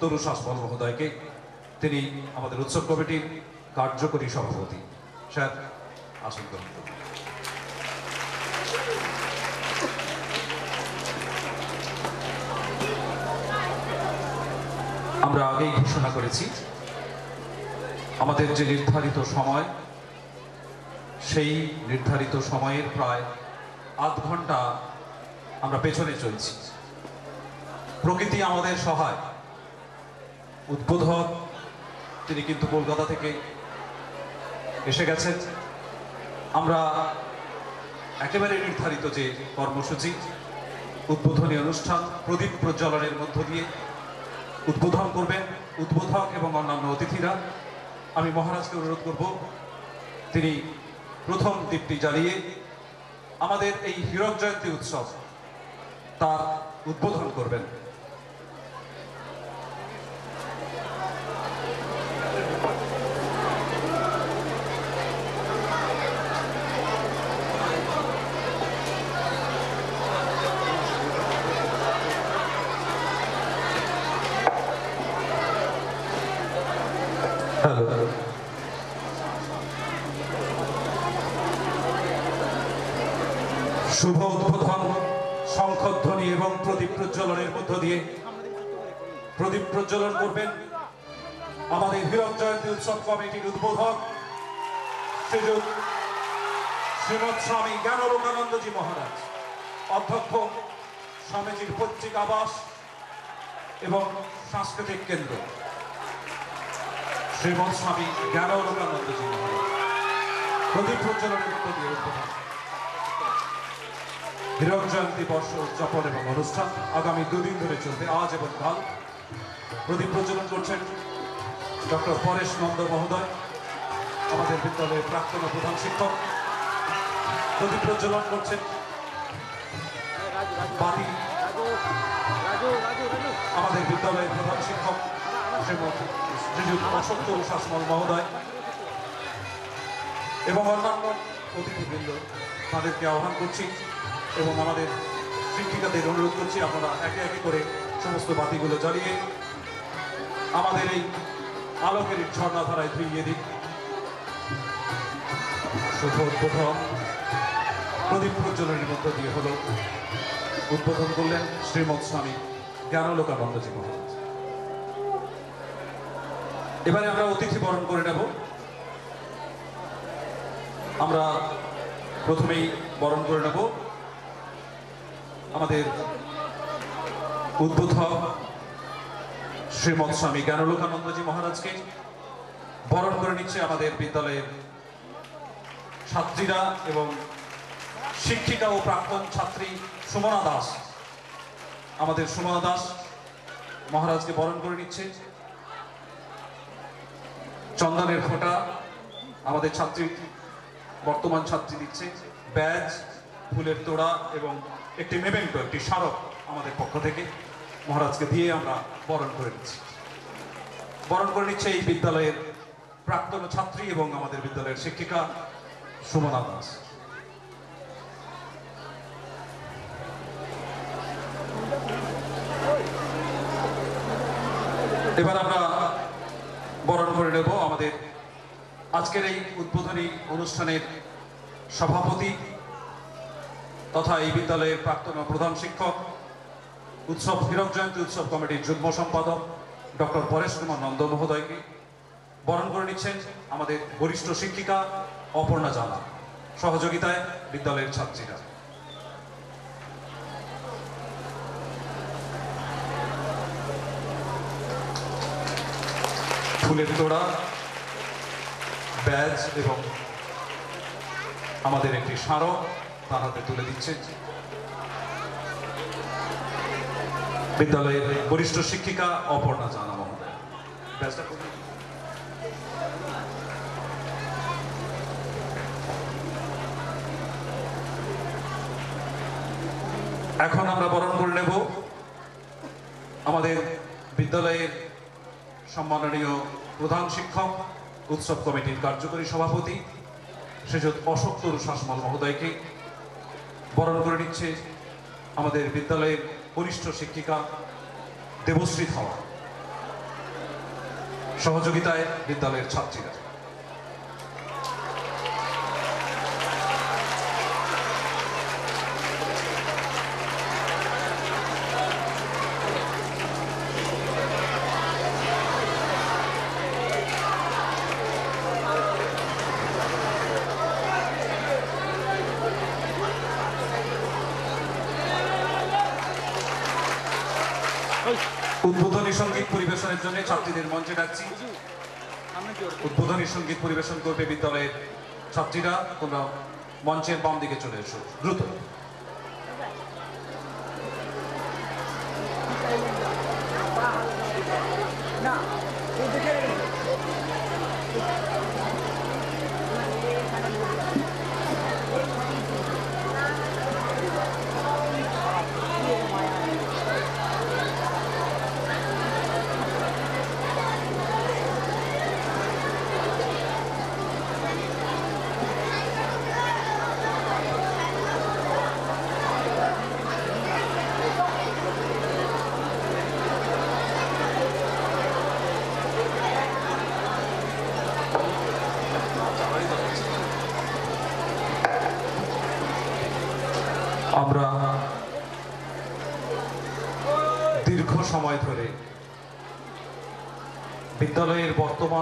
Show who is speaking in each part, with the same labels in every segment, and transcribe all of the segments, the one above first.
Speaker 1: তরু শাসমল মহোদয়কে তিনি আমাদের উৎসব কমিটির কার্যকরী সভাপতি। স্যার, আসুন গ্রহণ করুন। আমরা আগেই ঘোষণা করেছি, আমাদের যে নির্ধারিত সময়, সেই নির্ধারিত সময়ের প্রায় আধ ঘণ্টা আমরা পেছনে চলছি। প্রকৃতি আমাদের সহায়। উদ্বোধক তিনি কিন্তু কলকাতা থেকে এসে গেছেন। আমরা একেবারে নির্ধারিত যে কর্মসূচি, উদ্বোধনী অনুষ্ঠান, প্রদীপ প্রজ্বলনের মধ্য দিয়ে উদ্বোধন করবেন, উদ্বোধক এবং অন্যান্য অতিথিরা। আমি মহারাজকে অনুরোধ করব, তিনি প্রথম দ্বীপটি জ্বালিয়ে আমাদের এই হীরক জয়ন্তী উৎসব তার উদ্বোধন করবেন হ্যালো শুভ উদ্বোধন শঙ্খধ্বনি এবং প্রদীপ প্রজ্বলনের মধ্য দিয়ে প্রদীপ প্রজ্বলন করবেন। আমাদের হীরক জয়ন্তী উৎসব কমিটির উদ্বোধক শ্রীযুত শ্রীমৎ স্বামী জ্ঞানলোকানন্দজি মহারাজ, অধ্যক্ষ স্বামীজির পৈতৃক আবাস এবং সাংস্কৃতিক কেন্দ্র। শ্রীমৎ স্বামী জ্ঞানলোকানন্দজি মহারাজ, প্রদীপ প্রজ্বলনের মধ্য দিয়ে উদ্বোধন। হীরক জয়ন্তী বর্ষ উদযাপন এবং অনুষ্ঠান আগামী দুদিন ধরে চলবে। আজ এবং কাল প্রদীপ প্রজ্বলন করছেন ডক্টর পরেশ নন্দ মহোদয়, আমাদের বিদ্যালয়ের প্রাক্তন প্রধান শিক্ষক। প্রদীপ প্রজ্বলন করছেন। আমাদের বিদ্যালয়ের প্রধান শিক্ষক শ্রীযুক্ত অশোক শাসমল মহোদয় এবং অন্যান্য অতিথিবৃন্দ তাদেরকে আহ্বান করছি। এবং আমাদের শিক্ষিকাদের অনুরোধ করছি আপনারা একে একে করে সমস্ত বাতিগুলো জ্বালিয়ে আমাদের এই আলোকের ঝর্ণাধারায় ধুইয়ে দিন। শুভ উদ্বোধন প্রদীপ প্রজ্বলনের মধ্য দিয়ে হলো। উদ্বোধন করলেন শ্রীমৎ স্বামী জ্ঞানলোকানন্দজি মহারাজ। এবারে আমরা অতিথি বরণ করে নেব। আমরা প্রথমেই বরণ করে নেব। আমাদের উদ্বোধক শ্রীমৎ স্বামী জ্ঞানলোকানন্দজি মহারাজকে বরণ করে নিচ্ছে আমাদের বিদ্যালয়ের ছাত্রীরা এবং শিক্ষিকা ও প্রাক্তন ছাত্রী সুমনা দাস। আমাদের সুমনা দাস মহারাজকে বরণ করে নিচ্ছে। চন্দনের ফোঁটা আমাদের ছাত্রী, বর্তমান ছাত্রী দিচ্ছে। ব্যাজ, ফুলের তোড়া এবং একটি মেমেন্টো একটি স্মারক আমাদের পক্ষ থেকে। মহারাজকে দিয়ে আমরা বরণ করে নিচ্ছি। বরণ করে নিচ্ছে এই বিদ্যালয়ের প্রাক্তন ছাত্রী এবং আমাদের বিদ্যালয়ের শিক্ষিকা সুমনা দাস। এবার আমরা বরণ করে নেব আমাদের আজকের এই উদ্বোধনী অনুষ্ঠানের সভাপতি তথা এই বিদ্যালয়ের প্রাক্তন প্রধান শিক্ষক, উৎসব হীরক জয়ন্তী উৎসব কমিটির যুগ্ম সম্পাদক ডক্টর পরেশ কুমার নন্দ মহোদয়কে বরণ করে নিচ্ছেন আমাদের বরিষ্ঠ শিক্ষিকা অপর্ণা জানা সহযোগিতায় বিদ্যালয়ের ছাত্রীরা। ফুলের তোড়া, ব্যাজ এবং আমাদের একটি স্মারক। তার হাতে তুলে দিচ্ছে। বিদ্যালয়ের বরিষ্ঠ শিক্ষিকা অপর্ণা জানা এখন আমরা বরণ করে নেব। আমাদের বিদ্যালয়ের সম্মাননীয় প্রধান শিক্ষক, উৎসব কমিটির কার্যকরী সভাপতি, শ্রীযুত অশোক তরু শাসমল মহোদয়কে বরণ করে নিচ্ছে আমাদের বিদ্যালয়ের বরিষ্ঠ শিক্ষিকা দেবশ্রী থাওয়া সহযোগিতায় বিদ্যালয়ের ছাত্রীরা। সংগীত পরিবেশনের জন্য ছাত্রীদের মঞ্চে ডাকছি। উদ্বোধনী সংগীত পরিবেশন করবে বিদ্যালয়ের ছাত্রীরা। তোমরা মঞ্চের বাম দিকে চলে এসো। দ্রুত।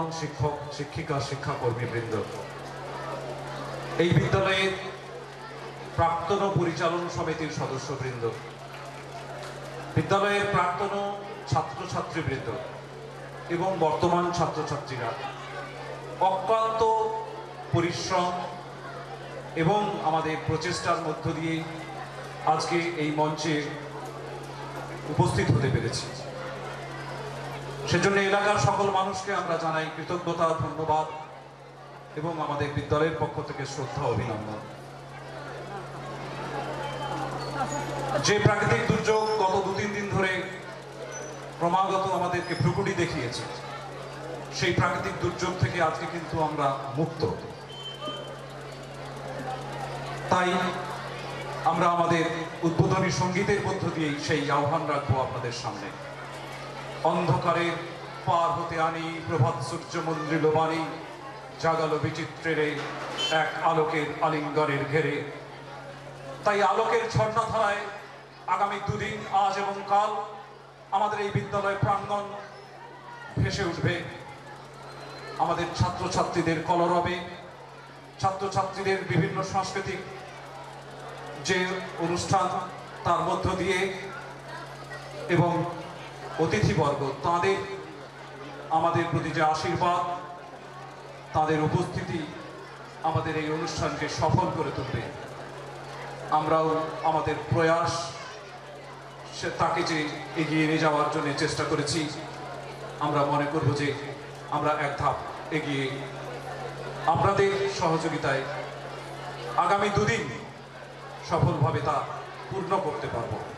Speaker 1: বর্তমান শিক্ষক, শিক্ষিকা, শিক্ষাকর্মী বৃন্দ। এই বিদ্যালয়ের প্রাক্তন পরিচালন সমিতির সদস্যবৃন্দ। বিদ্যালয়ের প্রাক্তন ছাত্রছাত্রীবৃন্দ এবং বর্তমান ছাত্রছাত্রীরা অক্লান্ত পরিশ্রম এবং আমাদের প্রচেষ্টার মধ্য দিয়ে আজকে এই মঞ্চে উপস্থিত হতে পেরেছি। সেজন্য এলাকার সকল মানুষকে আমরা জানাই কৃতজ্ঞতা, ধন্যবাদ এবং আমাদের বিদ্যালয়ের পক্ষ থেকে শ্রদ্ধা, অভিনন্দন। যে প্রাকৃতিক দুর্যোগ গত দু তিন দিন ধরে ক্রমাগত আমাদেরকে ভ্রুকুটি দেখিয়েছে, সেই প্রাকৃতিক দুর্যোগ থেকে আজকে কিন্তু আমরা মুক্ত। তাই আমরা আমাদের উদ্বোধনী সঙ্গীতের মধ্য দিয়েই সেই আহ্বান রাখব আপনাদের সামনে। অন্ধকারের পার হতে আনি প্রভাত সূর্য মন্দির বাণী, জাগালো বিচিত্রের এক আলোকের আলিঙ্গনের ঘেরে। তাই আলোকের ঝর্ণাধারায় আগামী দুদিন, আজ এবং কাল, আমাদের এই বিদ্যালয় প্রাঙ্গণ ভেসে উঠবে। আমাদের ছাত্রছাত্রীদের কলরবে ছাত্রছাত্রীদের বিভিন্ন সাংস্কৃতিক যে অনুষ্ঠান, তার মধ্য দিয়ে এবং অতিথিবর্গ, তাদের, আমাদের প্রতি যে আশীর্বাদ, তাদের উপস্থিতি আমাদের এই অনুষ্ঠানকে সফল করে তুলবে। আমরাও আমাদের প্রয়াস, সে তাকে যে এগিয়ে নিয়ে যাওয়ার জন্য চেষ্টা করেছি, আমরা মনে করব যে আমরা এক ধাপ এগিয়ে আপনাদের সহযোগিতায় আগামী দুদিন সফলভাবে তা পূর্ণ করতে পারব।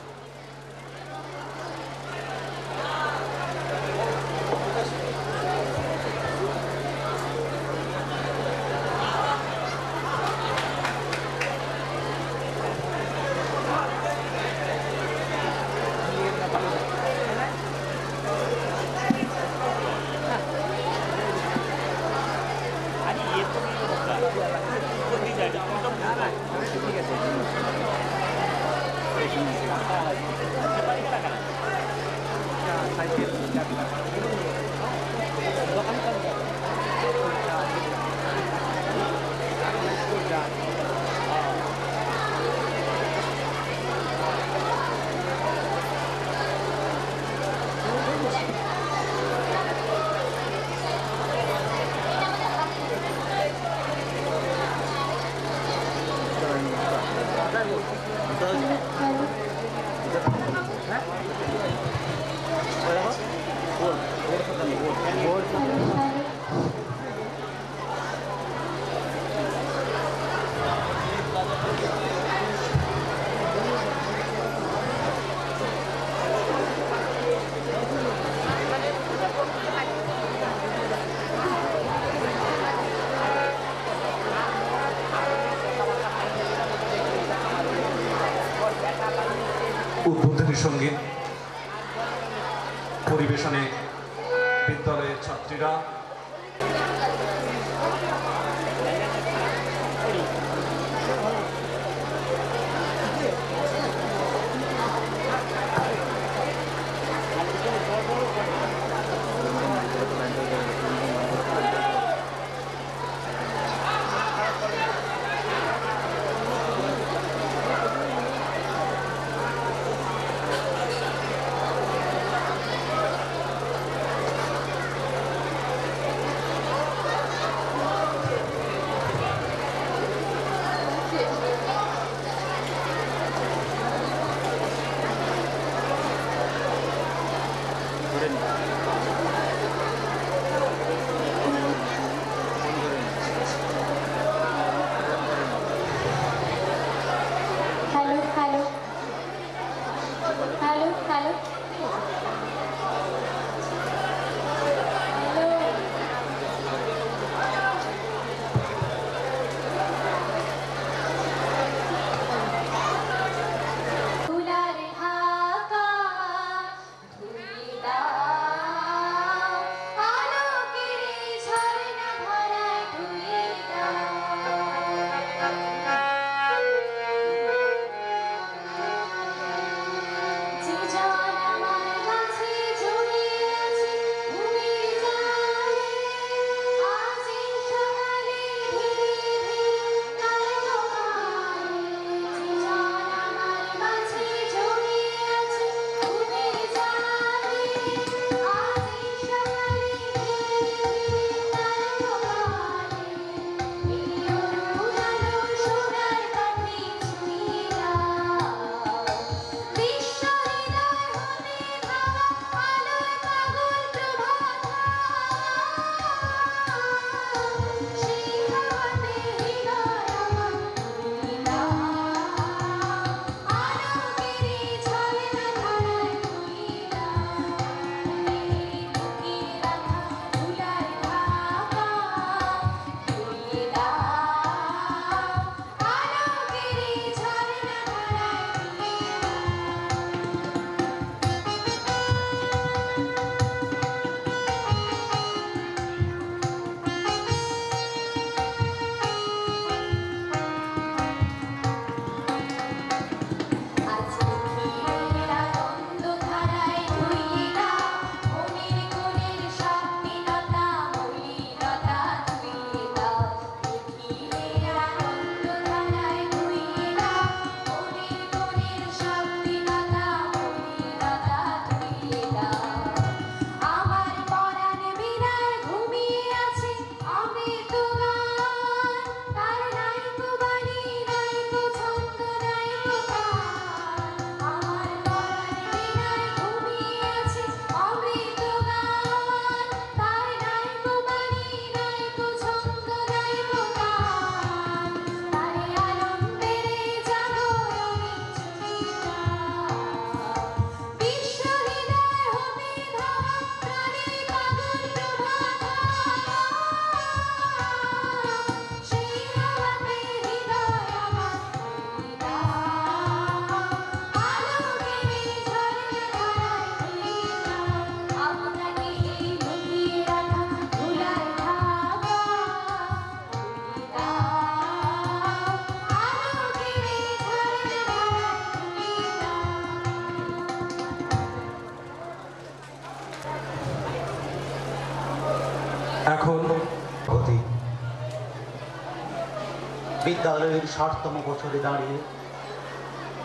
Speaker 2: বিদ্যালয়ের
Speaker 3: ষাটতম বছরে দাঁড়িয়ে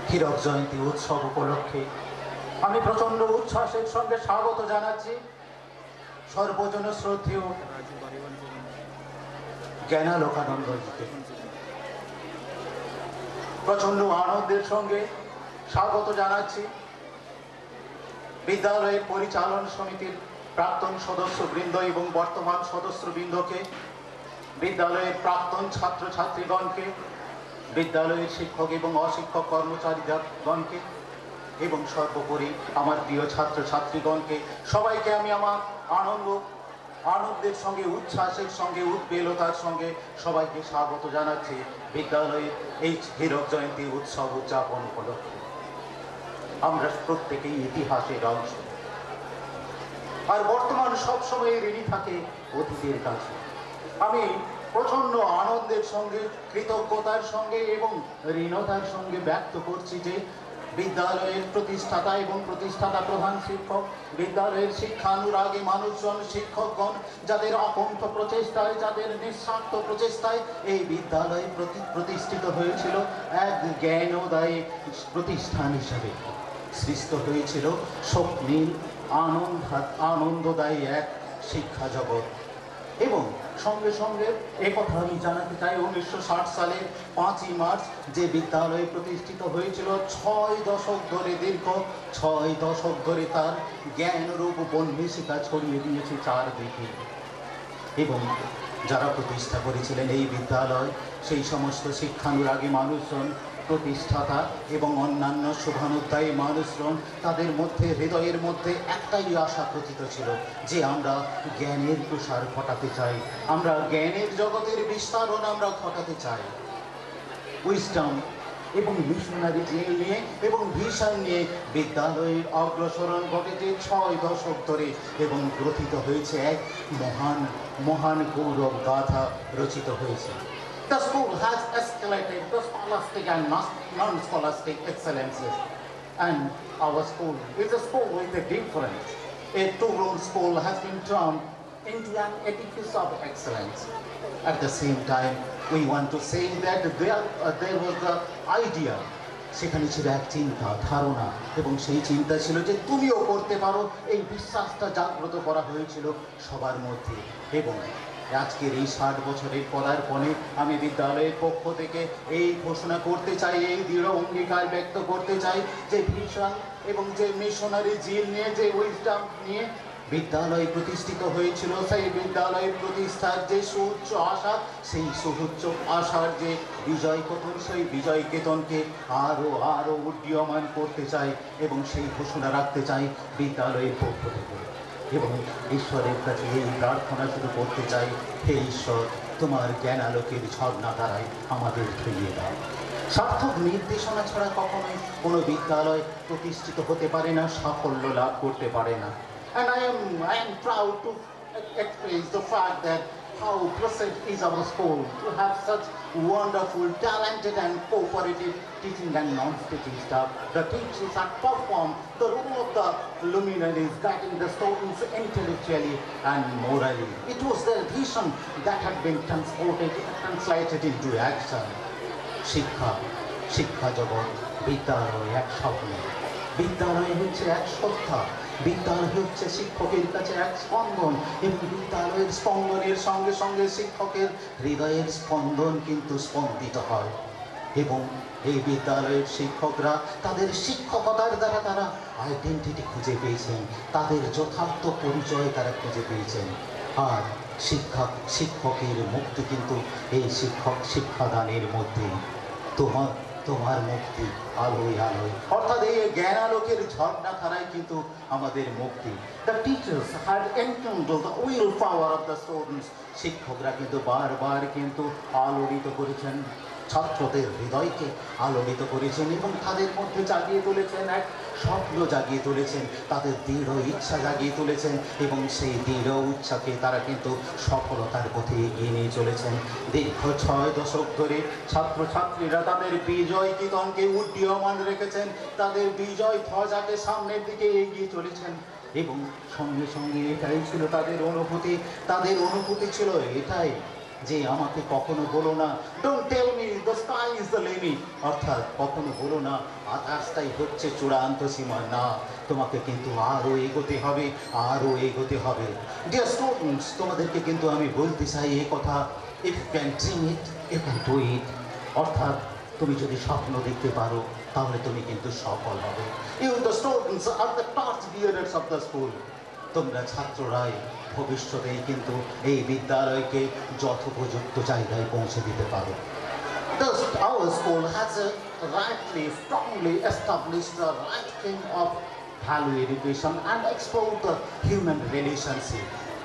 Speaker 3: হীরক জয়ন্তী উৎসব উপলক্ষে আমি প্রচণ্ড উচ্ছ্বাসের সঙ্গে স্বাগত জানাচ্ছি। সর্বজন শ্রদ্ধেয় জ্ঞানালোকানন্দ প্রচণ্ড আনন্দের সঙ্গে স্বাগত জানাচ্ছি। বিদ্যালয়ের পরিচালন সমিতির প্রাক্তন সদস্যবৃন্দ এবং বর্তমান সদস্যবৃন্দকে বিদ্যালয়ের প্রাক্তন ছাত্রছাত্রীগণকে, বিদ্যালয়ের শিক্ষক এবং অশিক্ষক কর্মচারীগণকে এবং সর্বোপরি আমার প্রিয় ছাত্রছাত্রীগণকে, সবাইকে আমি আমার আনন্দ, আনন্দের সঙ্গে, উচ্ছ্বাসের সঙ্গে উদ্বেলতার সঙ্গে সবাইকে স্বাগত জানাচ্ছি বিদ্যালয়ের এই হীরক জয়ন্তী উৎসব উদযাপন উপলক্ষে। আমরা প্রত্যেকেই ইতিহাসের অংশ। আর বর্তমান সবসময় ঋণী থাকে অতীতের কাছে। আমি প্রচণ্ড আনন্দের সঙ্গে, কৃতজ্ঞতার সঙ্গে এবং ঋণতার সঙ্গে ব্যক্ত করছি যে বিদ্যালয়ের প্রতিষ্ঠাতা এবং প্রতিষ্ঠাতা প্রধান শিক্ষক, বিদ্যালয়ের শিক্ষানুরাগী মানুষজন, শিক্ষকগণ, যাদের অকণ্ঠ প্রচেষ্টায়, যাদের নিঃস্বার্থ প্রচেষ্টায় এই বিদ্যালয় প্রতি, প্রতিষ্ঠিত হয়েছিল, এক জ্ঞানোদয় প্রতিষ্ঠান হিসাবে সৃষ্ট হয়েছিল। স্বপ্নীল আনন্দ আনন্দদায়ী এক শিক্ষা জগৎ এবং সঙ্গে সঙ্গে একথা আমি জানাতে চাই। উনিশশো সালের পাঁচই মার্চ যে বিদ্যালয় প্রতিষ্ঠিত হয়েছিল, ছয় দশক ধরে দীর্ঘ, ছয় দশক ধরে তার জ্ঞানরূপ বন্যিশিকা ছড়িয়ে দিয়েছে চারদিকে। এবং যারা প্রতিষ্ঠা করেছিলেন এই বিদ্যালয়, সেই সমস্ত শিক্ষানুরাগী মানুষজন প্রতিষ্ঠাতা এবং অন্যান্য শুভানুধ্যায়ী মানুষজন তাদের মধ্যে, হৃদয়ের মধ্যে একটাই আশা প্রতীত ছিল যে আমরা জ্ঞানের প্রসার ঘটাতে চাই। আমরা জ্ঞানের জগতের বিস্তারণ আমরা ঘটাতে চাই। উইস্টম এবং মিশনারি জিল নিয়ে এবং ভিশন নিয়ে বিদ্যালয়ের অগ্রসরণ ঘটেছে ছয় দশক ধরে এবং গ্রথিত হয়েছে এক মহান মহান গৌরব গাথা রচিত হয়েছে। The school has escalated the scholastic and non- non-scholastic excellences. And our school is a school with a difference. A two-room school has been turned into an edifice of excellence. At the same time, we want to say that there, uh, there was the idea সেখানে ছিল এক চিন্তা ধারণা এবং সেই চিন্তা ছিল যে তুমিও করতে পারো এই বিশ্বাসটা জাগ্রত করা হয়েছিল সবার মধ্যে এবং আজকের এই ষাট বছরের পদার্পণে আমি বিদ্যালয়ের পক্ষ থেকে এই ঘোষণা করতে চাই, এই দৃঢ় অঙ্গীকার ব্যক্ত করতে চাই যে ভিশন এবং যে মিশনারি জিল নিয়ে, যে উইজডাম নিয়ে বিদ্যালয় প্রতিষ্ঠিত হয়েছিল, সেই বিদ্যালয়ের প্রতিষ্ঠার যে সুউচ্চ আশা, সেই সুউচ্চ আশার যে বিজয় কেতন সেই বিজয় কেতনকে আরও আরও উড্ডীয়মান করতে চাই এবং সেই ঘোষণা রাখতে চাই বিদ্যালয়ের পক্ষ থেকে। এবং ঈশ্বরের কাছে এই প্রার্থনা শুরু করতে চাই হে ঈশ্বর তোমার জ্ঞান আলোকের ঝর্ণা দ্বারাই আমাদের ধুইয়ে দাও। সার্থক নির্দেশনা ছাড়া কখনোই কোনো বিদ্যালয় প্রতিষ্ঠিত হতে পারে না সাফল্য লাভ করতে পারে না। And I am, I am proud to express the fact that how blessed is our school to have such wonderful, talented and cooperative teaching and non-teaching staff. The teachers have performed the role of the luminaries, guiding the students intellectually and morally. It was their vision that had been transported, translated into action. শিক্ষা শিক্ষা জগৎ বিদ্যালয় এক স্বপ্ন বিদ্যালয় হচ্ছে এক শ্রদ্ধা বিদ্যালয় হচ্ছে শিক্ষকের কাছে এক স্পন্দন এবং বিদ্যালয়ের স্পন্দনের সঙ্গে সঙ্গে শিক্ষকের হৃদয়ের স্পন্দন কিন্তু স্পন্দিত হয় এবং এই বিদ্যালয়ের শিক্ষকরা, তাদের শিক্ষকতার দ্বারা তারা আইডেন্টিটি খুঁজে পেয়েছেন, তাদের যথার্থ পরিচয় তারা খুঁজে পেয়েছেন। আর শিক্ষক, শিক্ষকের মুক্তি কিন্তু এই শিক্ষক শিক্ষাদানের মধ্যে। তোমার তোমার মুক্তি আলোয় আলোয়। অর্থাৎ এই জ্ঞান আলোকের ঝর্ণা ধারায় কিন্তু আমাদের মুক্তি। The teachers had encounter the will power of the students শিক্ষকরা কিন্তু বারবার কিন্তু আলোড়িত করেছেন। ছাত্রদের হৃদয়কে আলোড়িত করেছেন এবং তাদের মধ্যে জাগিয়ে তুলেছেন এক স্বপ্ন জাগিয়ে তুলেছেন, তাদের দৃঢ় ইচ্ছা জাগিয়ে তুলেছেন এবং সেই দৃঢ় ইচ্ছাকে তারা কিন্তু সফলতার পথে এগিয়ে নিয়ে চলেছেন। দীর্ঘ ছয় দশক ধরে ছাত্রছাত্রীরা তাদের বিজয় কীর্তনকে উড্ডীয়মান রেখেছেন, তাদের বিজয় ধ্বজাকে সামনের দিকে এগিয়ে চলেছেন এবং সঙ্গে সঙ্গে এটাই ছিল তাদের অনুভূতি তাদের অনুভূতি ছিল এটাই যে আমাকে কখনো বলো না। Don't tell me the sky is the limit অর্থাৎ কখনো বলো না, আকাশটাই হচ্ছে চূড়ান্ত সীমা না তোমাকে কিন্তু আরও এগোতে হবে, আরও এগোতে হবে। ডিয়ার স্টুডেন্টস তোমাদেরকে কিন্তু আমি বলতে চাই এই কথা। If you can dream it you can do it অর্থাৎ তুমি যদি স্বপ্ন দেখতে পারো, তাহলে তুমি কিন্তু সফল হবে। You the students are the torch bearers of the school তোমরা ছাত্ররাই ভবিষ্যতেই কিন্তু এই বিদ্যালয়কে যথোপযুক্ত জায়গায় পৌঁছে দিতে পারো.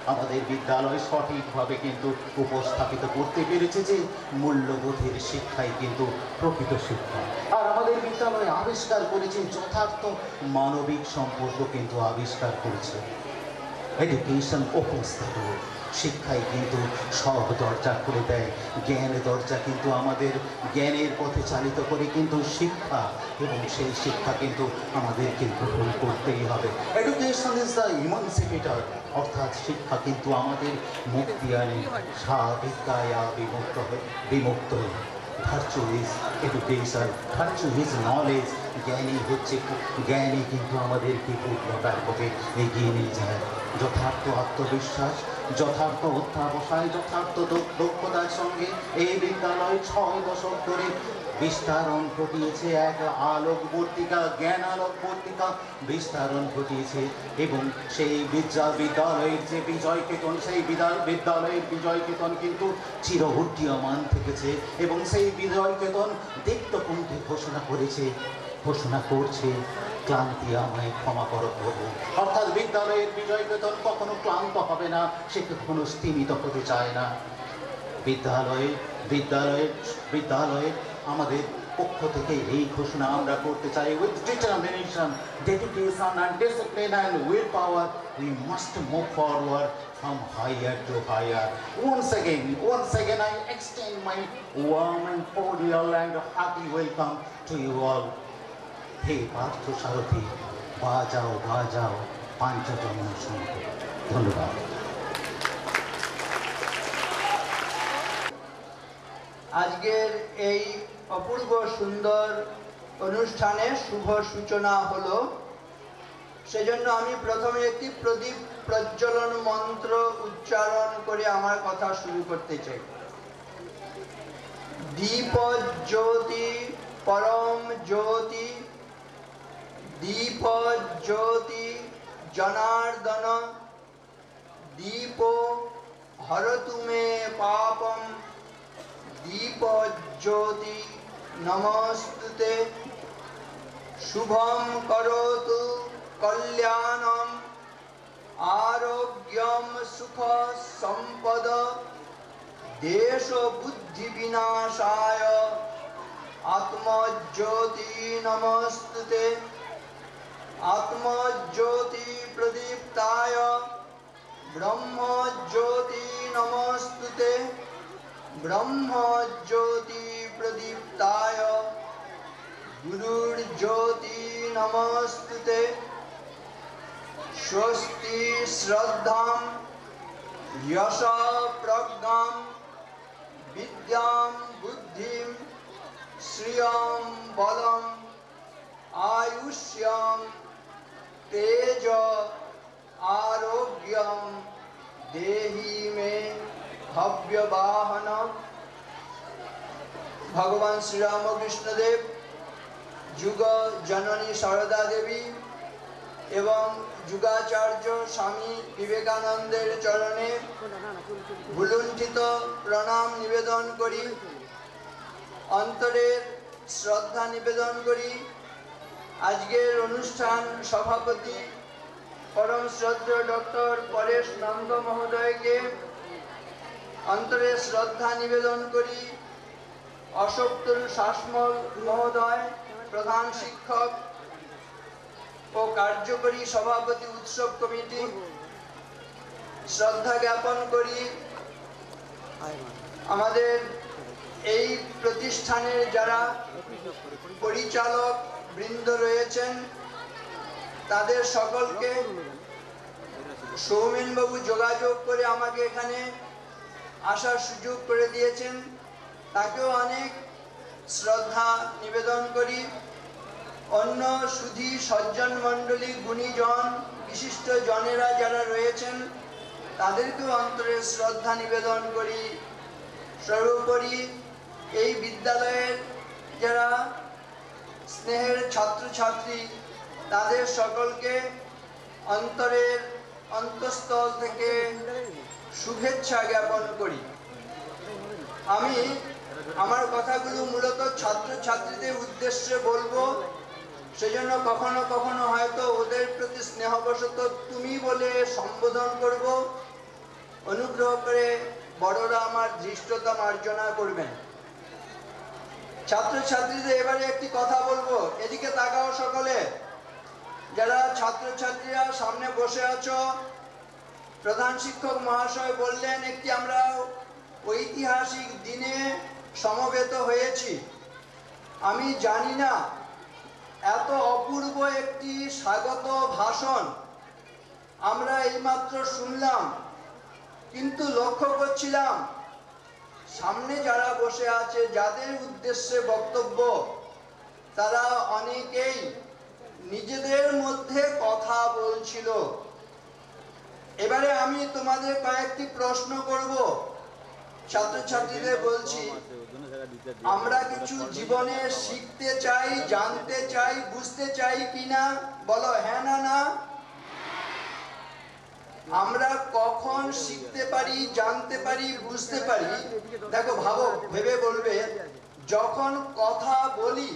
Speaker 3: আমাদের বিদ্যালয় সঠিকভাবে কিন্তু উপস্থাপিত করতে পেরেছে যে মূল্যবোধের শিক্ষাই কিন্তু প্রকৃত শিক্ষা। আর আমাদের বিদ্যালয় আবিষ্কার করেছে, যথার্থ মানবিক সম্পর্ক কিন্তু আবিষ্কার করেছে। এডুকেশন ওপেন্স শিক্ষায় কিন্তু সব দরজা খুলে দেয়। জ্ঞানের দরজা কিন্তু আমাদের জ্ঞানের পথে চালিত করে কিন্তু শিক্ষা এবং সেই শিক্ষা কিন্তু আমাদেরকে গ্রহণ করতেই হবে। এডুকেশন ইজ দ্য ইমানসিপেটর অর্থাৎ শিক্ষা কিন্তু আমাদের মুক্তি আনে স্বাভাবিকায় বিমুক্ত হয়ে, বিমুক্ত virtue is education virtue is knowledge জ্ঞানী হচ্ছে জ্ঞানী কিন্তু আমাদেরকে পূর্ণতার পথে এগিয়ে নিয়ে যায়। যথার্থ আত্মবিশ্বাস, যথার্থ অধ্যাবসায় যথার্থ দক্ষতার সঙ্গে এই বিদ্যালয় ছয় দশক ধরে বিস্তারণ ঘটিয়েছে। এক আলোকবর্তিকা জ্ঞান আলোক পত্রিকা বিস্তারণ ঘটিয়েছে এবং সেই বিদ্যা বিদ্যালয়ের যে বিজয় কেতন, সেই বিদ্যা- বিদ্যালয়ের বিজয় কেতন কিন্তু চির থেকেছে এবং সেই বিজয় কেতন দীপ্তকুণ্ঠে ঘোষণা করেছে, ঘোষণা করছে। ক্লান্তি আমায় ক্ষমা করো প্রভু অর্থাৎ বিদ্যালয়ের বিজয় বেতন কখনো ক্লান্ত হবে না সে কখনো স্তীমিত হতে চায় না বিদ্যালয়ে বিদ্যালয়ের বিদ্যালয়ে আমাদের পক্ষ থেকে এই ঘোষণা আমরা করতে চাই with determination dedication and discipline and will power we must move forward from higher to higher. Once again, once again, I extend my warm and cordial and happy welcome to you all. হে পার্থ সারথী, বাজাও বাজাও পাঞ্চজন্য শঙ্খ ধন্যবাদ।
Speaker 4: আজকের এই অপূর্ব সুন্দর অনুষ্ঠানে শুভ সূচনা হলো, সেজন্য আমি প্রথমে একটি প্রদীপ প্রজ্বলন মন্ত্র উচ্চারণ করে আমার কথা শুরু করতে চাই। দীপ জ্যোতি পরম জ্যোতি দীপ জ্যোতি জনার্দন, দীপ হরতু মে পাপম দীপ জ্যোতি নমস্তুতে, শুভম করতু কল্যাণম, আরোগ্যম সুখ সম্পদ, দেশ বুদ্ধি বিনাশায়, আত্মজ্যোতি নমস্তুতে। आत्मा ज्योति प्रदीप्ताय ब्रह्म ज्योति नमस्तुते। ब्रह्म ज्योति प्रदीप्ताय गुरुर्ज्योति नमस्तुते। स्वस्ति श्रद्धा यश प्रज्ञा विद्या बुद्धि, श्रिया बल आयुष्या শ্রিয়ম বলম আয়ুষ্যম তেজ আরোগ্যম দেহি মে ভব্যবাহন ভগবান শ্রীরামকৃষ্ণদেব যুগ জননী সারদা দেবী এবং যুগাচার্য স্বামী বিবেকানন্দের চরণে ভুলুণ্ঠিত প্রণাম নিবেদন করি, অন্তরের শ্রদ্ধা নিবেদন করি। আজকের অনুষ্ঠান সভাপতি পরম শ্রদ্ধেয় ডক্টর পরেশ নন্দ মহোদয়কে অন্তরে শ্রদ্ধা নিবেদন করি। অশোকতরু শাসমল মহোদয়, প্রধান শিক্ষক ও কার্যকরী সভাপতি উৎসব কমিটি, শ্রদ্ধা জ্ঞাপন করি। আমাদের এই প্রতিষ্ঠানের যারা পরিচালক বৃন্দ রয়েছেন। তাদের সকলকে সৌমেনবাবু যোগাযোগ করে আমাকে এখানে আসার সুযোগ করে দিয়েছেন। তাকেও অনেক শ্রদ্ধা নিবেদন করি। অন্য সুধী সজ্জন মণ্ডলী গুণীজন, বিশিষ্ট জনেরা যারা রয়েছেন, তাদেরকেও অন্তরে শ্রদ্ধা নিবেদন করি। সর্বোপরি এই বিদ্যালয়ের যারা স্নেহের ছাত্রছাত্রী, তাদের সকলকে অন্তরের অন্তঃস্থল থেকে শুভেচ্ছা জ্ঞাপন করি। আমি আমার কথাগুলো মূলত ছাত্রছাত্রীদের উদ্দেশ্যে বলব। সেজন্য কখনো কখনো হয়তো ওদের প্রতি স্নেহবশত তুমি বলে সম্বোধন করব। অনুগ্রহ করে বড়রা আমার ধৃষ্টতা মার্জনা করবেন। ছাত্রছাত্রীদের এবারে একটি কথা বলব। এদিকে তাকাও সকলে। যারা ছাত্রছাত্রীরা সামনে বসে আছো, প্রধান শিক্ষক মহাশয় বললেন, একটি আমরা ঐতিহাসিক দিনে সমবেত হয়েছি। আমি জানি না, এত অপূর্ব একটি স্বাগত ভাষণ আমরা এইমাত্র শুনলাম, কিন্তু লক্ষ্য করছিলাম সামনে যারা বসে আছে, যাদের উদ্দেশ্যে বক্তব্য, তারা অনেকেই নিজেদের মধ্যে কথা বলছিল। এবারে আমি তোমাদের কয়েকটি প্রশ্ন করব। ছাত্রছাত্রীদের বলছি, আমরা কিছু জীবনে শিখতে চাই, জানতে চাই, বুঝতে চাই কিনা? বলো হ্যাঁ না না? আমরা কখন শিখতে পারি, জানতে পারি, বুঝতে পারি, দেখো ভাবো, ভেবে বলবে, যখন কথা বলি,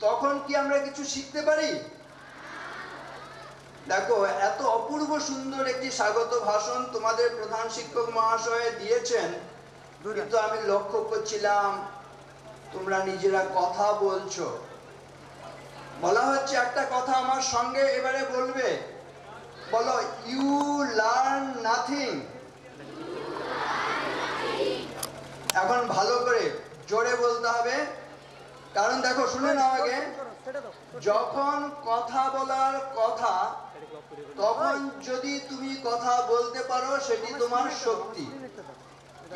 Speaker 4: তখন কি আমরা কিছু শিখতে পারি? দেখো, এত অপূর্ব সুন্দর একটি স্বাগত ভাষণ তোমাদের প্রধান শিক্ষক মহাশয় দিয়েছেন, কিন্তু আমি লক্ষ্য করছিলাম, তোমরা নিজেরা কথা বলছো। বলা হচ্ছে একটা কথা আমার সঙ্গে এবারে বলবে। বলো ইউ লার্ন নাথিং এখন ভালো করে জোরে বলতে হবে। কারণ দেখো, শুনে নাও আগে। যখন কথা বলার কথা, তখন যদি তুমি কথা বলতে পারো, সেটি তোমার শক্তি।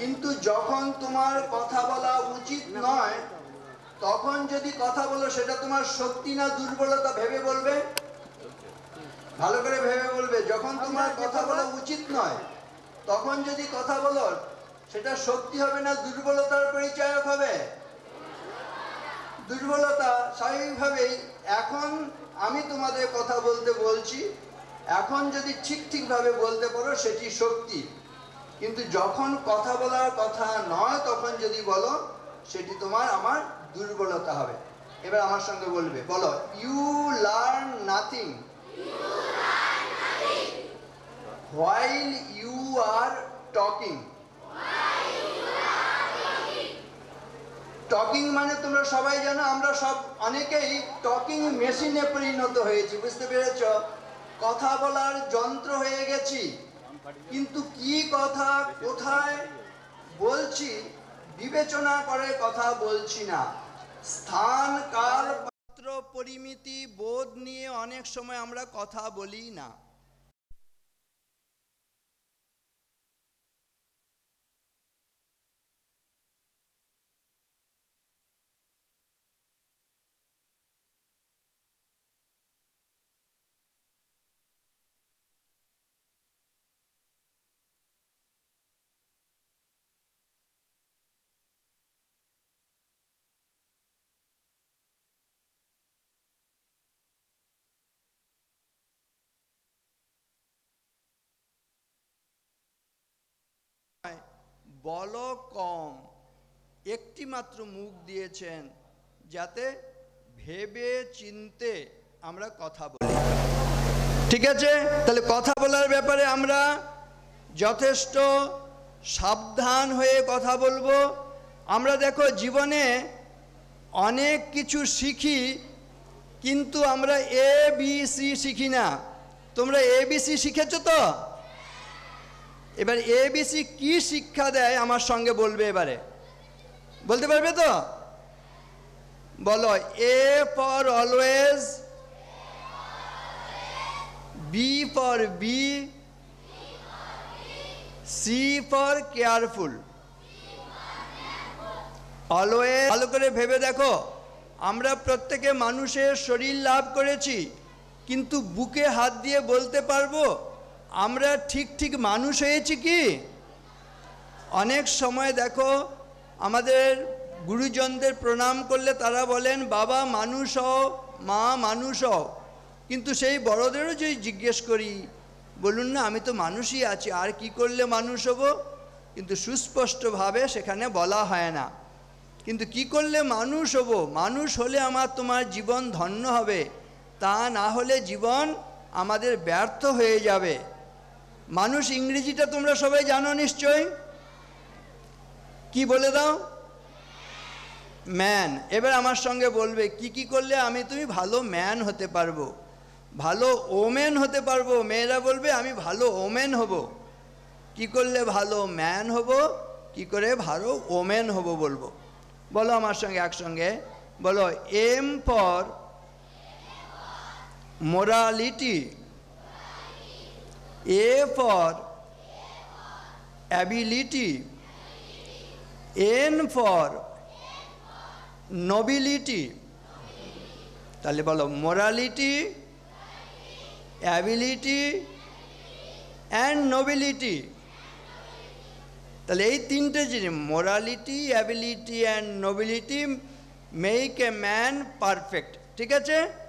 Speaker 4: কিন্তু যখন তোমার কথা বলা উচিত নয়, তখন যদি কথা বলো, সেটা তোমার শক্তি না দুর্বলতা, ভেবে বলবে? ভালো করে ভেবে বলবে যখন তোমার কথা বলা উচিত নয় তখন যদি কথা বলো সেটা শক্তি হবে না দুর্বলতার পরিচয়ক হবে? দুর্বলতা স্বাভাবিকভাবেই এখন আমি তোমাদের কথা বলতে বলছি এখন যদি ঠিক ঠিকভাবে বলতে পারো সেটি শক্তি কিন্তু যখন কথা বলার কথা নয় তখন যদি বলো সেটি তোমার আমার দুর্বলতা হবে। এবার আমার সঙ্গে বলবে বলো you learn nothing while you are talking. Talking মানে তোমরা সবাই জানো, আমরা সব অনেকেই টকিং মেশিনে পরিণত হয়েছি, বুঝতে পেরেছ? কথা বলার যন্ত্র হয়ে গেছি। কিন্তু কি কথা, কোথায় বলছি, বিবেচনা করে কথা বলছি না। স্থান, কাল পরিমিতি বোধ নিয়ে অনেক সময় আমরা কথা বলি না। বল কম। একটি মাত্র মুখ দিয়েছেন যাতে ভেবে চিনতে আমরা কথা বলি। ঠিক আছে? তাহলে কথা বলার ব্যাপারে আমরা যথেষ্ট সাবধান হয়ে কথা বলব। আমরা দেখো জীবনে অনেক কিছু শিখি, কিন্তু আমরা এ বি সি শিখি না। তোমরা এ বি সি শিখেছো তো? এবার এবিসি কি শিক্ষা দেয় আমার সঙ্গে বলবে এবারে। বলতে পারবে তো? বলো A for always B for be C for careful always ভালো করে ভেবে দেখো, আমরা প্রত্যেকে মানুষের শরীর লাভ করেছি, কিন্তু বুকে হাত দিয়ে বলতে পারব? আমরা ঠিক ঠিক মানুষ হয়েছি কি? অনেক সময় দেখো, আমাদের গুরুজনদের প্রণাম করলে তারা বলেন, বাবা, মানুষ হও, মা, মানুষ হও। কিন্তু সেই বড়দেরও যদি জিজ্ঞেস করি, বলুন না, আমি তো মানুষই আছি, আর কি করলে মানুষ হব? কিন্তু সুস্পষ্টভাবে সেখানে বলা হয় না। কিন্তু কি করলে মানুষ হব? মানুষ হলে আমার তোমার জীবন ধন্য হবে। তা না হলে জীবন আমাদের ব্যর্থ হয়ে যাবে। মানুষ ইংরেজিটা তোমরা সবাই জানো নিশ্চয় কি বলে দাও? ম্যান। এবার আমার সঙ্গে বলবে কি কি করলে আমি তুমি ভালো ম্যান হতে পারব? ভালো ওমেন হতে পারব? মেয়েরা বলবে আমি ভালো ওমেন হব। কি করলে ভালো ম্যান হব? কি করে ভালো ওমেন হব বলব। বলো আমার সঙ্গে একসঙ্গে। বলো M for morality. A for ability N for nobility তাহলে বলো মোরালিটি অ্যাবিলিটি অ্যান্ড নোবিলিটি তাহলে এই তিনটে জিনিস morality ability and nobility make a man perfect ঠিক আছে?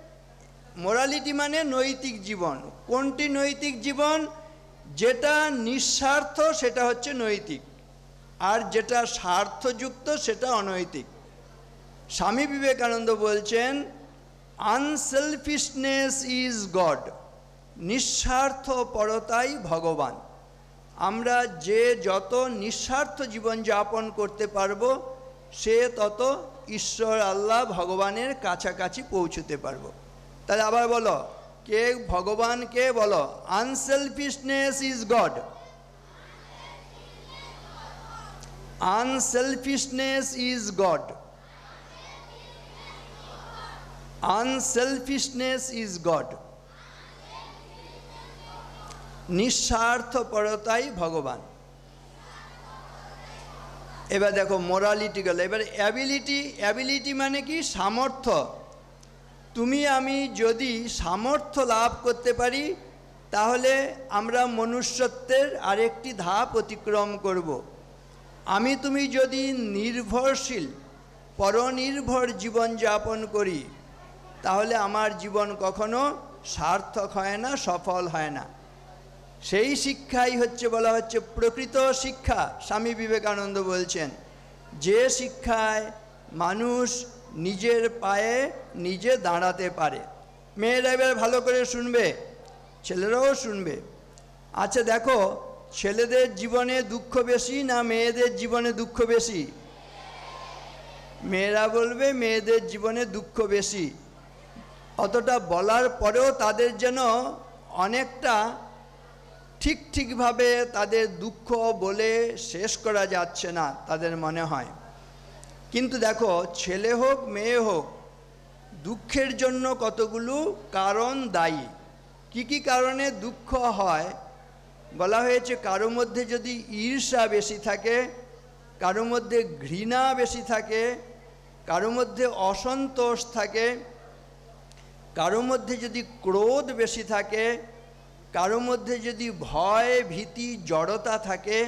Speaker 4: মোরালিটি মানে নৈতিক জীবন। কোনটি নৈতিক জীবন? যেটা নিঃস্বার্থ, সেটা হচ্ছে নৈতিক। আর যেটা স্বার্থযুক্ত, সেটা অনৈতিক। স্বামী বিবেকানন্দ বলছেন আনসেলফিশনেস ইজ গড নিঃস্বার্থ পরতাই ভগবান। আমরা যে যত নিঃস্বার্থ জীবন যাপন করতে পারব, সে তত ঈশ্বর, আল্লাহ ভগবানের কাছাকাছি পৌঁছতে পারব। তাহলে আবার বলো, কে ভগবান কে বলো unselfishness is God unselfishness is God unselfishness is God নিঃস্বার্থপরতাই ভগবান। এবার দেখো মোরালিটি গেল। এবার অ্যাবিলিটি অ্যাবিলিটি মানে কি? সামর্থ্য। তুমি, আমি যদি সামর্থ্য লাভ করতে পারি, তাহলে আমরা মনুষ্যত্বের আরেকটি ধাপ অতিক্রম করব। আমি তুমি যদি নির্ভরশীল, পরনির্ভর জীবন যাপন করি, তাহলে আমার জীবন কখনো সার্থক হয় না, সফল হয় না। সেই শিক্ষাই হচ্ছে, বলা হচ্ছে, প্রকৃত শিক্ষা। স্বামী বিবেকানন্দ বলছেন, যে শিক্ষায় মানুষ নিজের পায়ে নিজে দাঁড়াতে পারে। মেয়েরা এবার ভালো করে শুনবে, ছেলেরাও শুনবে। আচ্ছা দেখো, ছেলেদের জীবনে দুঃখ বেশি না মেয়েদের জীবনে দুঃখ বেশি? মেয়েরা বলবে মেয়েদের জীবনে দুঃখ বেশি। অতটা বলার পরেও তাদের যেন অনেকটা ঠিক ঠিকভাবে তাদের দুঃখ বলে শেষ করা যাচ্ছে না তাদের মনে হয়। কিন্তু দেখো, ছেলে হোক, মেয়ে হোক, দুঃখের জন্য কতগুলো কারণ দায়ী। কি কি কারণে দুঃখ হয়? বলা হয়েছে কারও মধ্যে যদি ঈর্ষা বেশি থাকে, কারও মধ্যে ঘৃণা বেশি থাকে, কারও মধ্যে অসন্তোষ থাকে, কারও মধ্যে যদি ক্রোধ বেশি থাকে, কারও মধ্যে যদি ভয়, ভীতি, জড়তা থাকে,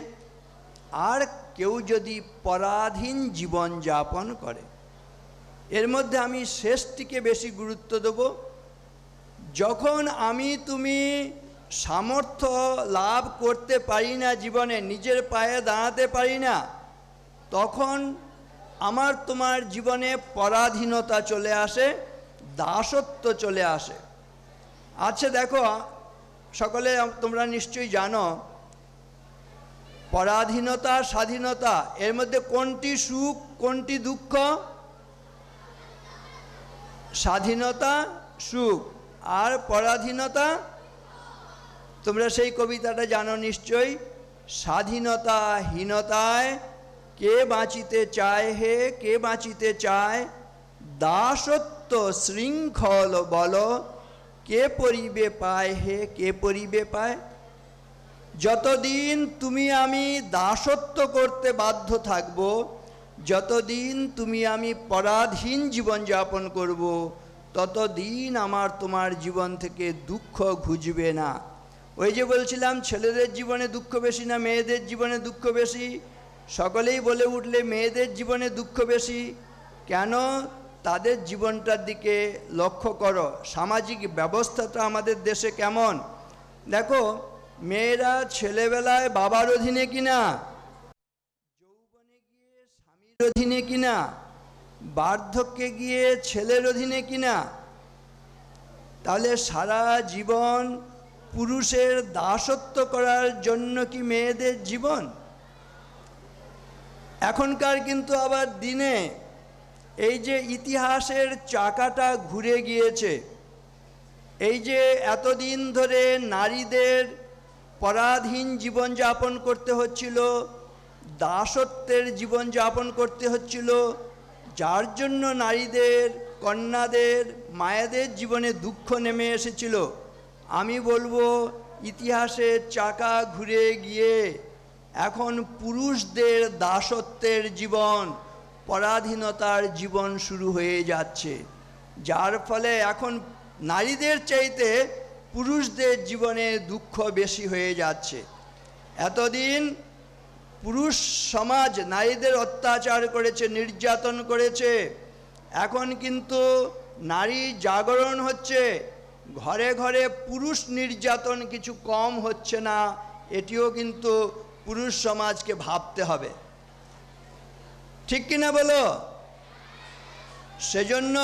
Speaker 4: আর কেউ যদি পরাধীন জীবন যাপন করে, এর মধ্যে আমি শেষটিকে বেশি গুরুত্ব দেব। যখন আমি তুমি সামর্থ্য লাভ করতে পারি না জীবনে, নিজের পায়ে দাঁড়াতে পারি না, তখন আমার তোমার জীবনে পরাধীনতা চলে আসে, দাসত্ব চলে আসে। আচ্ছা দেখো, সকলে তোমরা নিশ্চয়ই জানো পরাধীনতা, স্বাধীনতা, এর মধ্যে কোনটি সুখ, কোনটি দুঃখ? স্বাধীনতা, সুখ। আর পরাধীনতা? তোমরা সেই কবিতাটা জানো নিশ্চয়ই। স্বাধীনতাহীনতায় কে বাঁচিতে চায় হে, কে বাঁচিতে চায়? দাসত্ব শৃঙ্খল বল, কে পরিবে পায় হে, কে পরিবে পায়? যতদিন তুমি আমি দাসত্ব করতে বাধ্য থাকব, যতদিন তুমি আমি পরাধীন জীবনযাপন করব, ততদিন আমার তোমার জীবন থেকে দুঃখ ঘুচবে না। ওই যে বলছিলাম, ছেলেদের জীবনে দুঃখ বেশি না মেয়েদের জীবনে দুঃখ বেশি? সকলেই বলে উঠলে মেয়েদের জীবনে দুঃখ বেশি? কেন? তাদের জীবনটার দিকে লক্ষ্য করো। সামাজিক ব্যবস্থাটা আমাদের দেশে কেমন? দেখো মেয়েরা ছেলেবেলায় বাবার অধীনে কিনা? যৌবনে গিয়ে স্বামীর অধীনে কিনা? বার্ধক্যে গিয়ে ছেলের অধীনে কিনা? তাহলে সারা জীবন পুরুষের দাসত্ব করার জন্য কি মেয়েদের জীবন? এখনকার কিন্তু আবার দিনে এই যে ইতিহাসের চাকাটা ঘুরে গিয়েছে, এই যে এতদিন ধরে নারীদের পরাধীন জীবনযাপন করতে হচ্ছিল, দাসত্বের জীবনযাপন করতে হচ্ছিল, যার জন্য নারীদের, কন্যাদের, মায়েদের জীবনে দুঃখ নেমে এসেছিল। আমি বলব, ইতিহাসের চাকা ঘুরে গিয়ে এখন পুরুষদের দাসত্বের জীবন, পরাধীনতার জীবন শুরু হয়ে যাচ্ছে। যার ফলে এখন নারীদের চাইতে পুরুষদের জীবনে দুঃখ বেশি হয়ে যাচ্ছে। এতদিন পুরুষ সমাজ নারীদের অত্যাচার করেছে, নির্যাতন করেছে। এখন কিন্তু নারী জাগরণ হচ্ছে। ঘরে ঘরে পুরুষ নির্যাতন কিছু কম হচ্ছে না, এটিও কিন্তু পুরুষ সমাজকে ভাবতে হবে। ঠিক কিনা বলো? সেজন্য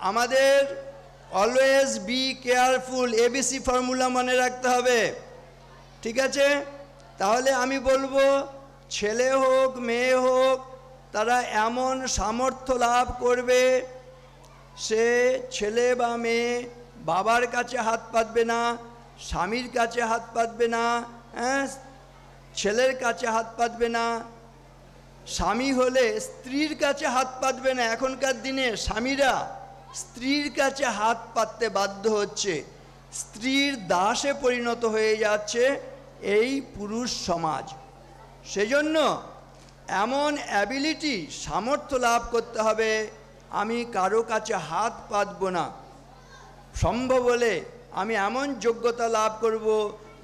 Speaker 4: আমাদের always be careful ABC formula মনে রাখতে হবে। ঠিক আছে? তাহলে আমি বলব, ছেলে হোক, মেয়ে হোক, তারা এমন সামর্থ্য লাভ করবে, সে ছেলে বা মেয়ে বাবার কাছে হাত পাতবে না, স্বামীর কাছে হাত পাতবে না হ্যাঁ? ছেলের কাছে হাত পাতবে না, স্বামী হলে স্ত্রীর কাছে হাত পাতবে না এখনকার দিনে স্বামীরা। স্ত্রীর কাছে হাত পাততে বাধ্য হচ্ছে। স্ত্রীর দাসে পরিণত হয়ে যাচ্ছে এই পুরুষ সমাজ। সেজন্য এমন অ্যাবিলিটি সামর্থ্য লাভ করতে হবে, আমি কারও কাছে হাত পাতব না। সম্ভব হলে আমি এমন যোগ্যতা লাভ করব,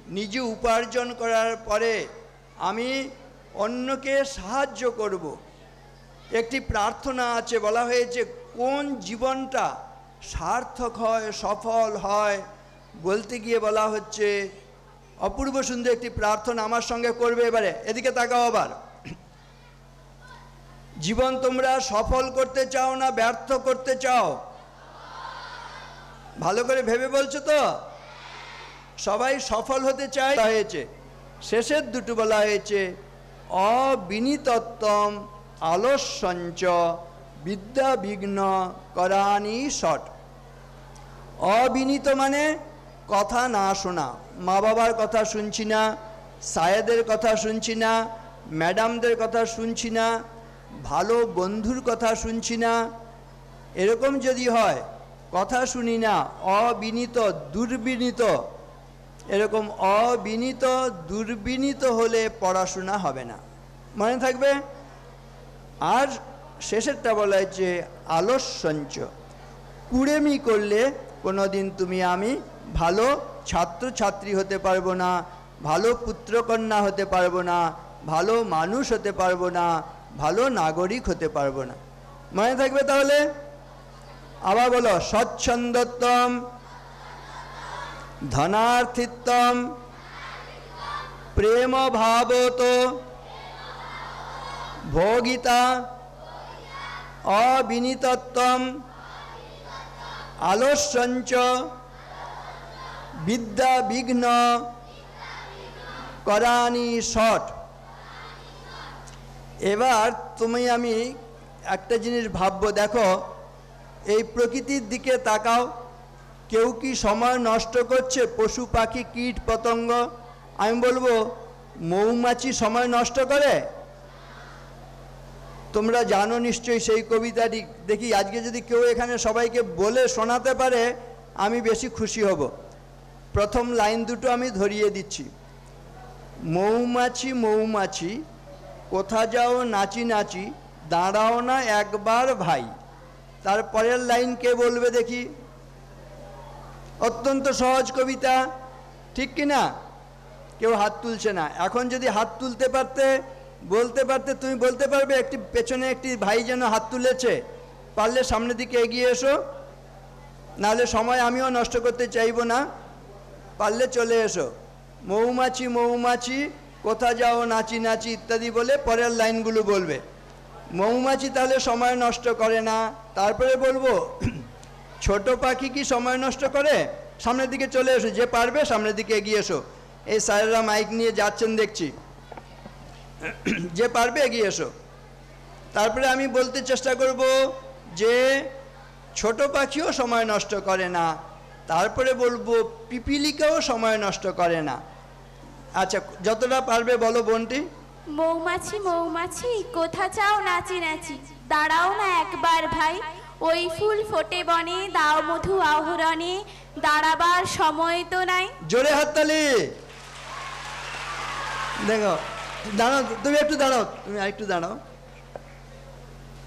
Speaker 4: নিজে উপার্জন করার পরে আমি অন্যকে সাহায্য করব। একটি প্রার্থনা আছে, বলা হয়েছে কোন জীবনটা সার্থক হয়, সফল হয়, বলতে গিয়ে বলা হচ্ছে অপূর্ব সুন্দর একটি প্রার্থনা আমার সঙ্গে করবে এবারে। এদিকে তাকাও আবার। জীবন তোমরা সফল করতে চাও না ব্যর্থ করতে চাও? ভালো করে ভেবে বলছো তো? সবাই সফল হতে চায় হয়েছে। শেষের দুটো বলা হয়েছে, অবিনীতত্বম আলস্যঞ্চ বিদ্যা বিঘ্ন করানি শট অবিনীত মানে কথা না শোনা। মা বাবার কথা শুনছি না, সায়েদের কথা শুনছি না, ম্যাডামদের কথা শুনছি না, ভালো বন্ধুর কথা শুনছি না। এরকম যদি হয়, কথা শুনি না, অবিনীত, দুর্বিনীত। এরকম অবিনীত, দুর্বিনীত হলে পড়াশোনা হবে না। মনে থাকবে? আর শেষেরটা বলা হচ্ছে আলস্যঞ্চ কুড়েমি করলে কোনো দিন তুমি আমি ভালো ছাত্রছাত্রী হতে পারব না, ভালো পুত্রকন্যা হতে পারব না, ভালো মানুষ হতে পারব না, ভালো নাগরিক হতে পারব না। মনে থাকবে তাহলে? আবার বলো, স্বচ্ছন্দত্তম ধনার্থিত্বম প্রেম ভাবত ভোগিতা অবিনীতত্বম। আলস্যঞ্চ। বিদ্যা বিঘ্ন করানি শট। এবার তুমি আমি একটা জিনিস ভাববো, দেখো, এই প্রকৃতির দিকে তাকাও। কেউ কি সময় নষ্ট করছে? পশু, পাখি, কীট, পতঙ্গ? আমি বলব, মৌমাছি সময় নষ্ট করে? তোমরা জানো নিশ্চয়ই সেই কবিতাটি। দেখি, আজকে যদি কেউ এখানে সবাইকে বলে শোনাতে পারে, আমি বেশি খুশি হব। প্রথম লাইন দুটো আমি ধরিয়ে দিচ্ছি। মৌমাছি মৌমাছি, কোথা যাও নাচি নাচি, দাঁড়াও না একবার ভাই। তারপরের লাইন কে বলবে দেখি। অত্যন্ত সহজ কবিতা, ঠিক কি না কেউ হাত তুলছে না। এখন যদি হাত তুলতে পারতে বলতে পারতে, তুমি বলতে পারবে, একটি পেছনে একটি ভাই যেন হাত তুলেছে। পারলে সামনের দিকে এগিয়ে এসো, নাহলে সময় আমিও নষ্ট করতে চাইব না। পারলে চলে এসো। মৌমাছি মৌমাছি, কোথা যাও, নাচি নাচি ইত্যাদি বলে পরের লাইনগুলো বলবে। মৌমাছি তাহলে সময় নষ্ট করে না। তারপরে বলব, ছোট পাখি কি সময় নষ্ট করে? সামনের দিকে চলে এসো, যে পারবে সামনের দিকে এগিয়ে এসো। এই স্যারেরা মাইক নিয়ে যাচ্ছেন দেখছি। যে পারবে এগিয়ে এসো। তারপরে আমি বলতে চেষ্টা করব যে ছোট পাখিও সময় নষ্ট করে না তারপরে বলব পিপিলিকাও সময় নষ্ট করে না। আচ্ছা যতটা পারবে বলো বোনটি।
Speaker 5: মৌমাছি মৌমাছি কোথা চাও নাচি নাচি দাঁড়াও না একবার ভাই। ওই ফুল ফোটে বনে দাও মধু আহরণে দাঁড়াবার সময় তো নাই।
Speaker 4: জোরে হাততালি। দেখো দাঁড়াও, তুমি একটু দাঁড়াও, তুমি আরেকটু দাঁড়াও।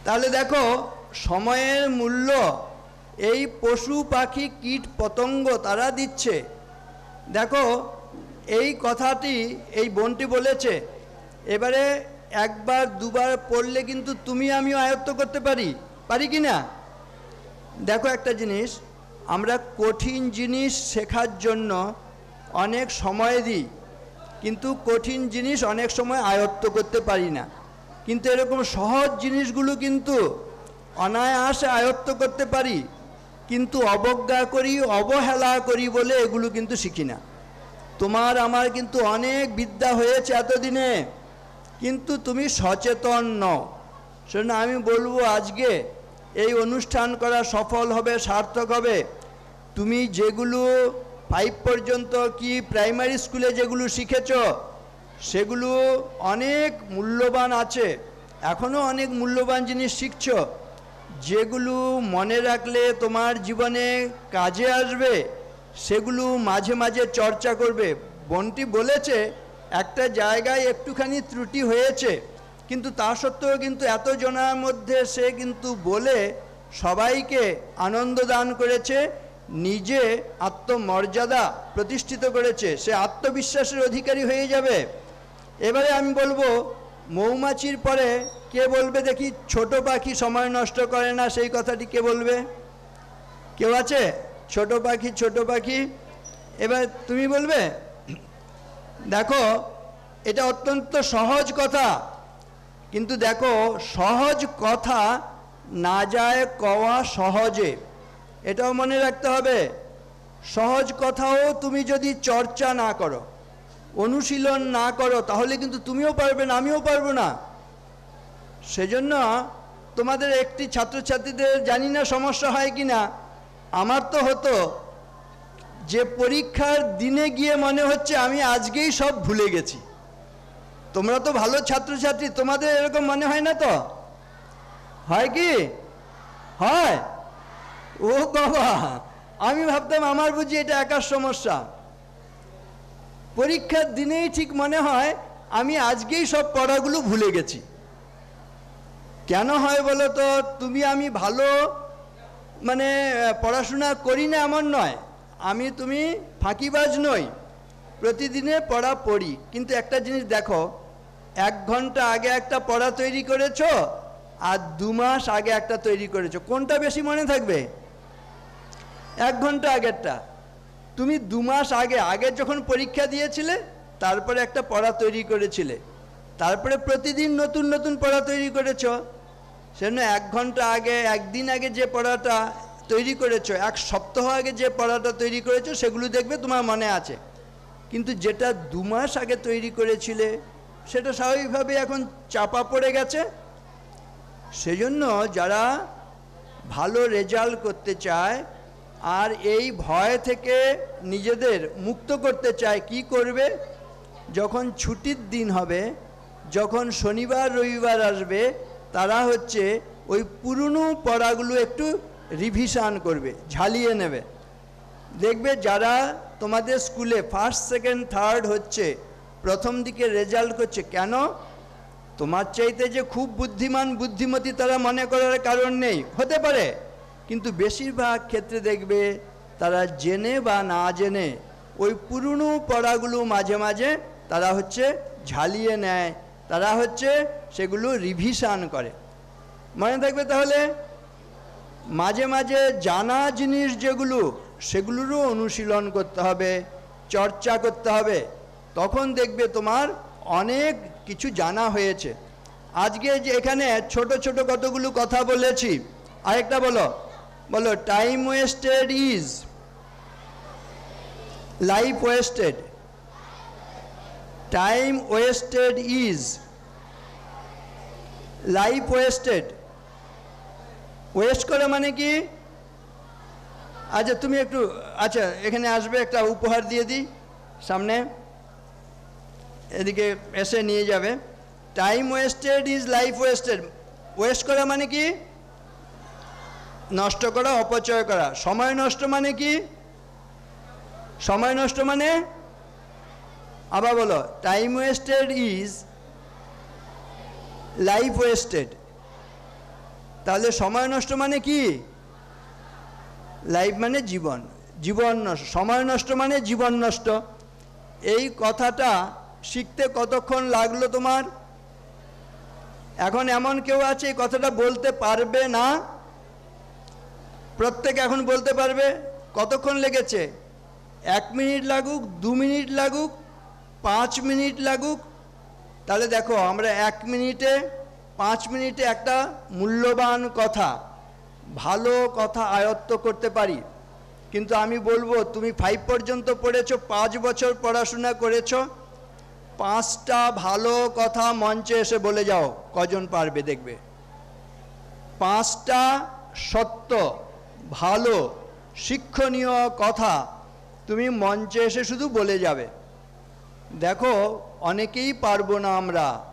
Speaker 4: তাহলে দেখো, সময়ের মূল্য এই পশু, পাখি, কীট, পতঙ্গ তারা দিচ্ছে। দেখো, এই কথাটি, এই বোনটি বলেছে, এবারে একবার, দুবার পড়লে কিন্তু তুমি আমিও আয়ত্ত করতে পারি। পারি কি না? দেখো একটা জিনিস, আমরা কঠিন জিনিস শেখার জন্য অনেক সময় দিই। কিন্তু কঠিন জিনিস অনেক সময় আয়ত্ত করতে পারি না। কিন্তু এরকম সহজ জিনিসগুলো কিন্তু অনায়াসে আয়ত্ত করতে পারি, কিন্তু অবজ্ঞা করি, অবহেলা করি বলে এগুলো কিন্তু শিখি না। তোমার আমার কিন্তু অনেক বিদ্যা হয়েছে এতদিনে, কিন্তু তুমি সচেতন নও। সেজন্য আমি বলব আজকে এই অনুষ্ঠান করা সফল হবে, সার্থক হবে। তুমি যেগুলো ফাইভ পর্যন্ত কি প্রাইমারি স্কুলে যেগুলো শিখেছ, সেগুলো অনেক মূল্যবান আছে। এখনও অনেক মূল্যবান জিনিস শিখছো, যেগুলো মনে রাখলে তোমার জীবনে কাজে আসবে, সেগুলো মাঝে মাঝে চর্চা করবে। বনটি বলেছে, একটা জায়গায় একটুখানি ত্রুটি হয়েছে, কিন্তু তা সত্ত্বেও কিন্তু এত জনের মধ্যে সে কিন্তু বলে সবাইকে আনন্দ দান করেছে। নিজে আত্মমর্যাদা প্রতিষ্ঠিত করেছে, সে আত্মবিশ্বাসের অধিকারী হয়ে যাবে। এবারে আমি বলব, মৌমাছির পরে কে বলবে দেখি, ছোট পাখি সময় নষ্ট করে না, সেই কথাটি কে বলবে? কেউ আছে? ছোট পাখি ছোট পাখি। এবার তুমি বলবে, দেখো, এটা অত্যন্ত সহজ কথা, কিন্তু দেখো, সহজ কথা না যায় কওয়া সহজে। এটাও মনে রাখতে হবে, সহজ কথাও তুমি যদি চর্চা না করো, অনুশীলন না করো, তাহলে কিন্তু তুমিও পারবে না, আমিও পারব না। সেজন্য তোমাদের একটি ছাত্রছাত্রীদের জানি না সমস্যা হয় কি না আমার তো হতো, যে পরীক্ষার দিনে গিয়ে মনে হচ্ছে আমি আজকেই সব ভুলে গেছি। তোমরা তো ভালো ছাত্রছাত্রী, তোমাদের এরকম মনে হয় না তো? হয় কি? হয়। ও বাবা, আমি ভাবতাম আমার বুঝি এটা একার সমস্যা। পরীক্ষার দিনেই ঠিক মনে হয় আমি আজকেই সব পড়াগুলো ভুলে গেছি। কেন হয় বলো তো, তুমি আমি ভালো মানে পড়াশোনা করি না এমন নয়। আমি তুমি ফাঁকিবাজ নই, প্রতিদিনে পড়া পড়ি। কিন্তু একটা জিনিস দেখো, এক ঘণ্টা আগে একটা পড়া তৈরি করেছ আর দু মাস আগে একটা তৈরি করেছ। কোনটা বেশি মনে থাকবে? এক ঘণ্টা আগেরটা। তুমি দু মাস আগে আগে যখন পরীক্ষা দিয়েছিলে, তারপরে একটা পড়া তৈরি করেছিলে। তারপরে প্রতিদিন নতুন নতুন পড়া তৈরি করেছ। সেজন্য এক ঘণ্টা আগে, একদিন আগে যে পড়াটা তৈরি করেছ, এক সপ্তাহ আগে যে পড়াটা তৈরি করেছ, সেগুলো দেখবে তোমার মনে আছে। কিন্তু যেটা দু মাস আগে তৈরি করেছিলে, সেটা স্বাভাবিকভাবে এখন চাপা পড়ে গেছে। সেজন্য যারা ভালো রেজাল্ট করতে চায় আর এই ভয় থেকে নিজেদের মুক্ত করতে চায় কি করবে? যখন ছুটির দিন হবে, যখন শনিবার, রবিবার আসবে, তারা হচ্ছে ওই পুরনো পড়াগুলো একটু রিভিশন করবে, ঝালিয়ে নেবে। দেখবে যারা তোমাদের স্কুলে ফার্স্ট সেকেন্ড থার্ড হচ্ছে, প্রথম দিকে রেজাল্ট করছে, কেন? তোমার চাইতে যে খুব বুদ্ধিমান, বুদ্ধিমতী তারা মনে করার কারণ নেই। হতে পারে। কিন্তু বেশিরভাগ ক্ষেত্রে দেখবে তারা জেনে বা না জেনে ওই পুরনো পড়াগুলো মাঝে মাঝে তারা হচ্ছে ঝালিয়ে নেয়, তারা হচ্ছে সেগুলো রিভিশন করে। মনে থাকবে তাহলে? মাঝে মাঝে জানা জিনিস যেগুলো সেগুলোরও অনুশীলন করতে হবে, চর্চা করতে হবে। তখন দেখবে তোমার অনেক কিছু জানা হয়েছে। আজকে যে এখানে ছোট ছোট কতগুলো কথা বলেছি, আরেকটা বলো। বলো time wasted is life wasted time wasted is life wasted waste করে মানে কি? আচ্ছা তুমি একটু আচ্ছা এখানে আসবে, একটা উপহার দিয়ে দিই, সামনে। এদিকে এসে নিয়ে যাবে। Time wasted is life wasted waste করা মানে কি? নষ্ট করা, অপচয় করা। সময় নষ্ট মানে কি? সময় নষ্ট মানে? আবার বলো time wasted is life wasted তাহলে সময় নষ্ট মানে কি? লাইফ মানে জীবন জীবন নষ্ট। সময় নষ্ট মানে জীবন নষ্ট। এই কথাটা শিখতে কতক্ষণ লাগল তোমার? এখন এমন কেউ আছে, এই কথাটা বলতে পারবে না। প্রত্যেক এখন বলতে পারবে কতক্ষণ লেগেছে? এক মিনিট লাগুক, দু মিনিট লাগুক, পাঁচ মিনিট লাগুক। তাহলে দেখো, আমরা এক মিনিটে, পাঁচ মিনিটে একটা মূল্যবান কথা, ভালো কথা আয়ত্ত করতে পারি। কিন্তু আমি বলব, তুমি ফাইভ পর্যন্ত পড়েছো, পাঁচ বছর পড়াশোনা করেছ, পাঁচটা ভালো কথা মঞ্চে এসে বলে যাও, কজন পারবে দেখবে। পাঁচটা সত্য। ভালো, শিক্ষণীয় কথা তুমি মঞ্চে এসে শুধু বলে যাবে। দেখো, অনেকেই পারব না আমরা।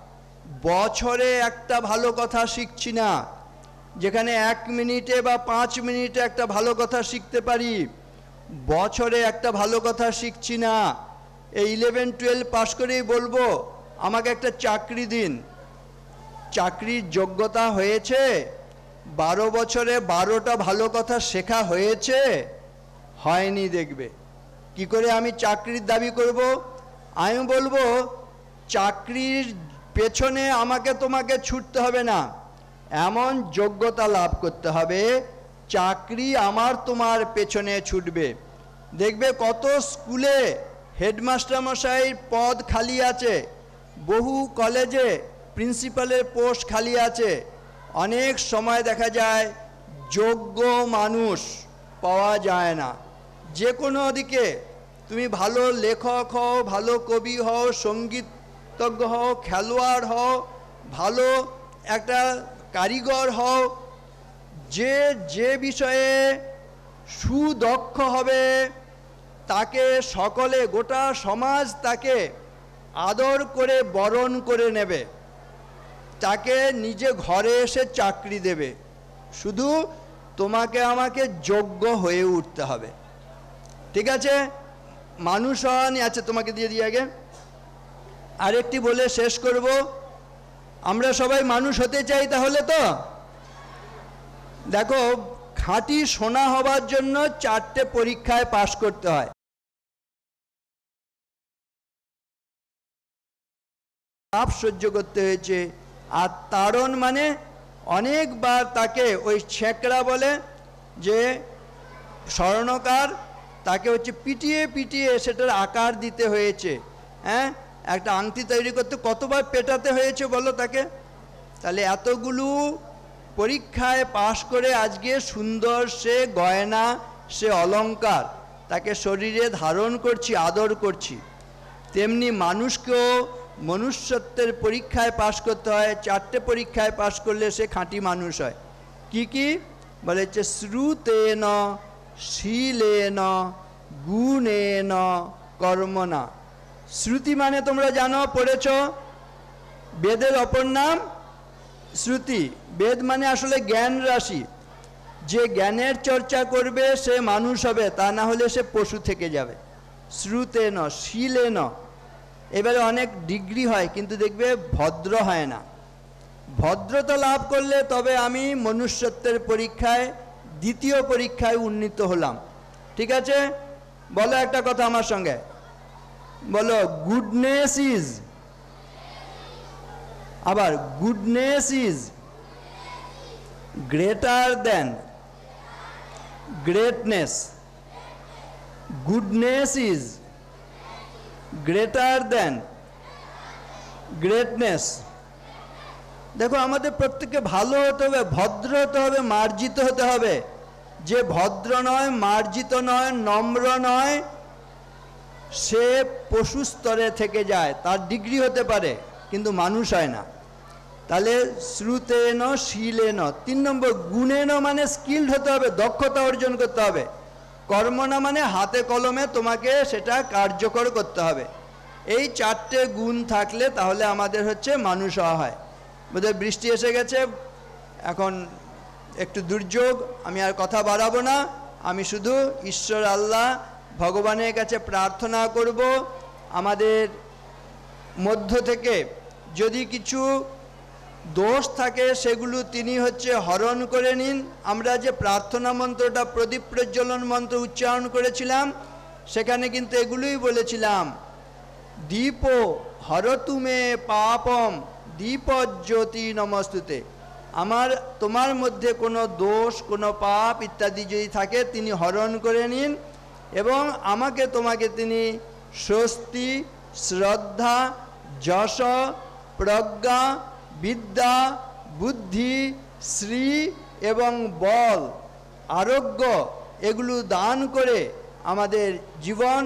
Speaker 4: বছরে একটা ভালো কথা শিখছি না। যেখানে এক মিনিটে বা পাঁচ মিনিটে একটা ভালো কথা শিখতে পারি, বছরে একটা ভালো কথা শিখছি না। এই ইলেভেন টুয়েলভ পাশ করেই বলব, আমাকে একটা চাকরি দিন। চাকরির যোগ্যতা হয়েছে বারো বছরে বারোটা ভালো কথা শেখা হয়েছে? হয়নি দেখবে। কি করে আমি চাকরির দাবি করব? আমি বলব, চাকরির পেছনে আমাকে তোমাকে ছুটতে হবে না। এমন যোগ্যতা লাভ করতে হবে, চাকরি আমার তোমার পেছনে ছুটবে। দেখবে কত স্কুলে হেডমাস্টার মশাইয়ের পদ খালি আছে, বহু কলেজে প্রিন্সিপালের পোস্ট খালি আছে। অনেক সময় দেখা যায় যোগ্য মানুষ পাওয়া যায় না। যে কোনো দিকে। তুমি ভালো লেখক হও, ভালো কবি হও, সঙ্গীতজ্ঞ হও, খেলোয়াড় হও, ভালো একটা কারিগর হও, যে যে বিষয়ে সুদক্ষ হবে, তাকে সকলে, গোটা সমাজ তাকে আদর করে বরণ করে নেবে। তাকে নিজে ঘরে এসে চাকরি দেবে। শুধু তোমাকে আমাকে যোগ্য হয়ে উঠতে হবে। ঠিক আছে? মানুষ হওয়ানি আচ্ছা তোমাকে দিয়ে দিই আগে। আরেকটি বলে শেষ করব। আমরা সবাই মানুষ হতে চাই তাহলে তো? দেখো, খাঁটি সোনা হবার জন্য চারটে পরীক্ষায় পাশ করতে হয়। চাপ সহ্য করতে হয়েছে। আর তারণ মানে অনেকবার তাকে ওই ছেঁকড়া বলে যে স্বর্ণকার, তাকে হচ্ছে পিটিয়ে পিটিয়ে সেটার আকার দিতে হয়েছে। হ্যাঁ? একটা আংটি তৈরি করতে কতবার পেটাতে হয়েছে বলো তাকে? তাহলে এতগুলো পরীক্ষায় পাশ করে আজকে সুন্দর সে গয়না, সে অলঙ্কার তাকে শরীরে ধারণ করছি, আদর করছি। তেমনি মানুষকেও মনুষ্যত্বের পরীক্ষায় পাশ করতে হয়, চারটে পরীক্ষায় পাশ করলে সে খাঁটি মানুষ হয়। কি কি? বলে হচ্ছে শ্রুতেন, শীলেন, গুণেন, কর্মনা। শ্রুতি মানে তোমরা জানো, পড়েছ? বেদের অপর নাম শ্রুতি। বেদ মানে আসলে জ্ঞান রাশি। যে জ্ঞানের চর্চা করবে, সে মানুষ হবে, তা না হলে সে পশু থেকে যাবে। শ্রুতে ন শিলে ন এবারে অনেক ডিগ্রি হয়, কিন্তু দেখবে ভদ্র হয় না। ভদ্রতা লাভ করলে তবে আমি মনুষ্যত্বের পরীক্ষায়, দ্বিতীয় পরীক্ষায় উন্নীত হলাম। ঠিক আছে? বলো একটা কথা আমার সঙ্গে। বলো গুডনেস ইজ আবার goodness is greater than greatness goodness is greater than greatness দেখো, আমাদের প্রত্যেককে ভালো হতে হবে, ভদ্র হতে হবে, মার্জিত হতে হবে। যে ভদ্র নয়, মার্জিত নয়, নম্র নয়, সে পশু স্তরে থেকে যায়, তার ডিগ্রি হতে পারে, কিন্তু মানুষ হয় না। তাহলে শ্রুতেন ন তিন নম্বর গুণে ন মানে স্কিল্ড হতে হবে, দক্ষতা অর্জন করতে হবে। কর্ম না মানে হাতে কলমে তোমাকে সেটা কার্যকর করতে হবে। এই চারটে গুণ থাকলে তাহলে আমাদের হচ্ছে মানুষ হওয়া হয়। বোধহয় বৃষ্টি এসে গেছে, এখন একটু দুর্যোগ, আমি আর কথা বাড়াবো না। আমি শুধু ঈশ্বর আল্লাহ, ভগবানের কাছে প্রার্থনা করব। আমাদের মধ্য থেকে যদি কিছু দোষ থাকে সেগুলো তিনি হচ্ছে হরণ করে নিন। আমরা যে প্রার্থনা মন্ত্রটা প্রদীপ প্রজ্বলন মন্ত্র উচ্চারণ করেছিলাম, সেখানে কিন্তু এগুলোই বলেছিলাম। দীপ হরতুমে পাপম, দীপজ্যোতি নমস্তুতে। আমার, তোমার মধ্যে কোনো দোষ, কোনো পাপ ইত্যাদি যদি থাকে, তিনি হরণ করে নিন এবং আমাকে, তোমাকে তিনি স্বস্তি, শ্রদ্ধা, যশ, প্রজ্ঞা বিদ্যা, বুদ্ধি, শ্রী এবং বল, আরোগ্য, এগুলো দান করে আমাদের জীবন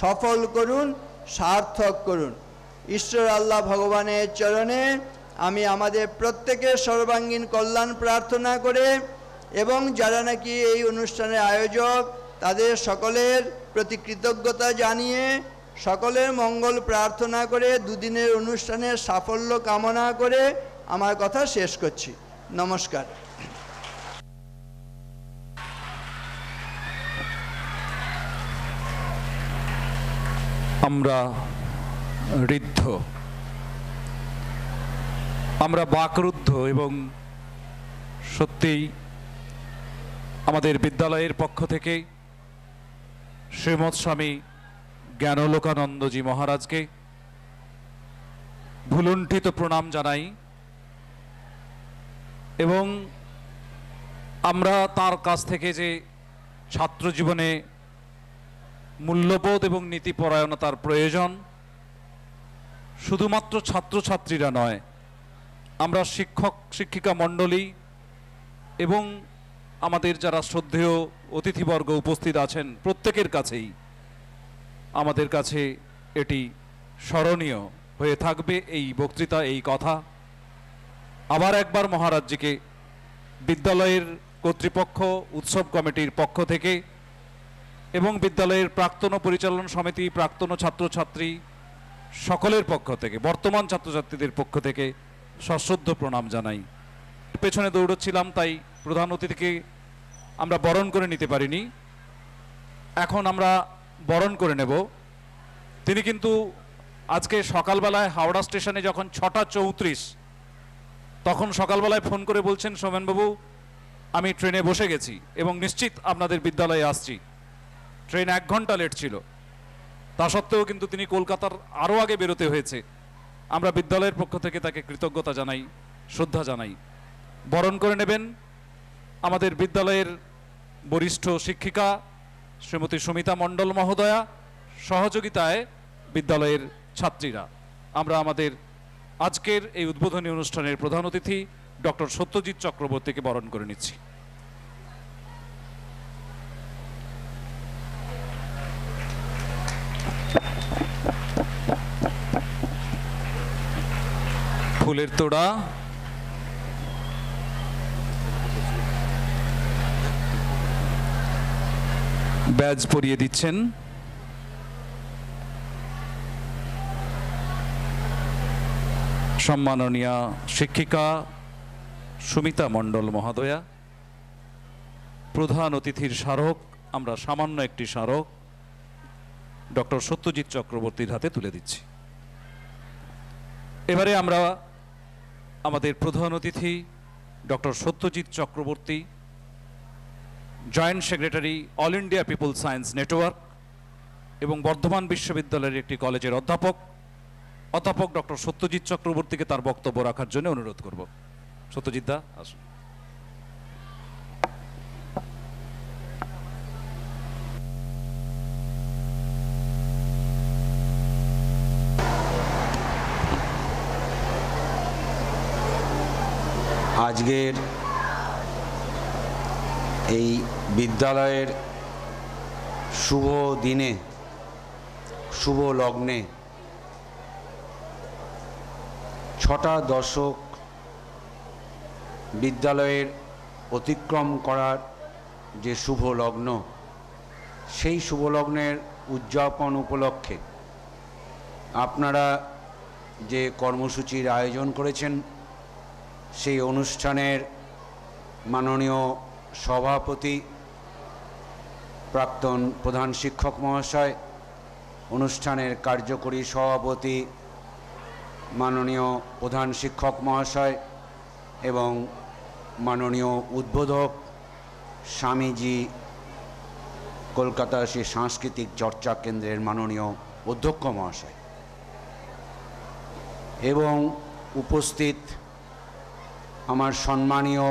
Speaker 4: সফল করুন, সার্থক করুন। ঈশ্বর আল্লাহ ভগবানের চরণে আমি আমাদের প্রত্যেকের সর্বাঙ্গীন কল্যাণ প্রার্থনা করে এবং যারা নাকি এই অনুষ্ঠানের আয়োজক, তাদের সকলের প্রতি কৃতজ্ঞতা জানিয়ে সকলের মঙ্গল প্রার্থনা করে দুদিনের অনুষ্ঠানের সাফল্য কামনা করে আমার কথা শেষ করছি। নমস্কার।
Speaker 1: আমরা ঋদ্ধ। আমরা বাকরুদ্ধ এবং সত্যিই আমাদের বিদ্যালয়ের পক্ষ থেকে শ্রীমৎ স্বামী জ্ঞানলোকানন্দজি মহারাজকে ভুলুণ্ঠিত প্রণাম জানাই এবং আমরা তার কাছ থেকে যে ছাত্র জীবনে মূল্যবোধ এবং নীতিপরায়ণতার প্রয়োজন, শুধুমাত্র ছাত্রছাত্রীরা নয়, আমরা শিক্ষক, শিক্ষিকা মণ্ডলী এবং আমাদের যারা শ্রদ্ধেয় অতিথিবর্গ উপস্থিত আছেন প্রত্যেকের কাছেই আমাদের কাছে এটি স্মরণীয় হয়ে থাকবে এই বক্তৃতা, এই কথা। আবার একবার মহারাজজিকে বিদ্যালয়ের কর্তৃপক্ষ, উৎসব কমিটির পক্ষ থেকে এবং বিদ্যালয়ের প্রাক্তন পরিচালন সমিতি, প্রাক্তন ছাত্রছাত্রী সকলের পক্ষ থেকে, বর্তমান ছাত্রছাত্রীদের পক্ষ থেকে সশ্রদ্ধ প্রণাম জানাই। পেছনে দৌড়চ্ছিলাম, তাই প্রধান অতিথিকে আমরা বরণ করে নিতে পারিনি। এখন আমরা বরণ করে নেব। তিনি কিন্তু আজকে সকালবেলায় হাওড়া স্টেশনে যখন ছটা চৌত্রিশ, তখন সকালবেলায় ফোন করে বলছেন, সোমেনবাবু, আমি ট্রেনে বসে গেছি এবং নিশ্চিত আপনাদের বিদ্যালয়ে আসছি। ট্রেন এক ঘণ্টা লেট ছিল। তা সত্ত্বেও কিন্তু তিনি কলকাতার আরও আগে বেরোতে হয়েছে। আমরা বিদ্যালয়ের পক্ষ থেকে তাকে কৃতজ্ঞতা জানাই, শ্রদ্ধা জানাই। বরণ করে নেবেন আমাদের বিদ্যালয়ের বরিষ্ঠ শিক্ষিকা শ্রীমতী সুমিতা মণ্ডল মহোদয়া, সহযোগিতায় বিদ্যালয়ের ছাত্রীরা। আমরা আমাদের আজকের এই উদ্বোধনী অনুষ্ঠানের প্রধান অতিথি ডক্টর সত্যজিৎ চক্রবর্তীকে বরণ করে নিচ্ছি। ফুলের তোড়া ব্যাজ পরিয়ে দিচ্ছেন। সম্মাননীয় শিক্ষিকা সুমিতা মণ্ডল মহোদয়া, প্রধান অতিথির স্মারক, আমরা সামান্য একটি স্মারক, ডক্টর সত্যজিৎ চক্রবর্তীর হাতে তুলে দিচ্ছি। এবারে আমরা আমাদের প্রধান অতিথি, doctor Satyajit Chakraborty joint secretary all India people science network এবং বর্ধমান বিশ্ববিদ্যালয়ের একটি কলেজের অধ্যাপক অধ্যাপক ডক্টর সত্যজিৎ চক্রবর্তীকে তার বক্তব্য রাখার জন্য অনুরোধ করব। সত্যজিৎ দা, আসুন।
Speaker 6: আজকের এই বিদ্যালয়ের শুভ দিনে, শুভ লগ্নে ছটা দশক বিদ্যালয়ের অতিক্রম করার যে শুভ লগ্ন, সেই শুভলগ্নের উদযাপন উপলক্ষে আপনারা যে কর্মসূচির আয়োজন করেছেন, সেই অনুষ্ঠানের মাননীয় সভাপতি প্রাক্তন প্রধান শিক্ষক মহাশয়, অনুষ্ঠানের কার্যকরী সভাপতি, মাননীয় প্রধান শিক্ষক মহাশয় এবং মাননীয় উদ্বোধক স্বামীজি কলকাতা সে সাংস্কৃতিক চর্চা কেন্দ্রের মাননীয় অধ্যক্ষ মহাশয়। এবং উপস্থিত আমার সম্মানীয়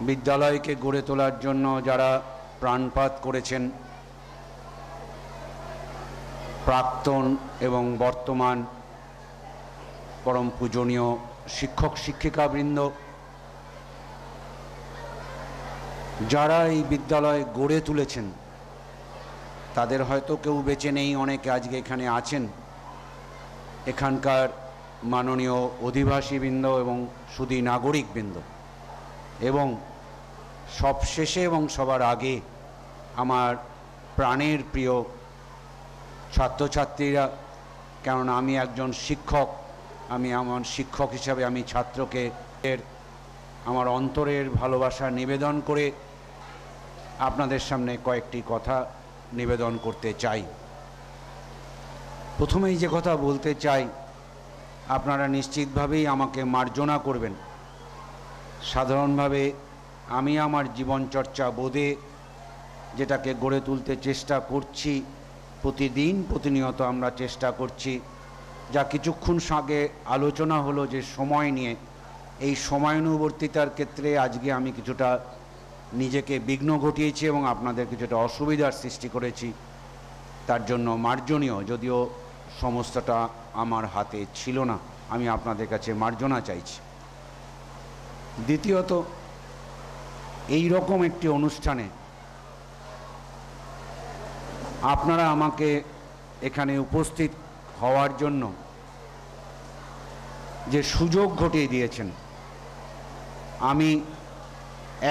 Speaker 6: বিদ্যালয়কে গড়ে তোলার জন্য যারা প্রাণপাত করেছেন। প্রাক্তন এবং বর্তমান পরম পূজনীয় শিক্ষক, শিক্ষিকাবৃন্দ, যারা এই বিদ্যালয় গড়ে তুলেছেন, তাদের হয়তো কেউ বেঁচে নেই, অনেকে আজকে এখানে আছেন। এখানকার মাননীয় অধিবাসীবৃন্দ এবং সুদী নাগরিকবৃন্দ। এবং সবশেষে এবং সবার আগে আমার প্রাণের প্রিয় ছাত্রছাত্রীরা, কেননা আমি একজন শিক্ষক, আমি আমার শিক্ষক হিসাবে আমি ছাত্রকে এর আমার অন্তরের ভালোবাসা নিবেদন করে আপনাদের সামনে কয়েকটি কথা নিবেদন করতে চাই। প্রথমেই যে কথা বলতে চাই, আপনারা নিশ্চিতভাবেই আমাকে মার্জনা করবেন। সাধারণভাবে আমি আমার জীবনচর্চা বোধে যেটাকে গড়ে তুলতে চেষ্টা করছি, প্রতিদিন প্রতিনিয়ত আমরা চেষ্টা করছি। যা কিছুক্ষণ আগে আলোচনা হলো যে সময় নিয়ে, এই সময়ানুবর্তিতার ক্ষেত্রে আজকে আমি কিছুটা নিজেকে বিঘ্ন ঘটিয়েছি এবং আপনাদের কিছুটা অসুবিধার সৃষ্টি করেছি। তার জন্য মার্জনীয়, যদিও সমস্তটা আমার হাতে ছিল না। আমি আপনাদের কাছে মার্জনা চাইছি। দ্বিতীয়ত এই রকম একটি অনুষ্ঠানে আপনারা আমাকে এখানে উপস্থিত হওয়ার জন্য যে সুযোগ ঘটিয়ে দিয়েছেন, আমি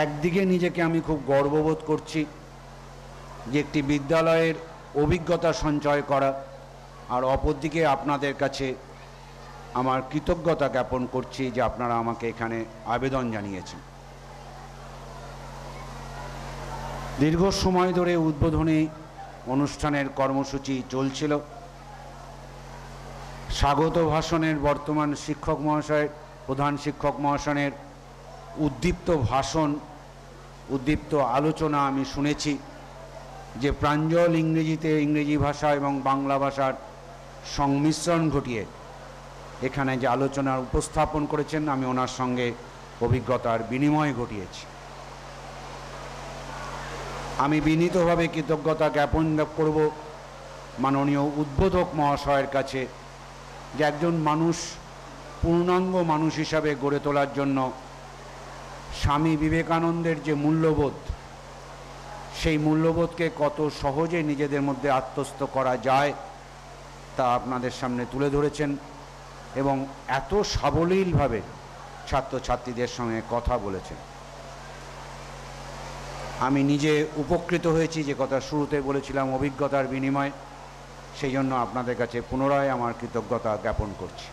Speaker 6: একদিকে নিজেকে আমি খুব গর্ববোধ করছি যে একটি বিদ্যালয়ের অভিজ্ঞতা সঞ্চয় করা, আর অপরদিকে আপনাদের কাছে আমার কৃতজ্ঞতা জ্ঞাপন করছি যে আপনারা আমাকে এখানে আবেদন জানিয়েছেন। দীর্ঘ সময় ধরে উদ্বোধনী অনুষ্ঠানের কর্মসূচি চলছিল। স্বাগত ভাষণের বর্তমান শিক্ষক মহাশয় প্রধান শিক্ষক মহাশয়ের উদ্দীপ্ত ভাষণ, উদ্দীপ্ত আলোচনা আমি শুনেছি যে প্রাঞ্জল ইংরেজিতে ইংরেজি ভাষা এবং বাংলা ভাষার সংমিশ্রণ ঘটিয়ে এখানে যে আলোচনার উপস্থাপন করেছেন, আমি ওনার সঙ্গে অভিজ্ঞতার বিনিময় ঘটিয়েছি। আমি বিনীতভাবে কৃতজ্ঞতা জ্ঞাপন করব মাননীয় উদ্বোধক মহাশয়ের কাছে যে একজন মানুষ, পূর্ণাঙ্গ মানুষ হিসাবে গড়ে তোলার জন্য স্বামী বিবেকানন্দের যে মূল্যবোধ, সেই মূল্যবোধকে কত সহজে নিজেদের মধ্যে আত্মস্থ করা যায় তা আপনাদের সামনে তুলে ধরেছেন এবং এত সাবলীলভাবে ছাত্রছাত্রীদের সঙ্গে কথা বলেছেন। আমি নিজে উপকৃত হয়েছি, যে কথা শুরুতে বলেছিলাম, অভিজ্ঞতার বিনিময়। সেই জন্য আপনাদের কাছে পুনরায় আমার কৃতজ্ঞতা জ্ঞাপন করছি।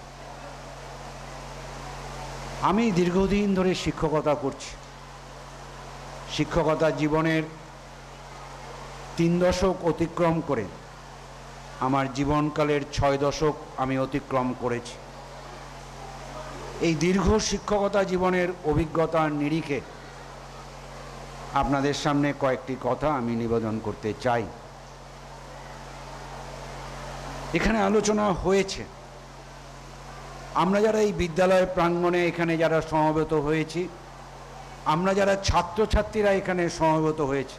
Speaker 6: আমি দীর্ঘদিন ধরে শিক্ষকতা করছি। শিক্ষকতা জীবনের তিন দশক অতিক্রম করে, আমার জীবনকালের ছয় দশক আমি অতিক্রম করেছি। এই দীর্ঘ শিক্ষকতা জীবনের অভিজ্ঞতার নিরিখে আপনাদের সামনে কয়েকটি কথা আমি নিবেদন করতে চাই। এখানে আলোচনা হয়েছে। আমরা যারা এই বিদ্যালয় প্রাঙ্গণে এখানে যারা সমবেত হয়েছি, আমরা যারা ছাত্রছাত্রীরা এখানে সমবেত হয়েছে,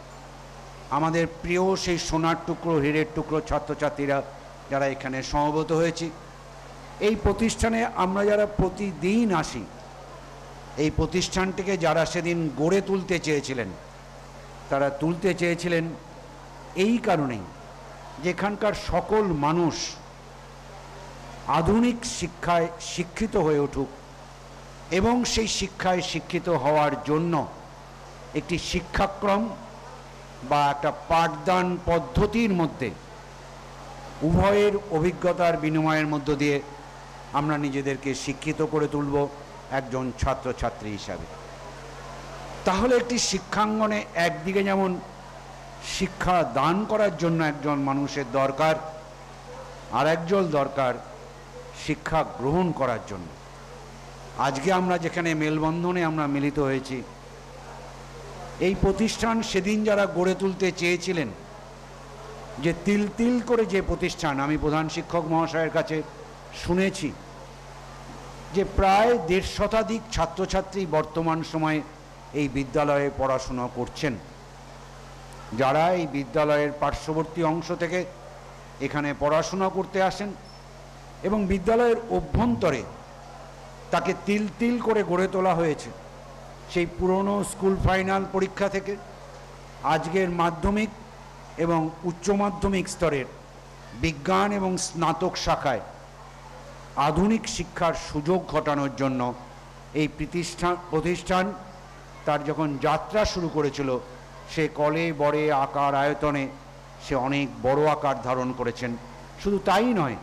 Speaker 6: আমাদের প্রিয় সেই সোনার টুকরো, হীরের টুকরো ছাত্রছাত্রীরা যারা এখানে সমবেত হয়েছি, এই প্রতিষ্ঠানে আমরা যারা প্রতিদিন আসি এই প্রতিষ্ঠানটিকে যারা সেদিন গড়ে তুলতে চেয়েছিলেন, তারা তুলতে চেয়েছিলেন এই কারণেই যেখানকার সকল মানুষ আধুনিক শিক্ষায় শিক্ষিত হয়ে উঠুক এবং সেই শিক্ষায় শিক্ষিত হওয়ার জন্য একটি শিক্ষাক্রম বা একটা পাঠদান পদ্ধতির মধ্যে উভয়ের অভিজ্ঞতার বিনিময়ের মধ্য দিয়ে আমরা নিজেদেরকে শিক্ষিত করে তুলব। একজন ছাত্রছাত্রী হিসাবে। তাহলে একটি শিক্ষাঙ্গনে একদিকে যেমন শিক্ষা দান করার জন্য একজন মানুষের দরকার আর একজন দরকার শিক্ষা গ্রহণ করার জন্য। আজকে আমরা যেখানে মেলবন্ধনে আমরা মিলিত হয়েছি, এই প্রতিষ্ঠান সেদিন যারা গড়ে তুলতে চেয়েছিলেন, যে তিল তিল করে যে প্রতিষ্ঠান, আমি প্রধান শিক্ষক মহাশয়ের কাছে শুনেছি যে প্রায় দেড় শতাধিক ছাত্রছাত্রী বর্তমান সময়ে এই বিদ্যালয়ে পড়াশোনা করছেন। যারা এই বিদ্যালয়ের পার্শ্ববর্তী অংশ থেকে এখানে পড়াশোনা করতে আসেন এবং বিদ্যালয়ের অভ্যন্তরে তাকে তিল তিল করে গড়ে তোলা হয়েছে, সেই পুরনো স্কুল ফাইনাল পরীক্ষা থেকে আজকের মাধ্যমিক এবং উচ্চ মাধ্যমিক স্তরের বিজ্ঞান এবং স্নাতক শাখায় আধুনিক শিক্ষার সুযোগ ঘটানোর জন্য এই প্রতিষ্ঠান প্রতিষ্ঠান তার যখন যাত্রা শুরু করেছিল, সে কলে বড়ে আকার আয়তনে সে অনেক বড় আকার ধারণ করেছেন। শুধু তাই নয়,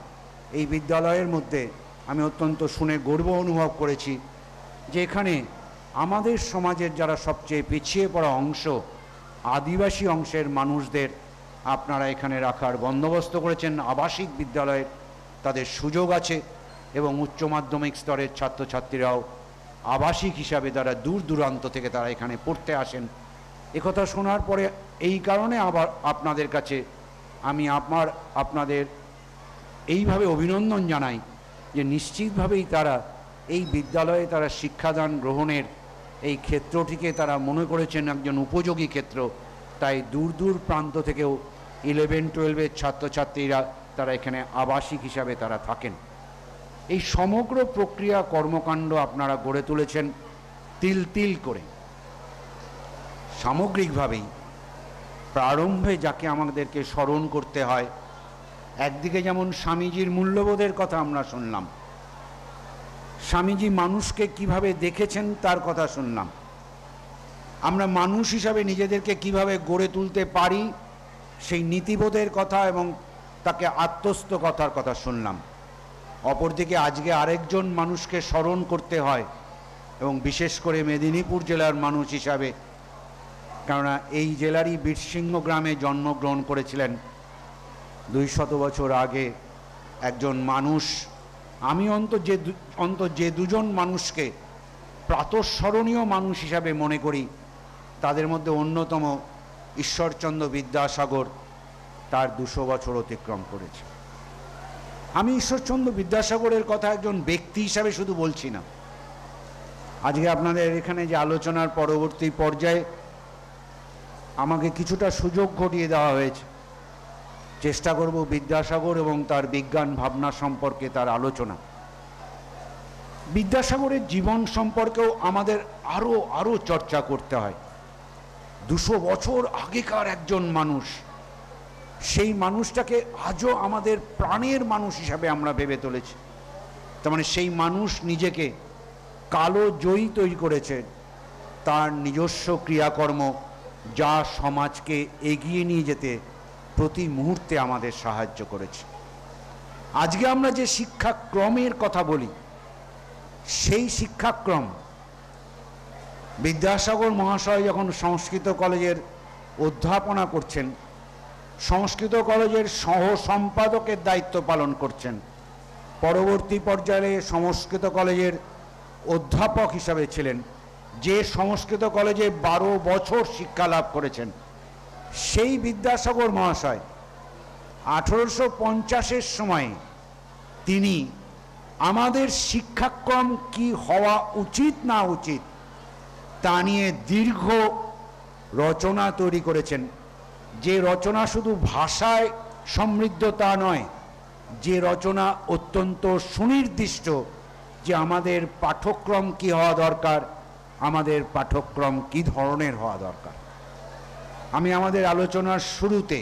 Speaker 6: এই বিদ্যালয়ের মধ্যে আমি অত্যন্ত শুনে গর্ব অনুভব করেছি যে এখানে আমাদের সমাজের যারা সবচেয়ে পিছিয়ে পড়া অংশ, আদিবাসী অংশের মানুষদের আপনারা এখানে রাখার বন্দোবস্ত করেছেন। আবাসিক বিদ্যালয়ের তাদের সুযোগ আছে। এবং উচ্চ মাধ্যমিক স্তরের ছাত্রছাত্রীরাও আবাসিক হিসাবে তারা দূর দূরান্ত থেকে তারা এখানে পড়তে আসেন। একথা শোনার পরে এই কারণে আবার আপনাদের কাছে আমি আমার, আপনাদের এইভাবে অভিনন্দন জানাই যে নিশ্চিতভাবেই তারা এই বিদ্যালয়ে তারা শিক্ষাদান গ্রহণের এই ক্ষেত্রটিকে তারা মনে করেছেন একজন উপযোগী ক্ষেত্র। তাই দূর দূর প্রান্ত থেকেও ইলেভেন টুয়েলভের ছাত্রছাত্রীরা তারা এখানে আবাসিক হিসাবে তারা থাকেন। এই সমগ্র প্রক্রিয়া কর্মকাণ্ড আপনারা গড়ে তুলেছেন তিল তিল করে। সামগ্রিকভাবেই প্রারম্ভে যাকে আমাদেরকে স্মরণ করতে হয়, একদিকে যেমন স্বামীজির মূল্যবোধের কথা আমরা শুনলাম, স্বামীজি মানুষকে কীভাবে দেখেছেন তার কথা শুনলাম, আমরা মানুষ হিসাবে নিজেদেরকে কীভাবে গড়ে তুলতে পারি সেই নীতিবোধের কথা এবং তাকে আত্মস্থ কথার কথা শুনলাম। অপরদিকে আজকে আরেকজন মানুষকে স্মরণ করতে হয় এবং বিশেষ করে মেদিনীপুর জেলার মানুষ হিসাবে, কেননা এই জেলারই বীরসিংহ গ্রামে জন্মগ্রহণ করেছিলেন। দুই শত বছর আগে একজন মানুষ, আমি অন্ত যে অন্ত যে দুজন মানুষকে প্রাতঃস্মরণীয় মানুষ হিসাবে মনে করি, তাদের মধ্যে অন্যতম ঈশ্বরচন্দ্র বিদ্যাসাগর তার দুশো বছর অতিক্রম করেছে। আমি ঈশ্বরচন্দ্র বিদ্যাসাগরের কথা একজন ব্যক্তি হিসাবে শুধু বলছি না। আজকে আপনাদের এখানে যে আলোচনার পরবর্তী পর্যায়ে আমাকে কিছুটা সুযোগ ঘটিয়ে দেওয়া হয়েছে। চেষ্টা করব বিদ্যাসাগর এবং তার বিজ্ঞান ভাবনা সম্পর্কে তার আলোচনা। বিদ্যাসাগরের জীবন সম্পর্কেও আমাদের আরও আরও চর্চা করতে হয়। দুশো বছর আগেকার একজন মানুষ সেই মানুষটাকে আজও আমাদের প্রাণের মানুষ হিসাবে আমরা ভেবে তুলেছি। তার মানে সেই মানুষ নিজেকে কালো জয়ী তৈরি করেছে। তার নিজস্ব ক্রিয়াকর্ম যা সমাজকে এগিয়ে নিয়ে যেতে প্রতি মুহূর্তে আমাদের সাহায্য করেছে। আজকে আমরা যে শিক্ষাক্রমের কথা বলি, সেই শিক্ষাক্রম বিদ্যাসাগর মহাশয় যখন সংস্কৃত কলেজের অধ্যাপনা করছেন সংস্কৃত কলেজের সহ সম্পাদকের দায়িত্ব পালন করছেন। পরবর্তী পর্যায়ে সংস্কৃত কলেজের অধ্যাপক হিসাবে ছিলেন। যে সংস্কৃত কলেজে বারো বছর শিক্ষা লাভ করেছেন, সেই বিদ্যাসাগর মহাশয় আঠেরোশো পঞ্চাশের সময় তিনি, আমাদের শিক্ষাক্রম কি হওয়া উচিত না উচিত তা নিয়ে দীর্ঘ রচনা তৈরি করেছেন। যে রচনা শুধু ভাষায় সমৃদ্ধ তা নয়, যে রচনা অত্যন্ত সুনির্দিষ্ট যে আমাদের পাঠ্যক্রম কি হওয়া দরকার, আমাদের পাঠ্যক্রম কি ধরনের হওয়া দরকার। আমি আমাদের আলোচনার শুরুতে,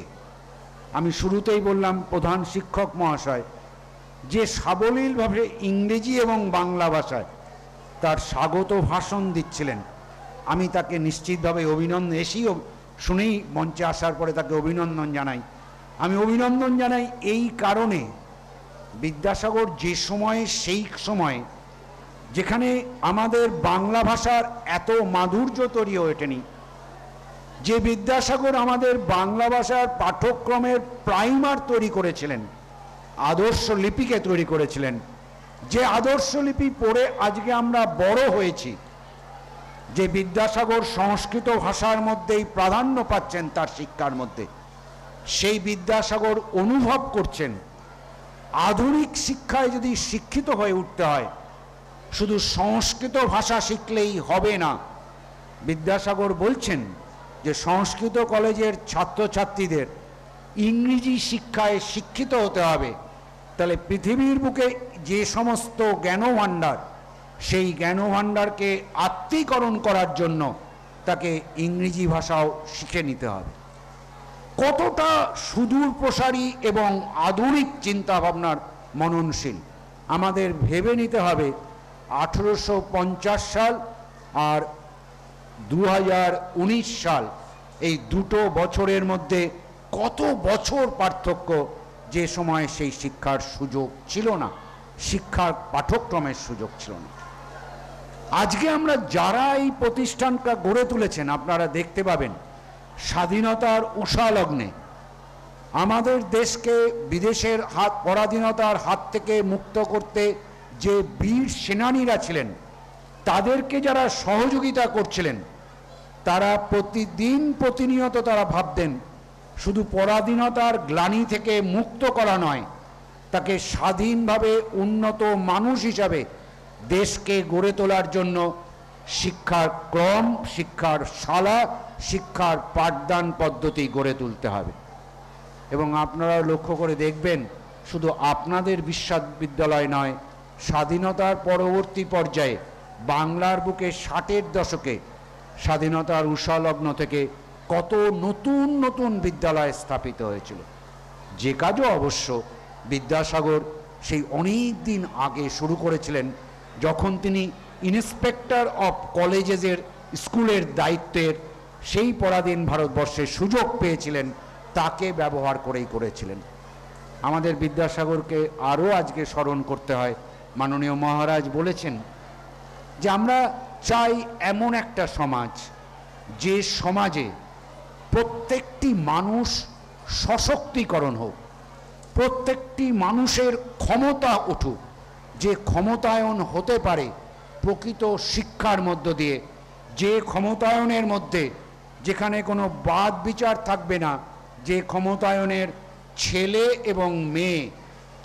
Speaker 6: আমি শুরুতেই বললাম প্রধান শিক্ষক মহাশয়, যে সাবলীলভাবে ইংরেজি এবং বাংলা ভাষায় তার স্বাগত ভাষণ দিচ্ছিলেন, আমি তাকে নিশ্চিতভাবে অভিনন্দন এসেই শুনেই মঞ্চে আসার পরে তাকে অভিনন্দন জানাই। আমি অভিনন্দন জানাই এই কারণে বিদ্যাসাগর যে সময়ে, সেই সময়ে যেখানে আমাদের বাংলা ভাষার এত মাধুর্য তৈরি ওঠেনি, যে বিদ্যাসাগর আমাদের বাংলা ভাষার পাঠ্যক্রমের প্রাইমার তৈরি করেছিলেন, আদর্শ লিপিকে তৈরি করেছিলেন, যে আদর্শ লিপি পড়ে আজকে আমরা বড় হয়েছি যে বিদ্যাসাগর সংস্কৃত ভাষার মধ্যেই প্রাধান্য পাচ্ছেন তার শিক্ষার মধ্যে, সেই বিদ্যাসাগর অনুভব করছেন। আধুনিক শিক্ষায় যদি শিক্ষিত হয়ে উঠতে হয়, শুধু সংস্কৃত ভাষা শিখলেই হবে না। বিদ্যাসাগর বলছেন যে সংস্কৃত কলেজের ছাত্রছাত্রীদের ইংরেজি শিক্ষায় শিক্ষিত হতে হবে। তাহলে পৃথিবীর বুকে যে সমস্ত জ্ঞানভাণ্ডার সেই জ্ঞানভাণ্ডারকে আত্মীকরণ করার জন্য তাকে ইংরেজি ভাষাও শিখে নিতে হবে। কতটা সুদূর প্রসারী এবং আধুনিক চিন্তাভাবনার মননশীল, আমাদের ভেবে নিতে হবে আঠেরোশো পঞ্চাশ সাল আর দু হাজার উনিশ সাল, এই দুটো বছরের মধ্যে কত বছর পার্থক্য যে সময় সেই শিক্ষার সুযোগ ছিল না, শিক্ষার পাঠ্যক্রমের সুযোগ ছিল না। আজকে আমরা যারা এই প্রতিষ্ঠানটা গড়ে তুলেছেন, আপনারা দেখতে পাবেন স্বাধীনতার উষালগ্নে আমাদের দেশকে বিদেশের হাত, পরাধীনতার হাত থেকে মুক্ত করতে যে বীর সেনানীরা ছিলেন, তাদেরকে যারা সহযোগিতা করছিলেন, তারা প্রতিদিন প্রতিনিয়ত তারা ভাবতেন, শুধু পরাধীনতার গ্লানি থেকে মুক্ত করা নয়, তাকে স্বাধীনভাবে উন্নত মানুষ হিসাবে দেশকে গড়ে তোলার জন্য শিক্ষার ক্রম, শিক্ষার শালা, শিক্ষার পাঠদান পদ্ধতি গড়ে তুলতে হবে। এবং আপনারা লক্ষ্য করে দেখবেন, শুধু আপনাদের বিশ্ববিদ্যালয় নয়, স্বাধীনতার পরবর্তী পর্যায়ে বাংলার বুকে ষাটের দশকে স্বাধীনতার উষালগ্ন থেকে কত নতুন নতুন বিদ্যালয় স্থাপিত হয়েছিল। যে কাজও অবশ্য বিদ্যাসাগর সেই অনেক দিন আগে শুরু করেছিলেন যখন তিনি ইন্সপেক্টর অফ কলেজেসের স্কুলের দায়িত্বের সেই পরাধীন ভারতবর্ষের সুযোগ পেয়েছিলেন, তাকে ব্যবহার করেই করেছিলেন। আমাদের বিদ্যাসাগরকে আরও আজকে স্মরণ করতে হয়। মাননীয় মহারাজ বলেছেন যে আমরা চাই এমন একটা সমাজ যে সমাজে প্রত্যেকটি মানুষ সশক্তিকরণ হোক, প্রত্যেকটি মানুষের ক্ষমতা উঠুক। যে ক্ষমতায়ন হতে পারে প্রকৃত শিক্ষার মধ্য দিয়ে, যে ক্ষমতায়নের মধ্যে যেখানে কোনো বাদ বিচার থাকবে না, যে ক্ষমতায়নের ছেলে এবং মেয়ে,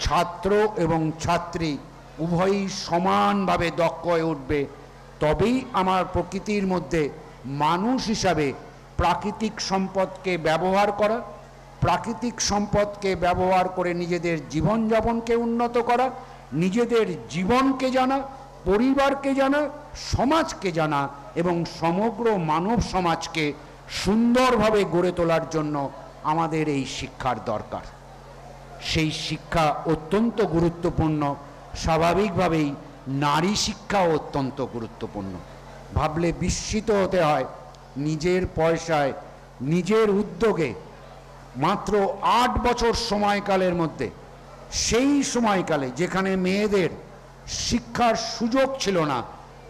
Speaker 6: ছাত্র এবং ছাত্রী উভয়ই সমানভাবে দক্ষ হয়ে উঠবে, তবেই আমার প্রকৃতির মধ্যে মানুষ হিসাবে প্রাকৃতিক সম্পদকে ব্যবহার করা, প্রাকৃতিক সম্পদকে ব্যবহার করে নিজেদের জীবনযাপনকে উন্নত করা নিজেদের জীবনকে জানা, পরিবারকে জানা, সমাজকে জানা এবং সমগ্র মানব সমাজকে সুন্দরভাবে গড়ে তোলার জন্য আমাদের এই শিক্ষার দরকার। সেই শিক্ষা অত্যন্ত গুরুত্বপূর্ণ, স্বাভাবিকভাবেই নারী শিক্ষাও অত্যন্ত গুরুত্বপূর্ণ। ভাবলে বিস্মিত হতে হয়, নিজের পয়সায়, নিজের উদ্যোগে মাত্র আট বছর সময়কালের মধ্যে সেই সময়কালে যেখানে মেয়েদের শিক্ষার সুযোগ ছিল না,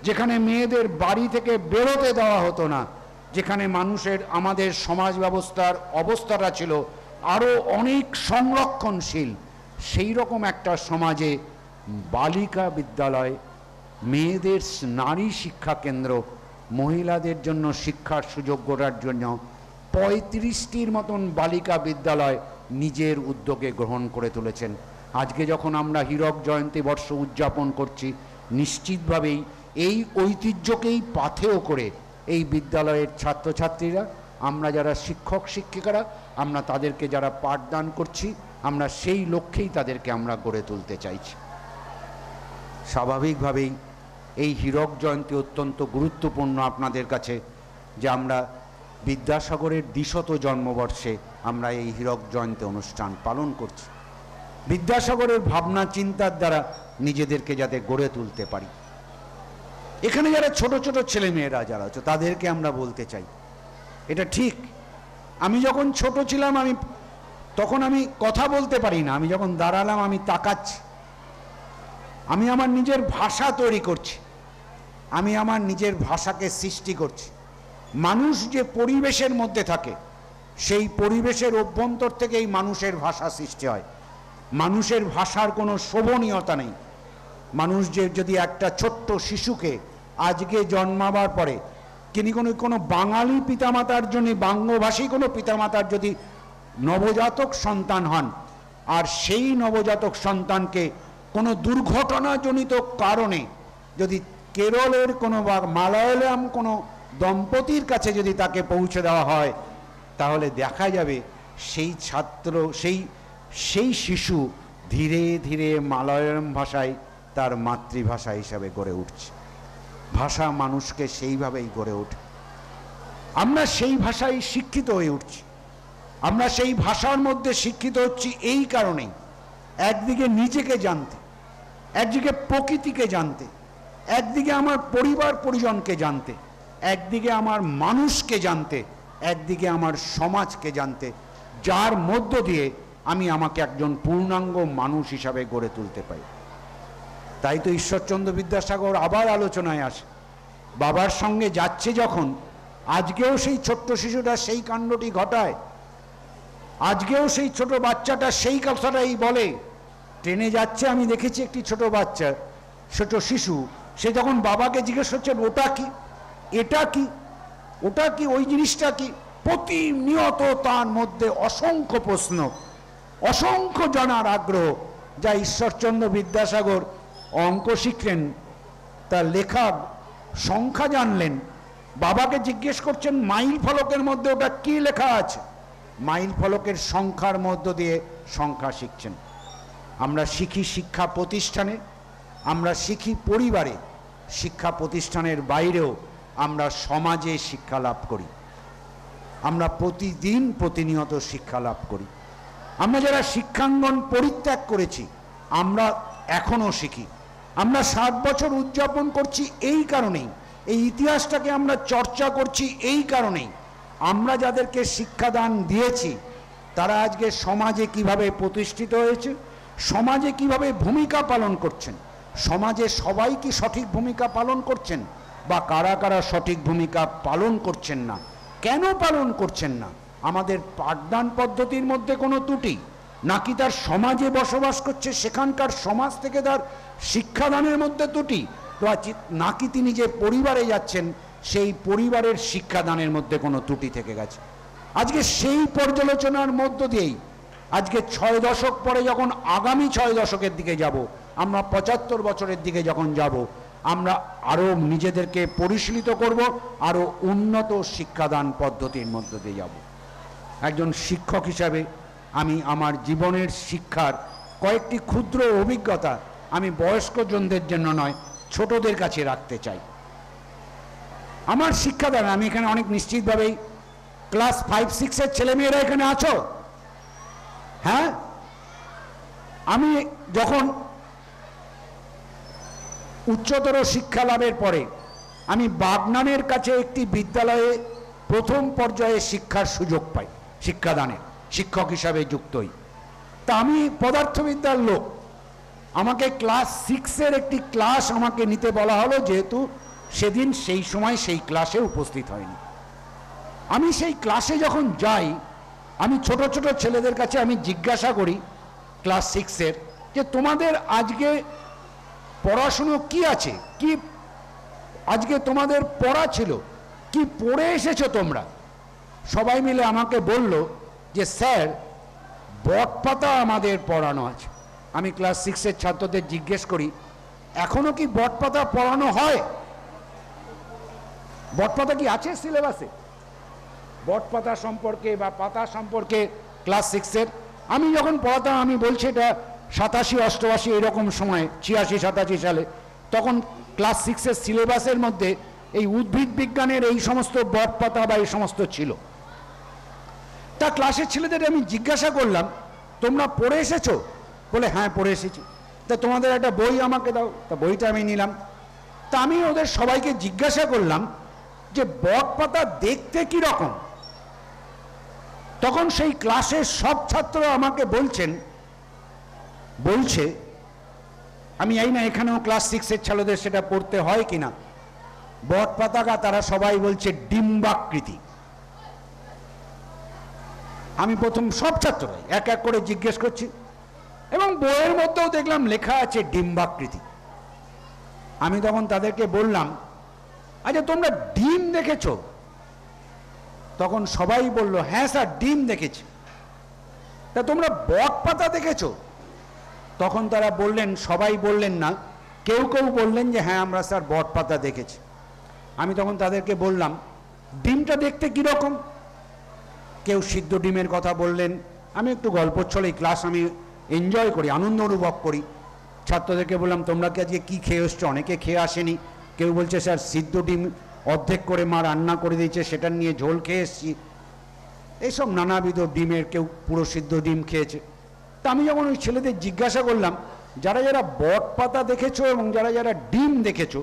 Speaker 6: যেখানে মেয়েদের বাড়ি থেকে বেরোতে দেওয়া হতো না, যেখানে মানুষের আমাদের সমাজ ব্যবস্থার অবস্থাটা ছিল আরও অনেক সংরক্ষণশীল, সেই রকম একটা সমাজে বালিকা বিদ্যালয়, মেয়েদের নারী শিক্ষা কেন্দ্র, মহিলাদের জন্য শিক্ষার সুযোগ গড়ার জন্য পঁয়ত্রিশটির মতন বালিকা বিদ্যালয় নিজের উদ্যোগে গ্রহণ করে তুলেছেন। আজকে যখন আমরা হীরক জয়ন্তী বর্ষ উদযাপন করছি, নিশ্চিতভাবেই এই ঐতিহ্যকেই পাথেয় করে এই বিদ্যালয়ের ছাত্রছাত্রীরা, আমরা যারা শিক্ষক, শিক্ষিকারা, আমরা তাদেরকে যারা পাঠদান করছি, আমরা সেই লক্ষ্যেই তাদেরকে আমরা গড়ে তুলতে চাইছি। স্বাভাবিকভাবেই এই হীরক জয়ন্তী অত্যন্ত গুরুত্বপূর্ণ আপনাদের কাছে, যে আমরা বিদ্যাসাগরের দ্বিশত জন্মবর্ষে আমরা এই হীরক জয়ন্তী অনুষ্ঠান পালন করছি। বিদ্যাসাগরের ভাবনা, চিন্তার দ্বারা নিজেদেরকে যাতে গড়ে তুলতে পারি। এখানে যারা ছোট ছোট ছেলেমেয়েরা যারা আছে, তাদেরকে আমরা বলতে চাই, এটা ঠিক। আমি যখন ছোট ছিলাম, আমি তখন আমি কথা বলতে পারি না। আমি যখন দাঁড়ালাম, আমি তাকাচ্ছি। আমি আমার নিজের ভাষা তৈরি করছি। আমি আমার নিজের ভাষাকে সৃষ্টি করছি। মানুষ যে পরিবেশের মধ্যে থাকে, সেই পরিবেশের অভ্যন্তর থেকেই মানুষের ভাষা সৃষ্টি হয়। মানুষের ভাষার কোনো শোভনীয়তা নেই। মানুষ যে যদি একটা ছোট্ট শিশুকে আজকে জন্মাবার পরে, তিনি কোনো কোনো বাঙালি পিতামাতার জন্য বাংলাভাষী কোনো পিতামাতার যদি নবজাতক সন্তান হন, আর সেই নবজাতক সন্তানকে কোনো দুর্ঘটনাজনিত কারণে যদি কেরলের কোনো বা মালায়ালাম কোনো দম্পতির কাছে যদি তাকে পৌঁছে দেওয়া হয়, তাহলে দেখা যাবে সেই ছাত্র, সেই সেই শিশু ধীরে ধীরে মালয়ালম ভাষায় তার মাতৃভাষা হিসাবে গড়ে উঠছে। ভাষা মানুষকে সেইভাবেই গড়ে ওঠে। আমরা সেই ভাষায় শিক্ষিত হয়ে উঠছি। আমরা সেই ভাষার মধ্যে শিক্ষিত হচ্ছি এই কারণেই। একদিকে নিজেকে জানতে, একদিকে প্রকৃতিকে জানতে, একদিকে আমার পরিবার পরিজনকে জানতে। একদিকে আমার মানুষকে জানতে, একদিকে আমার সমাজকে জানতে, যার মধ্য দিয়ে আমি আমাকে একজন পূর্ণাঙ্গ মানুষ হিসাবে গড়ে তুলতে পারি। তাই তো ঈশ্বরচন্দ্র বিদ্যাসাগর আবার আলোচনায় আসে। বাবার সঙ্গে যাচ্ছে যখন, আজকেও সেই ছোট্ট শিশুটা সেই কাণ্ডটি ঘটায়। আজকেও সেই ছোট বাচ্চাটা সেই কথাটাই বলে, ট্রেনে যাচ্ছে, আমি দেখেছি একটি ছোট বাচ্চা, ছোট শিশু। সে যখন বাবাকে জিজ্ঞেস করছেন, ওটা কি? এটা কি? ওটা কি? ওই জিনিসটা কি? প্রতিনিয়ত তার মধ্যে অসংখ্য প্রশ্ন, অসংখ্য জানার আগ্রহ। যা ঈশ্বরচন্দ্র বিদ্যাসাগর অঙ্ক শিখলেন, তার লেখা সংখ্যা জানলেন। বাবাকে জিজ্ঞেস করছেন, মাইল ফলকের মধ্যে ওটা কি লেখা আছে? মাইল ফলকের সংখ্যার মধ্য দিয়ে সংখ্যা শিখছেন। আমরা শিখি শিক্ষা প্রতিষ্ঠানে, আমরা শিখি পরিবারে। শিক্ষা প্রতিষ্ঠানের বাইরেও আমরা সমাজে শিক্ষা লাভ করি। আমরা প্রতিদিন প্রতিনিয়ত শিক্ষা লাভ করি। আমরা যারা শিক্ষাঙ্গন পরিত্যাগ করেছি, আমরা এখনও শিখি। আমরা সাত বছর উদযাপন করছি এই কারণেই, এই ইতিহাসটাকে আমরা চর্চা করছি এই কারণেই। আমরা যাদেরকে শিক্ষাদান দিয়েছি, তারা আজকে সমাজে কীভাবে প্রতিষ্ঠিত হয়েছে, সমাজে কীভাবে ভূমিকা পালন করছেন, সমাজে সবাই কি সঠিক ভূমিকা পালন করছেন বা কারা কারা সঠিক ভূমিকা পালন করছেন না, কেন পালন করছেন না? আমাদের পাঠদান পদ্ধতির মধ্যে কোনো ত্রুটি? নাকি তার সমাজে বসবাস করছে সেখানকার সমাজ থেকে তার শিক্ষাদানের মধ্যে ত্রুটি? নাকি তিনি যে পরিবারে যাচ্ছেন, সেই পরিবারের শিক্ষাদানের মধ্যে কোনো ত্রুটি থেকে গেছে? আজকে সেই পর্যালোচনার মধ্য দিয়েই আজকে ছয় দশক পরে যখন আগামী ছয় দশকের দিকে যাব, আমরা পঁচাত্তর বছরের দিকে যখন যাব আমরা আরও নিজেদেরকে পরিশীলিত করব আরও উন্নত শিক্ষাদান পদ্ধতির মধ্য দিয়ে যাব। একজন শিক্ষক হিসাবে আমি আমার জীবনের শিক্ষার কয়েকটি ক্ষুদ্র অভিজ্ঞতা আমি বয়স্ক জনদের জন্য নয়, ছোটদের কাছে রাখতে চাই। আমার শিক্ষাদান, আমি এখানে অনেক নিশ্চিতভাবেই ক্লাস ফাইভ সিক্সের ছেলেমেয়েরা এখানে আছো? হ্যাঁ? আমি যখন উচ্চতর শিক্ষা লাভের পরে আমি বাগনানের কাছে একটি বিদ্যালয়ে প্রথম পর্যায়ে শিক্ষার সুযোগ পাই শিক্ষাদানের শিক্ষক হিসাবে যুক্ত হই তা আমি পদার্থবিদ্যার লোক। আমাকে ক্লাস সিক্সের একটি ক্লাস আমাকে নিতে বলা হলো, যেহেতু সেদিন সেই সময় সেই ক্লাসে উপস্থিত হয়নি। আমি সেই ক্লাসে যখন যাই, আমি ছোট ছোট ছেলেদের কাছে আমি জিজ্ঞাসা করি, ক্লাস সিক্সের, যে তোমাদের আজকে পড়াশুনো কি আছে? কি আজকে তোমাদের পড়া ছিল? কি পড়ে এসেছ তোমরা? সবাই মিলে আমাকে বলল যে, স্যার বটপাতা আমাদের পড়ানো আছে। আমি ক্লাস সিক্সের ছাত্রদের জিজ্ঞেস করি, এখনও কি বটপাতা পড়ানো হয়? বটপাতা কি আছে সিলেবাসে? বটপাতা সম্পর্কে বা পাতা সম্পর্কে ক্লাস সিক্সের, আমি যখন পড়াতাম, আমি বলছি এটা সাতাশি, অষ্টআশি এরকম সময়, ছিয়াশি, সাতাশি সালে। তখন ক্লাস সিক্সের সিলেবাসের মধ্যে এই উদ্ভিদ বিজ্ঞানের এই সমস্ত বটপাতা বা এই সমস্ত ছিল। তা ক্লাসের ছেলেদের আমি জিজ্ঞাসা করলাম, তোমরা পড়ে এসেছ? বলে হ্যাঁ পড়ে এসেছি। তা তোমাদের একটা বই আমাকে দাও। তা বইটা আমি নিলাম। তা আমি ওদের সবাইকে জিজ্ঞাসা করলাম যে বট পাতা দেখতে কি রকম তখন সেই ক্লাসের সব ছাত্র আমাকে বলছেন বলছে, আমি এই না এখানেও ক্লাস সিক্সের ছেলেদের সেটা পড়তে হয় কিনা? বট পাতাকা তারা সবাই বলছে, ডিম্বাকৃতি। আমি প্রথম সব ছাত্ররাই এক এক করে জিজ্ঞেস করছি, এবং বইয়ের মধ্যেও দেখলাম লেখা আছে ডিম্বাকৃতি। আমি তখন তাদেরকে বললাম আচ্ছা তোমরা ডিম দেখেছ? তখন সবাই বলল হ্যাঁ স্যার, ডিম দেখেছি। তা তোমরা বট পাতা দেখেছ? তখন তারা বললেন, সবাই বললেন না। কেউ কেউ বললেন যে হ্যাঁ আমরা স্যার বট পাতা দেখেছি। আমি তখন তাদেরকে বললাম, ডিমটা দেখতে কীরকম? কেউ সিদ্ধ ডিমের কথা বললেন। আমি একটু গল্প ছলেই ক্লাস আমি এনজয় করি, আনন্দ অনুভব করি। ছাত্রদেরকে বললাম, তোমরা কি আজকে কী খেয়ে এসছো? অনেকে খেয়ে আসেনি। কেউ বলছে, স্যার, সিদ্ধ ডিম অর্ধেক করে মা রান্না করে দিয়েছে, সেটা নিয়ে ঝোল খেয়ে এসছি। এইসব নানাবিধ ডিমের কেউ পুরো সিদ্ধ ডিম খেয়েছে। তা আমি যখন ওই ছেলেদের জিজ্ঞাসা করলাম, যারা যারা বট পাতা দেখেছ এবং যারা যারা ডিম দেখেছ,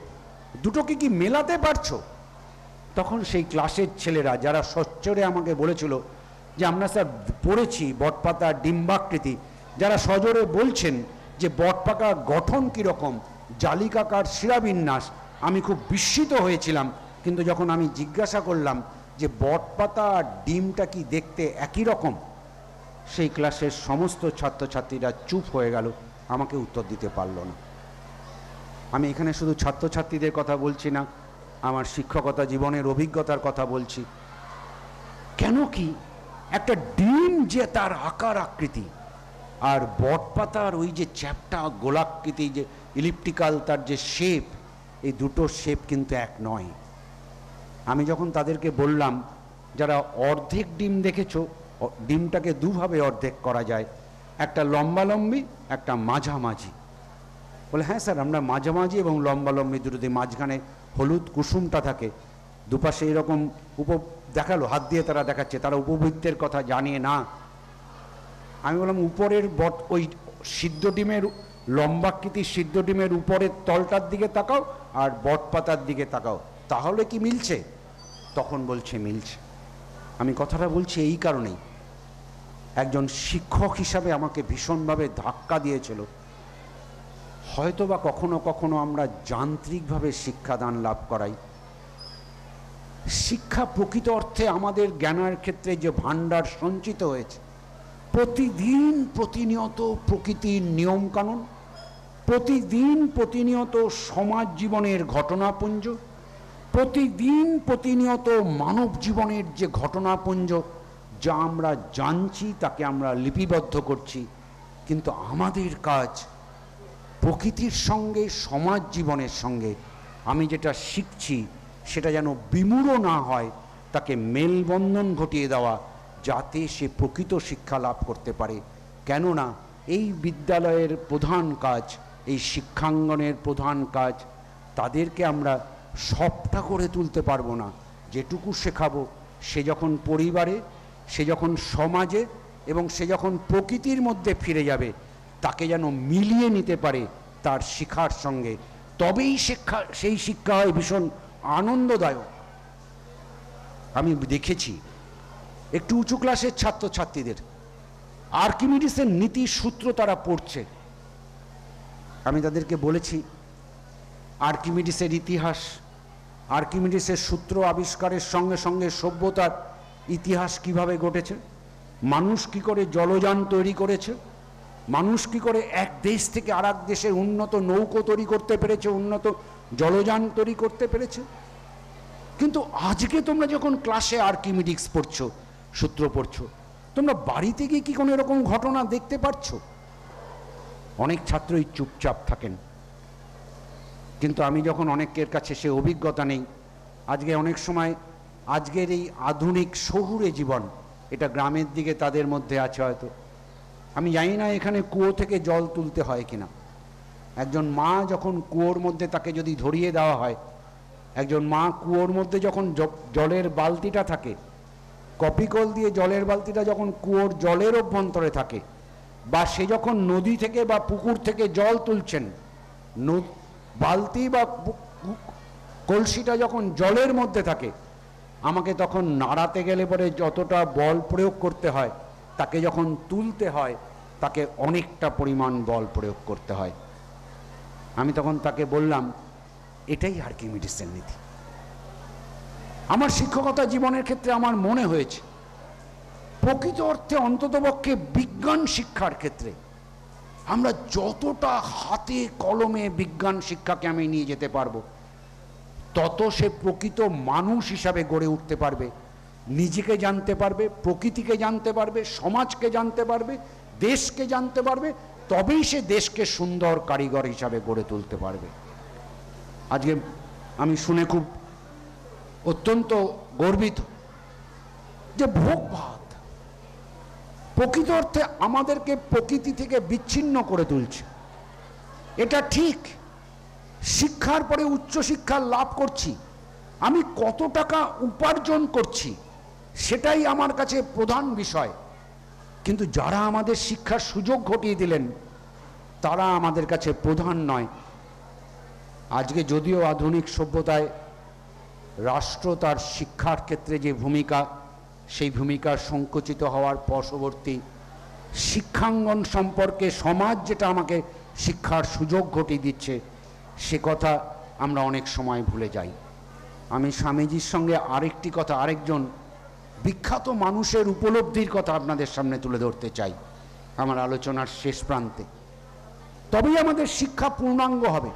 Speaker 6: দুটোকে কি মেলাতে পারছ? তখন সেই ক্লাসের ছেলেরা যারা সচ্চরে আমাকে বলেছিল যে, আমরা স্যার পড়েছি বটপাতা ডিম্বাকৃতি। যারা সজোরে বলছেন যে বটপাকার গঠন কীরকম? জালিকাকার শিরাবিন্যাস। আমি খুব বিস্মিত হয়েছিলাম, কিন্তু যখন আমি জিজ্ঞাসা করলাম যে বটপাতা আর ডিমটা কি দেখতে একই রকম? সেই ক্লাসের সমস্ত ছাত্রছাত্রীরা চুপ হয়ে গেল। আমাকে উত্তর দিতে পারল না। আমি এখানে শুধু ছাত্রছাত্রীদের কথা বলছি না, আমার শিক্ষকতা জীবনের অভিজ্ঞতার কথা বলছি। কেন কি? একটা ডিম যে তার আকার আকৃতি, আর বটপাতার ওই যে চ্যাপটা, গোলাকৃতি, যে ইলিপ্টিক্যাল তার যে শেপ, এই দুটো শেপ কিন্তু এক নয়। আমি যখন তাদেরকে বললাম, যারা অর্ধেক ডিম দেখেছ ডিমটাকে দুভাবে অর্ধেক করা যায়। একটা লম্বালম্বি, একটা মাঝামাঝি। বলে হ্যাঁ স্যার, আমরা মাঝামাঝি এবং লম্বালম্বি দুটোতে মাঝখানে হলুদ কুসুমটা থাকে। দুপাশে এরকম উপ দেখাল, হাত দিয়ে তারা দেখাচ্ছে, তারা উপবৃত্তের কথা জানিয়ে না। আমি বললাম, উপরের বট, ওই সিদ্ধ ডিমের লম্বাকৃতির সিদ্ধ ডিমের উপরের তলটার দিকে তাকাও আর বট পাতার দিকে তাকাও। তাহলে কি মিলছে? তখন বলছে, মিলছে। আমি কথাটা বলছি এই কারণেই। একজন শিক্ষক হিসাবে আমাকে ভীষণভাবে ধাক্কা দিয়েছিল। হয়তোবা কখনো কখনো আমরা যান্ত্রিকভাবে শিক্ষাদান লাভ করাই। শিক্ষা প্রকৃত অর্থে আমাদের জ্ঞানের ক্ষেত্রে যে ভাণ্ডার সঞ্চিত হয়েছে, প্রতিদিন প্রতিনিয়ত প্রকৃতির নিয়মকানুন, প্রতিদিন প্রতিনিয়ত সমাজ জীবনের ঘটনাপুঞ্জ, প্রতিদিন প্রতিনিয়ত মানব জীবনের যে ঘটনাপুঞ্জ যা আমরা জানছি, তাকে আমরা লিপিবদ্ধ করছি। কিন্তু আমাদের কাজ প্রকৃতির সঙ্গে, সমাজ জীবনের সঙ্গে। আমি যেটা শিখছি, সেটা যেন বিমূঢ় না হয়, তাকে মেলবন্ধন ঘটিয়ে দেওয়া, যাতে সে প্রকৃত শিক্ষা লাভ করতে পারে। কেননা, এই বিদ্যালয়ের প্রধান কাজ, এই শিক্ষাঙ্গনের প্রধান কাজ, তাদেরকে আমরা সবটা করে তুলতে পারব না। যেটুকু শেখাবো, সে যখন পরিবারে সে যখন সমাজে এবং সে যখন প্রকৃতির মধ্যে ফিরে যাবে, তাকে যেন মিলিয়ে নিতে পারে তার শিক্ষার সঙ্গে। তবেই শিক্ষা, সেই শিক্ষা হয় ভীষণ আনন্দদায়ক। আমি দেখেছি, একটু উঁচু ক্লাসের ছাত্রছাত্রীদের, আর্কিমিডিসের নীতি সূত্র তারা পড়ছে। আমি তাদেরকে বলেছি, আর্কিমিডিসের ইতিহাস, আর্কিমিডিসের সূত্র আবিষ্কারের সঙ্গে সঙ্গে সভ্যতার ইতিহাস কীভাবে ঘটেছে? মানুষ কি করে জলযান তৈরি করেছে? মানুষ কি করে এক দেশ থেকে আর এক দেশের উন্নত নৌকো তৈরি করতে পেরেছে, উন্নত জলযান তৈরি করতে পেরেছে? কিন্তু আজকে তোমরা যখন ক্লাসে আর্কিমিডিক্স পড়ছো, সূত্র পড়ছো, তোমরা বাড়িতে গিয়ে কি কোনো এরকম ঘটনা দেখতে পারছ? অনেক ছাত্রই চুপচাপ থাকেন। কিন্তু আমি যখন অনেকের কাছে সে অভিজ্ঞতা নেই, আজকে অনেক সময় আজকের এই আধুনিক শহুরে জীবন, এটা গ্রামের দিকে তাদের মধ্যে আছে হয়তো। আমি জানি না এখানে কুয়ো থেকে জল তুলতে হয় কিনা। একজন মা যখন কুয়োর মধ্যে তাকে যদি ধরিয়ে দেওয়া হয়, একজন মা কুয়োর মধ্যে যখন জলের বালতিটা থাকে, কপিকল দিয়ে জলের বালতিটা যখন কুয়োর জলের অভ্যন্তরে থাকে, বা সে যখন নদী থেকে বা পুকুর থেকে জল তুলছেন বালতি বা কলসিটা যখন জলের মধ্যে থাকে আমাকে তখন নাড়াতে গেলে পরে যতটা বল প্রয়োগ করতে হয়, তাকে যখন তুলতে হয়, তাকে অনেকটা পরিমাণ বল প্রয়োগ করতে হয়। আমি তখন তাকে বললাম, এটাই আর্কিমিডিসের নীতি। আমার শিক্ষকতা জীবনের ক্ষেত্রে আমার মনে হয়েছে, প্রকৃত অর্থে অন্ততপক্ষে বিজ্ঞান শিক্ষার ক্ষেত্রে, আমরা যতটা হাতে কলমে বিজ্ঞান শিক্ষাকে আমি নিয়ে যেতে পারব তত সে প্রকৃত মানুষ হিসাবে গড়ে উঠতে পারবে। নিজেকে জানতে পারবে, প্রকৃতিকে জানতে পারবে, সমাজকে জানতে পারবে, দেশকে জানতে পারবে, তবেই সে দেশকে সুন্দর কারিগর হিসাবে গড়ে তুলতে পারবে। আজকে আমি শুনে খুব অত্যন্ত গর্বিত যে ভোগ ভাত প্রকৃত অর্থে আমাদেরকে প্রকৃতি থেকে বিচ্ছিন্ন করে তুলছে। এটা ঠিক। শিক্ষার পরে উচ্চশিক্ষা লাভ করছি। আমি কত টাকা উপার্জন করছি, সেটাই আমার কাছে প্রধান বিষয়। কিন্তু যারা আমাদের শিক্ষার সুযোগ ঘটিয়ে দিলেন, তারা আমাদের কাছে প্রধান নয়। আজকে যদিও আধুনিক সভ্যতায় রাষ্ট্র তার শিক্ষার ক্ষেত্রে যে ভূমিকা, সেই ভূমিকার সংকুচিত হওয়ার পরবর্তী শিক্ষাঙ্গন সম্পর্কে সমাজ যেটা আমাকে শিক্ষার সুযোগ ঘটিয়ে দিচ্ছে সে কথা আমরা অনেক সময় ভুলে যাই। আমি স্বামীজির সঙ্গে আরেকটি কথা, আরেকজন বিখ্যাত মানুষের উপলব্ধির কথা আপনাদের সামনে তুলে ধরতে চাই আমার আলোচনার শেষ প্রান্তে। তবেই আমাদের শিক্ষা পূর্ণাঙ্গ হবে।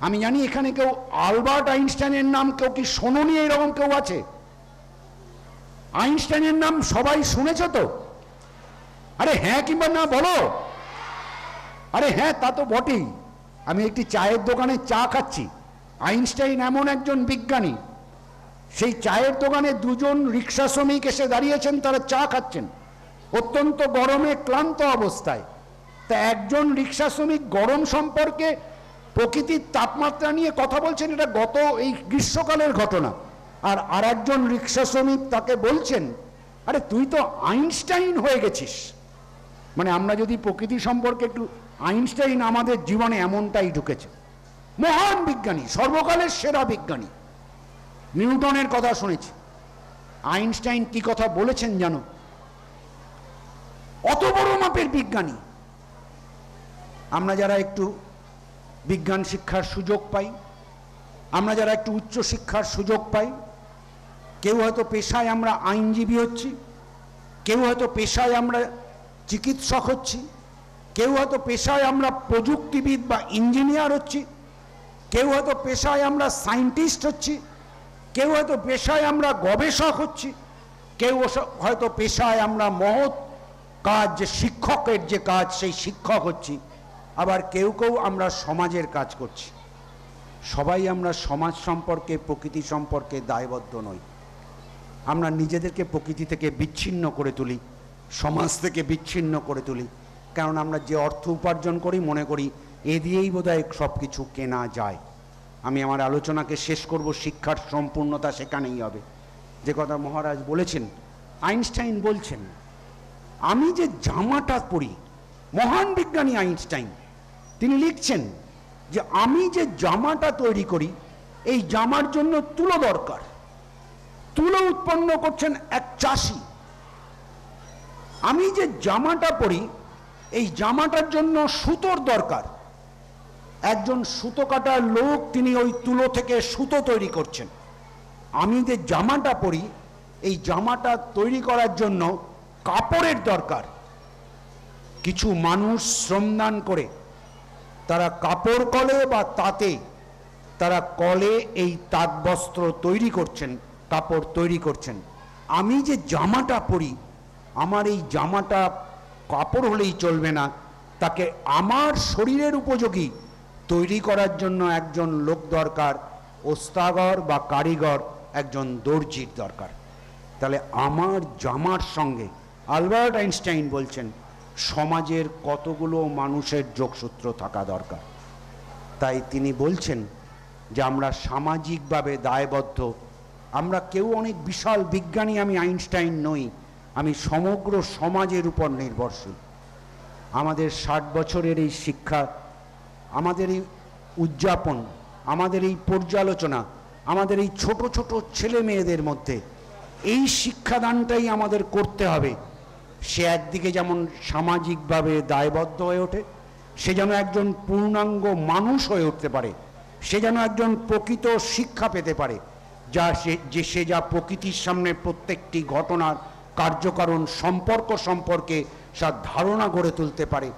Speaker 6: আমি জানি এখানে কেউ আলবার্ট আইনস্টাইনের নাম কেউ কি শোনি এরকম কেউ আছে? আইনস্টাইনের নাম সবাই শুনেছ তো? আরে হ্যাঁ কিংবা না বলো? আরে হ্যাঁ তা তো বটেই। আমি একটি চায়ের দোকানে চা খাচ্ছি। আইনস্টাইন এমন একজন বিজ্ঞানী। সেই চায়ের দোকানে দুজন রিক্সা শ্রমিক এসে দাঁড়িয়েছেন, তারা চা খাচ্ছেন। অত্যন্ত গরমে ক্লান্ত অবস্থায়। তা একজন রিক্সা শ্রমিক গরম সম্পর্কে প্রকৃতির তাপমাত্রা নিয়ে কথা বলছেন, এটা গত এই গ্রীষ্মকালের ঘটনা। আর আর একজন রিক্সা শ্রমিক তাকে বলছেন, আরে তুই তো আইনস্টাইন হয়ে গেছিস। মানে আমরা যদি প্রকৃতি সম্পর্কে একটু আইনস্টাইন আমাদের জীবনে এমনটাই ঢুকেছে। মহান বিজ্ঞানী, সর্বকালের সেরা বিজ্ঞানী। নিউটনের কথা শুনেছি। আইনস্টাইন কি কথা বলেছেন জানো? অত বড় মাপের বিজ্ঞানী। আমরা যারা একটু বিজ্ঞান শিক্ষার সুযোগ পাই, আমরা যারা একটু উচ্চ শিক্ষার সুযোগ পাই, কেউ হয়তো পেশায় আমরা আইনজীবী হচ্ছি, কেউ হয়তো পেশায় আমরা চিকিৎসক হচ্ছি কেউ হয়তো পেশায় আমরা প্রযুক্তিবিদ বা ইঞ্জিনিয়ার হচ্ছি, কেউ হয়তো পেশায় আমরা সায়েন্টিস্ট হচ্ছি, কেউ হয়তো পেশায় আমরা গবেষক হচ্ছি, কেউ হয়তো পেশায় আমরা মহৎ কাজ, যে শিক্ষকের যে কাজ, সেই শিক্ষক হচ্ছি, আবার কেউ কেউ আমরা সমাজের কাজ করছি। সবাই আমরা সমাজ সম্পর্কে, প্রকৃতি সম্পর্কে দায়বদ্ধ নই। আমরা নিজেদেরকে প্রকৃতি থেকে বিচ্ছিন্ন করে তুলি, সমাজ থেকে বিচ্ছিন্ন করে তুলি। কারণ আমরা যে অর্থ উপার্জন করি, মনে করি এ দিয়েই বোধহয় সব কিছু কেনা যায়। আমি আমার আলোচনাকে শেষ করব, শিক্ষার সম্পূর্ণতা সেখানেই হবে। যে কথা মহারাজ বলেছেন, আইনস্টাইন বলছেন, আমি যে জামাটা পরি মহান বিজ্ঞানী আইনস্টাইন, তিনি লিখছেন যে আমি যে জামাটা তৈরি করি, এই জামার জন্য তুলো দরকার। তুলো উৎপন্ন করছেন এক চাষি। আমি যে জামাটা পরি এই জামাটার জন্য সুতোর দরকার। একজন সুতো কাটার লোক তিনি ওই তুলো থেকে সুতো তৈরি করছেন। আমি যে জামাটা পরি, এই জামাটা তৈরি করার জন্য কাপড়ের দরকার। কিছু মানুষ শ্রমদান করে, তারা কাপড় কলে বা তাতে, তারা কলে এই তাঁত বস্ত্র তৈরি করছেন, কাপড় তৈরি করছেন। আমি যে জামাটা পরি, আমার এই জামাটা কাপড় হলেই চলবে না। তাকে আমার শরীরের উপযোগী তৈরি করার জন্য একজন লোক দরকার, ওস্তাগর বা কারিগর, একজন দর্জির দরকার। তাহলে আমার জামার সঙ্গে, আলবার্ট আইনস্টাইন বলছেন, সমাজের কতগুলো মানুষের যোগসূত্র থাকা দরকার। তাই তিনি বলছেন যে আমরা সামাজিকভাবে দায়বদ্ধ। আমরা কেউ অনেক বিশাল বিজ্ঞানী, আমি আইনস্টাইন নই। আমি সমগ্র সমাজের উপর নির্ভরশীল। আমাদের ষাট বছরের এই শিক্ষা, আমাদের এই উদযাপন, আমাদের এই পর্যালোচনা, আমাদের এই ছোট ছোট ছেলে মেয়েদের মধ্যে এই শিক্ষাদানটাই আমাদের করতে হবে। সে একদিকে যেমন সামাজিকভাবে দায়বদ্ধ হয়ে ওঠে, সে যেন একজন পূর্ণাঙ্গ মানুষ হয়ে উঠতে পারে, সে যেন একজন প্রকৃত শিক্ষা পেতে পারে, যা সে, যে সে যা প্রকৃতির সামনে প্রত্যেকটি ঘটনার কার্যকারণ সম্পর্ক সম্পর্কে তার ধারণা গড়ে তুলতে পারে।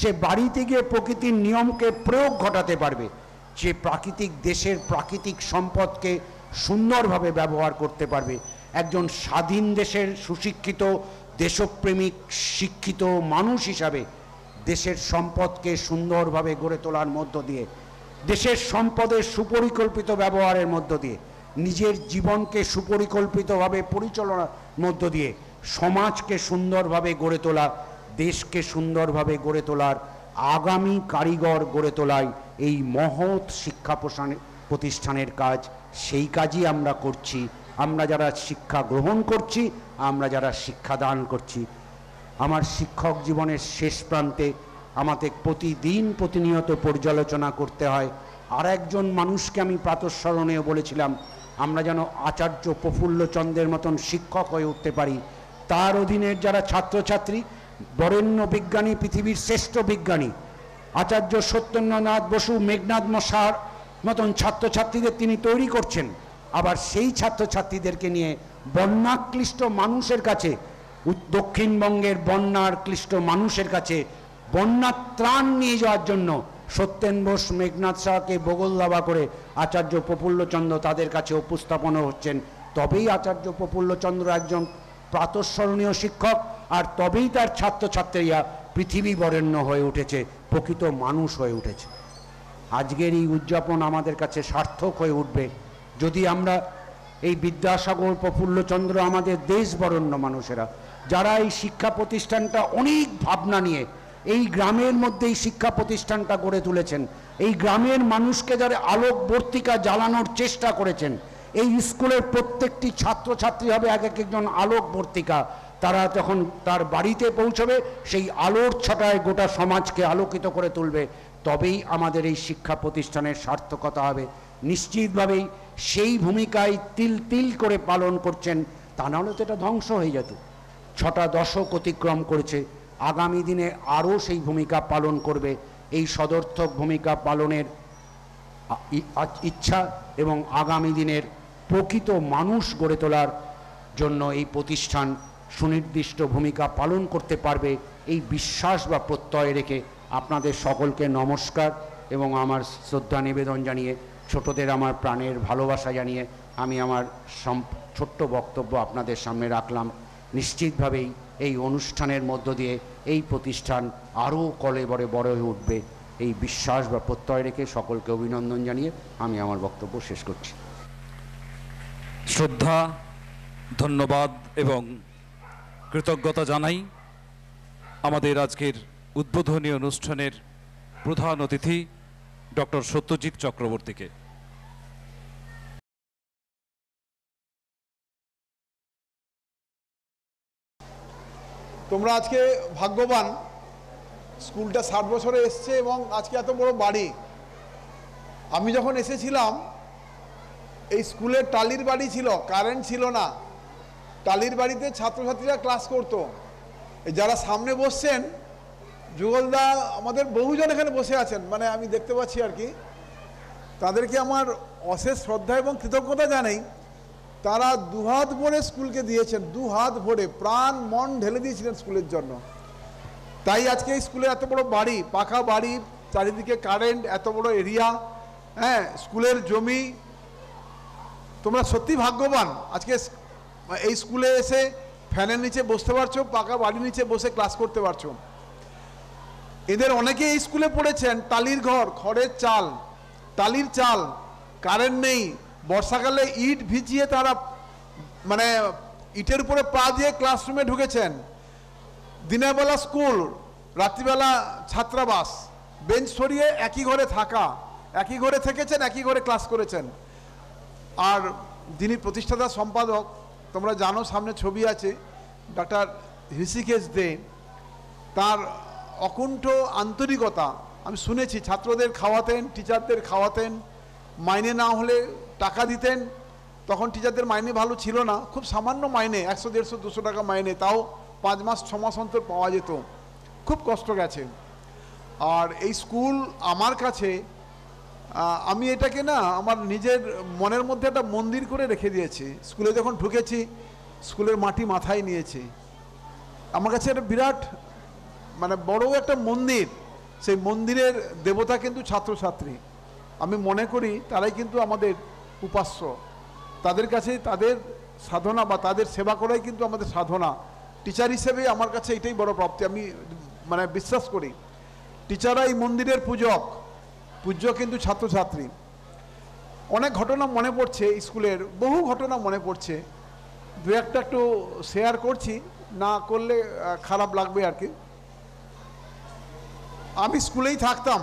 Speaker 6: সে বাড়িতে গিয়ে প্রকৃতির নিয়মকে প্রয়োগ ঘটাতে পারবে। যে প্রাকৃতিক দেশের প্রাকৃতিক সম্পদকে সুন্দরভাবে ব্যবহার করতে পারবে। একজন স্বাধীন দেশের সুশিক্ষিত, দেশপ্রেমিক, শিক্ষিত মানুষ হিসাবে দেশের সম্পদকে সুন্দরভাবে গড়ে তোলার মধ্য দিয়ে, দেশের সম্পদের সুপরিকল্পিত ব্যবহারের মধ্য দিয়ে, নিজের জীবনকে সুপরিকল্পিতভাবে পরিচালনার মধ্য দিয়ে সমাজকে সুন্দরভাবে গড়ে তোলা দেশকে সুন্দরভাবে গড়ে তোলার, আগামী কারিগর গড়ে তোলায় এই মহৎ শিক্ষা প্রতিষ্ঠানের কাজ, সেই কাজই আমরা করছি। আমরা যারা শিক্ষা গ্রহণ করছি, আমরা যারা শিক্ষাদান করছি। আমার শিক্ষক জীবনের শেষ প্রান্তে আমাদের প্রতিদিন প্রতিনিয়ত পর্যালোচনা করতে হয়। আর একজন মানুষকে আমি প্রাতঃস্মরণেও বলেছিলাম, আমরা যেন আচার্য প্রফুল্লচন্দ্রের মতন শিক্ষক হয়ে উঠতে পারি। তার অধীনের যারা ছাত্রছাত্রী, বরেণ্য বিজ্ঞানী, পৃথিবীর শ্রেষ্ঠ বিজ্ঞানী, আচার্য সত্যেন্দ্রনাথ বসু মেঘনাথ মশার মতন ছাত্রছাত্রীদের তিনি তৈরি করছেন। আবার সেই ছাত্রছাত্রীদেরকে নিয়ে বন্যাক্লিষ্ট মানুষের কাছে দক্ষিণবঙ্গের বন্যার ক্লিষ্ট মানুষের কাছে বন্যার ত্রাণ নিয়ে যাওয়ার জন্য সত্যেন বোস মেঘনাথ শাহকে বগল দাবা করে আচার্য প্রফুল্লচন্দ্র তাদের কাছে উপস্থাপন হচ্ছেন। তবেই আচার্য প্রফুল্লচন্দ্র একজন প্রাতঃস্মরণীয় শিক্ষক, আর তবেই তার ছাত্রছাত্রীরা পৃথিবী বরেণ্য হয়ে উঠেছে, প্রকৃত মানুষ হয়ে উঠেছে। আজকের এই উদযাপন আমাদের কাছে সার্থক হয়ে উঠবে। যদি আমরা এই বিদ্যাসাগর প্রফুল্লচন্দ্র আমাদের দেশ বরণ্য মানুষেরা, যারা এই শিক্ষা প্রতিষ্ঠানটা অনেক ভাবনা নিয়ে এই গ্রামের মধ্যে এই শিক্ষা প্রতিষ্ঠানটা গড়ে তুলেছেন, এই গ্রামের মানুষকে যারা আলোকবর্তিকা জ্বালানোর চেষ্টা করেছেন এই স্কুলের প্রত্যেকটি ছাত্রছাত্রী হবে এক এক একজন আলোকবর্তিকা তারা যখন তার বাড়িতে পৌঁছবে, সেই আলোর ছটায় গোটা সমাজকে আলোকিত করে তুলবে। তবেই আমাদের এই শিক্ষা প্রতিষ্ঠানের সার্থকতা হবে। নিশ্চিতভাবেই সেই ভূমিকায় তিল তিল করে পালন করছেন, তা নাহলে তো এটা ধ্বংস হয়ে যেত। ছটা দশক অতিক্রম করেছে। আগামী দিনে আরও সেই ভূমিকা পালন করবে। এই সদর্থক ভূমিকা পালনের ইচ্ছা এবং আগামী দিনের প্রকৃত মানুষ গড়ে তোলার জন্য এই প্রতিষ্ঠান সুনির্দিষ্ট ভূমিকা পালন করতে পারবে এই বিশ্বাস বা প্রত্যয় রেখে আপনাদের সকলকে নমস্কার এবং আমার শ্রদ্ধা নিবেদন জানিয়ে, ছোটদের আমার প্রাণের ভালোবাসা জানিয়ে আমি আমার ছোট্ট বক্তব্য আপনাদের সামনে রাখলাম। নিশ্চিতভাবেই এই অনুষ্ঠানের মধ্য দিয়ে এই প্রতিষ্ঠান আরও কলেবরে বড় হয়ে উঠবে। এই বিশ্বাস বা প্রত্যয় রেখে সকলকে অভিনন্দন জানিয়ে আমি আমার বক্তব্য শেষ করছি।
Speaker 1: শ্রদ্ধা, ধন্যবাদ এবং কৃতজ্ঞতা জানাই আমাদের আজকের উদ্বোধনী অনুষ্ঠানের প্রধান অতিথি ডক্টর সত্যজিৎ চক্রবর্তীকে।
Speaker 7: তোমরা আজকে ভাগ্যবান, স্কুলটা ষাট বছরে এসছে এবং আজকে এত বড় বাড়ি। আমি যখন এসেছিলাম এই স্কুলের টালির বাড়ি ছিল কারেন্ট ছিল না। টালির বাড়িতে ছাত্রছাত্রীরা ক্লাস করতো। এই যারা সামনে বসছেন, যুগলদা আমাদের বহুজন এখানে বসে আছেন মানে আমি দেখতে পাচ্ছি আর কি। তাদেরকে আমার অশেষ শ্রদ্ধা এবং কৃতজ্ঞতা জানাই। তারা দুহাত ভরে স্কুলকে দিয়েছেন দু হাত ভরে প্রাণ মন ঢেলে দিয়েছিলেন স্কুলের জন্য। তাই আজকে এই স্কুলে এত বড় বাড়ি, পাকা বাড়ি, চারিদিকে কারেন্ট এত বড় এরিয়া হ্যাঁ স্কুলের জমি তোমরা সত্যি ভাগ্যবান। আজকে এই স্কুলে এসে ফ্যানের নিচে বসতে পারছ, পাকা বাড়ির নিচে বসে ক্লাস করতে পারছ। এদের অনেকে এই স্কুলে পড়েছেন, টালির ঘর, খড়ের চাল, টালির চাল, কারেন্ট নেই, বর্ষাকালে ইট ভিজিয়ে তারা মানে ইটের উপরে পা দিয়ে ক্লাসরুমে ঢুকেছেন। দিনের বেলা স্কুল, রাত্রিবেলা ছাত্রাবাস, বেঞ্চ সরিয়ে একই ঘরে থাকা, একই ঘরে থেকেছেন, একই ঘরে ক্লাস করেছেন। আর যিনি প্রতিষ্ঠাতা সম্পাদক, তোমরা জানো সামনে ছবি আছে, ডাক্তার হৃষিকেশ দে। তার অকুণ্ঠ আন্তরিকতা, আমি শুনেছি, ছাত্রদের খাওয়াতেন, টিচারদের খাওয়াতেন, মাইনে না হলে টাকা দিতেন। তখন টিচারদের মাইনে ভালো ছিল না, খুব সামান্য মাইনে, একশো, দেড়শো, দুশো টাকা মাইনে, তাও পাঁচ মাস, ছ মাস অন্তর পাওয়া যেত। খুব কষ্ট গেছে। আর এই স্কুল আমার কাছে আমি এটাকে না আমার নিজের মনের মধ্যে একটা মন্দির করে রেখে দিয়েছি। স্কুলে যখন ঢুকেছি, স্কুলের মাটি মাথায় নিয়েছি। আমার কাছে একটা বিরাট মানে বড় একটা মন্দির। সেই মন্দিরের দেবতা কিন্তু ছাত্রছাত্রী। আমি মনে করি তারাই কিন্তু আমাদের উপাস্য। তাদের কাছে তাদের সাধনা বা তাদের সেবা করাই কিন্তু আমাদের সাধনা। টিচার হিসেবে আমার কাছে এটাই বড় প্রাপ্তি। আমি মানে বিশ্বাস করি। টিচাররা এই মন্দিরের পূজক। পূজ্য কিন্তু ছাত্রছাত্রী। অনেক ঘটনা মনে পড়ছে স্কুলের, বহু ঘটনা মনে পড়ছে। দু একটা একটু শেয়ার করছি, না করলে খারাপ লাগবে আর কি। আমি স্কুলেই থাকতাম।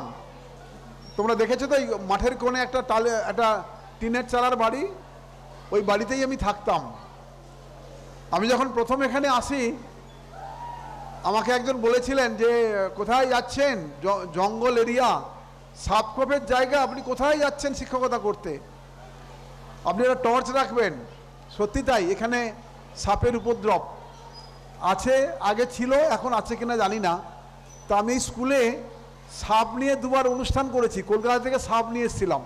Speaker 7: তোমরা দেখেছ তো মাঠের কোণে একটা টালে, একটা টিনের চালার বাড়ি? ওই বাড়িতেই আমি থাকতাম। আমি যখন প্রথম এখানে আসি, আমাকে একজন বলেছিলেন যে, কোথায় যাচ্ছেন? জঙ্গল এরিয়া? সাপকোপের জায়গা, আপনি কোথায় যাচ্ছেন শিক্ষকতা করতে? আপনি একটা টর্চ রাখবেন। সত্যি তাই, এখানে সাপের উপদ্রব। আছে, আগে ছিল, এখন আছে কিনা জানি না। তা আমি স্কুলে সাপ নিয়ে দুবার অনুষ্ঠান করেছি, কলকাতা থেকে সাপ নিয়ে এসেছিলাম।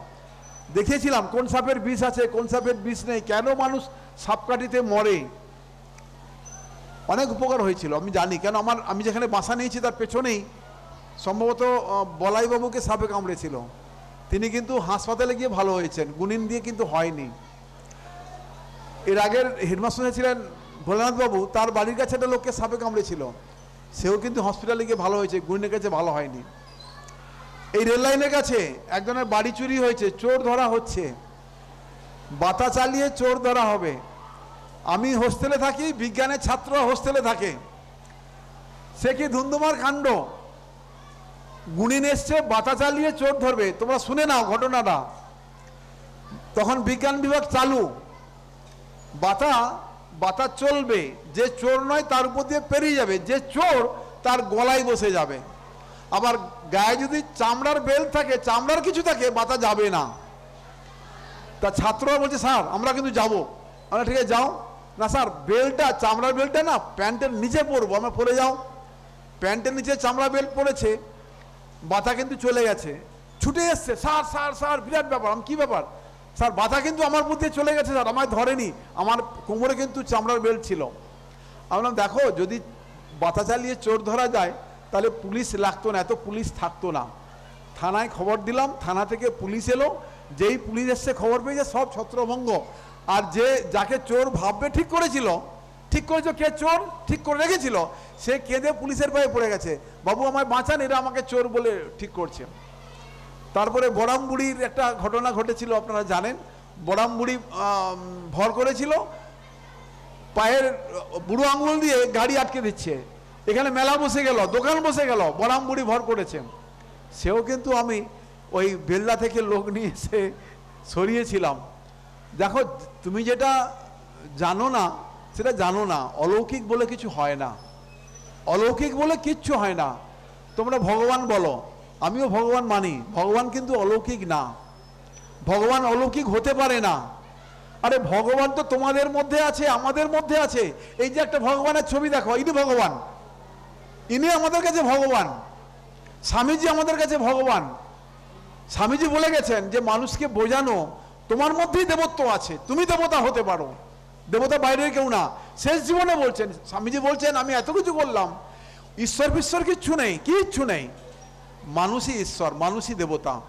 Speaker 7: দেখিয়েছিলাম কোন সাপের বিষ আছে, কোন সাপের বিষ নেই, কেন মানুষ সাপকাঠিতে মরে? অনেক উপকার হয়েছিল, আমি জানি। কেন আমার, আমি যেখানে বাসা নিয়েছি তার পেছনেই সম্ভবত বলাইবাবুকে সাপে কামড়েছিল। তিনি কিন্তু হাসপাতালে গিয়ে ভালো হয়েছেন গুনিন দিয়ে কিন্তু হয়নি। এর আগের হেডমাস্টার ছিলেন ভোলানাথ বাবু তার বাড়ির কাছে একটা লোককে সাপে কামড়েছিল। সেও কিন্তু হসপিটালে গিয়ে ভালো হয়েছে গুনিনের কাছে ভালো হয়নি। এই রেল লাইনের কাছে একজনের বাড়ি চুরি হয়েছে, চোর ধরা হচ্ছে। বাতা চালিয়ে চোর ধরা হবে। আমি হোস্টেলে থাকি, বিজ্ঞানের ছাত্র হোস্টেলে থাকে। সে কি ধুন্দুমার কাণ্ড? গুণিন এসছে, বাতা চালিয়ে চোর ধরবে। তোমরা শুনে নাও ঘটনাটা। তখন বিজ্ঞান বিভাগ চালু। বাতা বাতা চলবে। যে চোর নয়, তার উপর দিয়ে পেরিয়ে যাবে। যে চোর, তার গলায় বসে যাবে। আবার গায়ে যদি চামড়ার বেল থাকে, চামড়ার কিছু থাকে, বাতা যাবে না। তা ছাত্ররা বলছে, স্যার, আমরা কিন্তু যাব। আমরা ঠিক আছে, যাও। না, স্যার বেলটা চামড়ার বেলটা না, প্যান্টের নিচে পরবো। আমরা পরে যাও। প্যান্টের নিচে চামড়া বেল্ট পরেছে। বাতা কিন্তু চলে গেছে। ছুটে এসছে, স্যার স্যার স্যার, বিরাট ব্যাপার, আমি কী ব্যাপার? স্যার বাতা কিন্তু আমার মধ্যে চলে গেছে, স্যার, আমায় ধরেনি, আমার কোমরে কিন্তু চামড়ার বেল্ট ছিল। আমি দেখো, যদি বাতা চালিয়ে চোর ধরা যায়, তাহলে পুলিশ লাগতো না, এত পুলিশ থাকতো না। থানায় খবর দিলাম, থানা থেকে পুলিশ এলো, যেই পুলিশ এসছে খবর পেয়েছে সব ছত্রভঙ্গ। আর যে, যাকে চোর ভাববে ঠিক করেছিল ঠিক করেছ কে চোর? ঠিক করে রেখেছিল। সে কেঁদে পুলিশের পায়ে পড়ে গেছে। বাবু আমায় বাঁচান, এরা আমাকে চোর বলে ঠিক করছে। তারপরে বড়ামবুড়ির একটা ঘটনা ঘটেছিল, আপনারা জানেন। বড়ামবুড়ি ভর করেছিল। পায়ের বুড়ো আঙুল দিয়ে গাড়ি আটকে দিচ্ছে। এখানে মেলা বসে গেল, দোকান বসে গেল, বড়ামবুড়ি ভর করেছে। সেও কিন্তু আমি ওই বেল্লা থেকে লোক নিয়ে এসে সরিয়েছিলাম। দেখো, তুমি যেটা জানো না সেটা জানো না। অলৌকিক বলে কিছু হয় না। অলৌকিক বলে কিচ্ছু হয় না। তোমরা ভগবান বলো। আমিও ভগবান মানি। ভগবান কিন্তু অলৌকিক না। ভগবান অলৌকিক হতে পারে না। আরে ভগবান তো তোমাদের মধ্যে আছে, আমাদের মধ্যে আছে। এই যে একটা ভগবানের ছবি দেখো, ইনি ভগবান। ইনি আমাদের কাছে ভগবান। স্বামীজি আমাদের কাছে ভগবান। স্বামীজি বলে গেছেন যে, মানুষকে বোঝানো, তোমার মধ্যেই দেবত্ব আছে। তুমি দেবতা হতে পারো। দেবতা বাইরের কেউ না। শেষ জীবনে বলছেন, স্বামীজি বলছেন, আমি এত কিছু বললাম ঈশ্বর বিশ্বর কিচ্ছু নেই কিচ্ছু নেই। মানুষই ঈশ্বর, মানুষই দেবতা।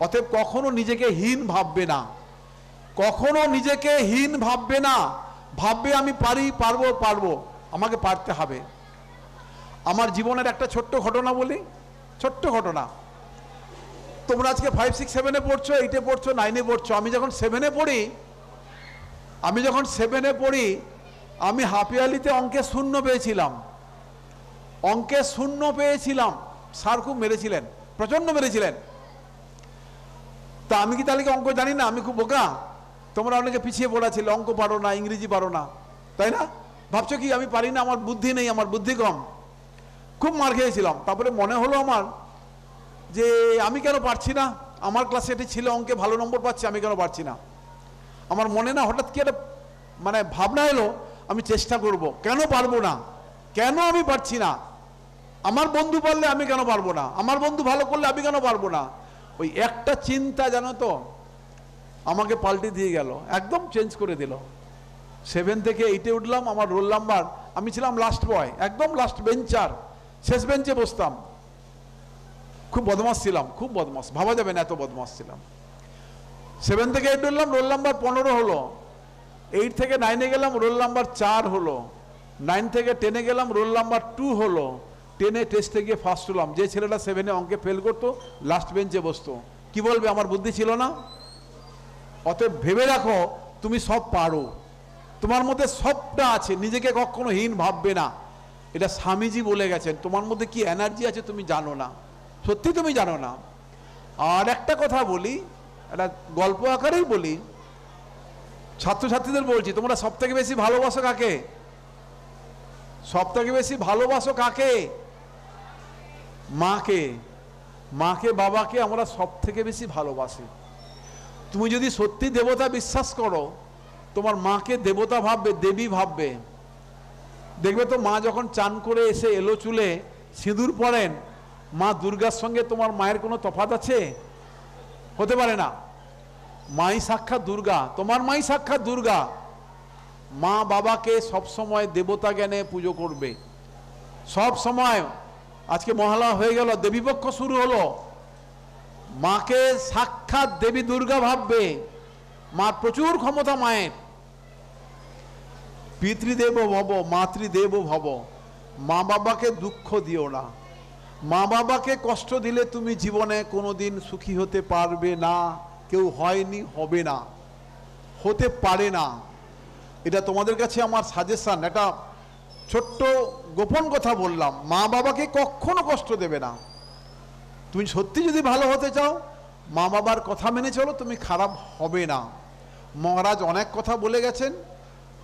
Speaker 7: অতএব কখনো নিজেকে হীন ভাববে না। কখনো নিজেকে হীন ভাববে না। ভাববে আমি পারি, পারব পারব। আমাকে পারতে হবে। আমার জীবনের একটা ছোট্ট ঘটনা বলি, ছোট্ট ঘটনা। তোমরা আজকে ফাইভ সিক্স সেভেনে পড়ছো এইটে পড়ছো নাইনে পড়ছো। আমি যখন সেভেনে পড়ি আমি যখন সেভেনে পড়ি, আমি হাফিয়ালিতে অঙ্কে শূন্য পেয়েছিলাম। অঙ্কে শূন্য পেয়েছিলাম। স্যার খুব মেরেছিলেন, প্রচণ্ড মেরেছিলেন। তা আমি কি তাহলে কি অঙ্ক জানি না? আমি খুব বোকা। তোমরা অনেকে পিছিয়ে পড়া ছিল অঙ্ক পারো না, ইংরেজি পারো না। তাই না? ভাবছ কি, আমি পারি না? আমার বুদ্ধি নেই, আমার বুদ্ধি কম। খুব মার খেয়েছিলাম। তারপরে মনে হলো আমার যে, আমি কেন পারছি না? আমার ক্লাসে এটি ছিল, অঙ্কে ভালো নম্বর পাচ্ছে, আমি কেন পারছি না? আমার মনে না হঠাৎ কি একটা মানে ভাবনা এলো, আমি চেষ্টা করব। কেন পারব না? কেন আমি পারছি না? আমার বন্ধু পারলে আমি কেন পারব না? আমার বন্ধু ভালো করলে আমি কেন পারব না? ওই একটা চিন্তা জানো তো, আমাকে পাল্টে দিয়ে গেল, একদম চেঞ্জ করে দিল। সেভেন থেকে এইটে উঠলাম, আমার রোল নাম্বার আমি ছিলাম লাস্ট বয় একদম লাস্ট বেঞ্চার শেষ বেঞ্চে বসতাম। খুব বদমাস ছিলাম, খুব বদমাস ভাবা যাবে না এত বদমাস ছিলাম। সেভেন থেকে এইট উঠলাম রোল নাম্বার পনেরো হলো। এইট থেকে নাইনে গেলাম রোল নাম্বার চার হলো। নাইন থেকে টেনে গেলাম রোল নাম্বার টু হলো। টেনে টেস্টে গিয়ে ফার্স্ট হলাম। যে ছেলেটা সেভেনে অঙ্কে ফেল করতো লাস্ট বেঞ্চে বসতো। কি বলবে, আমার বুদ্ধি ছিল না? অতএব ভেবে রাখো, তুমি সব পারো। তোমার মধ্যে সবটা আছে, নিজেকে কখনো হীন ভাববে না। এটা স্বামীজি বলে গেছেন, তোমার মধ্যে কি এনার্জি আছে তুমি জানো না। সত্যি তুমি জানো না। আর একটা কথা বলি একটা গল্প আকারেই বলি। ছাত্রছাত্রীদের বলছি, তোমরা সব থেকে বেশি ভালোবাসো কাকে? সব থেকে বেশি ভালোবাসো কাকে? মাকে। মাকে, বাবাকে আমরা সব থেকে বেশি ভালোবাসি। তুমি যদি সত্যি দেবতা বিশ্বাস করো, তোমার মাকে দেবতা ভাববে, দেবী ভাববে। দেখবে তো মা যখন চান করে এসে এলো চুলে, সিঁদুর পড়েন মা দুর্গার সঙ্গে তোমার মায়ের কোনো তফাৎ আছে? হতে পারে না। মাই সাক্ষাৎ দুর্গা, তোমার মাই সাক্ষাৎ দুর্গা। মা বাবাকে সব সময় দেবতা জ্ঞানে পুজো করবে। সব সময় আজকে মহালয়া হয়ে গেল, দেবীপক্ষ শুরু হলো। মাকে সাক্ষাৎ দেবী দুর্গা ভাববে। মা প্রচুর ক্ষমতা মায়ের। পিতৃদেব ভব, মাতৃদেব ভব। মা বাবাকে দুঃখ দিও না। মা বাবাকে কষ্ট দিলে তুমি জীবনে কোনোদিন সুখী হতে পারবে না, কেউ হয়নি, হবে না, হতে পারে না। এটা তোমাদের কাছে আমার সাজেশান একটা ছোট্ট গোপন কথা বললাম। মা বাবাকে কখনো কষ্ট দেবে না। তুমি সত্যি যদি ভালো হতে চাও, মা বাবার কথা মেনে চলো, তুমি খারাপ হবে না। মহারাজ অনেক কথা বলে গেছেন।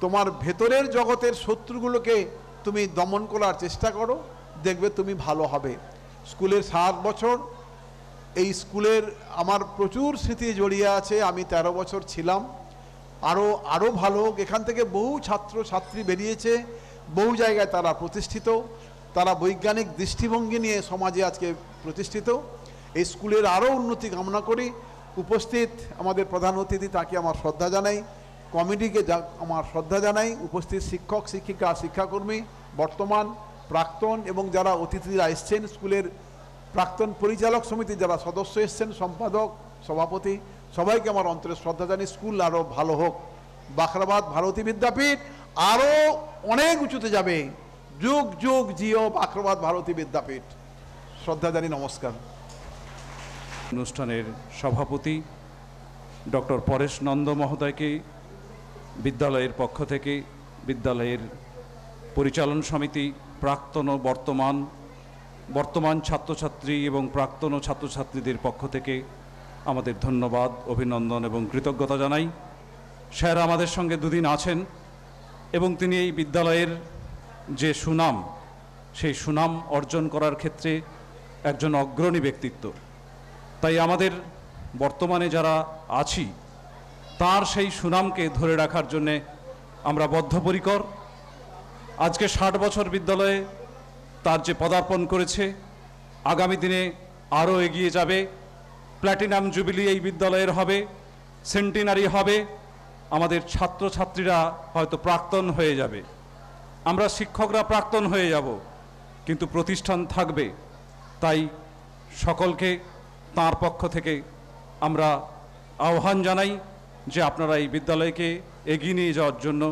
Speaker 7: তোমার ভেতরের জগতের শত্রুগুলোকে তুমি দমন করার চেষ্টা করো। দেখবে তুমি ভালো হবে। স্কুলের সাত বছর, এই স্কুলের আমার প্রচুর স্মৃতি জড়িয়ে আছে, আমি ১৩ বছর ছিলাম। আরও আরও ভালো এখান থেকে বহু ছাত্র ছাত্রী বেরিয়েছে, বহু জায়গায় তারা প্রতিষ্ঠিত, তারা বৈজ্ঞানিক দৃষ্টিভঙ্গি নিয়ে সমাজে আজকে প্রতিষ্ঠিত। এই স্কুলের আরও উন্নতি কামনা করি। উপস্থিত আমাদের প্রধান অতিথি তাকে আমার শ্রদ্ধা জানাই, কমিটিকে আমার শ্রদ্ধা জানাই। উপস্থিত শিক্ষক, শিক্ষিকা, শিক্ষাকর্মী, বর্তমান প্রাক্তন এবং যারা অতিথিরা এসছেন স্কুলের প্রাক্তন পরিচালক সমিতির যারা সদস্য এসছেন, সম্পাদক, সভাপতি, সবাইকে আমার অন্তরে শ্রদ্ধা জানি স্কুল আরও ভালো হোক। বাখরাবাদ ভারতী বিদ্যাপীঠ আরও অনেক উঁচুতে যাবে। যুগ যুগ, জিও, বাখরাবাদ ভারতী বিদ্যাপীঠ। শ্রদ্ধা জানি নমস্কার।
Speaker 1: অনুষ্ঠানের সভাপতি ডক্টর পরেশ নন্দ মহোদয়কে, বিদ্যালয়ের পক্ষ থেকে বিদ্যালয়ের পরিচালন সমিতি প্রাক্তন ও বর্তমান বর্তমান ছাত্রছাত্রী এবং প্রাক্তন ও ছাত্রছাত্রীদের পক্ষ থেকে আমাদের ধন্যবাদ, অভিনন্দন এবং কৃতজ্ঞতা জানাই। স্যার আমাদের সঙ্গে দুদিন আছেন এবং তিনি এই বিদ্যালয়ের যে সুনাম, সেই সুনাম অর্জন করার ক্ষেত্রে একজন অগ্রণী ব্যক্তিত্ব। তাই আমাদের বর্তমানে যারা আছি, তার সেই সুনামকে ধরে রাখার জন্যে আমরা বদ্ধপরিকর আজকে ষাট বছর বিদ্যালয়ে তার যে পদার্পণ করেছে, আগামী দিনে আরও এগিয়ে যাবে। প্ল্যাটিনাম জুবিলি এই বিদ্যালয়ের হবে, সেন্টিনারি হবে। আমাদের ছাত্রছাত্রীরা হয়তো প্রাক্তন হয়ে যাবে। আমরা শিক্ষকরা প্রাক্তন হয়ে যাব, কিন্তু প্রতিষ্ঠান থাকবে। তাই সকলকে তার পক্ষ থেকে আমরা আহ্বান জানাই যে আপনারা এই বিদ্যালয়কে এগিয়ে নিয়ে যাওয়ার জন্য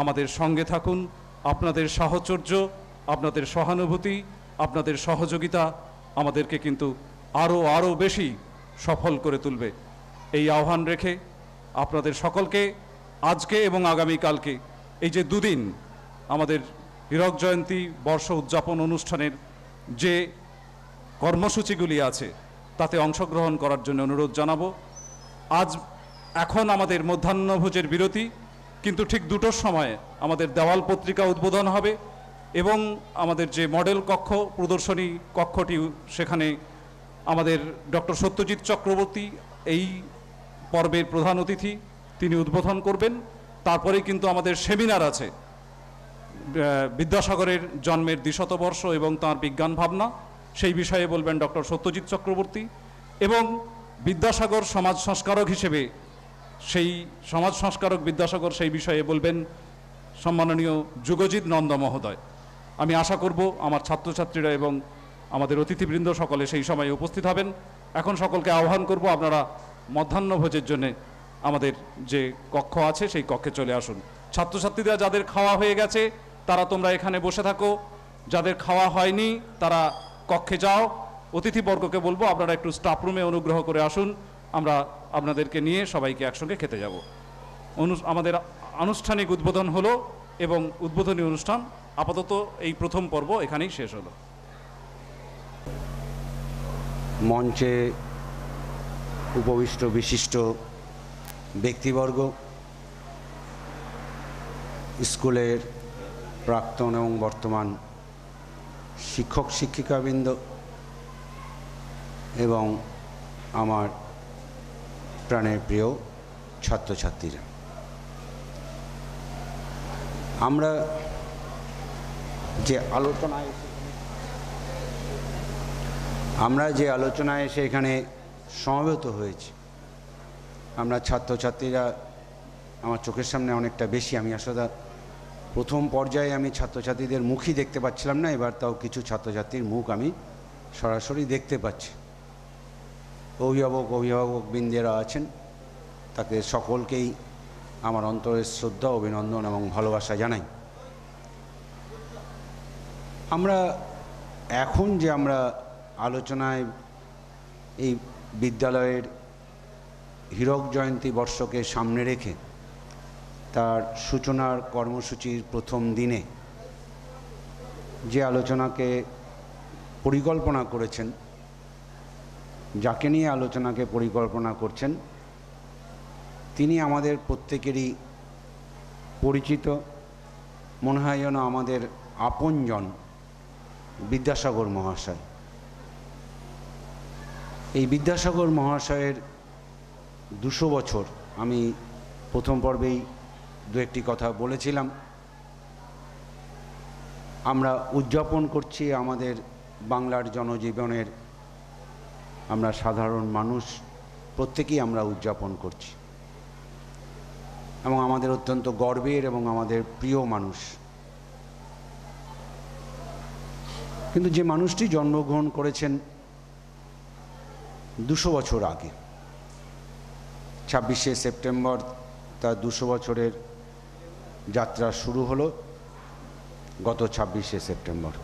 Speaker 1: আমাদের সঙ্গে থাকুন। আপনাদের সাহচর্য, আপনাদের সহানুভূতি, আপনাদের সহযোগিতা আমাদেরকে কিন্তু আরও আরও বেশি সফল করে তুলবে। এই আহ্বান রেখে আপনাদের সকলকে আজকে এবং আগামীকালকে এই যে দুদিন আমাদের হীরক জয়ন্তী বর্ষ উদযাপন অনুষ্ঠানের যে কর্মসূচিগুলি আছে, তাতে অংশগ্রহণ করার জন্য অনুরোধ জানাব। আজ এখন আমাদের মধ্যাহ্নভোজের বিরতি। কিন্তু ঠিক দুটোর সময় আমাদের দেওয়াল পত্রিকা উদ্বোধন হবে এবং আমাদের যে মডেল কক্ষ, প্রদর্শনী কক্ষটি সেখানে আমাদের ডক্টর সত্যজিৎ চক্রবর্তী, এই পর্বের প্রধান অতিথি, তিনি উদ্বোধন করবেন। তারপরেই কিন্তু আমাদের সেমিনার আছে বিদ্যাসাগরের জন্মের দ্বিশতবর্ষ এবং তাঁর বিজ্ঞান ভাবনা, সেই বিষয়ে বলবেন ডক্টর সত্যজিৎ চক্রবর্তী। এবং বিদ্যাসাগর সমাজ সংস্কারক হিসেবে সেই সমাজ সংস্কারক বিদ্যাসাগর সেই বিষয়ে বলবেন, সম্মাননীয় যুগজিৎ নন্দ মহোদয়। আমি আশা করব আমার ছাত্রছাত্রীরা এবং আমাদের অতিথিবৃন্দ সকলে সেই সময় উপস্থিত হবেন। এখন সকলকে আহ্বান করব আপনারা মধ্যাহ্নভোজের জন্যে আমাদের যে কক্ষ আছে সেই কক্ষে চলে আসুন। ছাত্রছাত্রীরা যাদের খাওয়া হয়ে গেছে, তারা তোমরা এখানে বসে থাকো। যাদের খাওয়া হয়নি, তারা কক্ষে যাও। অতিথিবর্গকে বলব আপনারা একটু স্টাফ রুমে অনুগ্রহ করে আসুন। আমরা আপনাদেরকে নিয়ে সবাইকে একসঙ্গে খেতে যাব। অনু আমাদের আনুষ্ঠানিক উদ্বোধন হলো এবং উদ্বোধনী অনুষ্ঠান আপাতত এই প্রথম পর্ব এখানেই শেষ হলো।
Speaker 6: মঞ্চে উপবিষ্ট বিশিষ্ট ব্যক্তিবর্গ, স্কুলের প্রাক্তন এবং বর্তমান শিক্ষক শিক্ষিকাবৃন্দ এবং আমার প্রাণের প্রিয় ছাত্রছাত্রীরা। আমরা যে আলোচনায় আমরা যে আলোচনায় এসে এখানে সমবেত হয়েছি, আমরা ছাত্রছাত্রীরা আমার চোখের সামনে অনেকটা বেশি, আমি আসলে প্রথম পর্যায়ে আমি ছাত্রছাত্রীদের মুখই দেখতে পাচ্ছিলাম না, এবার তাও কিছু ছাত্রছাত্রীর মুখ আমি সরাসরি দেখতে পাচ্ছি। অভিভাবক অভিভাবক বৃন্দেরা আছেন। তাকে সকলকেই আমার অন্তরের শ্রদ্ধা, অভিনন্দন এবং ভালোবাসা জানাই। আমরা এখন যে আমরা আলোচনায় এই বিদ্যালয়ের হীরক জয়ন্তী বর্ষকে সামনে রেখে তার সূচনার কর্মসূচির প্রথম দিনে যে আলোচনাকে পরিকল্পনা করেছেন যাকে নিয়ে আলোচনাকে পরিকল্পনা করছেন, তিনি আমাদের প্রত্যেকেরই পরিচিত। মনে হয় যেন আমাদের আপনজন বিদ্যাসাগর মহাশয়। এই বিদ্যাসাগর মহাশয়ের দুশো বছর আমি প্রথম পর্বেই দু একটি কথা বলেছিলাম। আমরা উদযাপন করছি আমাদের বাংলার জনজীবনের আমরা সাধারণ মানুষ, প্রত্যেকেই আমরা উদযাপন করছি। এবং আমাদের অত্যন্ত গর্বের এবং আমাদের প্রিয় মানুষ। কিন্তু যে মানুষটি জন্মগ্রহণ করেছেন দুশো বছর আগে, ছাব্বিশে সেপ্টেম্বর তার দুশো বছরের যাত্রা শুরু হলো গত ছাব্বিশে সেপ্টেম্বর।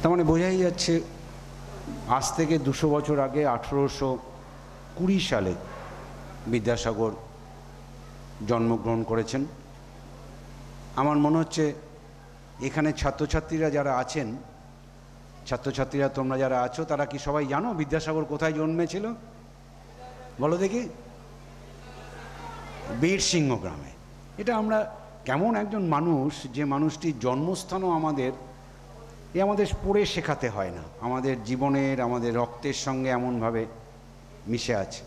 Speaker 6: তার মানে বোঝাই যাচ্ছে আজ থেকে দুশো বছর আগে আঠেরোশো কুড়ি সালে বিদ্যাসাগর জন্মগ্রহণ করেছেন। আমার মনে হচ্ছে এখানে ছাত্রছাত্রীরা যারা আছেন, ছাত্রছাত্রীরা তোমরা যারা আছো, তারা কি সবাই জানো বিদ্যাসাগর কোথায় জন্মেছিল? বলো দেখি। বীরসিংহ গ্রামে। এটা আমরা কেমন একজন মানুষ যে মানুষটির জন্মস্থানও আমাদের এ আমাদের পড়ে শেখাতে হয় না। আমাদের জীবনের, আমাদের রক্তের সঙ্গে এমনভাবে মিশে আছে।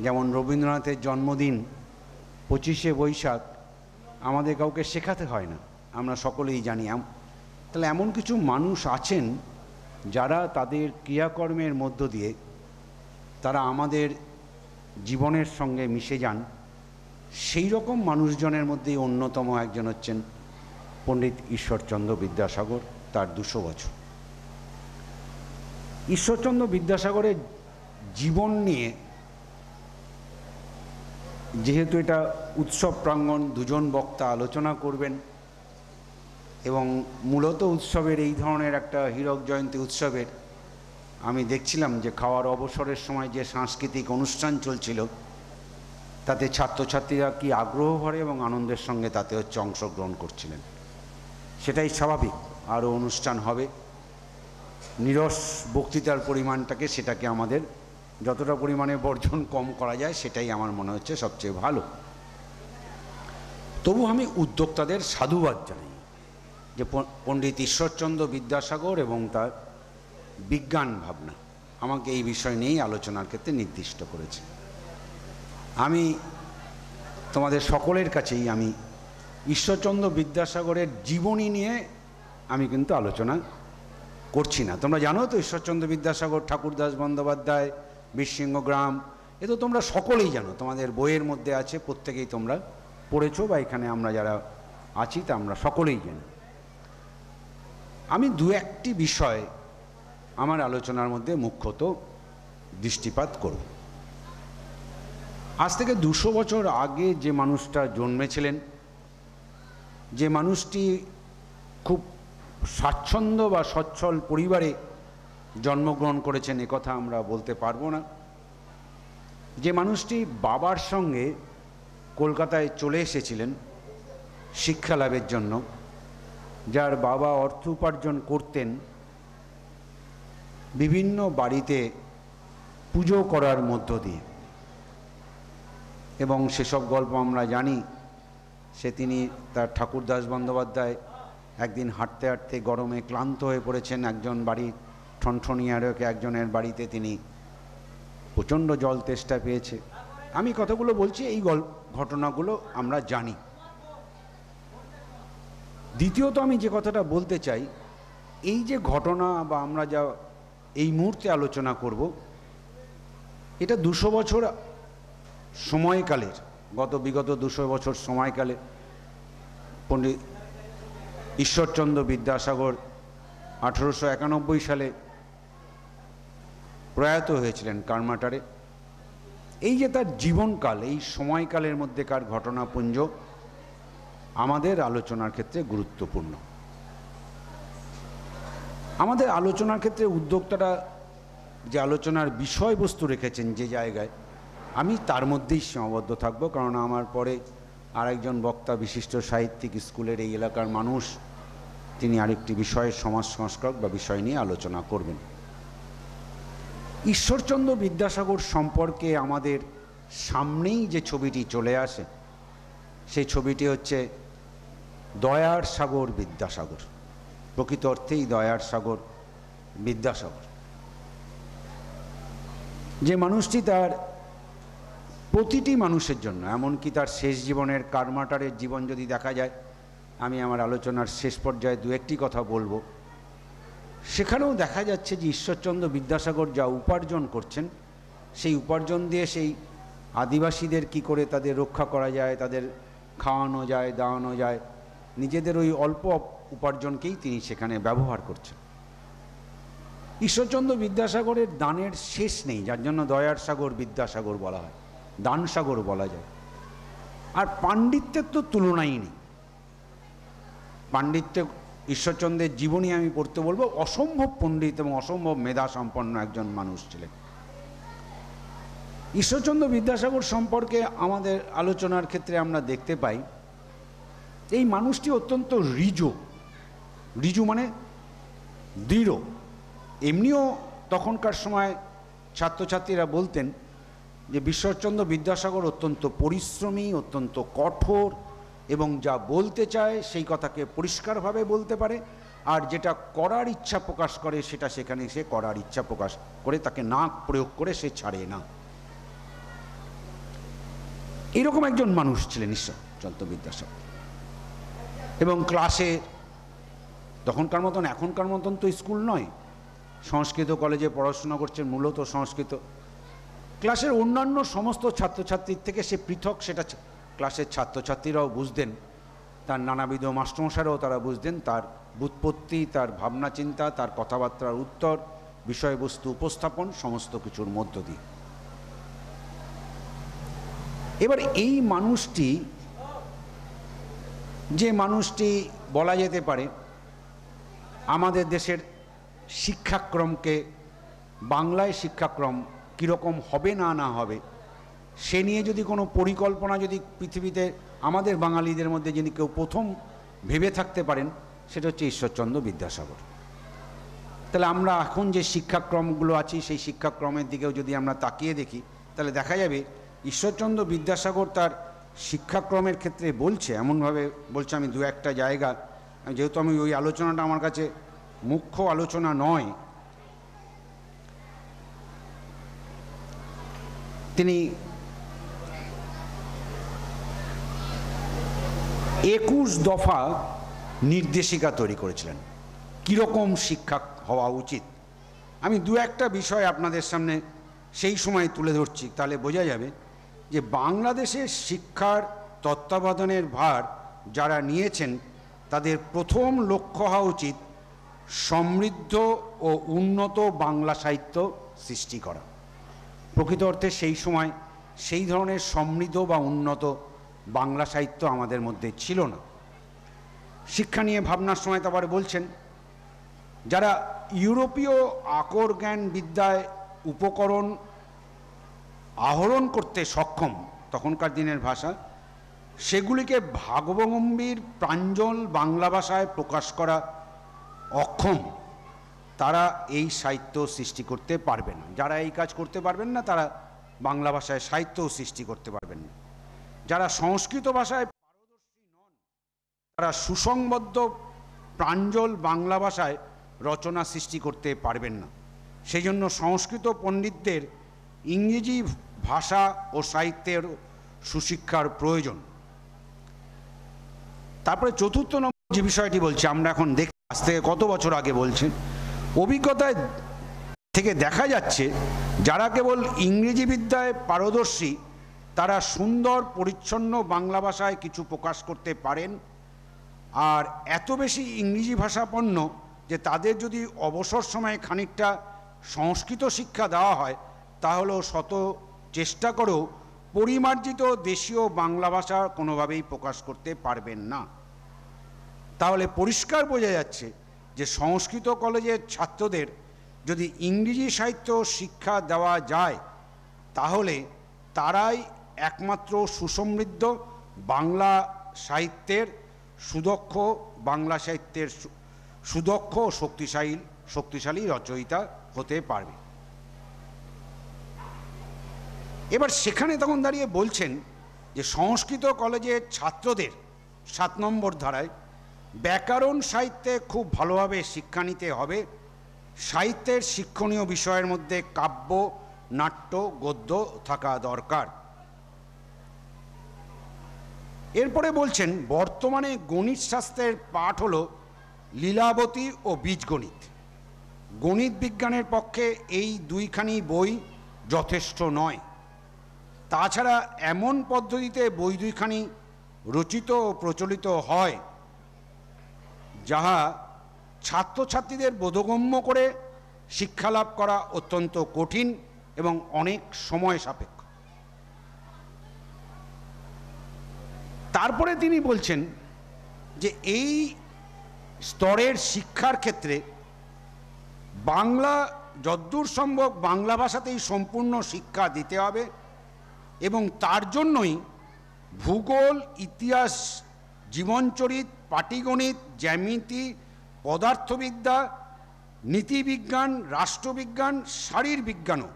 Speaker 6: যেমন রবীন্দ্রনাথের জন্মদিন, পঁচিশে বৈশাখ, আমাদের কাউকে শেখাতে হয় না। আমরা সকলেই জানি তাহলে এমন কিছু মানুষ আছেন যারা তাদের ক্রিয়াকর্মের মধ্য দিয়ে তারা আমাদের জীবনের সঙ্গে মিশে যান। সেই রকম মানুষজনের মধ্যেই অন্যতম একজন হচ্ছেন পণ্ডিত ঈশ্বরচন্দ্র বিদ্যাসাগর। তার দুশো বছর। ঈশ্বরচন্দ্র বিদ্যাসাগরের জীবন নিয়ে যেহেতু এটা উৎসব প্রাঙ্গণ, দুজন বক্তা আলোচনা করবেন এবং মূলত উৎসবের এই ধরনের একটা হীরক জয়ন্তী উৎসবের, আমি দেখছিলাম যে খাওয়ার অবসরের সময় যে সাংস্কৃতিক অনুষ্ঠান চলছিল, তাতে ছাত্রছাত্রীরা কি আগ্রহ ভরে এবং আনন্দের সঙ্গে তাতে হচ্ছে অংশগ্রহণ করছিলেন। সেটাই স্বাভাবিক। আরও অনুষ্ঠান হবে। নিরস বক্তৃতার পরিমাণটাকে সেটাকে আমাদের যতটা পরিমাণে বর্জন কম করা যায় সেটাই আমার মনে হচ্ছে সবচেয়ে ভালো। তবু আমি উদ্যোক্তাদের সাধুবাদ জানাই যে পণ্ডিত ঈশ্বরচন্দ্র বিদ্যাসাগর এবং তার বিজ্ঞান ভাবনা আমাকে এই বিষয় নিয়েই আলোচনার ক্ষেত্রে নির্দিষ্ট করেছে। আমি তোমাদের সকলের কাছেই আমি ঈশ্বরচন্দ্র বিদ্যাসাগরের জীবনী নিয়ে আমি কিন্তু আলোচনা করছি না। তোমরা জানো তো ঈশ্বরচন্দ্র বিদ্যাসাগর, ঠাকুরদাস বন্দ্যোপাধ্যায়, বীরসিংহ গ্রাম, এ তো তোমরা সকলেই জানো। তোমাদের বইয়ের মধ্যে আছে, প্রত্যেকেই তোমরা পড়েছো বা এখানে আমরা যারা আছি তা আমরা সকলেই জানি। আমি দু একটি বিষয় আমার আলোচনার মধ্যে মুখ্যত দৃষ্টিপাত করব। আজ থেকে দুশো বছর আগে যে মানুষটা জন্মেছিলেন, যে মানুষটি খুব স্বাচ্ছন্দ্য বা সচ্ছল পরিবারে জন্মগ্রহণ করেছেন কথা আমরা বলতে পারব না। যে মানুষটি বাবার সঙ্গে কলকাতায় চলে এসেছিলেন শিক্ষা লাভের জন্য, যার বাবা অর্থ উপার্জন করতেন, বিভিন্ন বাড়িতে পুজো করার মধ্য দিয়ে। এবং সেসব গল্প আমরা জানি, সে তিনি তার ঠাকুরদাস বন্দ্যোপাধ্যায় একদিন হাঁটতে হাঁটতে গরমে ক্লান্ত হয়ে পড়েছেন একজন বাড়ি ঠনঠনিয়ারকে একজনের বাড়িতে তিনি প্রচণ্ড জল তেষ্টা পেয়েছে। আমি কথাগুলো বলছি, এই গল্প ঘটনাগুলো আমরা জানি। দ্বিতীয়ত আমি যে কথাটা বলতে চাই, এই যে ঘটনা বা আমরা যা এই মুহূর্তে আলোচনা করব, এটা দুশো বছর সময়কালের, গত বিগত দুশো বছর সময়কালে পণ্ডিত ঈশ্বরচন্দ্র বিদ্যাসাগর আঠেরোশো একানব্বই সালে প্রয়াত হয়েছিলেন কারমাটারে। এই যে তার জীবনকাল, এই সময়কালের মধ্যেকার ঘটনাপুঞ্জ আমাদের আলোচনার ক্ষেত্রে গুরুত্বপূর্ণ। আমাদের আলোচনার ক্ষেত্রে উদ্যোক্তারা যে আলোচনার বিষয়বস্তু রেখেছেন যে জায়গায়, আমি তার মধ্যেই সীমাবদ্ধ থাকব কারণ আমার পরে আরেকজন বক্তা, বিশিষ্ট সাহিত্যিক, স্কুলের এই এলাকার মানুষ, তিনি আরেকটি বিষয়ে সমাজ সংস্কারক বা বিষয় নিয়ে আলোচনা করবেন। ঈশ্বরচন্দ্র বিদ্যাসাগর সম্পর্কে আমাদের সামনেই যে ছবিটি চলে আসে, সেই ছবিটি হচ্ছে দয়ার সাগর বিদ্যাসাগর। প্রকৃত অর্থেই দয়ার সাগর বিদ্যাসাগর। যে মানুষটি তার প্রতিটি মানুষের জন্য, এমনকি তার শেষ জীবনের কারমাটারের জীবন যদি দেখা যায়, আমি আমার আলোচনার শেষ পর্যায়ে দু একটি কথা বলব। সেখানেও দেখা যাচ্ছে যে ঈশ্বরচন্দ্র বিদ্যাসাগর যা উপার্জন করছেন, সেই উপার্জন দিয়ে সেই আদিবাসীদের কি করে তাদের রক্ষা করা যায়, তাদের খাওয়ানো যায়, দাওয়ানো যায়, নিজেদের ওই অল্প উপার্জনকেই তিনি সেখানে ব্যবহার করছেন। ঈশ্বরচন্দ্র বিদ্যাসাগরের দানের শেষ নেই, যার জন্য দয়ার সাগর বিদ্যাসাগর বলা হয়। দান সাগর বলা যায়। আর পাণ্ডিত্যের তো তুলনাই নেই। পাণ্ডিত্য ঈশ্বরচন্দ্রের জীবনী আমি পড়তে বলব, অসম্ভব পণ্ডিত এবং অসম্ভব মেধা সম্পন্ন একজন মানুষ ছিলেন। ঈশ্বরচন্দ্র বিদ্যাসাগর সম্পর্কে আমাদের আলোচনার ক্ষেত্রে আমরা দেখতে পাই, এই মানুষটি অত্যন্ত রিজু। রিজু মানে দৃঢ়। এমনিও তখনকার সময় ছাত্রছাত্রীরা বলতেন যে ঈশ্বরচন্দ্র বিদ্যাসাগর অত্যন্ত পরিশ্রমী, অত্যন্ত কঠোর এবং যা বলতে চায় সেই কথাকে পরিষ্কারভাবে বলতে পারে। আর যেটা করার ইচ্ছা প্রকাশ করে সেটা সেখানে সে করার ইচ্ছা প্রকাশ করে, তাকে না প্রয়োগ করে সে ছাড়ে না। এরকম একজন মানুষ ছিলেন ঈশ্বরচন্দ্র বিদ্যাসাগর। এবং ক্লাসে তখনকার মতন, এখনকার মতন তো স্কুল নয়। সংস্কৃত কলেজে পড়াশোনা করছেন, মূলত সংস্কৃত ক্লাসের অন্যান্য সমস্ত ছাত্রছাত্রীর থেকে সে পৃথক সেটা ক্লাসের ছাত্রছাত্রীরাও বুঝতেন। তার নানাবিধ মাস্টারমশাইরাও তারা বুঝতেন, তার বুৎপত্তি, তার ভাবনা চিন্তা, তার কথাবার্তার উত্তর, বিষয়বস্তু উপস্থাপন, সমস্ত কিছুর মধ্য দিয়ে। এবার এই মানুষটি, যে মানুষটি বলা যেতে পারে, আমাদের দেশের শিক্ষাক্রমকে, বাংলায় শিক্ষাক্রম কীরকম হবে না না হবে, সে নিয়ে যদি কোনো পরিকল্পনা যদি পৃথিবীতে আমাদের বাঙালিদের মধ্যে যিনি কেউ প্রথম ভেবে থাকতে পারেন, সেটা হচ্ছে ঈশ্বরচন্দ্র বিদ্যাসাগর। তাহলে আমরা এখন যে শিক্ষাক্রমগুলো আছি, সেই শিক্ষাক্রমের দিকেও যদি আমরা তাকিয়ে দেখি, তাহলে দেখা যাবে ঈশ্বরচন্দ্র বিদ্যাসাগর তার শিক্ষাক্রমের ক্ষেত্রে বলছে, এমনভাবে বলছে আমি দু একটা জায়গা, যেহেতু আমি ওই আলোচনাটা আমার কাছে মুখ্য আলোচনা নয় তিনি একুশ দফা নির্দেশিকা তৈরি করেছিলেন। কীরকম শিক্ষা হওয়া উচিত? আমি দু একটা বিষয় আপনাদের সামনে সেই সময় তুলে ধরছি, তাহলে বোঝা যাবে যে বাংলাদেশের শিক্ষার তত্ত্বাবধানের ভার যারা নিয়েছেন, তাদের প্রথম লক্ষ্য হওয়া উচিত সমৃদ্ধ ও উন্নত বাংলা সাহিত্য সৃষ্টি করা। প্রকৃত অর্থে সেই সময় সেই ধরনের সমৃদ্ধ বা উন্নত বাংলা সাহিত্য আমাদের মধ্যে ছিল না। শিক্ষা নিয়ে ভাবনার সময় তো আবার বলছেন, যারা ইউরোপীয় আকর জ্ঞান বিদ্যায় উপকরণ আহরণ করতে সক্ষম তখনকার দিনের ভাষা, সেগুলিকে ভাগবগম্ভীর প্রাঞ্জল বাংলা ভাষায় প্রকাশ করা অক্ষম। তারা এই সাহিত্য সৃষ্টি করতে পারবে না। যারা এই কাজ করতে পারবেন না, তারা বাংলা ভাষায় সাহিত্যও সৃষ্টি করতে পারবেন না। যারা সংস্কৃত ভাষায় পারদর্শী নন, তারা সুসংবদ্ধ প্রাঞ্জল বাংলা ভাষায় রচনা সৃষ্টি করতে পারবেন না। সেই জন্য সংস্কৃত পণ্ডিতদের ইংরেজি ভাষা ও সাহিত্যের সুশিক্ষার প্রয়োজন। তারপরে চতুর্থ নম্বর যে বিষয়টি বলছি, আমরা এখন দেখ আজ থেকে কত বছর আগে বলছেন অভিজ্ঞতায় থেকে দেখা যাচ্ছে, যারা কেবল ইংরেজি বিদ্যায় পারদর্শী, তারা সুন্দর, পরিচ্ছন্ন বাংলা ভাষায় কিছু প্রকাশ করতে পারেন। আর এত বেশি ইংরেজি ভাষাপন্ন যে তাদের যদি অবসর সময়ে খানিকটা সংস্কৃত শিক্ষা দেওয়া হয়, তাহলেও শত চেষ্টা করেও পরিমার্জিত দেশীয় বাংলা ভাষা কোনোভাবেই প্রকাশ করতে পারবেন না। তাহলে পরিষ্কার বোঝা যাচ্ছে যে সংস্কৃত কলেজের ছাত্রদের যদি ইংরেজি সাহিত্য শিক্ষা দেওয়া যায়, তাহলে তারাই একমাত্র সুসমৃদ্ধ বাংলা সাহিত্যের সুদক্ষ বাংলা সাহিত্যের সুদক্ষ শক্তিশালী শক্তিশালী রচয়িতা হতে পারবে। এবার সেখানে তখন দাঁড়িয়ে বলছেন যে সংস্কৃত কলেজের ছাত্রদের সাত নম্বর ধারায় ব্যাকরণ সাহিত্যে খুব ভালোভাবে শিক্ষা নিতে হবে। সাহিত্যের শিক্ষণীয় বিষয়ের মধ্যে কাব্য, নাট্য, গদ্য থাকা দরকার। এরপরে বলছেন, বর্তমানে গণিত শাস্ত্রের পাঠ হল লীলাবতী ও বীজগণিত। গণিত বিজ্ঞানের পক্ষে এই দুইখানি বই যথেষ্ট নয়। তাছাড়া এমন পদ্ধতিতে বই দুইখানি রচিত ও প্রচলিত হয় যাহা ছাত্রছাত্রীদের বোধগম্য করে শিক্ষালাভ করা অত্যন্ত কঠিন এবং অনেক সময় সাপেক্ষ। তারপরে তিনি বলছেন যে এই স্তরের শিক্ষার ক্ষেত্রে বাংলা যদ্দূর সম্ভব বাংলা ভাষাতেই সম্পূর্ণ শিক্ষা দিতে হবে এবং তার জন্যই ভূগোল, ইতিহাস জীবনচরিত, পাটিগণিত, জ্যামিতি, পদার্থবিদ্যা, নীতিবিজ্ঞান, রাষ্ট্রবিজ্ঞান, শারীরবিজ্ঞানও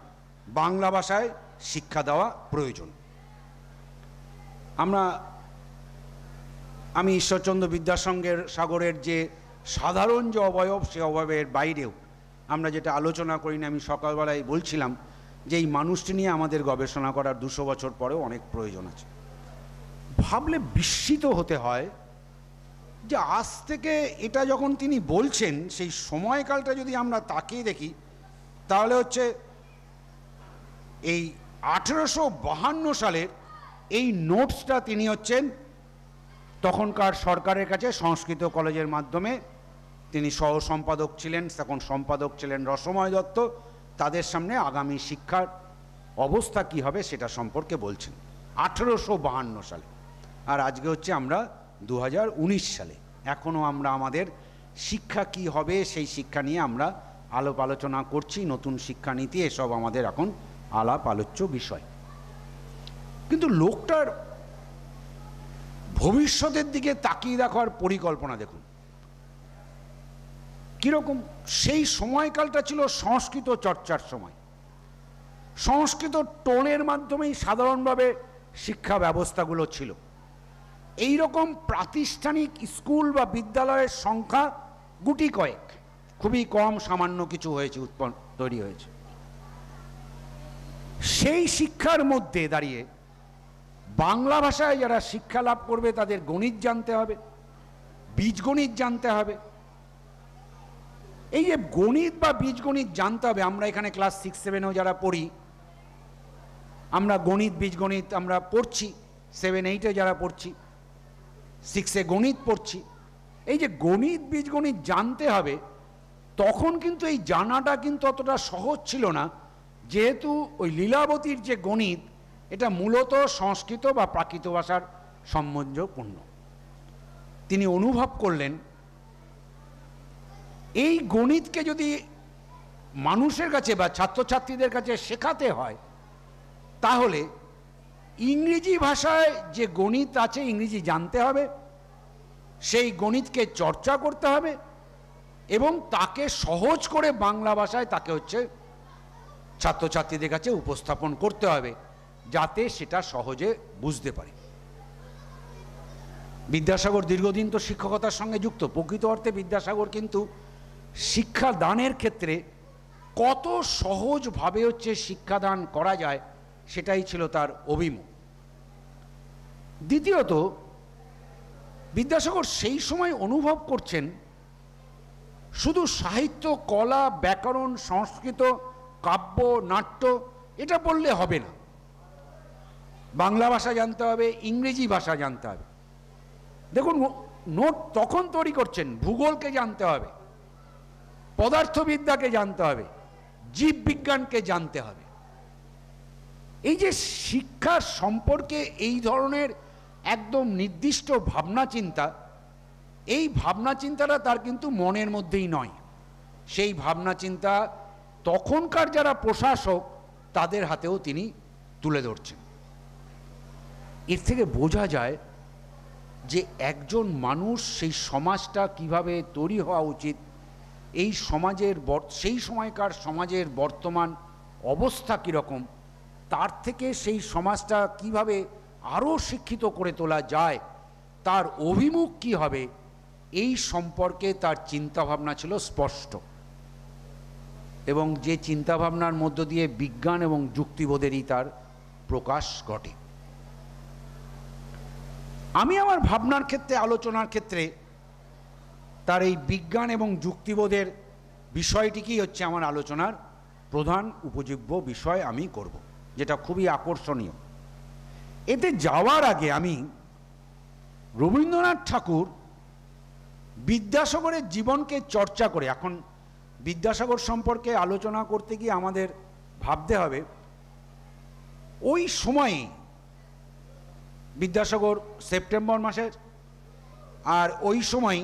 Speaker 6: বাংলা ভাষায় শিক্ষা দেওয়া প্রয়োজন। আমরা, আমি ঈশ্বরচন্দ্র বিদ্যাসঙ্গের সাগরের যে সাধারণ যে অবয়ব, সে অবয়বের বাইরেও আমরা যেটা আলোচনা করি না আমি সকালবেলায় বলছিলাম যে এই মানুষটি নিয়ে আমাদের গবেষণা করার দুশো বছর পরেও অনেক প্রয়োজন আছে। ভাবলে বিস্মিত হতে হয় যে আজ থেকে এটা যখন তিনি বলছেন, সেই সময়কালটা যদি আমরা তাকিয়ে দেখি, তাহলে হচ্ছে এই আঠেরোশো বাহান্ন সালের এই নোটসটা তিনি হচ্ছেন তখনকার সরকারের কাছে, সংস্কৃত কলেজের মাধ্যমে। তিনি সহ সম্পাদক ছিলেন, তখন সম্পাদক ছিলেন রসময় দত্ত। তাদের সামনে আগামী শিক্ষার অবস্থা কি হবে সেটা সম্পর্কে বলছেন। আঠেরোশো বাহান্ন সালে। আর আজকে হচ্ছে আমরা দু হাজার উনিশ সালে। এখনও আমরা আমাদের শিক্ষা কি হবে সেই শিক্ষা নিয়ে আমরা আলোপ আলোচনা করছি, নতুন শিক্ষানীতি এসব আমাদের এখন আলাপ আলোচ্য বিষয়। কিন্তু লোকটার ভবিষ্যতের দিকে তাকিয়ে দেখার পরিকল্পনা দেখুন। কীরকম সেই সময়কালটা ছিল সংস্কৃত চর্চার সময়। সংস্কৃত টোনের মাধ্যমেই সাধারণভাবে শিক্ষা ব্যবস্থাগুলো ছিল। এই রকম প্রাতিষ্ঠানিক স্কুল বা বিদ্যালয়ের সংখ্যা গুটি কয়েক। খুবই কম, সামান্য কিছু হয়েছে উৎপন্ন তৈরি হয়েছে। সেই শিক্ষার মধ্যে দাঁড়িয়ে বাংলা ভাষায় যারা শিক্ষা লাভ করবে, তাদের গণিত জানতে হবে, বীজগণিত জানতে হবে। এই যে গণিত বা বীজগণিত জানতে হবে, আমরা এখানে ক্লাস সিক্স, সেভেনেও যারা পড়ি, আমরা গণিত, বীজগণিত আমরা পড়ছি, সেভেন, এইটে যারা পড়ছি সিক্সে গণিত পড়ছি। এই যে গণিত, বীজগণিত জানতে হবে, তখন কিন্তু এই জানাটা কিন্তু অতটা সহজ ছিল না। যেহেতু ওই লীলাবতীর যে গণিত, এটা মূলত সংস্কৃত বা প্রাকৃত ভাষার সম্বন্ধপূর্ণ। তিনি অনুভব করলেন, এই গণিতকে যদি মানুষের কাছে বা ছাত্রছাত্রীদের কাছে শেখাতে হয়, তাহলে ইংরেজি ভাষায় যে গণিত আছে, ইংরেজি জানতে হবে, সেই গণিতকে চর্চা করতে হবে, এবং তাকে সহজ করে বাংলা ভাষায় তাকে হচ্ছে ছাত্রছাত্রীদের কাছে উপস্থাপন করতে হবে, যাতে সেটা সহজে বুঝতে পারে। বিদ্যাসাগর দীর্ঘদিন তো শিক্ষকতার সঙ্গে যুক্ত। প্রকৃত অর্থে বিদ্যাসাগর কিন্তু শিক্ষা দানের ক্ষেত্রে কত সহজভাবে হচ্ছে শিক্ষাদান করা যায়, সেটাই ছিল তার অভিমুখ। দ্বিতীয়ত, বিদ্যাসাগর সেই সময় অনুভব করছেন শুধু সাহিত্য, কলা, ব্যাকরণ, সংস্কৃত, কাব্য, নাট্য, এটা বললে হবে না। বাংলা ভাষা জানতে হবে, ইংরেজি ভাষা জানতে হবে। দেখুন, নোট তখন তৈরি করছেন, ভূগোলকে জানতে হবে, পদার্থবিদ্যাকে জানতে হবে, জীববিজ্ঞানকে জানতে হবে। এই যে শিক্ষার সম্পর্কে এই ধরনের একদম নির্দিষ্ট ভাবনা চিন্তা, এই ভাবনা চিন্তাটা তার কিন্তু মনের মধ্যেই নয়। সেই ভাবনা চিন্তা তখনকার যারা প্রশাসক, তাদের হাতেও তিনি তুলে ধরছেন। এর থেকে বোঝা যায় যে একজন মানুষ সেই সমাজটা কীভাবে তৈরি হওয়া উচিত, এই সমাজের সেই সময়কার সমাজের বর্তমান অবস্থা কীরকম, তার থেকে সেই সমাজটা কীভাবে আরও শিক্ষিত করে তোলা যায়, তার অভিমুখ কি হবে? এই সম্পর্কে তার চিন্তাভাবনা ছিল স্পষ্ট। এবং যে চিন্তাভাবনার মধ্য দিয়ে বিজ্ঞান এবং যুক্তিবোধেরই তার প্রকাশ ঘটে। আমি আমার ভাবনার ক্ষেত্রে, আলোচনার ক্ষেত্রে তার এই বিজ্ঞান এবং যুক্তিবোধের বিষয়টিকেই হচ্ছে আমার আলোচনার প্রধান উপযোগ্য বিষয় আমি করব, যেটা খুবই আকর্ষণীয়। এতে যাওয়ার আগে আমি রবীন্দ্রনাথ ঠাকুর বিদ্যাসাগরের জীবনকে চর্চা করে, এখন বিদ্যাসাগর সম্পর্কে আলোচনা করতে গিয়ে আমাদের ভাবতে হবে, ওই সময়ে বিদ্যাসাগর সেপ্টেম্বর মাসের, আর ওই সময়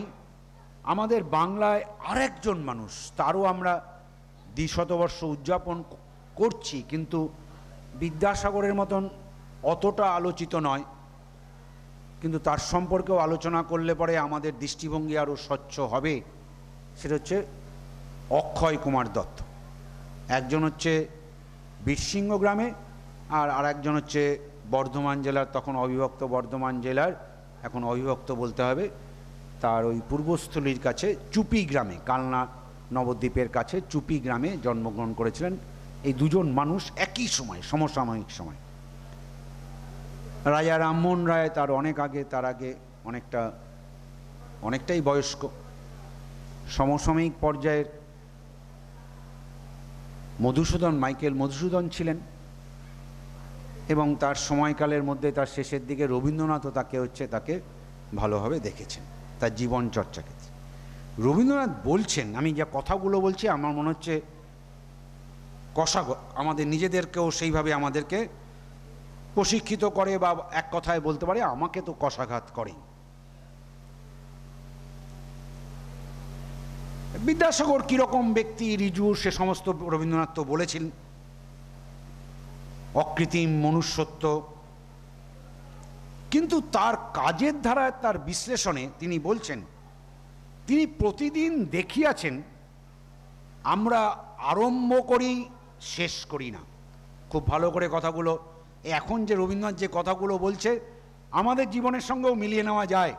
Speaker 6: আমাদের বাংলায় আরেকজন মানুষ, তারও আমরা দ্বিশতবর্ষ উদযাপন করছি, কিন্তু বিদ্যাসাগরের মতন অতটা আলোচিত নয়। কিন্তু তার সম্পর্কেও আলোচনা করলে পরে আমাদের দৃষ্টিভঙ্গি আরও স্বচ্ছ হবে। সেটা হচ্ছে অক্ষয় কুমার দত্ত। একজন হচ্ছে বীরসিংহ গ্রামে আর আরেকজন হচ্ছে বর্ধমান জেলার, তখন অবিভক্ত বর্ধমান জেলার, এখন অবিভক্ত বলতে হবে, তার ওই পূর্বস্থলীর কাছে চুপি গ্রামে, কালনা নবদ্বীপের কাছে চুপি গ্রামে জন্মগ্রহণ করেছিলেন। এই দুজন মানুষ একই সময়, সমসাময়িক সময়। রাজা রামমোহন রায় তার অনেক আগে, তার আগে অনেকটা, অনেকটাই বয়স্ক। সমসাময়িক পর্যায়ের মধুসূদন, মাইকেল মধুসূদন ছিলেন এবং তার সময়কালের মধ্যে তার শেষের দিকে রবীন্দ্রনাথও তাকে হচ্ছে, তাকে ভালোভাবে দেখেছেন, তার জীবন চর্চা ক্ষেত্রে। রবীন্দ্রনাথ বলছেন, আমি যা কথাগুলো বলছি, আমার মনে হচ্ছে কষা আমাদের নিজেদেরকেও সেইভাবে আমাদেরকে প্রশিক্ষিত করে বা এক কথায় বলতে পারে, আমাকে তো কষাঘাত করে। বিদ্যাসাগর কীরকম ব্যক্তি, রিজু, সে সমস্ত রবীন্দ্রনাথ তো বলেছিলেন অকৃত্রিম মনুষ্যত্ব। কিন্তু তার কাজের ধারায়, তার বিশ্লেষণে তিনি বলছেন, তিনি প্রতিদিন দেখিয়াছেন, আমরা আরম্ভ করি, শেষ করি না। খুব ভালো করে কথাগুলো এখন যে রবীন্দ্রনাথ যে কথাগুলো বলছে, আমাদের জীবনের সঙ্গেও মিলিয়ে নেওয়া যায়।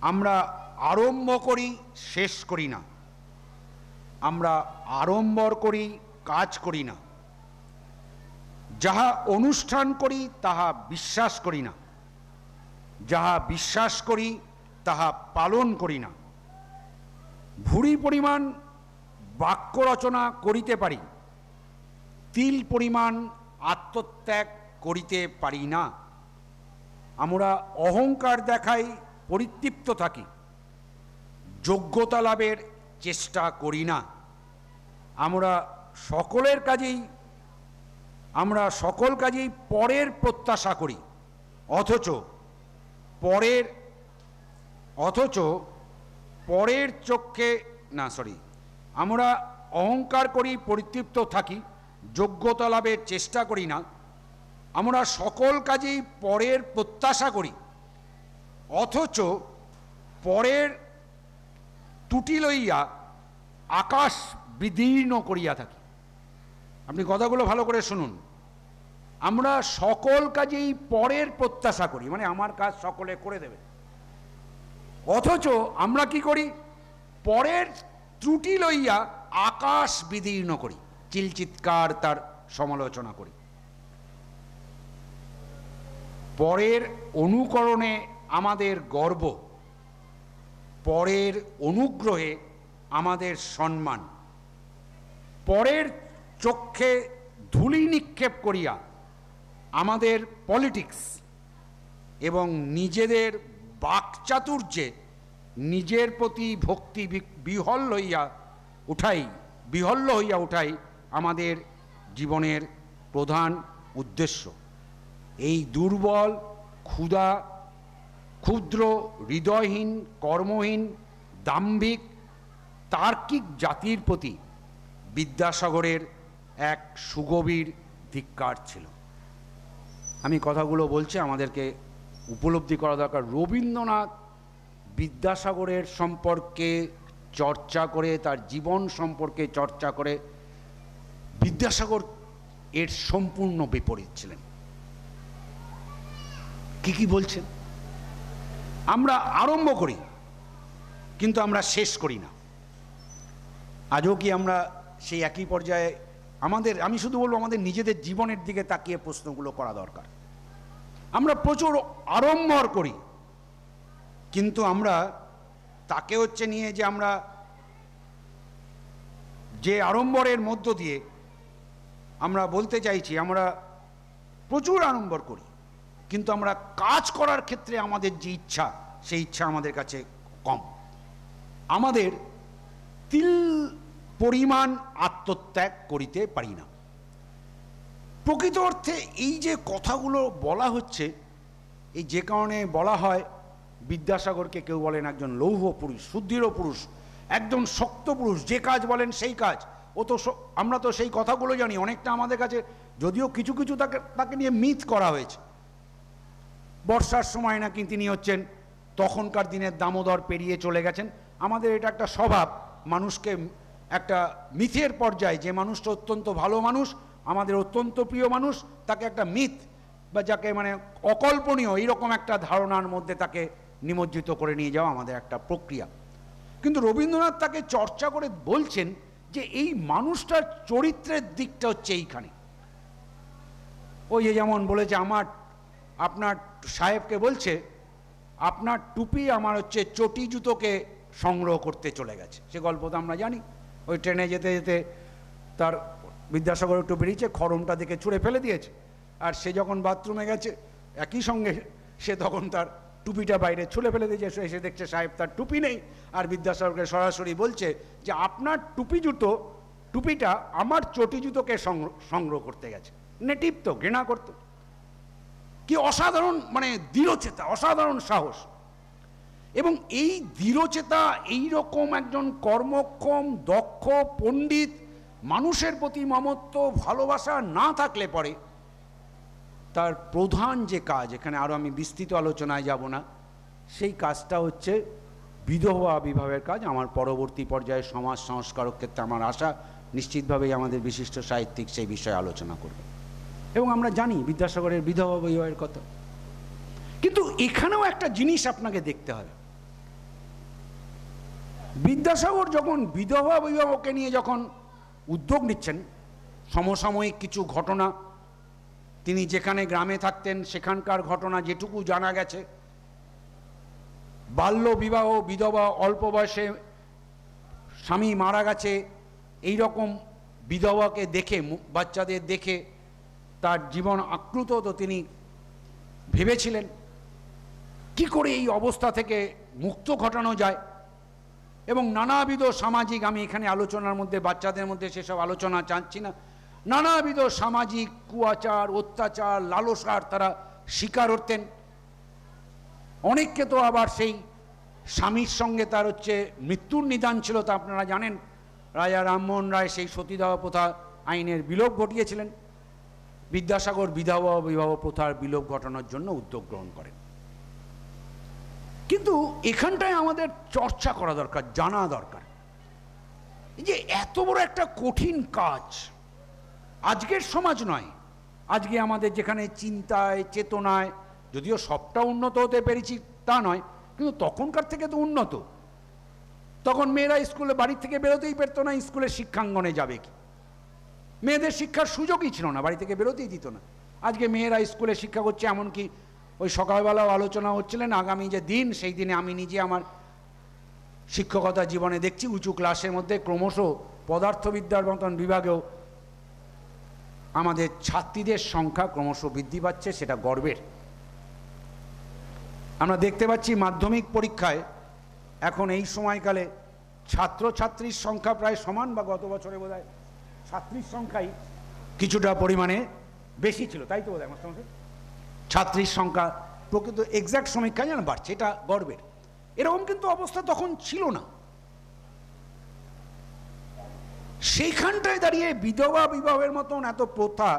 Speaker 6: আমরা আরম্ভ করি, শেষ করি না। আমরা আড়ম্বর করি, কাজ করি না। যাহা অনুষ্ঠান করি, তাহা বিশ্বাস করি না। যাহা বিশ্বাস করি, তাহা পালন করি না। ভুরি পরিমাণ বাক্য রচনা করিতে পারি, তিল পরিমাণ আত্মত্যাগ করিতে পারি না। আমরা অহংকার দেখাই, পরিতৃপ্ত থাকি। যোগ্যতা লাভের চেষ্টা করি না। আমরা সকলের কাজেই, আমরা সকল কাজেই পরের প্রত্যাশা করি। অথচ পরের অথচ পরের চোখে না সরি আমরা অহংকার করি, পরিতৃপ্ত থাকি। যোগ্যতা লাভের চেষ্টা করি না, আমরা সকল কাজেই পরের প্রত্যাশা করি। অথচ পরের টুটি লইয়া আকাশ বিদীর্ণ করিয়া থাকি। আপনি কথাগুলো ভালো করে শুনুন। আমরা সকল কাজেই পরের প্রত্যাশা করি মানে আমার কাজ সকলে করে দেবে। অথচ আমরা কি করি? পরের ত্রুটি লইয়া আকাশ বিদীর্ণ করি। চিলচিৎকার তার সমালোচনা করি। পরের অনুকরণে আমাদের গর্ব, পরের অনুগ্রহে আমাদের সম্মান, পরের চক্ষে ধুলি নিক্ষেপ করিয়া আমাদের পলিটিক্স এবং নিজেদের বাকচাতুর্যে নিজের প্রতি ভক্তি বিহল হইয়া উঠাই বিহল্ল হইয়া উঠাই আমাদের জীবনের প্রধান উদ্দেশ্য। এই দুর্বল, ক্ষুধা, ক্ষুদ্র, হৃদয়হীন, কর্মহীন, দাম্ভিক, তার্কিক জাতির প্রতি বিদ্যাসাগরের এক সুগভীর ধিক্কার ছিল। আমি কথাগুলো বলছি, আমাদেরকে উপলব্ধি করা দরকার। রবীন্দ্রনাথ বিদ্যাসাগরের সম্পর্কে চর্চা করে, তার জীবন সম্পর্কে চর্চা করে বিদ্যাসাগর এর সম্পূর্ণ বিপরীত ছিলেন। কি কি বলছেন? আমরা আরম্ভ করি, কিন্তু আমরা শেষ করি না। আজও কি আমরা সেই একই পর্যায়ে আমাদের, আমি শুধু বলব আমাদের নিজেদের জীবনের দিকে তাকিয়ে প্রশ্নগুলো করা দরকার। আমরা প্রচুর আড়ম্বর করি, কিন্তু আমরা তাকে হচ্ছে নিয়ে যে আমরা যে আড়ম্বরের মধ্য দিয়ে আমরা বলতে চাইছি, আমরা প্রচুর আড়ম্বর করি, কিন্তু আমরা কাজ করার ক্ষেত্রে আমাদের যে ইচ্ছা, সেই ইচ্ছা আমাদের কাছে কম। আমাদের তিল পরিমাণ আত্মত্যাগ করিতে পারি না। প্রকৃত অর্থে এই যে কথাগুলো বলা হচ্ছে, এই যে কারণে বলা হয়, বিদ্যাসাগরকে কেউ বলেন একজন লৌহ পুরুষ সুদৃঢ় পুরুষ, একজন শক্ত পুরুষ, যে কাজ বলেন সেই কাজ। ও তো আমরা তো সেই কথাগুলো জানি। অনেকটা আমাদের কাছে, যদিও কিছু কিছু তাকে তাকে নিয়ে মিথ করা হয়েছে। বর্ষার সময় নাকি তিনি হচ্ছেন, তখনকার দিনের দামোদর পেরিয়ে চলে গেছেন। আমাদের এটা একটা স্বভাব, মানুষকে একটা মিথের পর্যায়ে, যে মানুষটা অত্যন্ত ভালো মানুষ, আমাদের অত্যন্ত প্রিয় মানুষ, তাকে একটা মিথ, বা যাকে মানে অকল্পনীয়, এইরকম একটা ধারণার মধ্যে তাকে নিমজ্জিত করে নিয়ে যাওয়া আমাদের একটা প্রক্রিয়া। কিন্তু রবীন্দ্রনাথ তাকে চর্চা করে বলছেন যে এই মানুষটার চরিত্রের দিকটা হচ্ছে এইখানে। ওই যে যেমন বলেছে, আমার, আপনার সাহেবকে বলছে, আপনার টুপি আমার হচ্ছে চটি জুতোকে সংগ্রহ করতে চলে গেছে। সে গল্প তো আমরা জানি। ওই ট্রেনে যেতে যেতে তার বিদ্যাসাগর একটু বেরিয়েছে, খরমটা দেখে ছুঁড়ে ফেলে দিয়েছে। আর সে যখন বাথরুমে গেছে, একই সঙ্গে সে তখন তার টুপিটা বাইরে ছুলে ফেলে দিয়েছে এসে দেখছে সাহেব তার টুপি নেই। আর বিদ্যাসাগরকে সরাসরি বলছে যে, আপনার টুপি জুতো, টুপিটা আমার চটি জুতোকে সংগ্রহ করতে গেছে। নেটিভ তো ঘৃণা করতো। কি অসাধারণ মানে দৃঢ়চেতা, অসাধারণ সাহস। এবং এই দৃঢ়চেতা, এই রকম একজন কর্মক্ষম, দক্ষ, পণ্ডিত, মানুষের প্রতি মমত্ব, ভালোবাসা না থাকলে পরে তার প্রধান যে কাজ, এখানে আরও আমি বিস্তৃত আলোচনায় যাব না, সেই কাজটা হচ্ছে বিধবা বিভাগের কাজ। আমার পরবর্তী পর্যায়ে সমাজ সংস্কারক ক্ষেত্রে আমার আশা, নিশ্চিতভাবেই আমাদের বিশিষ্ট সাহিত্যিক সেই বিষয়ে আলোচনা করবে। এবং আমরা জানি বিদ্যাসাগরের বিধবা বিবাহের কথা। কিন্তু এখানেও একটা জিনিস আপনাকে দেখতে হবে। বিদ্যাসাগর যখন বিধবা বিবাহকে নিয়ে যখন উদ্যোগ নিচ্ছেন, সমসাময়িক কিছু ঘটনা তিনি যেখানে গ্রামে থাকতেন, সেখানকার ঘটনা যেটুকু জানা গেছে, বাল্য বিবাহ বিধবা অল্প বয়সে স্বামী মারা গেছে এই রকম বিধবাকে দেখে বাচ্চাদের দেখে তার জীবন আক্রুত তো তিনি ভেবেছিলেন, কি করে এই অবস্থা থেকে মুক্ত ঘটানো যায়? এবং নানাবিধ সামাজিক, আমি এখানে আলোচনার মধ্যে, বাচ্চাদের মধ্যে সেসব আলোচনা চাচ্ছি না। নানাবিধ সামাজিক কুয়াচার, অত্যাচার, লালসার তারা শিকার হতেন। অনেককে তো আবার সেই স্বামীর সঙ্গে তার হচ্ছে মৃত্যুর নিদান ছিল তা আপনারা জানেন। রাজা রামমোহন রায় সেই সতীদাহ প্রথা আইনের বিলোপ ঘটিয়েছিলেন। বিদ্যাসাগর বিধবা বিবাহ প্রথার বিলোপ ঘটানোর জন্য উদ্যোগ গ্রহণ করেন। কিন্তু এখানটায় আমাদের চর্চা করা দরকার, জানা দরকার। যে এত বড় একটা কঠিন কাজ আজকের সমাজ নয়। আজকে আমাদের যেখানে চিন্তায়, চেতনায়, যদিও সবটা উন্নত হতে পেরেছি তা নয়, কিন্তু তখনকার থেকে তো উন্নত। তখন মেয়েরা স্কুলে বাড়ি থেকে বেরোতেই পারতো না, স্কুলের শিক্ষাঙ্গনে যাবে কি? মেয়েদের শিক্ষার সুযোগই ছিল না, বাড়ি থেকে বেরোতেই দিত না। আজকে মেয়েরা স্কুলে শিক্ষা করছে, এমনকি ওই সকালবেলাও আলোচনা হচ্ছিলেন, আগামী যে দিন, সেই দিনে আমি নিজে আমার শিক্ষকতা জীবনে দেখছি, উঁচু ক্লাসের মধ্যে ক্রমশ পদার্থবিদ্যার মতন বিভাগেও আমাদের ছাত্রীদের সংখ্যা ক্রমশ বৃদ্ধি পাচ্ছে, সেটা গর্বের। আমরা দেখতে পাচ্ছি মাধ্যমিক পরীক্ষায় এখন এই সময়কালে ছাত্রছাত্রীর সংখ্যা প্রায় সমান বা গত বছরে বোধ ছাত্রীর সংখ্যাই কিছুটা পরিমাণে বেশি ছিল, তাই তো বোধ হয় মাস্টারমশাই? ছাত্রীর সংখ্যা প্রকৃত এক্সাক্ট সমীক্ষা যেন বাড়ছে, এটা গর্বের। এরকম কিন্তু অবস্থা তখন ছিল না। সেইখানটায় দাঁড়িয়ে বিধবা বিবাহের মতন এত প্রথা,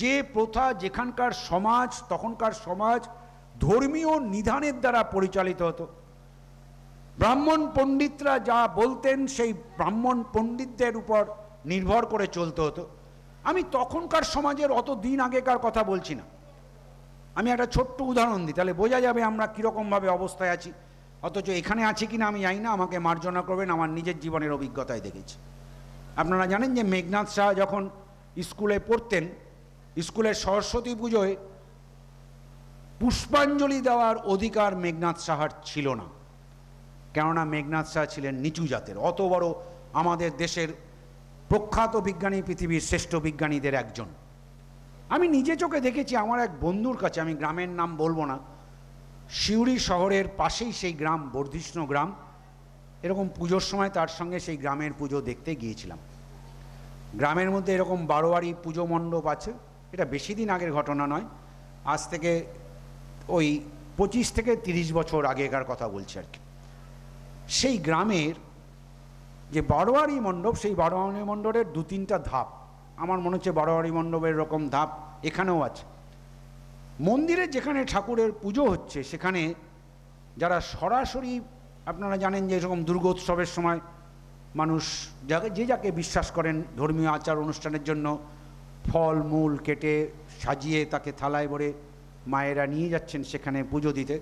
Speaker 6: যে প্রথা যেখানকার সমাজ, তখনকার সমাজ ধর্মীয় নিধানের দ্বারা পরিচালিত হতো। ব্রাহ্মণ পণ্ডিতরা যা বলতেন সেই ব্রাহ্মণ পণ্ডিতদের উপর নির্ভর করে চলতে হতো। আমি তখনকার সমাজের অত দিন আগেকার কথা বলছি না। আমি একটা ছোট্ট উদাহরণ দিই, তাহলে বোঝা যাবে আমরা কীরকমভাবে অবস্থায় আছি। অথচ এখানে আছি কিনা আমি জানি না, আমাকে মার্জনা করবেন, আমার নিজের জীবনের অভিজ্ঞতায় দেখেছি। আপনারা জানেন যে মেঘনাথ শাহ যখন স্কুলে পড়তেন, স্কুলের সরস্বতী পুজোয় পুষ্পাঞ্জলি দেওয়ার অধিকার মেঘনাথ সাহার ছিল না। কেননা মেঘনাথ শাহ ছিলেন নিচু জাতের। অত বড় আমাদের দেশের প্রখ্যাত বিজ্ঞানী, পৃথিবীর শ্রেষ্ঠ বিজ্ঞানীদের একজন। আমি নিজে চোখে দেখেছি, আমার এক বন্ধুর কাছে, আমি গ্রামের নাম বলব না, সিউড়ি শহরের পাশেই সেই গ্রাম, বর্ধিষ্ণু গ্রাম এরকম পুজোর সময় তার সঙ্গে সেই গ্রামের পুজো দেখতে গিয়েছিলাম। গ্রামের মধ্যে এরকম বারোয়ারি পুজো মণ্ডপ আছে। এটা বেশি দিন আগের ঘটনা নয়। আজ থেকে ওই পঁচিশ থেকে তিরিশ বছর আগেকার কথা বলছি আর কি। সেই গ্রামের যে বারোয়ারি মণ্ডপ, সেই বারোয়ারি মণ্ডপের দু তিনটা ধাপ, আমার মনে হচ্ছে বারোয়ারি মণ্ডপের এরকম ধাপ এখানেও আছে। মন্দিরে যেখানে ঠাকুরের পুজো হচ্ছে, সেখানে যারা সরাসরি আপনারা জানেন যে এরকম দুর্গোৎসবের সময় মানুষ যাকে যে যাকে বিশ্বাস করেন ধর্মীয় আচার অনুষ্ঠানের জন্য ফল, মূল কেটে সাজিয়ে তাকে থালায় ভরে মায়েরা নিয়ে যাচ্ছেন সেখানে পুজো দিতে।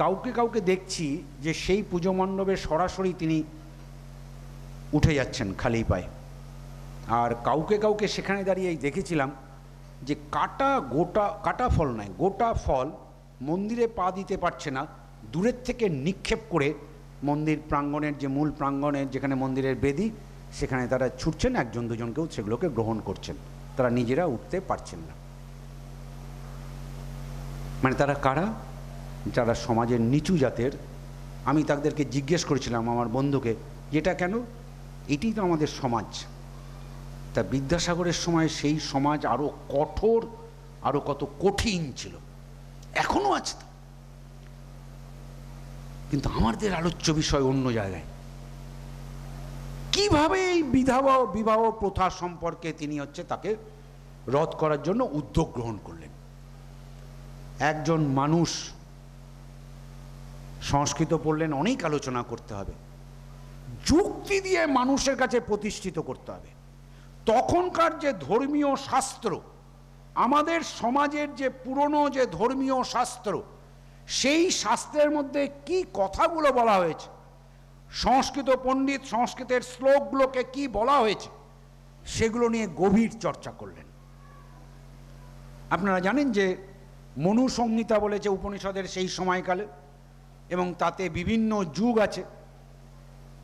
Speaker 6: কাউকে কাউকে দেখছি যে সেই পুজো মণ্ডপে সরাসরি তিনি উঠে যাচ্ছেন খালি পায়ে। আর কাউকে কাউকে সেখানে দাঁড়িয়েই দেখেছিলাম যে কাটা গোটা কাটা ফল নয়, গোটা ফল মন্দিরে পা দিতে পারছে না। দূরের থেকে নিক্ষেপ করে মন্দির প্রাঙ্গণের যে মূল প্রাঙ্গণের যেখানে মন্দিরের বেদি, সেখানে তারা ছুটছেন, একজন দুজনকেও সেগুলোকে গ্রহণ করছেন। তারা নিজেরা উঠতে পারছেন না। মানে তারা কারা? যারা সমাজের নিচু জাতের। আমি তাদেরকে জিজ্ঞেস করেছিলাম আমার বন্ধুকে যেটা কেন? এটি তো আমাদের সমাজ। তা বিদ্যাসাগরের সময় সেই সমাজ আরও কঠোর আরও কত কঠিন ছিল। এখনও আছে কিন্তু আমাদের আলোচ্য বিষয় অন্য জায়গায়। কীভাবে এই বিধবা বিবাহ প্রথা সম্পর্কে তিনি হচ্ছে তাকে রদ করার জন্য উদ্যোগ গ্রহণ করলেন? একজন মানুষ সংস্কৃত পড়লেন, অনেক আলোচনা করতে হবে। যুক্তি দিয়ে মানুষের কাছে প্রতিষ্ঠিত করতে হবে। তখনকার যে ধর্মীয় শাস্ত্র, আমাদের সমাজের যে পুরনো যে ধর্মীয় শাস্ত্র সেই শাস্ত্রের মধ্যে কি কথাগুলো বলা হয়েছে? সংস্কৃত পণ্ডিত সংস্কৃতের শ্লোকগুলোকে কি বলা হয়েছে? সেগুলো নিয়ে গভীর চর্চা করলেন। আপনারা জানেন যে মনু সংহিতা বলেছে উপনিষদের সেই সময়কালে এবং তাতে বিভিন্ন যুগ আছে।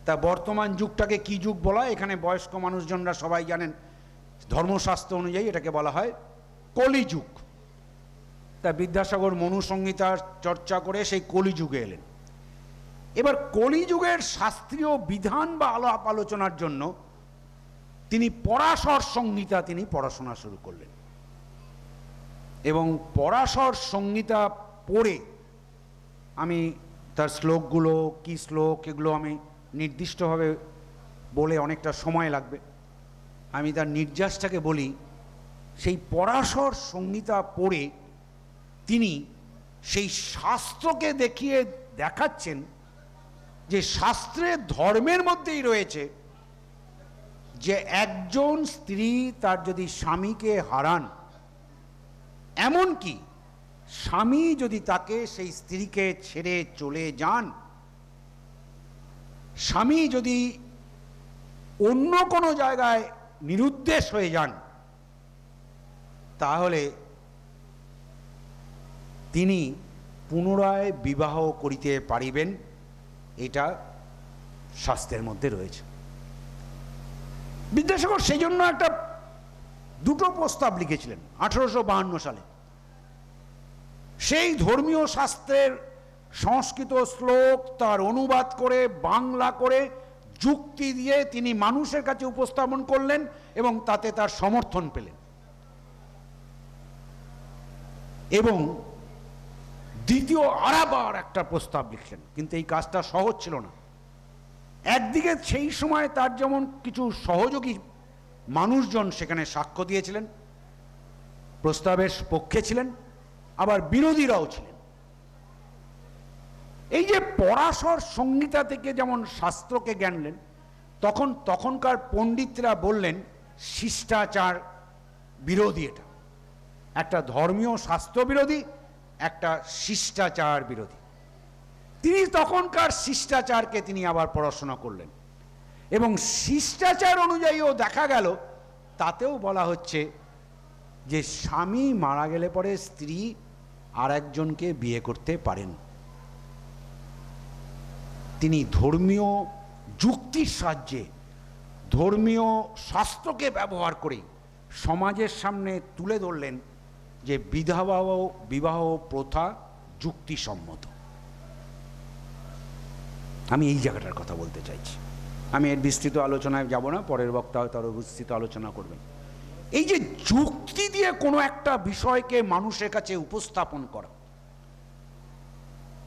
Speaker 6: তা বর্তমান যুগটাকে কি যুগ বলা? এখানে বয়স্ক মানুষজনরা সবাই জানেন, ধর্মশাস্ত্র অনুযায়ী এটাকে বলা হয় কলিযুগ। তা বিদ্যাসাগর মনু সংহিতার চর্চা করে সেই কলিযুগে এলেন। এবার কলিযুগের শাস্ত্রীয় বিধান বা আলাপ আলোচনার জন্য তিনি পরাশর সংহিতা তিনি পড়াশোনা শুরু করলেন। এবং পরাশর সংহিতা পড়ে আমি তার শ্লোকগুলো, কি শ্লোক এগুলো আমি নির্দিষ্টভাবে বলে অনেকটা সময় লাগবে। আমি তার নির্যাসটাকে বলি, সেই পরাশর সংহিতা পড়ে তিনি সেই শাস্ত্রকে দেখিয়ে দেখাচ্ছেন যে শাস্ত্রের ধর্মের মধ্যেই রয়েছে যে একজন স্ত্রী তার যদি স্বামীকে হারান, এমনকি স্বামী যদি তাকে সেই স্ত্রীকে ছেড়ে চলে যান, স্বামী যদি অন্য কোনো জায়গায় নিরুদ্দেশ হয়ে যান, তাহলে তিনি পুনরায় বিবাহ করিতে পারিবেন, এটা শাস্ত্রের মধ্যে রয়েছে। বিদ্যাসাগর সেই জন্য একটা দুটো প্রস্তাব লিখেছিলেন, আঠারোশো সালে। সেই ধর্মীয় শাস্ত্রের সংস্কৃত শ্লোক তার অনুবাদ করে, বাংলা করে, যুক্তি দিয়ে তিনি মানুষের কাছে উপস্থাপন করলেন এবং তাতে তার সমর্থন পেলেন। এবং দ্বিতীয় আরাবার একটা প্রস্তাব লিখলেন, কিন্তু এই কাজটা সহজ ছিল না। একদিকে সেই সময় তার যেমন কিছু সহযোগী মানুষজন সেখানে সাক্ষ্য দিয়েছিলেন, প্রস্তাবের পক্ষে ছিলেন, আবার বিরোধীরাও ছিলেন। এই যে পরাশর সংহিতা থেকে যেমন শাস্ত্রকে জ্ঞানলেন তখন তখনকার পণ্ডিতরা বললেন, শিষ্টাচার বিরোধী এটা। একটা ধর্মীয় শাস্ত্র বিরোধী একটা শিষ্টাচার বিরোধী। তিনি তখনকার শিষ্টাচারকে তিনি আবার পড়াশোনা করলেন। এবং শিষ্টাচার অনুযায়ীও দেখা গেল, তাতেও বলা হচ্ছে যে স্বামী মারা গেলে পরে স্ত্রী আর একজনকে বিয়ে করতে পারেন। তিনি ধর্মীয় যুক্তির সাহায্যে, ধর্মীয় শাস্ত্রকে ব্যবহার করে সমাজের সামনে তুলে ধরলেন যে বিধবাহ বিবাহ প্রথা যুক্তিসম্মত। আমি এই জায়গাটার কথা বলতে চাইছি। আমি এর বিস্তৃত আলোচনায় যাব না, পরের বক্তা আরও বিস্তৃত আলোচনা করবেন। এই যে যুক্তি দিয়ে কোনো একটা বিষয়কে মানুষের কাছে উপস্থাপন করা,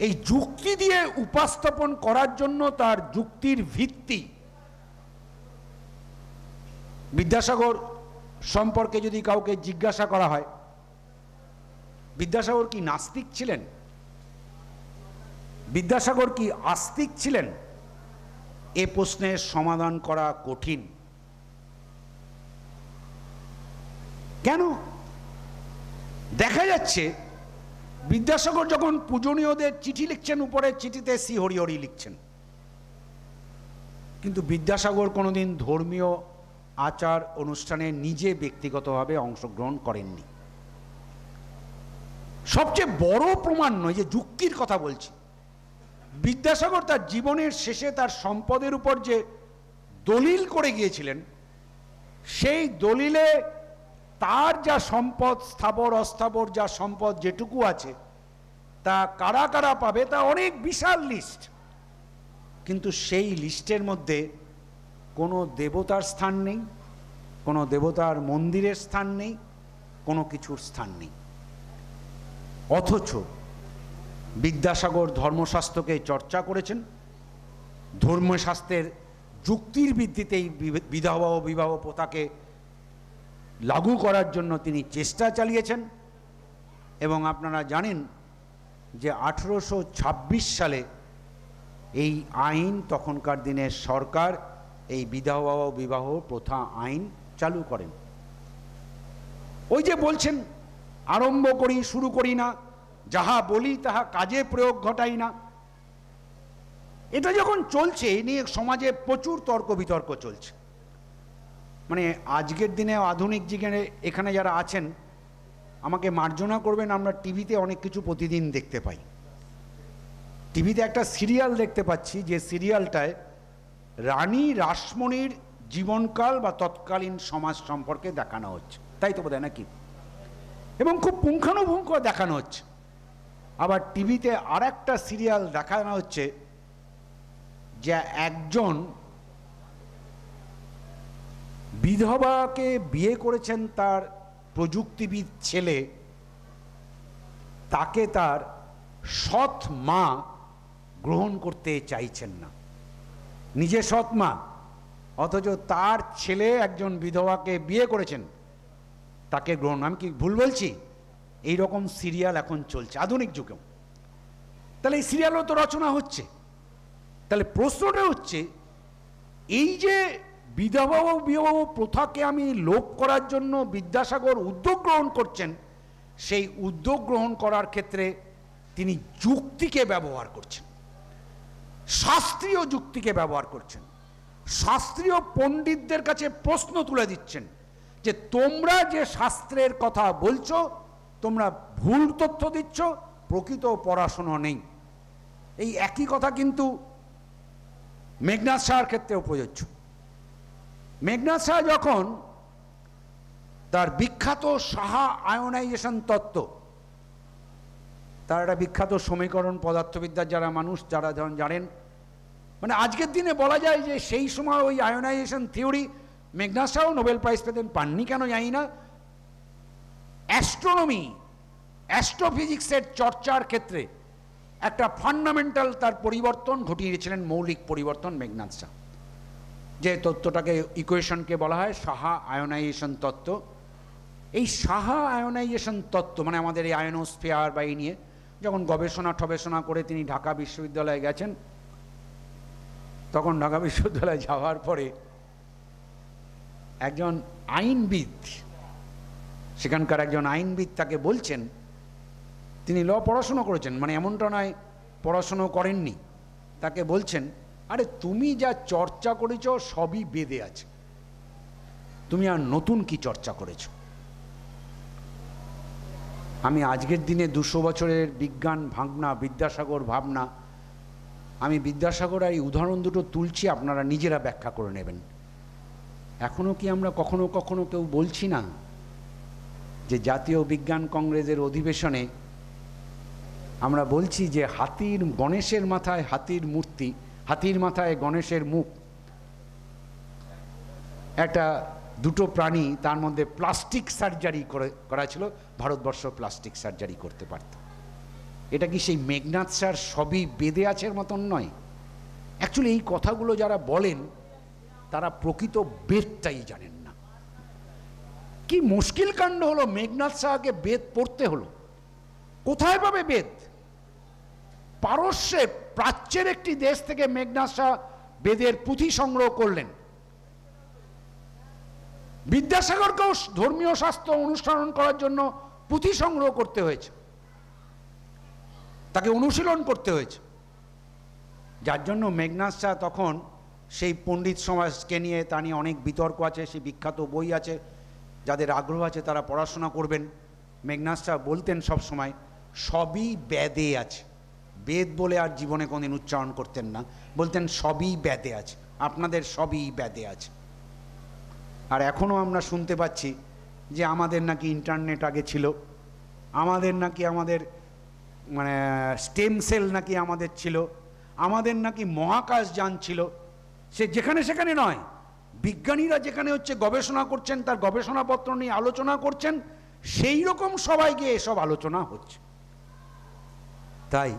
Speaker 6: এই যুক্তি দিয়ে উপস্থাপন করার জন্য তার যুক্তির ভিত্তি, বিদ্যাসাগর সম্পর্কে যদি কাউকে জিজ্ঞাসা করা হয় বিদ্যাসাগর কি নাস্তিক ছিলেন? বিদ্যাসাগর কি আস্তিক ছিলেন? এ প্রশ্নের সমাধান করা কঠিন। কেন? দেখা যাচ্ছে বিদ্যাসাগর যখন পূজনীয়দের চিঠি লিখছেন উপরে চিঠিতে শ্রী হরি লিখছেন। কিন্তু বিদ্যাসাগর কোনোদিন ধর্মীয় আচার অনুষ্ঠানে নিজে ব্যক্তিগতভাবে অংশগ্রহণ করেননি। সবচেয়ে বড় প্রমাণ নয় যে যুক্তির কথা বলছি। বিদ্যাসাগর তার জীবনের শেষে তার সম্পদের উপর যে দলিল করে গিয়েছিলেন, সেই দলিলে তার যা সম্পদ, স্থাবর, অস্থাবর যা সম্পদ যেটুকু আছে, তা কারা কারা পাবে তা অনেক বিশাল লিস্ট কিন্তু সেই লিস্টের মধ্যে কোনো দেবতার স্থান নেই, কোনো দেবতার মন্দিরের স্থান নেই, কোনো কিছুর স্থান নেই। অথচ বিদ্যাসাগর ধর্মশাস্ত্রকে চর্চা করেছেন, ধর্মশাস্ত্রের যুক্তির ভিত্তিতেই বিধবা ও বিবাহ প্রথাকে লাগু করার জন্য তিনি চেষ্টা চালিয়েছেন এবং আপনারা জানেন যে আঠেরোশো ছাব্বিশ সালে এই আইন, তখনকার দিনের সরকার এই বিধবা বিবাহ প্রথা আইন চালু করেন। ওই যে বলছেন আরম্ভ করি, শুরু করি না। যাহা বলি, তাহা কাজে প্রয়োগ ঘটাই না। এটা যখন চলছে এই নিয়ে সমাজে প্রচুর তর্ক বিতর্ক চলছে। মানে আজকের দিনে আধুনিক জীবনে এখানে যারা আছেন, আমাকে মার্জনা করবেন, আমরা টিভিতে অনেক কিছু প্রতিদিন দেখতে পাই। টিভিতে একটা সিরিয়াল দেখতে পাচ্ছি, যে সিরিয়ালটায় রানী রাসমণির জীবনকাল বা তৎকালীন সমাজ সম্পর্কে দেখানো হচ্ছে। তাই তো বোধহয় নাকি? এবং খুব পুঙ্খানুপুঙ্খ দেখানো হচ্ছে। আবার টিভিতে আর একটা সিরিয়াল দেখানো হচ্ছে যে একজন বিধবাকে বিয়ে করেছেন তার প্রযুক্তিবিদ ছেলে। তাকে তার সৎ মা গ্রহণ করতে চাইছেন না। নিজে সৎ মা, অথচ তার ছেলে একজন বিধবাকে বিয়ে করেছেন। তাকে গ্রহণ আমি কি ভুল বলছি? এই রকম সিরিয়াল এখন চলছে, আধুনিক যুগেও। তাহলে এই সিরিয়ালও তো রচনা হচ্ছে। তাহলে প্রশ্নটা হচ্ছে, এই যে বিধবা বিবাহ প্রথাকে আমি লোপ করার জন্য বিদ্যাসাগর উদ্যোগ গ্রহণ করছেন, সেই উদ্যোগ গ্রহণ করার ক্ষেত্রে তিনি যুক্তিকে ব্যবহার করছেন। শাস্ত্রীয় যুক্তিকে ব্যবহার করছেন। শাস্ত্রীয় পণ্ডিতদের কাছে প্রশ্ন তুলে দিচ্ছেন। যে তোমরা যে শাস্ত্রের কথা বলছো, তোমরা ভুল তথ্য দিচ্ছ, প্রকৃত পড়াশোনা নেই। এই একই কথা কিন্তু মেঘনাথ শাহর ক্ষেত্রেও প্রযোজ্য। মেঘনাথ শাহ যখন তার বিখ্যাত সাহা আয়োনাইজেশন তত্ত্ব, তার একটা বিখ্যাত সমীকরণ পদার্থবিদ্যার যারা মানুষ, যারা যেমন জানেন মানে আজকের দিনে বলা যায় যে সেই সময় ওই ionization theory Meghnad Saha Nobel prize পেতেন, পাননি কেন জানি না। অ্যাস্ট্রোনমি, অ্যাস্ট্রোফিজিক্সের চর্চার ক্ষেত্রে একটা ফান্ডামেন্টাল তার পরিবর্তন ঘটিয়েছিলেন, মৌলিক পরিবর্তন মেঘনাথ যে তত্ত্বটাকে ইকুয়েশনকে বলা হয়, সাহা আয়োনাইজেশন তত্ত্ব। এই সাহা আয়োনাইজেশন তত্ত্ব মানে আমাদের এই আয়নোস্ফিয়ার বা এই নিয়ে, যখন গবেষণা টবেষণা করে তিনি ঢাকা বিশ্ববিদ্যালয়ে গেছেন, তখন ঢাকা বিশ্ববিদ্যালয়ে যাওয়ার পরে একজন আইনবিদ, সেখানকার একজন আইনবিদ তাকে বলছেন, তিনি ল পড়াশুনো করেছেন মানে এমনটা নয় পড়াশুনো করেননি, তাকে বলছেন, আরে তুমি যা চর্চা করেছ সবই বেদে আছে, তুমি আর নতুন কি চর্চা করেছ? আমি আজকের দিনে দুশো বছরের বিজ্ঞান ভাবনা, বিদ্যাসাগর ভাবনা, আমি বিদ্যাসাগর আর এই উদাহরণ দুটো তুলছি, আপনারা নিজেরা ব্যাখ্যা করে নেবেন। এখনও কি আমরা কখনো কখনো কেউ বলছি না যে জাতীয় বিজ্ঞান কংগ্রেসের অধিবেশনে আমরা বলছি যে হাতির, গণেশের মাথায় হাতির মূর্তি, হাতির মাথায় গণেশের মুখ। একটা দুটো প্রাণী তার মধ্যে প্লাস্টিক সার্জারি করে, করা ছিল, ভারতবর্ষ প্লাস্টিক সার্জারি করতে পারত। এটা কি সেই মেঘনাথ স্যার সবই বেদে আছের মতন নয়? অ্যাকচুয়ালি এই কথাগুলো যারা বলেন তারা প্রকৃত বেদটাই জানেন না। কি মুশকিল কাণ্ড হলো মেঘনাথ শাহকে বেদ পড়তে হলো? কোথায় পাবে বেদ? পারস্যে প্রাচ্যের একটি দেশ থেকে মেঘনাথ শাহ বেদের পুঁথি সংগ্রহ করলেন। বিদ্যাসাগরকেও ধর্মীয় শাস্ত্র অনুসরণ করার জন্য পুঁথি সংগ্রহ করতে হয়েছে। তাকে অনুশীলন করতে হয়েছে। যার জন্য মেঘনাথ শাহ তখন সেই পণ্ডিত সমাজকে নিয়ে তা নিয়ে অনেক বিতর্ক আছে, সেই বিখ্যাত বই আছে, যাদের আগ্রহ আছে তারা পড়াশোনা করবেন। মেঘনাথ বলতেন সব সময়, সবই বেদে আছে। বেদ বলে আর জীবনে কোনদিন উচ্চারণ করতেন না। বলতেন, সবই বেদে আছে। আপনাদের সবই বেদে আছে। আর এখনও আমরা শুনতে পাচ্ছি যে আমাদের নাকি ইন্টারনেট আগে ছিল। আমাদের নাকি আমাদের মানে স্টেম সেল নাকি আমাদের ছিল। আমাদের নাকি মহাকাশ যান ছিল। সে যেখানে সেখানে নয়। বিজ্ঞানীরা যেখানে হচ্ছে গবেষণা করছেন, তার গবেষণাপত্র নিয়ে আলোচনা করছেন, সেই রকম সবাই গিয়ে এসব আলোচনা হচ্ছে। তাই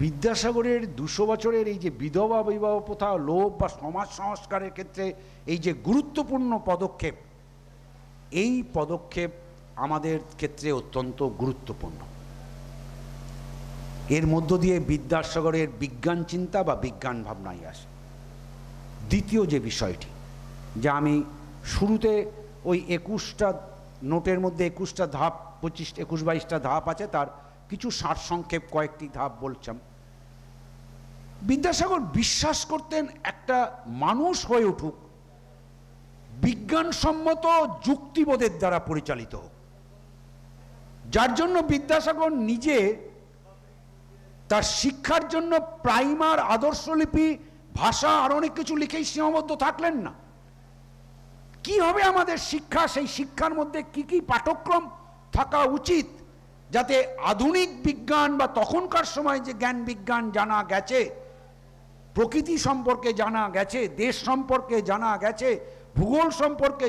Speaker 6: বিদ্যাসাগরের দুশো বছরের এই যে বিধবা, বিবাহ প্রথা, লোভ বা সমাজ সংস্কারের ক্ষেত্রে এই যে গুরুত্বপূর্ণ পদক্ষেপ, এই পদক্ষেপ আমাদের ক্ষেত্রে অত্যন্ত গুরুত্বপূর্ণ। এর মধ্য দিয়ে বিদ্যাসাগরের বিজ্ঞান চিন্তা বা বিজ্ঞান ভাবনাই আসে। দ্বিতীয় যে বিষয়টি, যা আমি শুরুতে ওই একুশটা নোটের মধ্যে একুশটা ধাপ, পঁচিশ, একুশ, বাইশটা ধাপ আছে, তার কিছু সারসংক্ষেপ কয়েকটি ধাপ বলছিলাম। বিদ্যাসাগর বিশ্বাস করতেন একটা মানুষ হয়ে উঠুক, বিজ্ঞানসম্মত যুক্তিবোধের দ্বারা পরিচালিত হোক। যার জন্য বিদ্যাসাগর নিজে তার শিক্ষার জন্য প্রাইমার আদর্শলিপি ভাষা আর অনেক কিছু লিখেই সীমাবদ্ধ থাকলেন না। কি হবে আমাদের শিক্ষা? সেই শিক্ষার মধ্যে কি কি পাঠক্রম থাকা উচিত যাতে আধুনিক বিজ্ঞান বা তখনকার সময় যে জ্ঞান বিজ্ঞান জানা গেছে, প্রকৃতি সম্পর্কে জানা গেছে, দেশ সম্পর্কে জানা গেছে, ভূগোল সম্পর্কে,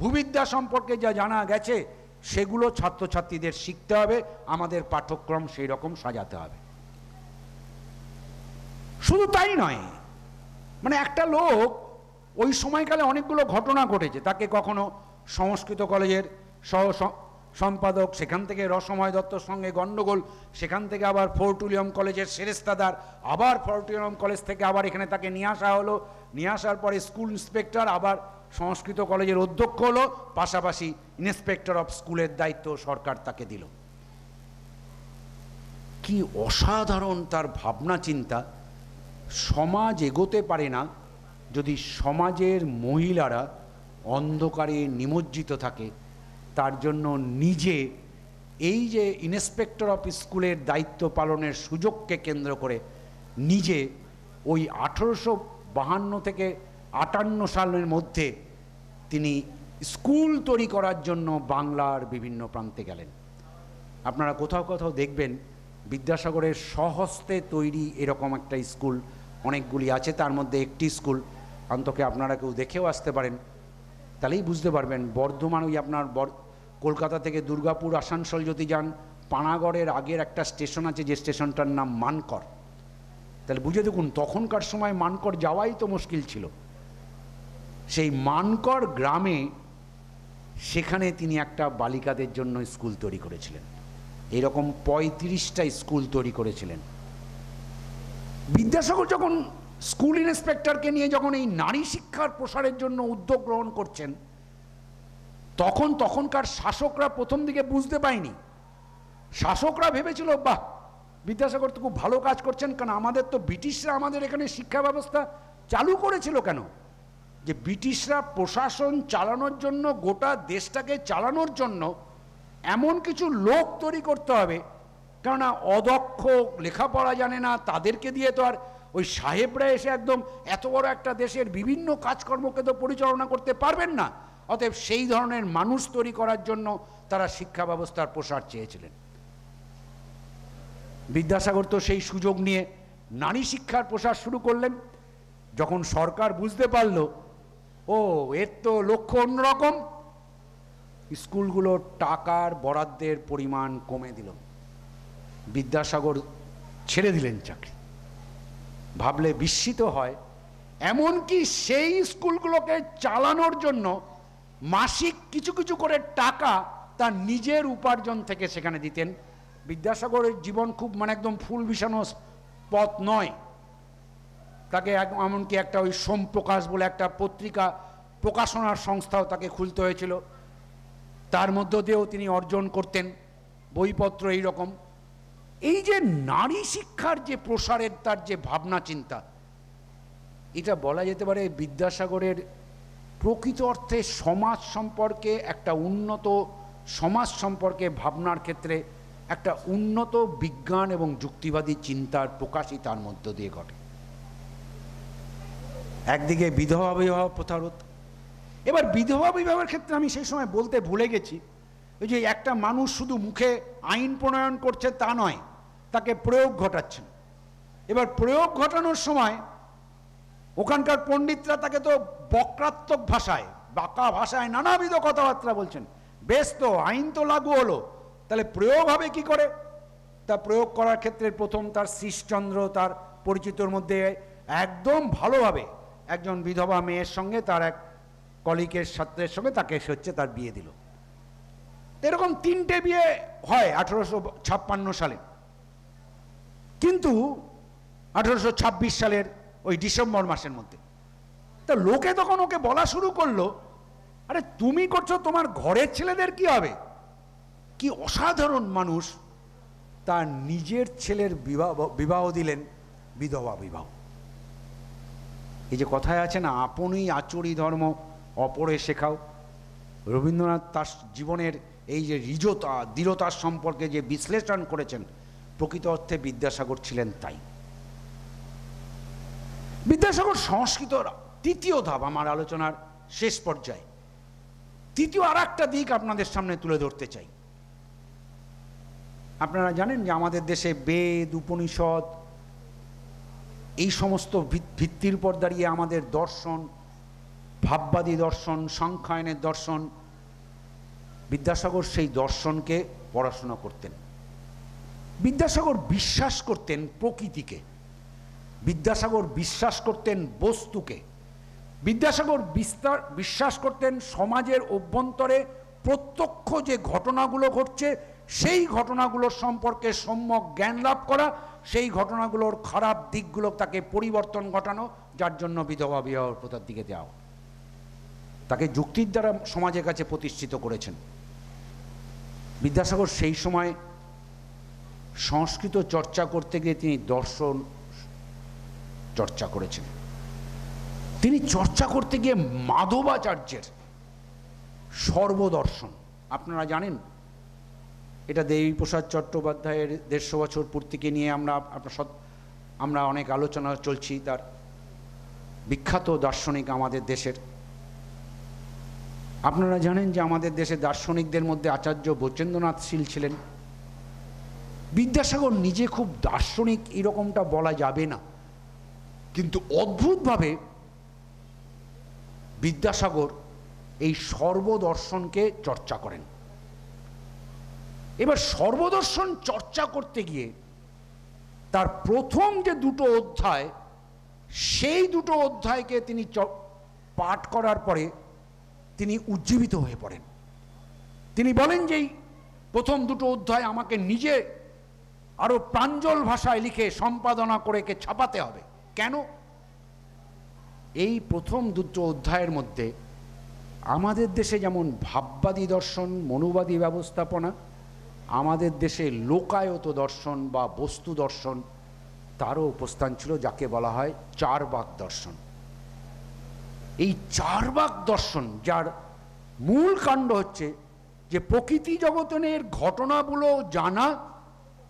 Speaker 6: ভূবিদ্যা সম্পর্কে যা জানা গেছে, সেগুলো ছাত্রছাত্রীদের শিখতে হবে, আমাদের পাঠ্যক্রম সেই রকম সাজাতে হবে। শুধু তাই নয় মানে একটা লোক ওই সময়কালে অনেকগুলো ঘটনা ঘটেছে। তাকে কখনো সংস্কৃত কলেজের সহ সম্পাদক, সেখান থেকে রসময় দত্তর সঙ্গে গণ্ডগোল, সেখান থেকে আবার ফোর্টুলিয়াম কলেজের সেরেস্তাদার, আবার ফোর্টুলিয়াম কলেজ থেকে আবার এখানে তাকে নিয়ে আসা হলো। নিয়ে আসার পরে স্কুল ইন্সপেক্টর, আবার সংস্কৃত কলেজের অধ্যক্ষ হলো। পাশাপাশি ইন্সপেক্টর অফ স্কুলের দায়িত্ব সরকার তাকে দিল। কি অসাধারণ তার ভাবনা চিন্তা সমাজ এগোতে পারে না যদি সমাজের মহিলারা অন্ধকারে নিমজ্জিত থাকে, তার জন্য নিজে এই যে ইন্সপেক্টর অফ স্কুলের দায়িত্ব পালনের সুযোগকে কেন্দ্র করে নিজে ওই আঠেরোশো বাহান্ন থেকে আটান্ন সালের মধ্যে তিনি স্কুল তৈরি করার জন্য বাংলার বিভিন্ন প্রান্তে গেলেন। আপনারা কোথাও কোথাও দেখবেন বিদ্যাসাগরের স্বহস্তে তৈরি এরকম একটা স্কুল অনেকগুলি আছে, তার মধ্যে একটি স্কুল। অন্তকে আপনারা কেউ দেখেও আসতে পারেন। তাহলেই বুঝতে পারবেন, বর্ধমান ওই আপনার কলকাতা থেকে দুর্গাপুর, আসানসোল যদি যান, পানাগড়ের আগের একটা স্টেশন আছে, যে স্টেশনটার নাম মানকর। তাহলে বুঝে দেখুন, তখনকার সময় মানকর যাওয়াই তো মুশকিল ছিল। সেই মানকর গ্রামে সেখানে তিনি একটা বালিকাদের জন্য স্কুল তৈরি করেছিলেন। এরকম পঁয়ত্রিশটা স্কুল তৈরি করেছিলেন। বিদ্যাসাগর যখন স্কুল ইন্সপেক্টরকে নিয়ে যখন এই নারী শিক্ষার প্রসারের জন্য উদ্যোগ গ্রহণ করছেন, তখন তখনকার শাসকরা প্রথম দিকে বুঝতে পায়নি শাসকরা ভেবেছিল, বাহ, বিদ্যাসাগর তো খুব ভালো কাজ করছেন, কারণ আমাদের তো ব্রিটিশরা আমাদের এখানে শিক্ষা ব্যবস্থা চালু করেছিল কেন? যে ব্রিটিশরা প্রশাসন চালানোর জন্য, গোটা দেশটাকে চালানোর জন্য এমন কিছু লোক তৈরি করতে হবে কেননা অদক্ষ লেখাপড়া জানে না, তাদেরকে দিয়ে তো আর ওই সাহেবরা এসে একদম এত বড় একটা দেশের বিভিন্ন কাজকর্মকে তো পরিচালনা করতে পারবেন না। অতএব সেই ধরনের মানুষ তৈরি করার জন্য তারা শিক্ষা ব্যবস্থার প্রসার চেয়েছিলেন। বিদ্যাসাগর তো সেই সুযোগ নিয়ে নারী শিক্ষার প্রসার শুরু করলেন। যখন সরকার বুঝতে পারল, ও, এর তো লক্ষ্য অন্যরকম। স্কুলগুলোর টাকার বরাদ্দের পরিমাণ কমে দিল। বিদ্যাসাগর ছেড়ে দিলেন চাকরি। ভাবলে বিস্মিত হয়, এমনকি সেই স্কুলগুলোকে চালানোর জন্য মাসিক কিছু কিছু করে টাকা তার নিজের উপার্জন থেকে সেখানে দিতেন। বিদ্যাসাগরের জীবন খুব মানে একদম ফুল বিছানো পথ নয়। তাকে এমনকি একটা ওই সোম প্রকাশ বলে একটা পত্রিকা প্রকাশনার সংস্থাও তাকে খুলতে হয়েছিল। তার মধ্য দিয়েও তিনি অর্জন করতেন। বইপত্র এই রকম এই যে নারী শিক্ষার যে প্রসারের তার যে ভাবনা চিন্তা, এটা বলা যেতে পারে বিদ্যাসাগরের প্রকৃত অর্থে সমাজ সম্পর্কে একটা উন্নত, সমাজ সম্পর্কে ভাবনার ক্ষেত্রে একটা উন্নত বিজ্ঞান এবং যুক্তিবাদী চিন্তার প্রকাশই তার মধ্য দিয়ে ঘটে। একদিকে বিধবা বিবাহ প্রথারোধ। এবার বিধবা বিবাহের ক্ষেত্রে আমি সেই সময় বলতে ভুলে গেছি, ওই যে একটা মানুষ শুধু মুখে আইন প্রণয়ন করছে তা নয় তাকে প্রয়োগ ঘটাচ্ছেন। এবার প্রয়োগ ঘটানোর সময় ওখানকার পণ্ডিতরা তাকে তো বক্রাত্মক ভাষায়, বাঁকা ভাষায় নানাবিধ কথাবার্তা বলছেন। বেশ তো, আইন তো লাগু হলো। তাহলে প্রয়োগ হবে কি করে? তা প্রয়োগ করার ক্ষেত্রে প্রথম তার শ্রীশচন্দ্র তার পরিচিতর মধ্যে একদম ভালোভাবে একজন বিধবা মেয়ের সঙ্গে তার এক কলিকের ছাত্রের সঙ্গে তাকে সে হচ্ছে তার বিয়ে দিল। এরকম তিনটে বিয়ে হয় আঠেরোশো ছাপ্পান্ন সালে। কিন্তু আঠেরোশো ছাব্বিশ সালের ওই ডিসেম্বর মাসের মধ্যে। তা লোকে তখন ওকে বলা শুরু করল, আরে, তুমি করছ, তোমার ঘরের ছেলেদের কি হবে? কি অসাধারণ মানুষ। তার নিজের ছেলের বিবাহ বিবাহ দিলেন বিধবা বিবাহ। এই যে কথায় আছে না, আপনই আচরি ধর্ম, অপরে শেখাও। রবীন্দ্রনাথ তার জীবনের এই যে রিজতা, দৃঢ়তার সম্পর্কে যে বিশ্লেষণ করেছেন প্রকৃত অর্থে বিদ্যাসাগর ছিলেন তাই। বিদ্যাসাগর সংস্কৃত তৃতীয় ধাপ আমার আলোচনার শেষ পর্যায়ে। তৃতীয় আর একটা দিক আপনাদের সামনে তুলে ধরতে চাই। আপনারা জানেন যে আমাদের দেশে বেদ, উপনিষদ এই সমস্ত ভিত- ভিত্তির উপর দাঁড়িয়ে আমাদের দর্শন, ভাববাদী দর্শন, সংখ্যায়নের দর্শন, বিদ্যাসাগর সেই দর্শনকে পড়াশোনা করতেন। বিদ্যাসাগর বিশ্বাস করতেন প্রকৃতিকে। বিদ্যাসাগর বিশ্বাস করতেন বস্তুকে। বিদ্যাসাগর বিস্তার বিশ্বাস করতেন সমাজের অভ্যন্তরে প্রত্যক্ষ যে ঘটনাগুলো ঘটছে, সেই ঘটনাগুলোর সম্পর্কে সম্যক জ্ঞান লাভ করা, সেই ঘটনাগুলোর খারাপ দিকগুলো তাকে পরিবর্তন ঘটানো, যার জন্য বিধবা বিবাহ প্রথার দিকে দেওয়া তাকে যুক্তির দ্বারা সমাজের কাছে প্রতিষ্ঠিত করেছেন। বিদ্যাসাগর সেই সময় সংস্কৃত চর্চা করতে গিয়ে তিনি দর্শন চর্চা করেছেন তিনি চর্চা করতে গিয়ে মাধবাচার্যের সর্বদর্শন, আপনারা জানেন? এটা দেবীপ্রসাদ চট্টোপাধ্যায়ের দেড়শো বছর পূর্তিকে নিয়ে আমরা আপনার আমরা অনেক আলোচনা চলছি, তার বিখ্যাত দার্শনিক আমাদের দেশের। আপনারা জানেন যে আমাদের দেশে দার্শনিকদের মধ্যে আচার্য বচেন্দ্রনাথ শীল ছিলেন। বিদ্যাসাগর নিজে খুব দার্শনিক, এরকমটা বলা যাবে না। কিন্তু অদ্ভুতভাবে বিদ্যাসাগর এই সর্বদর্শনকে চর্চা করেন। এবার সর্বদর্শন চর্চা করতে গিয়ে তার প্রথম যে দুটো অধ্যায়, সেই দুটো অধ্যায়কে তিনি পাঠ করার পরে তিনি উজ্জীবিত হয়ে পড়েন। তিনি বলেন যে প্রথম দুটো অধ্যায় আমাকে নিজে আরও প্রাঞ্জল ভাষায় লিখে সম্পাদনা করে কে ছাপাতে হবে। কেন? এই প্রথম দুটো অধ্যায়ের মধ্যে আমাদের দেশে যেমন ভাববাদী দর্শন, মনোবাদী ব্যবস্থাপনা, আমাদের দেশে লোকায়ত দর্শন বা বস্তু দর্শন, তারও উপস্থান ছিল যাকে বলা হয় চারবাক দর্শন। এই চারবাক দর্শন, যার মূল কাণ্ড হচ্ছে যে প্রকৃতি জগতের ঘটনাগুলো জানা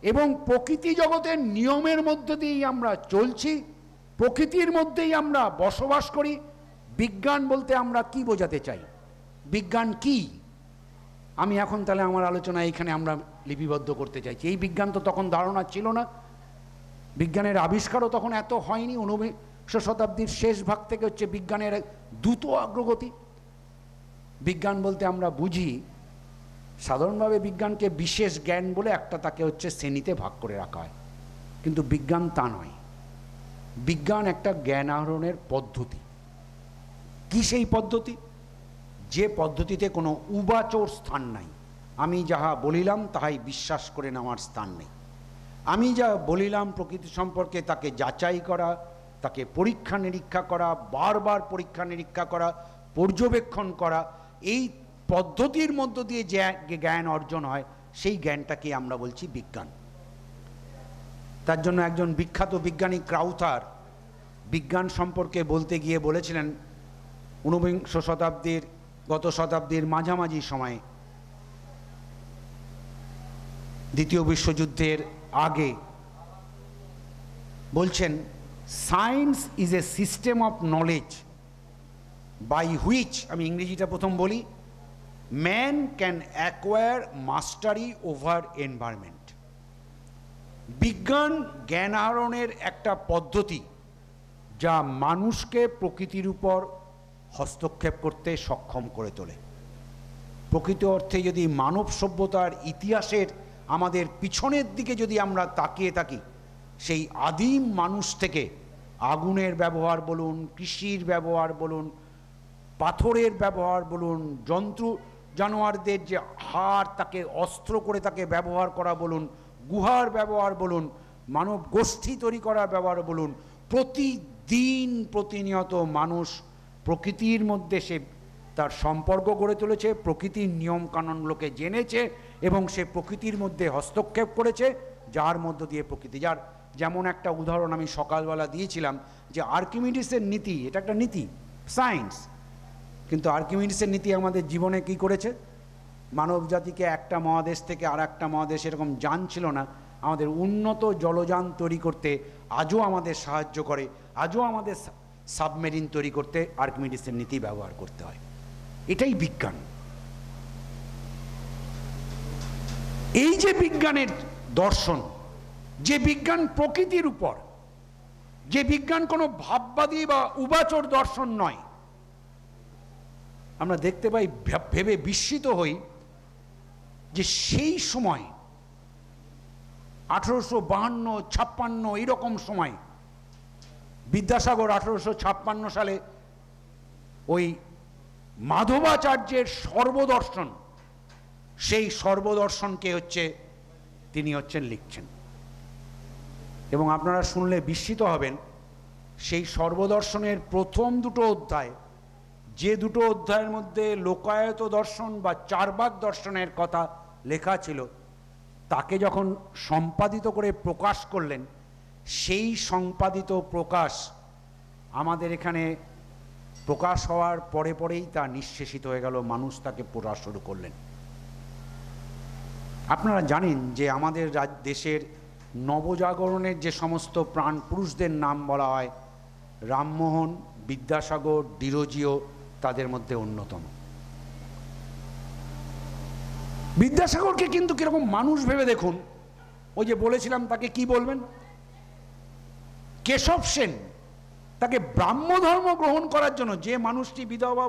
Speaker 6: এবং প্রকৃতি জগতের নিয়মের মধ্যে দিয়েই আমরা চলছি, প্রকৃতির মধ্যেই আমরা বসবাস করি। বিজ্ঞান বলতে আমরা কি বোঝাতে চাই? বিজ্ঞান কি? আমি এখন তাহলে আমার আলোচনা এখানে আমরা লিপিবদ্ধ করতে চাইছি। এই বিজ্ঞান তো তখন ধারণা ছিল না। বিজ্ঞানের আবিষ্কারও তখন এত হয়নি। ঊনবিংশ শতাব্দীর শেষ ভাগ থেকে হচ্ছে বিজ্ঞানের দ্রুত অগ্রগতি। বিজ্ঞান বলতে আমরা বুঝি সাধারণভাবে বিজ্ঞানকে বিশেষ জ্ঞান বলে একটা তাকে হচ্ছে শ্রেণীতে ভাগ করে রাখা হয়। কিন্তু বিজ্ঞান তা নয়। বিজ্ঞান একটা জ্ঞান আহরণের পদ্ধতি। কি সেই পদ্ধতি? যে পদ্ধতিতে কোনো উবাচর স্থান নাই। আমি যাহা বলিলাম, তাহাই বিশ্বাস করে নেওয়ার স্থান নেই। আমি যা বলিলাম প্রকৃতি সম্পর্কে তাকে যাচাই করা, তাকে পরীক্ষা নিরীক্ষা করা, বারবার পরীক্ষা নিরীক্ষা করা, পর্যবেক্ষণ করা, এই পদ্ধতির মধ্য দিয়ে যে জ্ঞান অর্জন হয়, সেই জ্ঞানটাকে আমরা বলছি বিজ্ঞান। তার জন্য একজন বিখ্যাত বিজ্ঞানী ক্রাউথার বিজ্ঞান সম্পর্কে বলতে গিয়ে বলেছিলেন, ঊনবিংশ শতাব্দীর, গত শতাব্দীর মাঝামাঝি সময়ে দ্বিতীয় বিশ্বযুদ্ধের আগে বলছেন science is a system of knowledge by which আমি ইংরেজিটা প্রথম বলি man can acquire mastery over environment বিজ্ঞান জ্ঞান আহরণের একটা পদ্ধতি যা মানুষকে প্রকৃতির উপর হস্তক্ষেপ করতে সক্ষম করে তোলে। প্রকৃত অর্থে যদি মানব সভ্যতার ইতিহাসের আমাদের পিছনের দিকে যদি আমরা তাকিয়ে থাকি, সেই আদিম মানুষ থেকে আগুনের ব্যবহার বলুন, কৃষির ব্যবহার বলুন, পাথরের ব্যবহার বলুন জন্তু জানোয়ারদের যে হাড় তাকে অস্ত্র করে তাকে ব্যবহার করা বলুন, গুহার ব্যবহার বলুন, মানব গোষ্ঠী তৈরি করার ব্যবহার বলুন, প্রতিদিন প্রতিনিয়ত মানুষ প্রকৃতির মধ্যে সে তার সম্পর্ক গড়ে তুলেছে, প্রকৃতির নিয়ম কানুনগুলোকে জেনেছে এবং সে প্রকৃতির মধ্যে হস্তক্ষেপ করেছে, যার মধ্য দিয়ে প্রকৃতি। যার যেমন একটা উদাহরণ আমি সকালবেলা দিয়েছিলাম যে আর্কিমিডিসের নীতি, এটা একটা নীতি, সায়েন্স। কিন্তু আর্কিমিডিসের নীতি আমাদের জীবনে কি করেছে? মানব জাতিকে একটা মহাদেশ থেকে আর একটা মহাদেশ এরকম যান ছিল না। আমাদের উন্নত জলযান তৈরি করতে আজও আমাদের সাহায্য করে, আজও আমাদের সাবমেরিন তৈরি করতে আর্কিমিডিসের নীতি ব্যবহার করতে হয়। এটাই বিজ্ঞান। এই যে বিজ্ঞানের দর্শন, যে বিজ্ঞান প্রকৃতির উপর, যে বিজ্ঞান কোনো ভাববাদী বা উবাচর দর্শন নয় আমরা দেখতে পাই ভেবে বিস্মিত হই যে সেই সময়, আঠেরোশো বাহান্ন, ছাপ্পান্ন এইরকম সময়, বিদ্যাসাগর আঠেরোশো ছাপ্পান্ন সালে ওই মাধবাচার্যের সর্বদর্শন, সেই সর্বদর্শনকে হচ্ছে তিনি হচ্ছেন লিখছেন। এবং আপনারা শুনলে বিস্মিত হবেন, সেই সর্বদর্শনের প্রথম দুটো অধ্যায় যে দুটো অধ্যায়ের মধ্যে লোকায়ত দর্শন বা চারবাক দর্শনের কথা লেখা ছিল, তাকে যখন সম্পাদিত করে প্রকাশ করলেন, সেই সম্পাদিত প্রকাশ আমাদের এখানে প্রকাশ হওয়ার পরে পরেই তা নিঃশেষিত হয়ে গেল, মানুষ তাকে পড়া শুরু করলেন। আপনারা জানেন যে আমাদের দেশের নবজাগরণের যে সমস্ত প্রাণ পুরুষদের নাম বলা হয়, রামমোহন, বিদ্যাসাগর, ডিরোজিও তাদের মধ্যে অন্যতম। বিদ্যাসাগরকে কিন্তু কীরকম মানুষ ভেবে দেখুন, ওই যে বলেছিলাম তাকে কি বলবেন? কেশব সেন, তাকে ব্রাহ্ম ধর্ম গ্রহণ করার জন্য যে মানুষটি বিধবা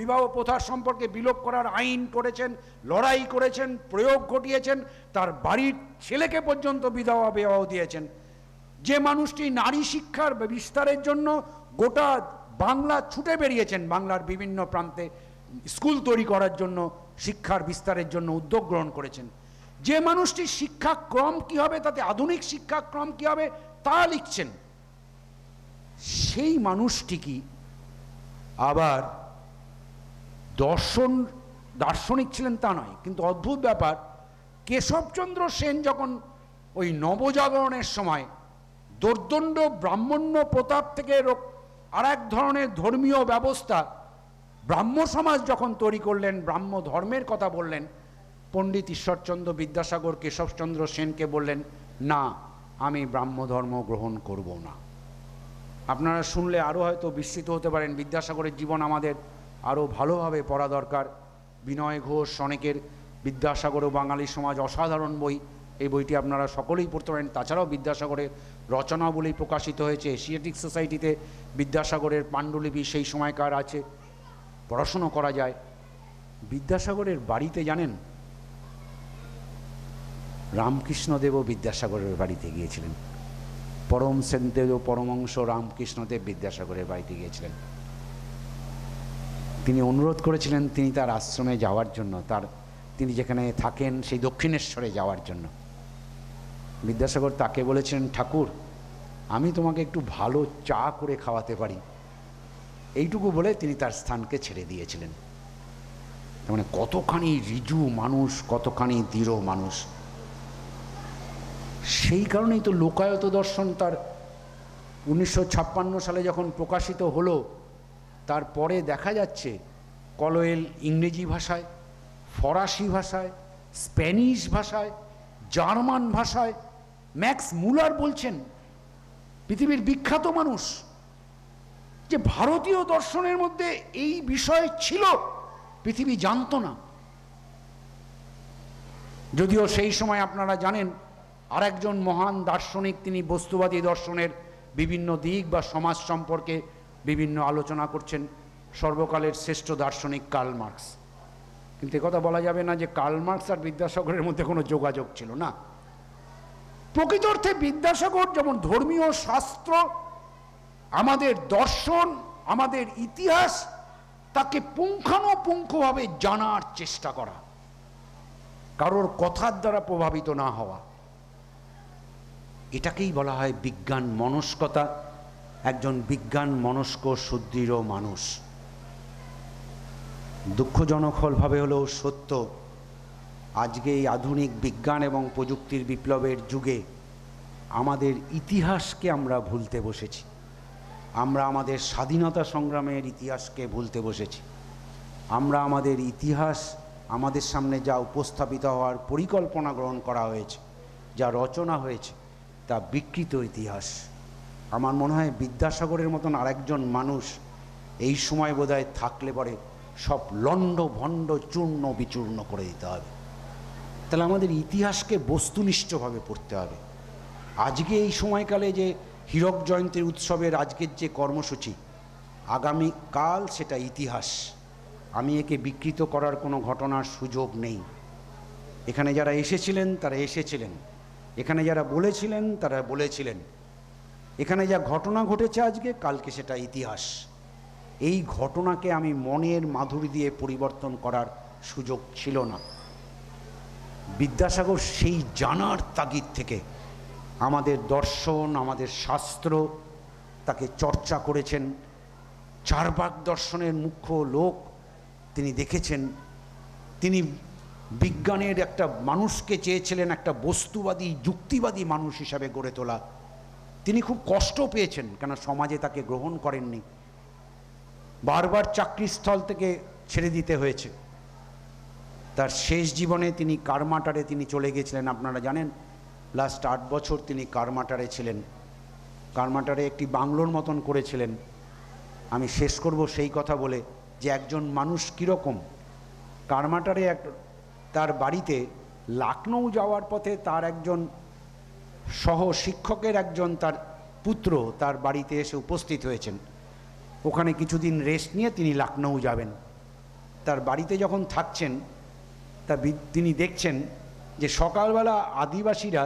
Speaker 6: বিবাহ প্রথার সম্পর্কে বিলোপ করার আইন করেছেন, লড়াই করেছেন, প্রয়োগ ঘটিয়েছেন, তার বাড়ির ছেলেকে পর্যন্ত বিধবা বিবাহ দিয়েছেন। যে মানুষটি নারী শিক্ষার বিস্তারের জন্য গোটা বাংলা ছুটে বেরিয়েছেন বাংলার বিভিন্ন প্রান্তে স্কুল তৈরি করার জন্য, শিক্ষার বিস্তারের জন্য উদ্যোগ গ্রহণ করেছেন। যে মানুষটি শিক্ষাক্রম কী হবে, তাতে আধুনিক শিক্ষাক্রম কী হবে, তা লিখছেন। সেই মানুষটি কি আবার দর্শন, দার্শনিক ছিলেন তা নয়, কিন্তু অদ্ভুত ব্যাপার, কেশবচন্দ্র সেন যখন ওই নবজাগরণের সময় দোর্দণ্ড ব্রাহ্মণ্য প্রতাপ থেকে আর এক ধরনের ধর্মীয় ব্যবস্থা ব্রাহ্ম সমাজ যখন তৈরি করলেন, ব্রাহ্ম ধর্মের কথা বললেন, পণ্ডিত ঈশ্বরচন্দ্র বিদ্যাসাগর, কেশবচন্দ্র সেনকে বললেন, না, আমি ব্রাহ্ম ধর্ম গ্রহণ করব না। আপনারা শুনলে আরও হয়তো বিস্মিত হতে পারেন, বিদ্যাসাগরের জীবন আমাদের আরও ভালোভাবে পড়া দরকার। বিনয় ঘোষ, অনেকের বিদ্যাসাগর ও বাঙালি সমাজ অসাধারণ বই। এই বইটি আপনারা সকলেই পড়তে পারেন। তাছাড়াও বিদ্যাসাগরের রচনাবলী প্রকাশিত হয়েছে। এশিয়াটিক সোসাইটিতে বিদ্যাসাগরের পাণ্ডুলিপি সেই সময়কার আছে। পড়াশুনো করা যায়। বিদ্যাসাগরের বাড়িতে জানেন? রামকৃষ্ণদেবও বিদ্যাসাগরের বাড়িতে গিয়েছিলেন। পরম সেনদেব পরমংশ রামকৃষ্ণদেব বিদ্যাসাগরের বাড়িতে গিয়েছিলেন। তিনি অনুরোধ করেছিলেন, তিনি তার আশ্রমে যাওয়ার জন্য। তার, তিনি যেখানে থাকেন, সেই দক্ষিণেশ্বরে যাওয়ার জন্য। বিদ্যাসাগর তাকে বলেছিলেন, ঠাকুর, আমি তোমাকে একটু ভালো চা করে খাওয়াতে পারি। এইটুকু বলে তিনি তার স্থানকে ছেড়ে দিয়েছিলেন। মানে কতখানি রিজু মানুষ, কতখানি দৃঢ় মানুষ। সেই কারণেই তো লোকায়ত দর্শন তার উনিশশো ছাপ্পান্ন সালে যখন প্রকাশিত হলো, তারপরে দেখা যাচ্ছে কলোয়েল ইংরেজি ভাষায়, ফরাসি ভাষায়, স্প্যানিশ ভাষায়, জার্মান ভাষায় ম্যাক্স মুলার বলছেন, পৃথিবীর বিখ্যাত মানুষ, যে ভারতীয় দর্শনের মধ্যে এই বিষয় ছিল, পৃথিবী জানতো না। যদিও সেই সময় আপনারা জানেন, আরেকজন মহান দার্শনিক তিনি বস্তুবাদী দর্শনের বিভিন্ন দিক বা সমাজ সম্পর্কে বিভিন্ন আলোচনা করছেন, সর্বকালের শ্রেষ্ঠ দার্শনিক কার্ল মার্কস। কিন্তু কথা বলা যাবে না যে কার্ল মার্কস আর বিদ্যাসাগরের মধ্যে কোনো যোগাযোগ ছিল না। প্রকৃত অর্থে বিদ্যাসাগর যেমন ধর্মীয় শাস্ত্র, আমাদের দর্শন, আমাদের ইতিহাস, তাকে পুঙ্খানুপুঙ্খভাবে জানার চেষ্টা করা। কারোর কথার দ্বারা প্রভাবিত না হওয়া। এটাকেই বলা হয় বিজ্ঞান মনস্কতা। একজন বিজ্ঞান মনস্ক, সুদৃঢ় মানুষ। দুঃখজনক হলভাবে হলেও সত্য। আজকে এই আধুনিক বিজ্ঞান এবং প্রযুক্তির বিপ্লবের যুগে আমাদের ইতিহাসকে আমরা ভুলতে বসেছি। আমরা আমাদের স্বাধীনতা সংগ্রামের ইতিহাসকে ভুলতে বসেছি। আমরা আমাদের ইতিহাস আমাদের সামনে যা উপস্থাপিত হওয়ার পরিকল্পনা গ্রহণ করা হয়েছে, যা রচনা হয়েছে, তা বিকৃত ইতিহাস। আমার মনে হয় বিদ্যাসাগরের মতন আরেকজন মানুষ এই সময় বোধহয় থাকলে পরে সব লণ্ড ভণ্ড চূর্ণ বিচূর্ণ করে দিতে হবে। তাহলে আমাদের ইতিহাসকে বস্তুনিষ্ঠভাবে পড়তে হবে। আজকে এই সময়কালে যে হীরক জয়ন্তীর উৎসবের আজকের যে কর্মসূচি, আগামী কাল সেটা ইতিহাস। আমি একে বিকৃত করার কোনো ঘটনার সুযোগ নেই। এখানে যারা এসেছিলেন, তারা এসেছিলেন। এখানে যারা বলেছিলেন, তারা বলেছিলেন। এখানে যা ঘটনা ঘটেছে আজকে, কালকে সেটা ইতিহাস। এই ঘটনাকে আমি মনের মাধুরী দিয়ে পরিবর্তন করার সুযোগ ছিল না। বিদ্যাসাগর সেই জানার তাগিদ থেকে আমাদের দর্শন, আমাদের শাস্ত্র তাকে চর্চা করেছেন। চারবাক দর্শনের মুখ্য লোক তিনি দেখেছেন। তিনি বিজ্ঞানের একটা মানুষকে চেয়েছিলেন একটা বস্তুবাদী, যুক্তিবাদী মানুষ হিসাবে গড়ে তোলা। তিনি খুব কষ্ট পেয়েছেন কেন সমাজে তাকে গ্রহণ করেননি। বারবার চাকরিস্থল থেকে ছেড়ে দিতে হয়েছে। তার শেষ জীবনে তিনি কারমাটারে তিনি চলে গেছিলেন, আপনারা জানেন? লাস্ট আট বছর তিনি কারমাটারে ছিলেন। কারমাটারে একটি বাংলোর মতন করেছিলেন। আমি শেষ করব সেই কথা বলে যে একজন মানুষ কীরকম। কারমাটারে এক, তার বাড়িতে লাকনৌ যাওয়ার পথে তার একজন সহ শিক্ষকের একজন তার পুত্র তার বাড়িতে এসে উপস্থিত হয়েছেন। ওখানে কিছুদিন রেস্ট নিয়ে তিনি লাকনৌ যাবেন। তার বাড়িতে যখন থাকছেন তা তিনি দেখছেন যে সকালবেলা আদিবাসীরা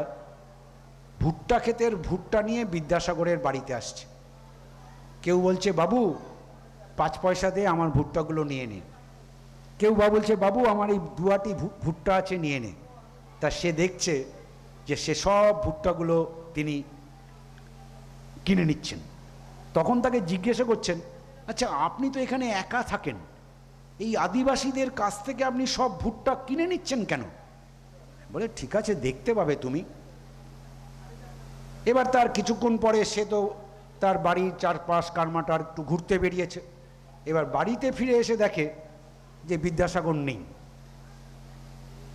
Speaker 6: ভুট্টা ক্ষেতের ভুট্টা নিয়ে বিদ্যাসাগরের বাড়িতে আসছে। কেউ বলছে, বাবু, পাঁচ পয়সা দিয়ে আমার ভুট্টাগুলো নিয়ে নে। কেউ বা বলছে, বাবু, আমার এই দুয়াটি ভুট্টা আছে, নিয়ে নে। তা সে দেখছে যে সে সব ভুট্টাগুলো তিনি কিনে নিচ্ছেন। তখন তাকে জিজ্ঞাসা করছেন আচ্ছা আপনি তো এখানে একা থাকেন এই আদিবাসীদের কাছ থেকে আপনি সব ভুট্টা কিনে নিচ্ছেন কেন? বলে, ঠিক আছে, দেখতে পাবে তুমি। এবার তার কিছুক্ষণ পরে সে তো তার বাড়ির চারপাশ কারমাটার একটু ঘুরতে বেরিয়েছে। এবার বাড়িতে ফিরে এসে দেখে যে বিদ্যাসাগর নেই।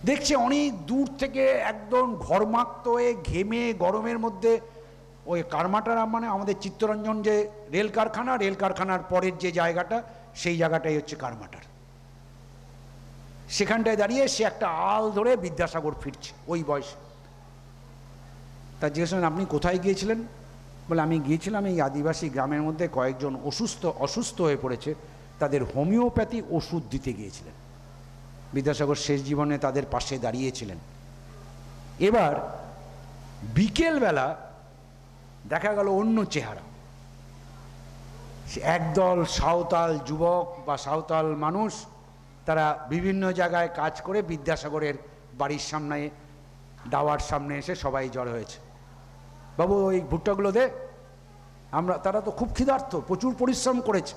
Speaker 6: দেখছে অনেক দূর থেকে একদম ঘরমাক্ত হয়ে ঘেমে গরমের মধ্যে ওই কারমাটার মানে আমাদের চিত্তরঞ্জন যে রেল কারখানা রেল কারখানার পরের যে জায়গাটা, সেই জায়গাটাই হচ্ছে কারমাটার। সেখানটায় দাঁড়িয়ে সে একটা আল ধরে বিদ্যাসাগর ফিরছে, ওই বয়সে। তা জিজ্ঞেস আপনি কোথায় গিয়েছিলেন? বলে, আমি গিয়েছিলাম এই আদিবাসী গ্রামের মধ্যে কয়েকজন অসুস্থ অসুস্থ হয়ে পড়েছে। তাদের হোমিওপ্যাথি ওষুধ দিতে গিয়েছিলেন। বিদ্যাসাগর শেষ জীবনে তাদের পাশে দাঁড়িয়েছিলেন। এবার বিকেলবেলা দেখা গেল অন্য চেহারা। একদল সাঁওতাল যুবক বা সাঁওতাল মানুষ তারা বিভিন্ন জায়গায় কাজ করে বিদ্যাসাগরের বাড়ির সামনে দাওয়ার সামনে এসে সবাই জড় হয়েছে। বাবু, ওই ভুট্টাগুলো দে। আমরা, তারা তো খুব ক্ষিদার্থ প্রচুর পরিশ্রম করেছে।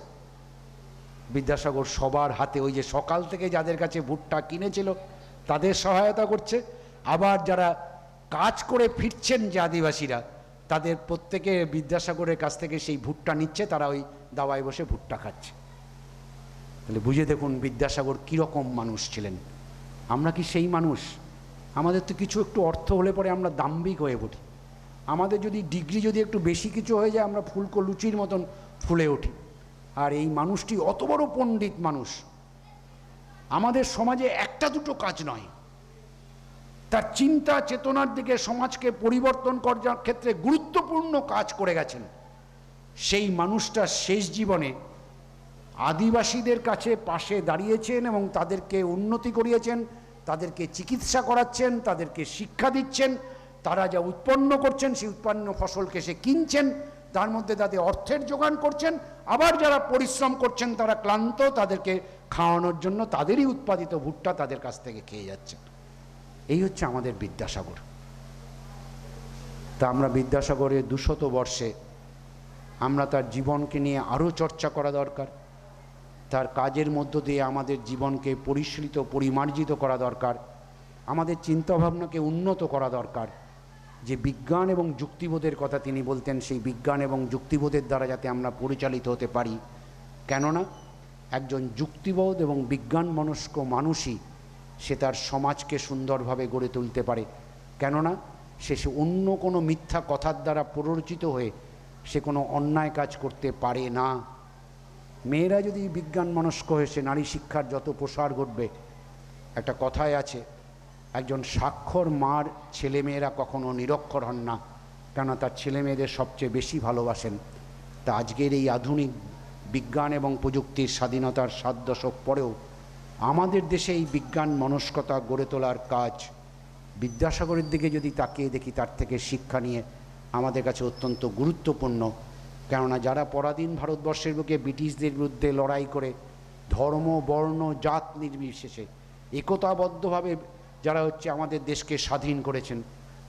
Speaker 6: বিদ্যাসাগর সবার হাতে ওই যে সকাল থেকে যাদের কাছে ভুট্টা কিনেছিল, তাদের সহায়তা করছে। আবার যারা কাজ করে ফিরছেন যে আদিবাসীরা, তাদের প্রত্যেকে বিদ্যাসাগরের কাছ থেকে সেই ভুট্টা নিচ্ছে, তারা ওই দাওয়ায় বসে ভুট্টা খাচ্ছে। তাহলে বুঝে দেখুন বিদ্যাসাগর কীরকম মানুষ ছিলেন। আমরা কি সেই মানুষ? আমাদের তো কিছু একটু অর্থ হলে পরে আমরা দাম্ভিক হয়ে উঠি। আমাদের যদি ডিগ্রি যদি একটু বেশি কিছু হয়ে যায়, আমরা ফুলকো লুচির মতন ফুলে উঠি। আর এই মানুষটি অত বড় পণ্ডিত মানুষ। আমাদের সমাজে একটা দুটো কাজ নয়। তার চিন্তা চেতনার দিকে সমাজকে পরিবর্তন করার ক্ষেত্রে গুরুত্বপূর্ণ কাজ করে গেছেন। সেই মানুষটা শেষ জীবনে আদিবাসীদের কাছে পাশে দাঁড়িয়েছেন এবং তাদেরকে উন্নতি করিয়েছেন, তাদেরকে চিকিৎসা করাচ্ছেন, তাদেরকে শিক্ষা দিচ্ছেন, তারা যা উৎপন্ন করছেন সেই উৎপন্ন ফসলকে সে কিনছেন, তার মধ্যে তাদের অর্থের যোগান করছেন, আবার যারা পরিশ্রম করছেন তারা ক্লান্ত, তাদেরকে খাওয়ানোর জন্য তাদেরই উৎপাদিত ভুট্টা তাদের কাছ থেকে খেয়ে যাচ্ছেন। এই হচ্ছে আমাদের বিদ্যাসাগর। তা আমরা বিদ্যাসাগরের দুশত বর্ষে আমরা তার জীবনকে নিয়ে আরও চর্চা করা দরকার। তার কাজের মধ্য দিয়ে আমাদের জীবনকে পরিশীলিত, পরিমার্জিত করা দরকার। আমাদের চিন্তাভাবনাকে উন্নত করা দরকার। যে বিজ্ঞান এবং যুক্তিবোধের কথা তিনি বলতেন, সেই বিজ্ঞান এবং যুক্তিবোধের দ্বারা যাতে আমরা পরিচালিত হতে পারি। কেননা, একজন যুক্তিবোধ এবং বিজ্ঞান মনস্ক মানুষই সে তার সমাজকে সুন্দরভাবে গড়ে তুলতে পারে। কেননা, সে সে অন্য কোনো মিথ্যা কথার দ্বারা প্ররোচিত হয়ে সে কোনো অন্যায় কাজ করতে পারে না। মেয়েরা যদি বিজ্ঞান মনস্ক হয়ে সে নারী শিক্ষার যত প্রসার ঘটবে, একটা কথায় আছে, একজন স্বাক্ষর মার ছেলেমেয়েরা কখনো নিরক্ষর হন না, কেননা তার ছেলেমেয়েদের সবচেয়ে বেশি ভালোবাসেন। তা আজকের এই আধুনিক বিজ্ঞান এবং প্রযুক্তির স্বাধীনতার সাত দশক পরেও আমাদের দেশে এই বিজ্ঞান মনস্কতা গড়ে তোলার কাজ বিদ্যাসাগরের দিকে যদি তাকিয়ে দেখি, তার থেকে শিক্ষা নিয়ে আমাদের কাছে অত্যন্ত গুরুত্বপূর্ণ। কেননা যারা পরাধীন ভারতবর্ষের বুকে ব্রিটিশদের বিরুদ্ধে লড়াই করে ধর্ম, বর্ণ, জাত নির্বিশেষে একতাবদ্ধভাবে যারা হচ্ছে আমাদের দেশকে স্বাধীন করেছেন,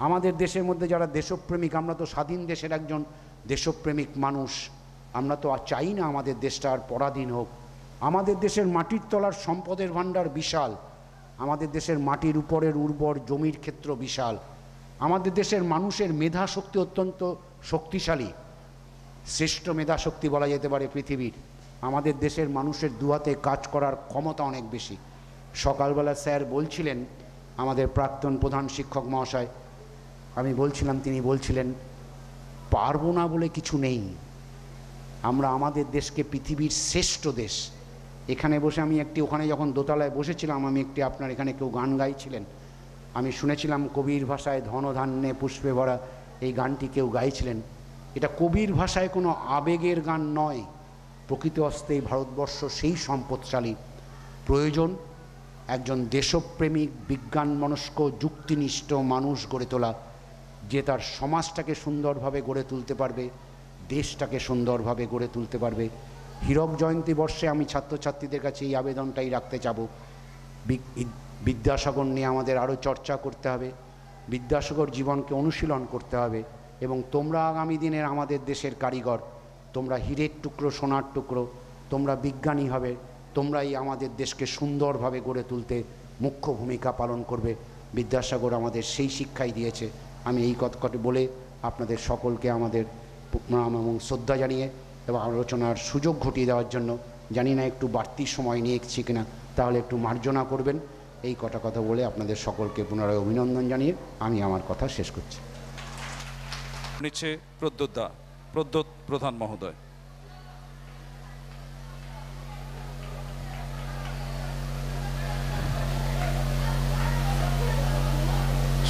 Speaker 6: আমাদের দেশের মধ্যে যারা দেশপ্রেমিক, আমরা তো স্বাধীন দেশের একজন দেশপ্রেমিক মানুষ, আমরা তো আর চাই না আমাদের দেশটা আর পরাধীন হোক। আমাদের দেশের মাটির তলার সম্পদের ভাণ্ডার বিশাল, আমাদের দেশের মাটির উপরের উর্বর জমির ক্ষেত্র বিশাল, আমাদের দেশের মানুষের মেধা শক্তি অত্যন্ত শক্তিশালী শ্রেষ্ঠ মেধাশক্তি বলা যেতে পারে পৃথিবীর। আমাদের দেশের মানুষের দুহাতে কাজ করার ক্ষমতা অনেক বেশি। সকালবেলা স্যার বলছিলেন আমাদের প্রাক্তন প্রধান শিক্ষক মহাশয়, আমি বলছিলাম, তিনি বলছিলেন, পারব না বলে কিছু নেই। আমরা আমাদের দেশকে পৃথিবীর শ্রেষ্ঠ দেশ। এখানে বসে আমি একটি, ওখানে যখন দোতলায় বসেছিলাম, আমি একটি আপনার এখানে কেউ গান গাইছিলেন। আমি শুনেছিলাম কবির ভাষায় ধনধান্যে পুষ্পে ভরা এই গানটি কেউ গাইছিলেন। এটা কবির ভাষায় কোনো আবেগের গান নয়। প্রকৃত অস্তে ভারতবর্ষ সেই সম্পদশালী। প্রয়োজন, একজন দেশপ্রেমিক, বিজ্ঞান মনস্ক, যুক্তিনিষ্ঠ মানুষ গড়ে তোলা। যে তার সমাজটাকে সুন্দরভাবে গড়ে তুলতে পারবে, দেশটাকে সুন্দরভাবে গড়ে তুলতে পারবে। হীরক জয়ন্তী বর্ষে আমি ছাত্রছাত্রীদের কাছে এই আবেদনটাই রাখতে যাব। বিদ্যাসাগর নিয়ে আমাদের আরও চর্চা করতে হবে। বিদ্যাসাগর জীবনকে অনুশীলন করতে হবে। এবং তোমরা আগামী দিনের আমাদের দেশের কারিগর, তোমরা হীরের টুকরো, সোনার টুকরো, তোমরা বিজ্ঞানী হবে, তোমরাই আমাদের দেশকে সুন্দরভাবে গড়ে তুলতে মুখ্য ভূমিকা পালন করবে। বিদ্যাসাগর আমাদের সেই শিক্ষাই দিয়েছে। আমি এই কথাটি বলে আপনাদের সকলকে আমাদের প্রণাম এবং শ্রদ্ধা জানিয়ে এবং আলোচনার সুযোগ ঘটিয়ে দেওয়ার জন্য, জানি না একটু বাড়তি সময় নিয়ে নিয়েছি কিনা, তাহলে একটু মার্জনা করবেন। এই কটা কথা বলে আপনাদের সকলকে পুনরায় অভিনন্দন জানিয়ে আমি আমার কথা শেষ করছি।
Speaker 1: নিচ্ছে প্রদ্যোৎ দা প্রদ্যোৎ প্রধান মহোদয়।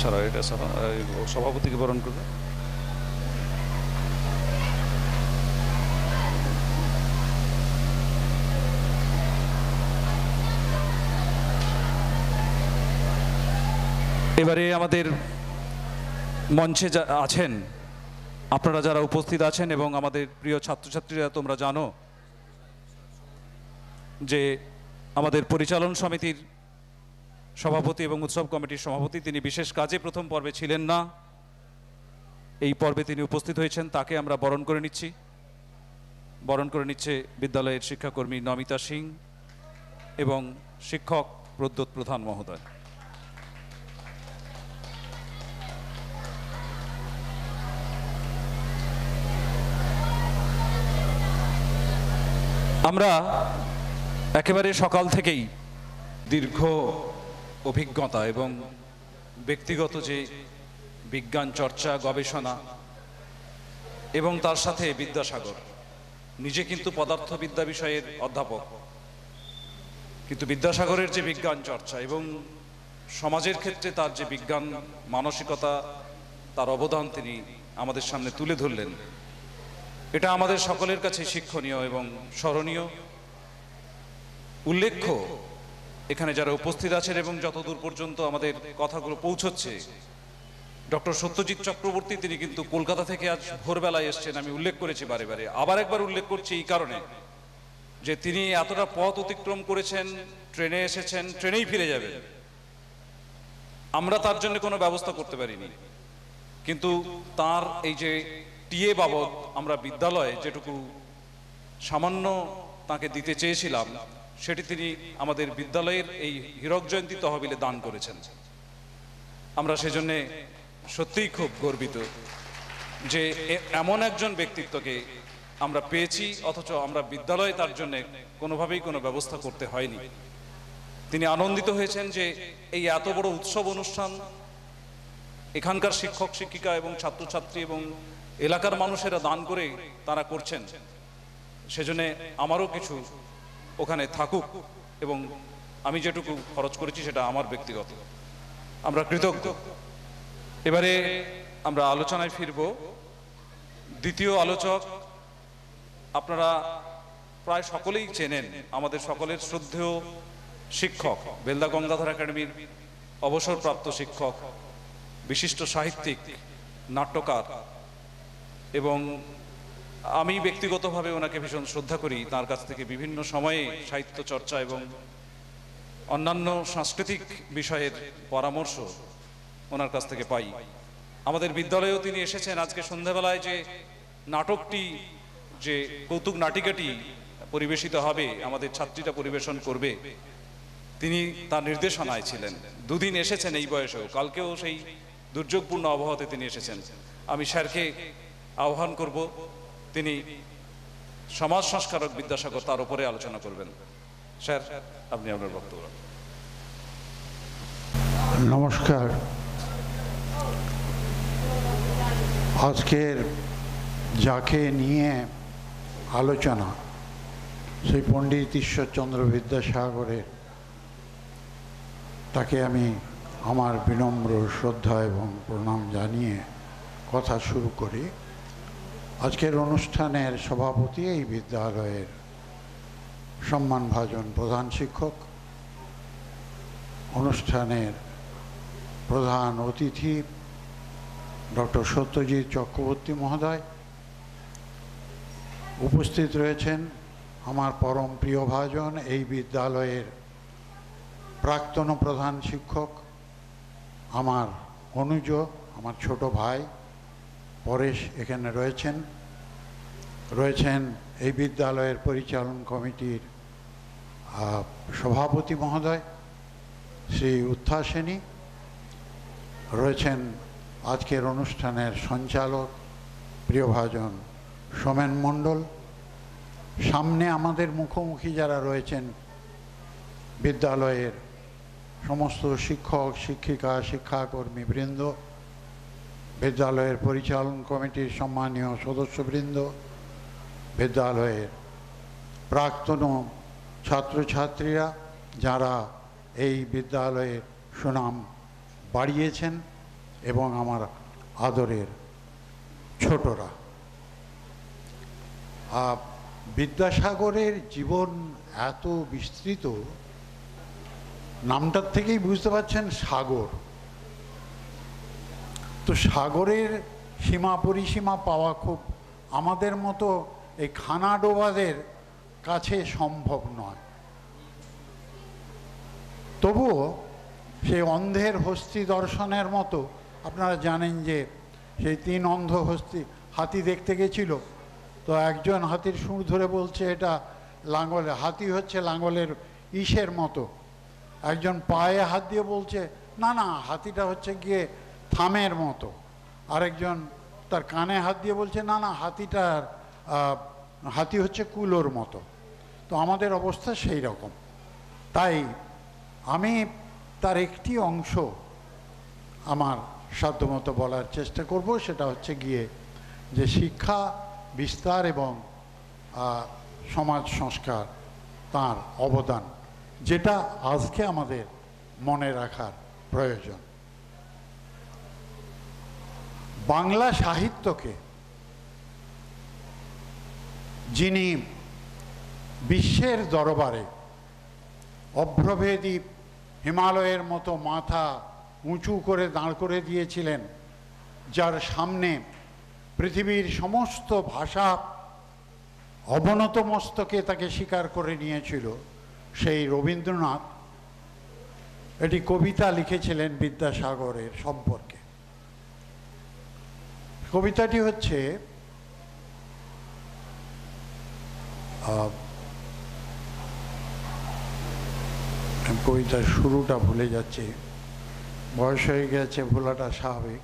Speaker 1: সারা এটা সভাপতিকে বরণ করবে? এবারে আমাদের মঞ্চে আছেন আপনারা যারা উপস্থিত আছেন এবং আমাদের প্রিয় ছাত্রছাত্রীরা, তোমরা জানো যে আমাদের পরিচালন সমিতির সভাপতি এবং উৎসব কমিটির সভাপতি, তিনি বিশেষ কাজে প্রথম পর্বে ছিলেন না। এই পর্বে তিনি উপস্থিত হয়েছেন, তাকে আমরা বরণ করে নিচ্ছি। বরণ করে নিচ্ছে বিদ্যালয়ের শিক্ষাকর্মী নমিতা সিং এবং শিক্ষক প্রদ্যোৎ প্রধান মহোদয়। আমরা একেবারে সকাল থেকেই দীর্ঘ অভিজ্ঞতা এবং ব্যক্তিগত যে বিজ্ঞান, চর্চা, গবেষণা এবং তার সাথে বিদ্যাসাগর, নিজে কিন্তু পদার্থবিদ্যা বিষয়ের অধ্যাপক। কিন্তু বিদ্যাসাগরের যে বিজ্ঞান, চর্চা এবং সমাজের ক্ষেত্রে তার যে বিজ্ঞান মানসিকতা, তার অবদান তিনি আমাদের সামনে তুলে ধরলেন। এটা আমাদের সকলের কাছে শিক্ষণীয় এবং স্মরণীয়। উল্লেখ্য, এখানে যারা উপস্থিত আছেন এবং যতদূর পর্যন্ত আমাদের কথাগুলো পৌঁছচ্ছে, ডক্টর সত্যজিৎ চক্রবর্তী তিনি কিন্তু কলকাতা থেকে আজ ভোরবেলায় এসছেন, আমি উল্লেখ করেছি বারে বারে। আবার একবার উল্লেখ করছি এই কারণে যে তিনি এতটা পথ অতিক্রম করেছেন, ট্রেনে এসেছেন, ট্রেনেই ফিরে যাবেন। আমরা তার জন্য কোনো ব্যবস্থা করতে পারিনি। কিন্তু তার এই যে টিএ বাবদ আমরা বিদ্যালয়ে যেটুকু সামান্য তাকে দিতে চেয়েছিলাম, সেটি তিনি আমাদের বিদ্যালয়ের এই হীরক জয়ন্তী তহবিলে দান করেছেন। আমরা সেজন্যে সত্যিই খুব গর্বিত যে এমন একজন ব্যক্তিত্বকে আমরা পেয়েছি, অথচ আমরা বিদ্যালয়ে তার জন্য কোনোভাবেই কোনো ব্যবস্থা করতে হয়নি। তিনি আনন্দিত হয়েছেন যে এই এত বড় উৎসব অনুষ্ঠান এখানকার শিক্ষক, শিক্ষিকা এবং ছাত্রছাত্রী এবং এলাকার মানুষেরা দান করে তারা করছেন। সেজন্য আমারও কিছু ওখানে থাকুক এবং আমি যেটুকু খরচ করেছি সেটা আমার ব্যক্তিগত। আমরা কৃতজ্ঞ। এবারে আমরা আলোচনায় ফিরব। দ্বিতীয় আলোচক আপনারা প্রায় সকলেই চেনেন, আমাদের সকলের শ্রদ্ধেয় শিক্ষক, বেলদা গঙ্গাধর একাডেমির অবসরপ্রাপ্ত শিক্ষক, বিশিষ্ট সাহিত্যিক, নাট্যকার এবং আমি ব্যক্তিগতভাবে ওনাকে ভীষণ শ্রদ্ধা করি। তার কাছ থেকে বিভিন্ন সময়ে সাহিত্য চর্চা এবং অন্যান্য সাংস্কৃতিক বিষয়ের পরামর্শ ওনার কাছ থেকে পাই। আমাদের বিদ্যালয়েও তিনি এসেছেন আজকে সন্ধ্যাবেলায় যে নাটকটি, যে কৌতুক নাটিকাটি পরিবেশিত হবে, আমাদের ছাত্রীরা পরিবেশন করবে। তিনি তার নির্দেশনায় ছিলেন। দুদিন এসেছেন এই বয়সেও, কালকেও সেই দুর্যোগপূর্ণ আবহাওয়াতে তিনি এসেছেন। আমি স্যারকে আহ্বান করব, তিনি সমাজ সংস্কারক বিদ্যাসাগর তার উপরে আলোচনা করবেন। স্যার, আপনি আপনার বক্তব্য।
Speaker 8: নমস্কার। আজকের যাকে নিয়ে আলোচনা, সেই পণ্ডিত ঈশ্বরচন্দ্র বিদ্যাসাগরের তাকে আমি আমার বিনম্র শ্রদ্ধা এবং প্রণাম জানিয়ে কথা শুরু করি। আজকের অনুষ্ঠানের সভাপতি এই বিদ্যালয়ের সম্মানভাজন প্রধান শিক্ষক, অনুষ্ঠানের প্রধান অতিথি ডক্টর সত্যজিৎ চক্রবর্তী মহোদয়। উপস্থিত রয়েছেন আমার পরম প্রিয়ভাজন এই বিদ্যালয়ের প্রাক্তন প্রধান শিক্ষক, আমার অনুজ, আমার ছোট ভাই পরেশ এখানে রয়েছেন। রয়েছেন এই বিদ্যালয়ের পরিচালন কমিটির সভাপতি মহোদয় শ্রী উত্থাসেনী রয়েছেন আজকের অনুষ্ঠানের সঞ্চালক প্রিয়ভাজন সোমেন মণ্ডল। সামনে আমাদের মুখোমুখি যারা রয়েছেন বিদ্যালয়ের সমস্ত শিক্ষক, শিক্ষিকা শিক্ষাকর্মী বৃন্দ বিদ্যালয়ের পরিচালন কমিটির সম্মানীয় সদস্যবৃন্দ, বিদ্যালয়ের প্রাক্তন ছাত্রছাত্রীরা যারা এই বিদ্যালয়ের সুনাম বাড়িয়েছেন এবং আমার আদরের ছোটরা। বিদ্যাসাগরের জীবন এত বিস্তৃত, নামটার থেকেই বুঝতে পারছেন সাগর। তো সাগরের সীমা পরিসীমা পাওয়া খুব আমাদের মতো এই খানাডোবাদের কাছে সম্ভব নয়। তবুও সেই অন্ধের হস্তি দর্শনের মতো, আপনারা জানেন যে সেই তিন অন্ধ হস্তি হাতি দেখতে গেছিল। তো একজন হাতির সুর ধরে বলছে, এটা লাঙ্গলে হাতি হচ্ছে লাঙ্গলের ইসের মতো। একজন পায়ে হাত দিয়ে বলছে, না না, হাতিটা হচ্ছে গিয়ে থামের মতো। আরেকজন তার কানে হাত দিয়ে বলছে, না না, হাতিটার হাতি হচ্ছে কুলোর মতো। তো আমাদের অবস্থা সেই রকম। তাই আমি তার একটি অংশ আমার সাধ্যমতো বলার চেষ্টা করব, সেটা হচ্ছে গিয়ে যে শিক্ষা, বিস্তার এবং সমাজ সংস্কার তার অবদান, যেটা আজকে আমাদের মনে রাখার প্রয়োজন। বাংলা সাহিত্যকে যিনি বিশ্বের দরবারে অভ্রভেদী হিমালয়ের মতো মাথা উঁচু করে দাঁড় করে দিয়েছিলেন, যার সামনে পৃথিবীর সমস্ত ভাষা অবনত মস্তকে তাকে স্বীকার করে নিয়েছিল সেই রবীন্দ্রনাথ। এটি কবিতা লিখেছিলেন বিদ্যাসাগরের সম্পর্কে। কবিতাটি হচ্ছে কবিতার শুরুটা ভুলে যাচ্ছে। বয়স হয়ে গেছে ভোলাটা স্বাভাবিক।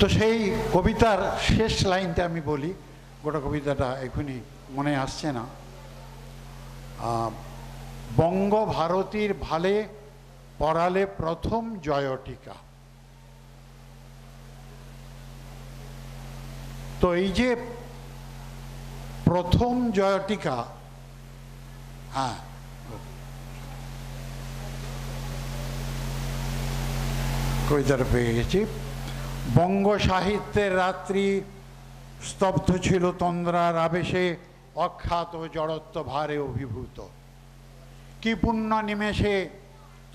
Speaker 8: তো সেই কবিতার শেষ লাইনটা আমি বলি গোটা কবিতাটা এখনই মনে আসছে না। আহ, বঙ্গভারতীর ভালে পড়ালে প্রথম জয়টিকা। তো এই যে প্রথম জয়টিকা হ্যাঁ। কবিতাটা পেয়ে গেছি? বঙ্গ সাহিত্যের রাত্রি স্তব্ধ ছিল তন্দ্রার আবেশে, অখ্যাত জড়ত্ব ভারে অভিভূত। কি পুণ্য নিমেষে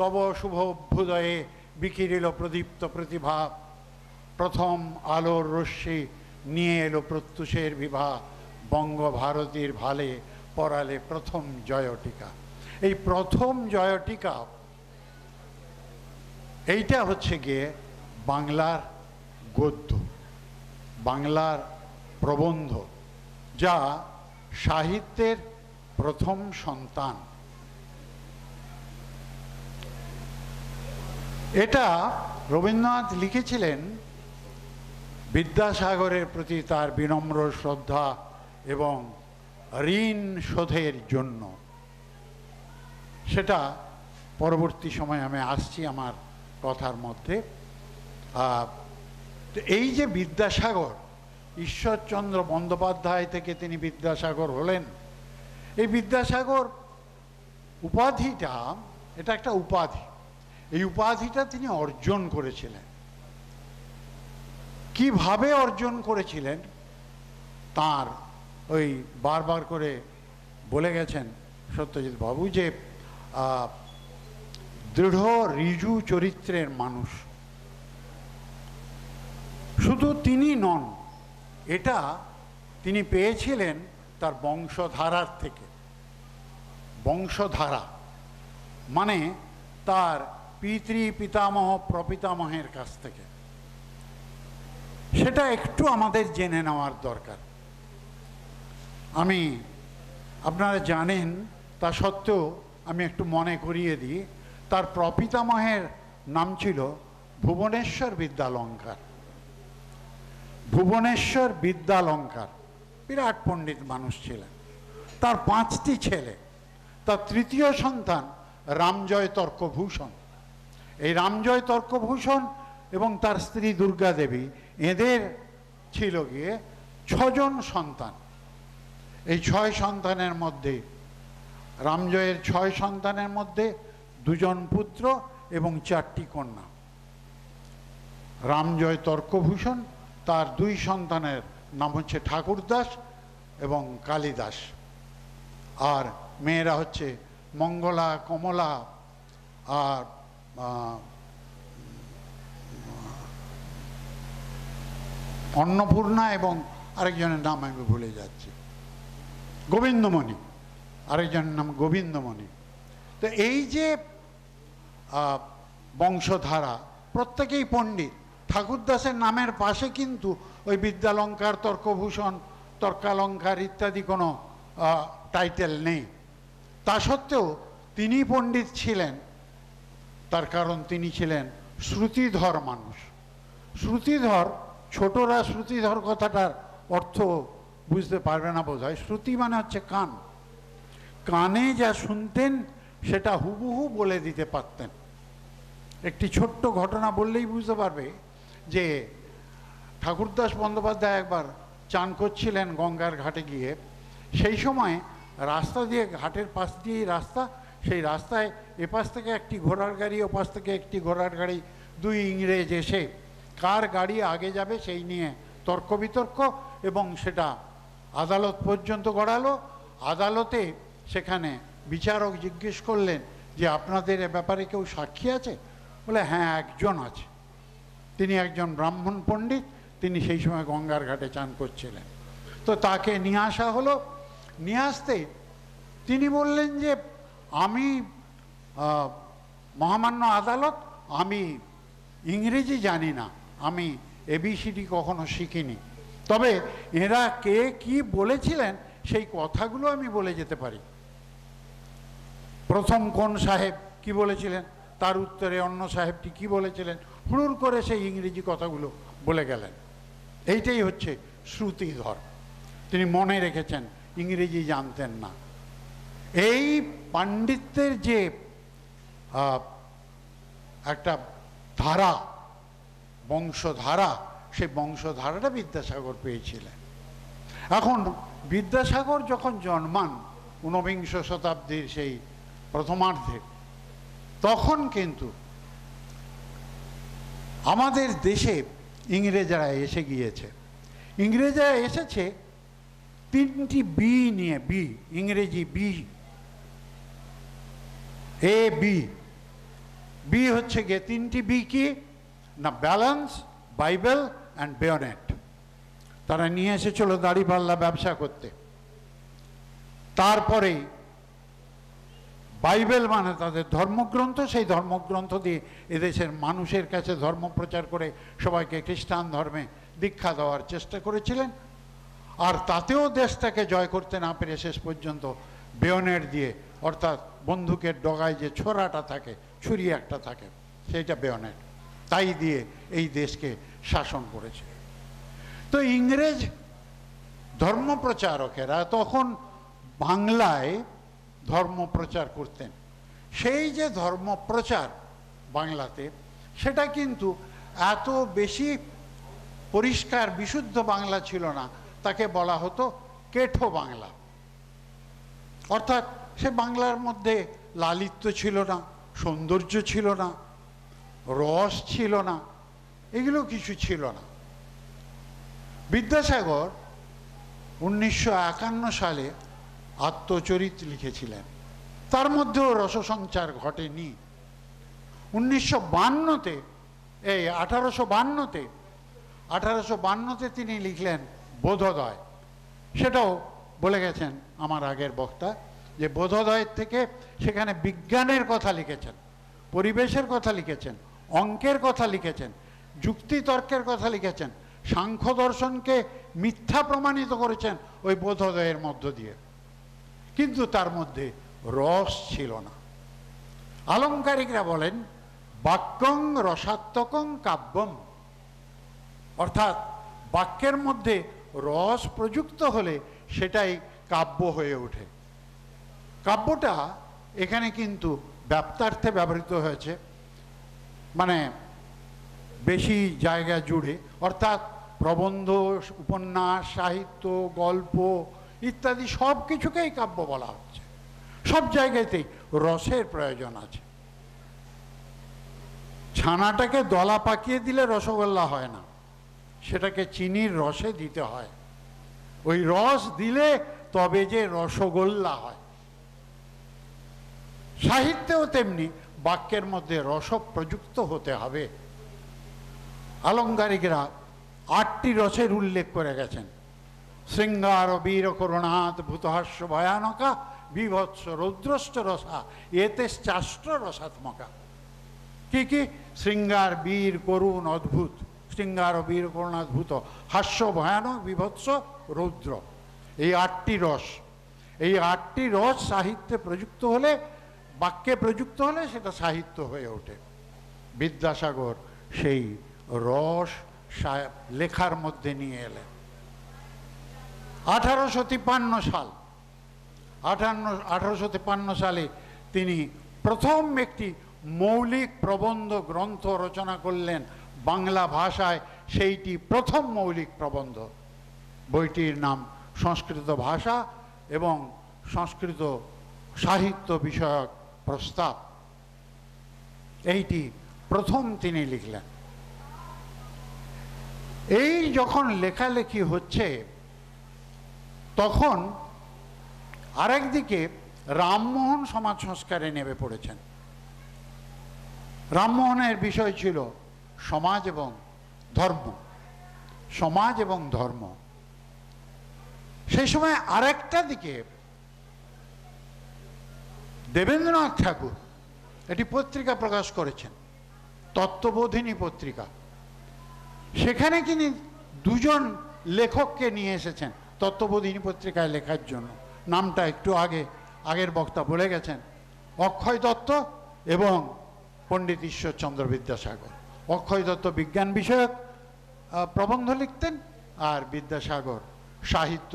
Speaker 8: তব শুভ অভ্যুদয়ে বিকিরিল প্রদীপ্ত প্রতিভা। প্রথম আলোর রশ্মি নিয়ে এলো প্রত্যুষের বিভা। বঙ্গভারতীর ভালে পড়ালে প্রথম জয়টিকা। এই প্রথম জয়টিকা, এইটা হচ্ছে গিয়ে বাংলার গদ্য, বাংলার প্রবন্ধ, যা সাহিত্যের প্রথম সন্তান। এটা রবীন্দ্রনাথ লিখেছিলেন বিদ্যাসাগরের প্রতি তার বিনম্র শ্রদ্ধা এবং ঋণ শোধের জন্য। সেটা পরবর্তী সময় আমি আসছি আমার কথার মধ্যে। এই যে বিদ্যাসাগর, ঈশ্বরচন্দ্র বন্দ্যোপাধ্যায় থেকে তিনি বিদ্যাসাগর হলেন, এই বিদ্যাসাগর উপাধিটা, এটা একটা উপাধি। এই উপাধিটা তিনি অর্জন করেছিলেন। কীভাবে অর্জন করেছিলেন? তার ওই বারবার করে বলে গেছেন সত্যজিৎ বাবু যে দৃঢ় ঋজু চরিত্রের মানুষ। শুধু তিনি নন, এটা তিনি পেয়েছিলেন তার বংশধারার থেকে। বংশধারা মানে তার পিতৃ পিতামহ প্রপিতামহের কাছ থেকে। সেটা একটু আমাদের জেনে নেওয়ার দরকার। আমি, আপনারা জানেন, তা সত্ত্বেও আমি একটু মনে করিয়ে দিই, তার প্রপিতামহের নাম ছিল ভুবনেশ্বর বিদ্যালঙ্কার। ভুবনেশ্বর বিদ্যালঙ্কার, বিরাট পণ্ডিত মানুষ ছিলেন। তার পাঁচটি ছেলে, তার তৃতীয় সন্তান রামজয় তর্কভূষণ। এই রামজয় তর্কভূষণ এবং তার স্ত্রী দুর্গা দেবী, এদের ছিল গিয়ে ছজন সন্তান। এই ছয় সন্তানের মধ্যে, রামজয়ের ছয় সন্তানের মধ্যে দুজন পুত্র এবং চারটি কন্যা। রামজয় তর্কভূষণ, তার দুই সন্তানের নাম হচ্ছে ঠাকুরদাস এবং কালিদাস। আর মেয়েরা হচ্ছে মঙ্গলা, কমলা, আর অন্নপূর্ণা এবং আরেকজনের নাম আমি ভুলে যাচ্ছি। গোবিন্দমণি, আরেকজনের নাম গোবিন্দমণি। তো এই যে বংশধারা, প্রত্যেকেই পণ্ডিত, ঠাকুরদাসের নামের পাশে কিন্তু ওই বিদ্যালঙ্কার, তর্কভূষণ, তর্কালঙ্কার ইত্যাদি কোনো টাইটেল নেই। তা সত্ত্বেও তিনি পণ্ডিত ছিলেন তার কারণ তিনি ছিলেন শ্রুতিধর মানুষ। শ্রুতিধর, ছোটরা শ্রুতিধর কথাটার অর্থ বুঝতে পারবে না বোধ হয় শ্রুতি মানে হচ্ছে কান। কানে যা শুনতেন, সেটা হুবহু বলে দিতে পারতেন। একটি ছোট্ট ঘটনা বললেই বুঝতে পারবে যে ঠাকুরদাস বন্দ্যোপাধ্যায় একবার চান করছিলেন গঙ্গার ঘাটে গিয়ে। সেই সময় রাস্তা দিয়ে, ঘাটের পাশ দিয়েই রাস্তা, সেই রাস্তায় এপাশ থেকে একটি ঘোড়ার গাড়ি ওপাশ থেকে একটি ঘোড়ার গাড়ি, দুই ইংরেজ এসে কার গাড়ি আগে যাবে সেই নিয়ে তর্ক বিতর্ক এবং সেটা আদালত পর্যন্ত গড়ালো। আদালতে সেখানে বিচারক জিজ্ঞেস করলেন যে, আপনাদের এ ব্যাপারে কেউ সাক্ষী আছে? বলে হ্যাঁ একজন আছে। তিনি একজন ব্রাহ্মণ পণ্ডিত, তিনি সেই সময় গঙ্গার ঘাটে চান করছিলেন। তো তাকে নিয়ে আসা হলো। নিয়ে আসতে তিনি বললেন যে, আমি মহামান্য আদালত, আমি ইংরেজি জানি না, আমি এবিসিডি কখনো শিখিনি। তবে এরা কে কি বলেছিলেন, সেই কথাগুলো আমি বলে যেতে পারি। প্রথম কোন সাহেব কি বলেছিলেন, তার উত্তরে অন্য সাহেবটি কি বলেছিলেন, হুড়ুর করে সেই ইংরেজি কথাগুলো বলে গেলেন। এইটাই হচ্ছে শ্রুতিধর। তিনি মনে রেখেছেন, ইংরেজি জানতেন না। এই পাণ্ডিত্যের যে একটা ধারা, বংশধারা, সেই বংশধারাটা বিদ্যাসাগর পেয়েছিলেন। এখন বিদ্যাসাগর যখন জন্মান, ঊনবিংশ শতাব্দীর সেই প্রথমার্ধে, তখন কিন্তু আমাদের দেশে ইংরেজরা এসে গিয়েছে। ইংরেজরা এসেছে তিনটি বি নিয়ে বি ইংরেজি বি এ বি বি হচ্ছে গিয়ে তিনটি বি কি? না ব্যালেন্স বাইবেল অ্যান্ড বেয়নেট তারা নিয়ে এসেছিল দাড়িপাল্লা ব্যবসা করতে। তারপরেই বাইবেল মানে তাদের ধর্মগ্রন্থ, সেই ধর্মগ্রন্থ দিয়ে এদেশের মানুষের কাছে ধর্ম প্রচার করে সবাইকে খ্রিস্টান ধর্মে দীক্ষা দেওয়ার চেষ্টা করেছিলেন। আর তাতেও দেশটাকে জয় করতে না পেরে শেষ পর্যন্ত বেয়নের দিয়ে, অর্থাৎ বন্দুকের ডগায় যে ছোড়াটা থাকে ছুরি একটা থাকে সেইটা বেয়নেট তাই দিয়ে এই দেশকে শাসন করেছে। তো ইংরেজ ধর্মপ্রচারকেরা তখন বাংলায় ধর্ম প্রচার করতেন। সেই যে ধর্মপ্রচার বাংলাতে, সেটা কিন্তু এত বেশি পরিষ্কার, বিশুদ্ধ বাংলা ছিল না। তাকে বলা হতো কেঠো বাংলা। অর্থাৎ সে বাংলার মধ্যে লালিত্য ছিল না। সৌন্দর্য ছিল না, রস ছিল না এগুলো কিছু ছিল না। বিদ্যাসাগর উনিশশো একান্ন সালে আত্মচরিত লিখেছিলেন। তার মধ্যেও রসসঞ্চার ঘটেনি। উনিশশো বান্নতে, এই আঠারোশো বান্নতে আঠারোশো বান্নতে তিনি লিখলেন বোধোদয়। সেটাও বলে গেছেন আমার আগের বক্তা যে বোধোদয়ের থেকে সেখানে বিজ্ঞানের কথা লিখেছেন, পরিবেশের কথা লিখেছেন, অঙ্কের কথা লিখেছেন, যুক্তিতর্কের কথা লিখেছেন, সাংখ্য দর্শনকে মিথ্যা প্রমাণিত করেছেন ওই বোধোদয়ের মধ্য দিয়ে। কিন্তু তার মধ্যে রস ছিল না। আলংকারিকরা বলেন, বাক্যং রসাত্মকং কাব্যম। অর্থাৎ বাক্যের মধ্যে রস প্রযুক্ত হলে সেটাই কাব্য হয়ে ওঠে। কাব্যটা এখানে কিন্তু ব্যাপ্তার্থে ব্যবহৃত হয়েছে মানে বেশি জায়গা জুড়ে, অর্থাৎ প্রবন্ধ, উপন্যাস, সাহিত্য, গল্প ইত্যাদি সব কিছুকেই কাব্য বলা হচ্ছে। সব জায়গাতেই রসের প্রয়োজন আছে। ছানাটাকে দলা পাকিয়ে দিলে রসগোল্লা হয় না, সেটাকে চিনির রসে দিতে হয়। ওই রস দিলে তবে যে রসগোল্লা হয়। সাহিত্যেও তেমনি বাক্যের মধ্যে রস প্রযুক্ত হতে হবে। আলঙ্কারিকরা আটটি রসের উল্লেখ করে গেছেন। শৃঙ্গার বীর করুণাত ভূতহাস্য ভয়ানকা বিভৎস রৌদ্রষ্ট রসা এতে চাষ্ট্র রসাত্মকা। কি কি? শৃঙ্গার বীর করুণ অদ্ভুত। শৃঙ্গার বীর করুণাদ্ভুত হাস্য ভয়ানক বিভৎস রৌদ্র। এই আটটি রস, এই আটটি রস সাহিত্যে প্রযুক্ত হলে বাক্যে প্রযুক্ত হলে সেটা সাহিত্য হয়ে ওঠে। বিদ্যাসাগর সেই রস লেখার মধ্যে নিয়ে এলেন। আঠারোশো তিপ্পান্ন সাল, আঠান্ন আঠারোশো তিপ্পান্ন সালে তিনি প্রথম একটি মৌলিক প্রবন্ধ গ্রন্থ রচনা করলেন বাংলা ভাষায়, সেইটি প্রথম মৌলিক প্রবন্ধ। বইটির নাম সংস্কৃত ভাষা এবং সংস্কৃত সাহিত্য বিষয়ক প্রস্তাব। এইটি প্রথম তিনি লিখলেন। এই যখন লেখালেখি হচ্ছে, তখন আরেকদিকে রামমোহন সমাজ সংস্কারে নেমে পড়েছেন। রামমোহনের বিষয় ছিল সমাজ এবং ধর্ম। সমাজ এবং ধর্ম। সেই সময় আরেকটা দিকে দেবেন্দ্রনাথ ঠাকুর এটি পত্রিকা প্রকাশ করেছেন, তত্ত্ববোধিনী পত্রিকা। সেখানে তিনি দুজন লেখককে নিয়ে এসেছেন তত্ত্ববোধিনী পত্রিকায় লেখার জন্য। নামটা একটু আগে, আগের বক্তা বলে গেছেন, অক্ষয় দত্ত এবং পণ্ডিত ঈশ্বরচন্দ্র বিদ্যাসাগর। অক্ষয় দত্ত বিজ্ঞান বিষয়ক প্রবন্ধ লিখতেন আর বিদ্যাসাগর সাহিত্য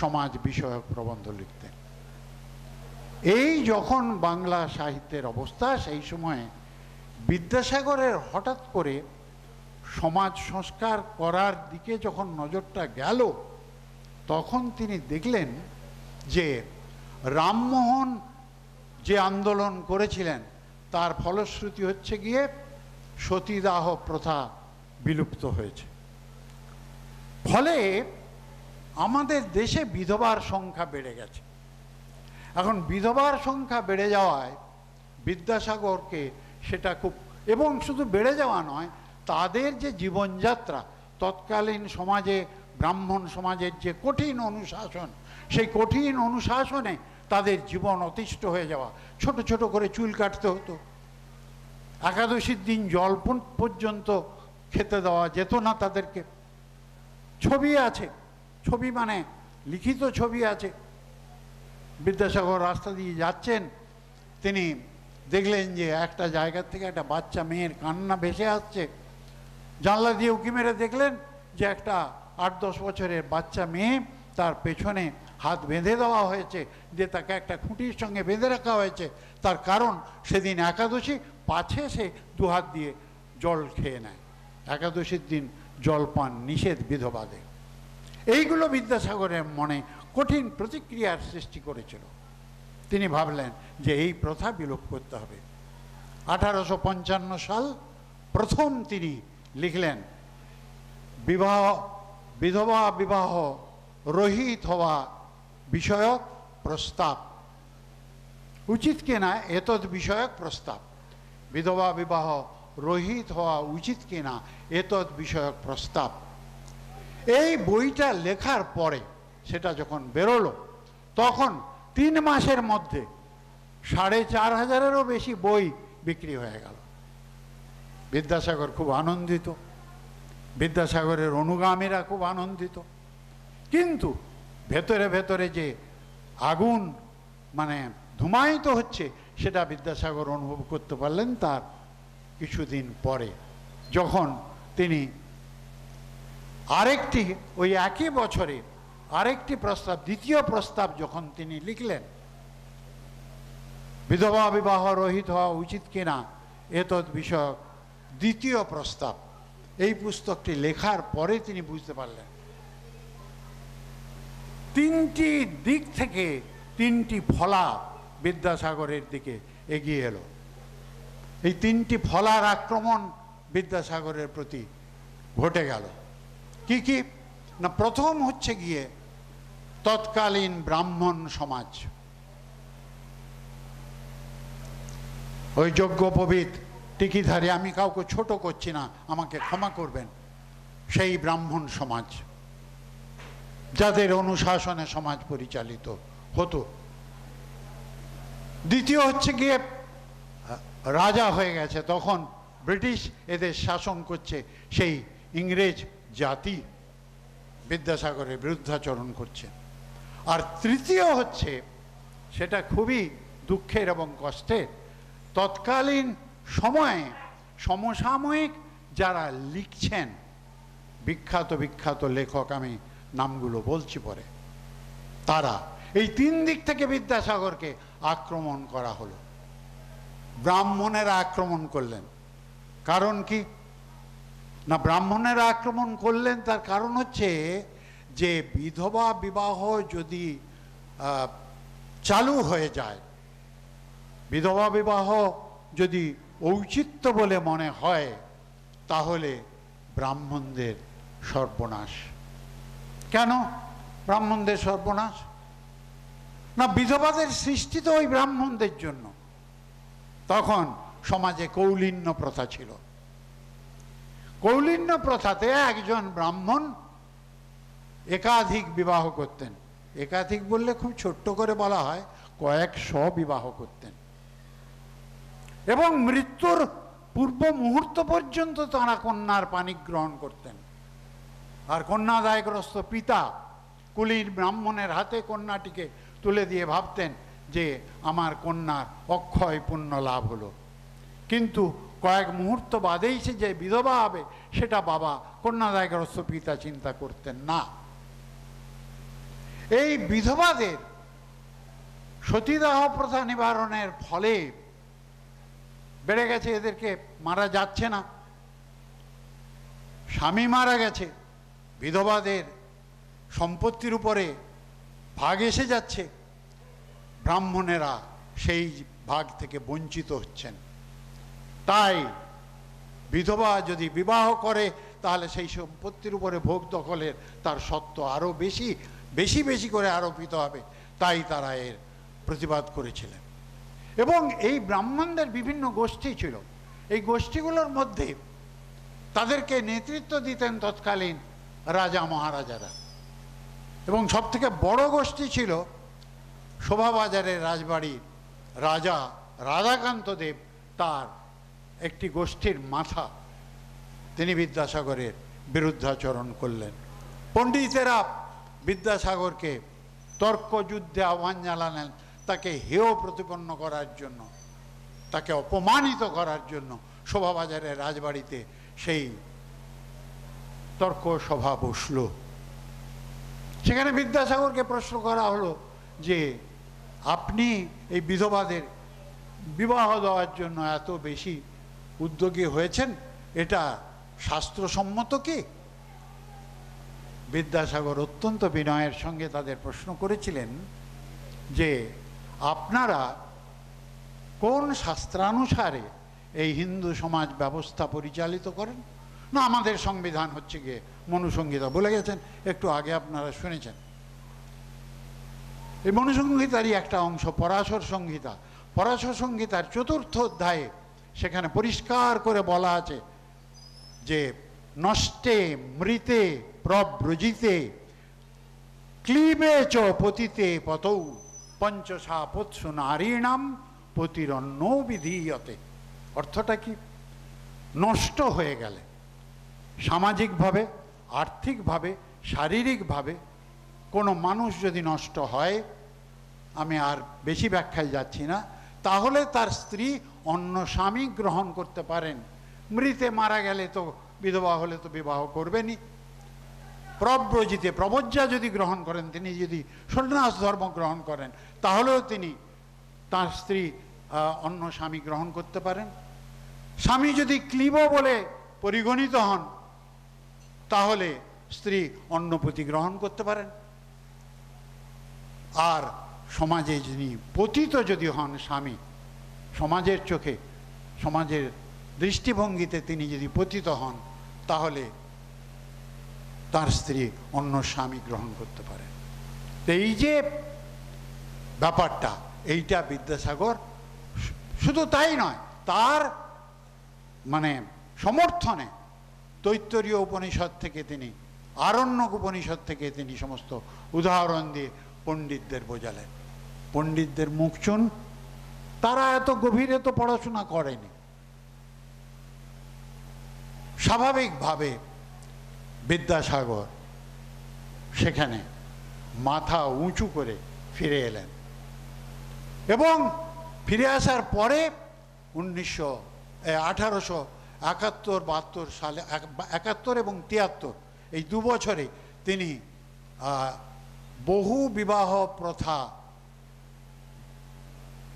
Speaker 8: সমাজ বিষয়ক প্রবন্ধ লিখতেন। এই যখন বাংলা সাহিত্যের অবস্থা, সেই সময়ে বিদ্যাসাগরের হঠাৎ করে সমাজ সংস্কার করার দিকে যখন নজরটা গেল, তখন তিনি দেখলেন যে রামমোহন যে আন্দোলন করেছিলেন, তার ফলশ্রুতি হচ্ছে গিয়ে সতীদাহ প্রথা বিলুপ্ত হয়েছে। ফলে আমাদের দেশে বিধবার সংখ্যা বেড়ে গেছে। এখন বিধবার সংখ্যা বেড়ে যাওয়ায় বিদ্যাসাগরকে সেটা খুব এবং শুধু বেড়ে যাওয়া নয়, তাদের যে জীবনযাত্রা, তৎকালীন সমাজে, ব্রাহ্মণ সমাজের যে কঠিন অনুশাসন, সেই কঠিন অনুশাসনে তাদের জীবন অতিষ্ঠ হয়ে যাওয়া। ছোট ছোট করে চুল কাটতে হতো। একাদশীর দিন জল পর্যন্ত খেতে দেওয়া যেত না তাদেরকে। ছবি আছে। ছবি মানে লিখিত ছবি আছে। বিদ্যাসাগর রাস্তা দিয়ে যাচ্ছেন, তিনি দেখলেন যে একটা জায়গা থেকে একটা বাচ্চা মেয়ের কান্না ভেসে আসছে। জানলা দিয়ে উকি মেরে দেখলেন যে একটা আট দশ বছরের বাচ্চা মেয়ে তার পেছনে হাত বেঁধে দেওয়া হয়েছে যে তাকে একটা খুঁটির সঙ্গে বেঁধে রাখা হয়েছে। তার কারণ সেদিন একাদশী, পাছে সে দুহাত দিয়ে জল খেয়ে নেয়। একাদশীর দিন জল পান নিষেধ বিধবাদের। এইগুলো বিদ্যাসাগরের মনে কঠিন প্রতিক্রিয়ার সৃষ্টি করেছিল। তিনি ভাবলেন যে এই প্রথা বিলোপ করতে হবে। আঠারোশো পঞ্চান্ন সাল প্রথম তিনি লিখলেন, বিবাহ, বিধবা বিবাহ রহিত হওয়া বিষয়ক প্রস্তাব। উচিত কিনা এতদ বিষয়ক প্রস্তাব। বিধবা বিবাহ রহিত হওয়া উচিত কিনা এতদ বিষয়ক প্রস্তাব। এই বইটা লেখার পরে সেটা যখন বেরোলো, তখন তিন মাসের মধ্যে সাড়ে চার হাজারেরও বেশি বই বিক্রি হয়ে গেল। বিদ্যাসাগর খুব আনন্দিত। বিদ্যাসাগরের অনুগামীরা খুব আনন্দিত। কিন্তু ভেতরে ভেতরে যে আগুন মানে ধুমায়িত হচ্ছে, সেটা বিদ্যাসাগর অনুভব করতে পারলেন তার কিছুদিন পরে। যখন তিনি আরেকটি, ওই একই বছরে আরেকটি প্রস্তাব, দ্বিতীয় প্রস্তাব যখন তিনি লিখলেন, বিধবা বিবাহ রহিত হওয়া উচিত কিনা এতদ বিষয়ক দ্বিতীয় প্রস্তাব। এই পুস্তকটি লেখার পরে তিনি বুঝতে পারলেন। তিনটি দিক থেকে তিনটি ফলা বিদ্যাসাগরের দিকে এগিয়ে এলো। এই তিনটি ফলার আক্রমণ বিদ্যাসাগরের প্রতি ঘটে গেল। কি কি? না, প্রথম হচ্ছে গিয়ে তৎকালীন ব্রাহ্মণ সমাজ। ওই যজ্ঞোপবিদ টিকিধারী, আমি কাউকে ছোট করছি না, আমাকে ক্ষমা করবেন। সেই ব্রাহ্মণ সমাজ, যাদের অনুশাসনে সমাজ পরিচালিত হতো। দ্বিতীয় হচ্ছে গিয়ে, রাজা হয়ে গেছে, তখন ব্রিটিশ এদের শাসন করছে, সেই ইংরেজ জাতি বিদ্যাসাগরের বিরুদ্ধাচরণ করছে। আর তৃতীয় হচ্ছে, সেটা খুবই দুঃখের এবং কষ্টের, তৎকালীন সময়ে সমসাময়িক যারা লিখছেন, বিখ্যাত বিখ্যাত লেখক আমি নামগুলো বলছি পরে, তারা এই তিন দিক থেকে বিদ্যাসাগরকে আক্রমণ করা হলো। ব্রাহ্মণেরা আক্রমণ করলেন। কারণ কি? না, ব্রাহ্মণেরা আক্রমণ করলেন, তার কারণ হচ্ছে যে বিধবা বিবাহ যদি চালু হয়ে যায়, বিধবা বিবাহ যদি ঔচিত্য বলে মনে হয়, তাহলে ব্রাহ্মণদের সর্বনাশ। কেন ব্রাহ্মণদের সর্বনাশ? না, বিধবাদের সৃষ্টি তো ওই ব্রাহ্মণদের জন্য। তখন সমাজে কৌলিন্য প্রথা ছিল। কৌলিন্য প্রথাতে একজন ব্রাহ্মণ একাধিক বিবাহ করতেন। একাধিক বললে খুব ছোট্ট করে বলা হয়, কয়েকশো বিবাহ করতেন। এবং মৃত্যুর পূর্ব মুহূর্ত পর্যন্ত তারা কন্যার পানি গ্রহণ করতেন। আর কন্যাদায়গ্রস্ত পিতা কুলির ব্রাহ্মণের হাতে কন্যাটিকে তুলে দিয়ে ভাবতেন যে আমার কন্যার অক্ষয় পুণ্য লাভ হলো। কিন্তু কয়েক মুহূর্ত বাদেই সে যে বিধবা হবে, সেটা বাবা কন্যাদায়গ্রস্ত পিতা চিন্তা করতেন না। এই বিধবাদের সতীদাহ প্রথা নিবারণের ফলে বেড়ে গেছে, এদেরকে মারা যাচ্ছে না। স্বামী মারা গেছে, বিধবাদের সম্পত্তির উপরে ভাগ এসে যাচ্ছে। ব্রাহ্মণেরা সেই ভাগ থেকে বঞ্চিত হচ্ছেন। তাই বিধবা যদি বিবাহ করে, তাহলে সেই সম্পত্তির উপরে ভোগ দখলের তার সত্ত্ব আরও বেশি। বেশি বেশি করে আরোপিত হবে, তাই তারা এর প্রতিবাদ করেছিলেন। এবং এই ব্রাহ্মণদের বিভিন্ন গোষ্ঠী ছিল। এই গোষ্ঠীগুলোর মধ্যে তাদেরকে নেতৃত্ব দিতেন তৎকালীন রাজা মহারাজারা। এবং সবথেকে বড় গোষ্ঠী ছিল শোভাবাজারের রাজবাড়ির রাজা রাধাকান্ত দেব, তার একটি গোষ্ঠীর মাথা। তিনি বিদ্যাসাগরের বিরুদ্ধাচরণ করলেন। পণ্ডিতেরা বিদ্যাসাগরকে তর্কযুদ্ধে আহ্বান জানালেন তাকে হেয় প্রতিপন্ন করার জন্য, তাকে অপমানিত করার জন্য শোভাবাজারের রাজবাড়িতে সেই তর্ক সভা বসল। সেখানে বিদ্যাসাগরকে প্রশ্ন করা হলো যে, আপনি এই বিধবাদের বিবাহ দেওয়ার জন্য এত বেশি উদ্যোগী হয়েছেন? এটা শাস্ত্রসম্মত কি? বিদ্যাসাগর অত্যন্ত বিনয়ের সঙ্গে তাদের প্রশ্ন করেছিলেন যে, আপনারা কোন শাস্ত্রানুসারে এই হিন্দু সমাজ ব্যবস্থা পরিচালিত করেন? না, আমাদের সংবিধান হচ্ছে গিয়ে মনুসংহিতা। বলে গেছেন, একটু আগে আপনারা শুনেছেন। এই মনুসংহিতারই একটা অংশ, পরাশর সংহিতা। পরাশর সংহিতার চতুর্থ অধ্যায়ে সেখানে পরিষ্কার করে বলা আছে যে নষ্টে, মৃতে প্রব্রজিতে ক্লিবে চ পতিতে পতৌ পঞ্চসা পৎসু নারীণাম পতিরন্ন বিধীয়তে। অর্থটা কি? নষ্ট হয়ে গেলে। সামাজিকভাবে, আর্থিকভাবে, শারীরিকভাবে কোনো মানুষ যদি নষ্ট হয়, আমি আর বেশি ব্যাখ্যায় যাচ্ছি না, তাহলে তার স্ত্রী অন্য স্বামী গ্রহণ করতে পারেন। মৃতে মারা গেলে তো বিধবা হলে তো বিবাহ করবেনই। প্রব্রজিতে প্রবজ্জা যদি গ্রহণ করেন, তিনি যদি সন্ন্যাস ধর্ম গ্রহণ করেন, তাহলেও তিনি তার স্ত্রী অন্য স্বামী গ্রহণ করতে পারেন। স্বামী যদি ক্লিব বলে পরিগণিত হন, তাহলে স্ত্রী অন্নপতি গ্রহণ করতে পারেন। আর সমাজে যিনি পতিত যদি হন স্বামী, সমাজের চোখে, সমাজের দৃষ্টিভঙ্গিতে তিনি যদি পতিত হন তাহলে তার স্ত্রী অন্য স্বামী গ্রহণ করতে পারেন তো এই যে ব্যাপারটা, এইটা বিদ্যাসাগর শুধু তাই নয়, তার মানে সমর্থনে তৈত্তরীয় উপনিষদ থেকে তিনি, আরণ্যক উপনিষদ থেকে তিনি সমস্ত উদাহরণ দিয়ে পণ্ডিতদের বোঝালেন। পণ্ডিতদের মুখ চুন, তারা এত গভীরে তো পড়াশোনা করেনি। স্বাভাবিকভাবে বিদ্যাসাগর সেখানে মাথা উঁচু করে ফিরে এলেন। এবং ফিরে আসার পরে উনিশশো আঠারোশো একাত্তর, বাহাত্তর সালে একাত্তর এবং তিয়াত্তর, এই দু বছরে তিনি বহু বিবাহ প্রথা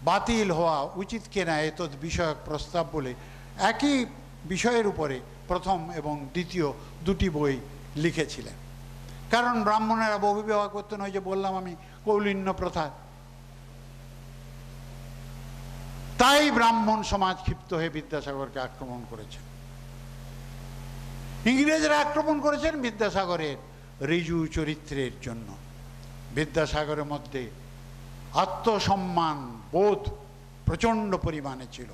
Speaker 8: বাতিল হওয়া উচিত কিনা এত বিষয়ক প্রস্তাব বলে একই বিষয়ের উপরে প্রথম এবং দ্বিতীয় দুটি বই লিখেছিলেন। কারণ ব্রাহ্মণেরা বহু বিবাহ করতেন, ওই যে বললাম আমি, কৌলিন্য প্রথা। তাই ব্রাহ্মণ সমাজ ক্ষিপ্ত হয়ে বিদ্যাসাগরকে আক্রমণ করেছে। ইংরেজরা আক্রমণ করেছেন বিদ্যাসাগরের ঋজু চরিত্রের জন্য। বিদ্যাসাগরের মধ্যে আত্মসম্মান বোধ প্রচণ্ড পরিমাণে ছিল।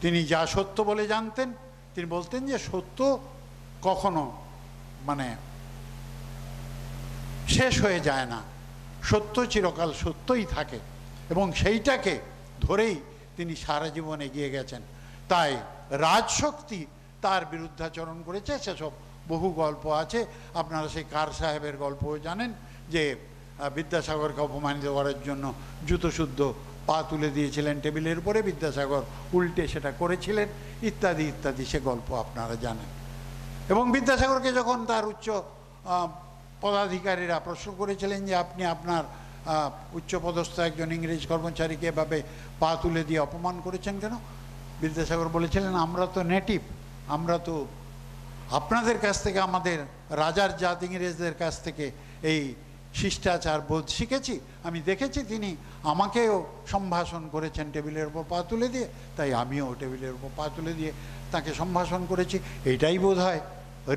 Speaker 8: তিনি যা সত্য বলে জানতেন তিনি বলতেন যে সত্য কখনো মানে শেষ হয়ে যায় না। সত্য চিরকাল সত্যই থাকে এবং সেইটাকে ধরেই তিনি সারা জীবন এগিয়ে গেছেন। তাই রাজশক্তি তার বিরুদ্ধাচরণ করেছে। সেসব বহু গল্প আছে। আপনারা সেই কার সাহেবের গল্পও জানেন যে বিদ্যাসাগরকে অপমানিত করার জন্য জুতোশুদ্ধ পা তুলে দিয়েছিলেন টেবিলের উপরে, বিদ্যাসাগর উল্টে সেটা করেছিলেন, ইত্যাদি ইত্যাদি, সে গল্প আপনারা জানেন। এবং বিদ্যাসাগরকে যখন তার উচ্চ পদাধিকারীরা প্রশ্ন করেছিলেন যে আপনি আপনার উচ্চপদস্থ একজন ইংরেজ কর্মচারীকে এভাবে পা তুলে দিয়ে অপমান করেছেন কেন? বিদ্যাসাগর বলেছিলেন, আমরা তো নেটিভ, আমরা তো আপনাদের কাছ থেকে, আমাদের রাজার জাত ইংরেজদের কাছ থেকে এই শিষ্টাচার বোধ শিখেছি, আমি দেখেছি তিনি আমাকেও সম্ভাষণ করেছেন টেবিলের উপর পা তুলে দিয়ে, তাই আমিও টেবিলের উপর পা তুলে দিয়ে তাকে সম্ভাষণ করেছি, এটাই বোধ হয়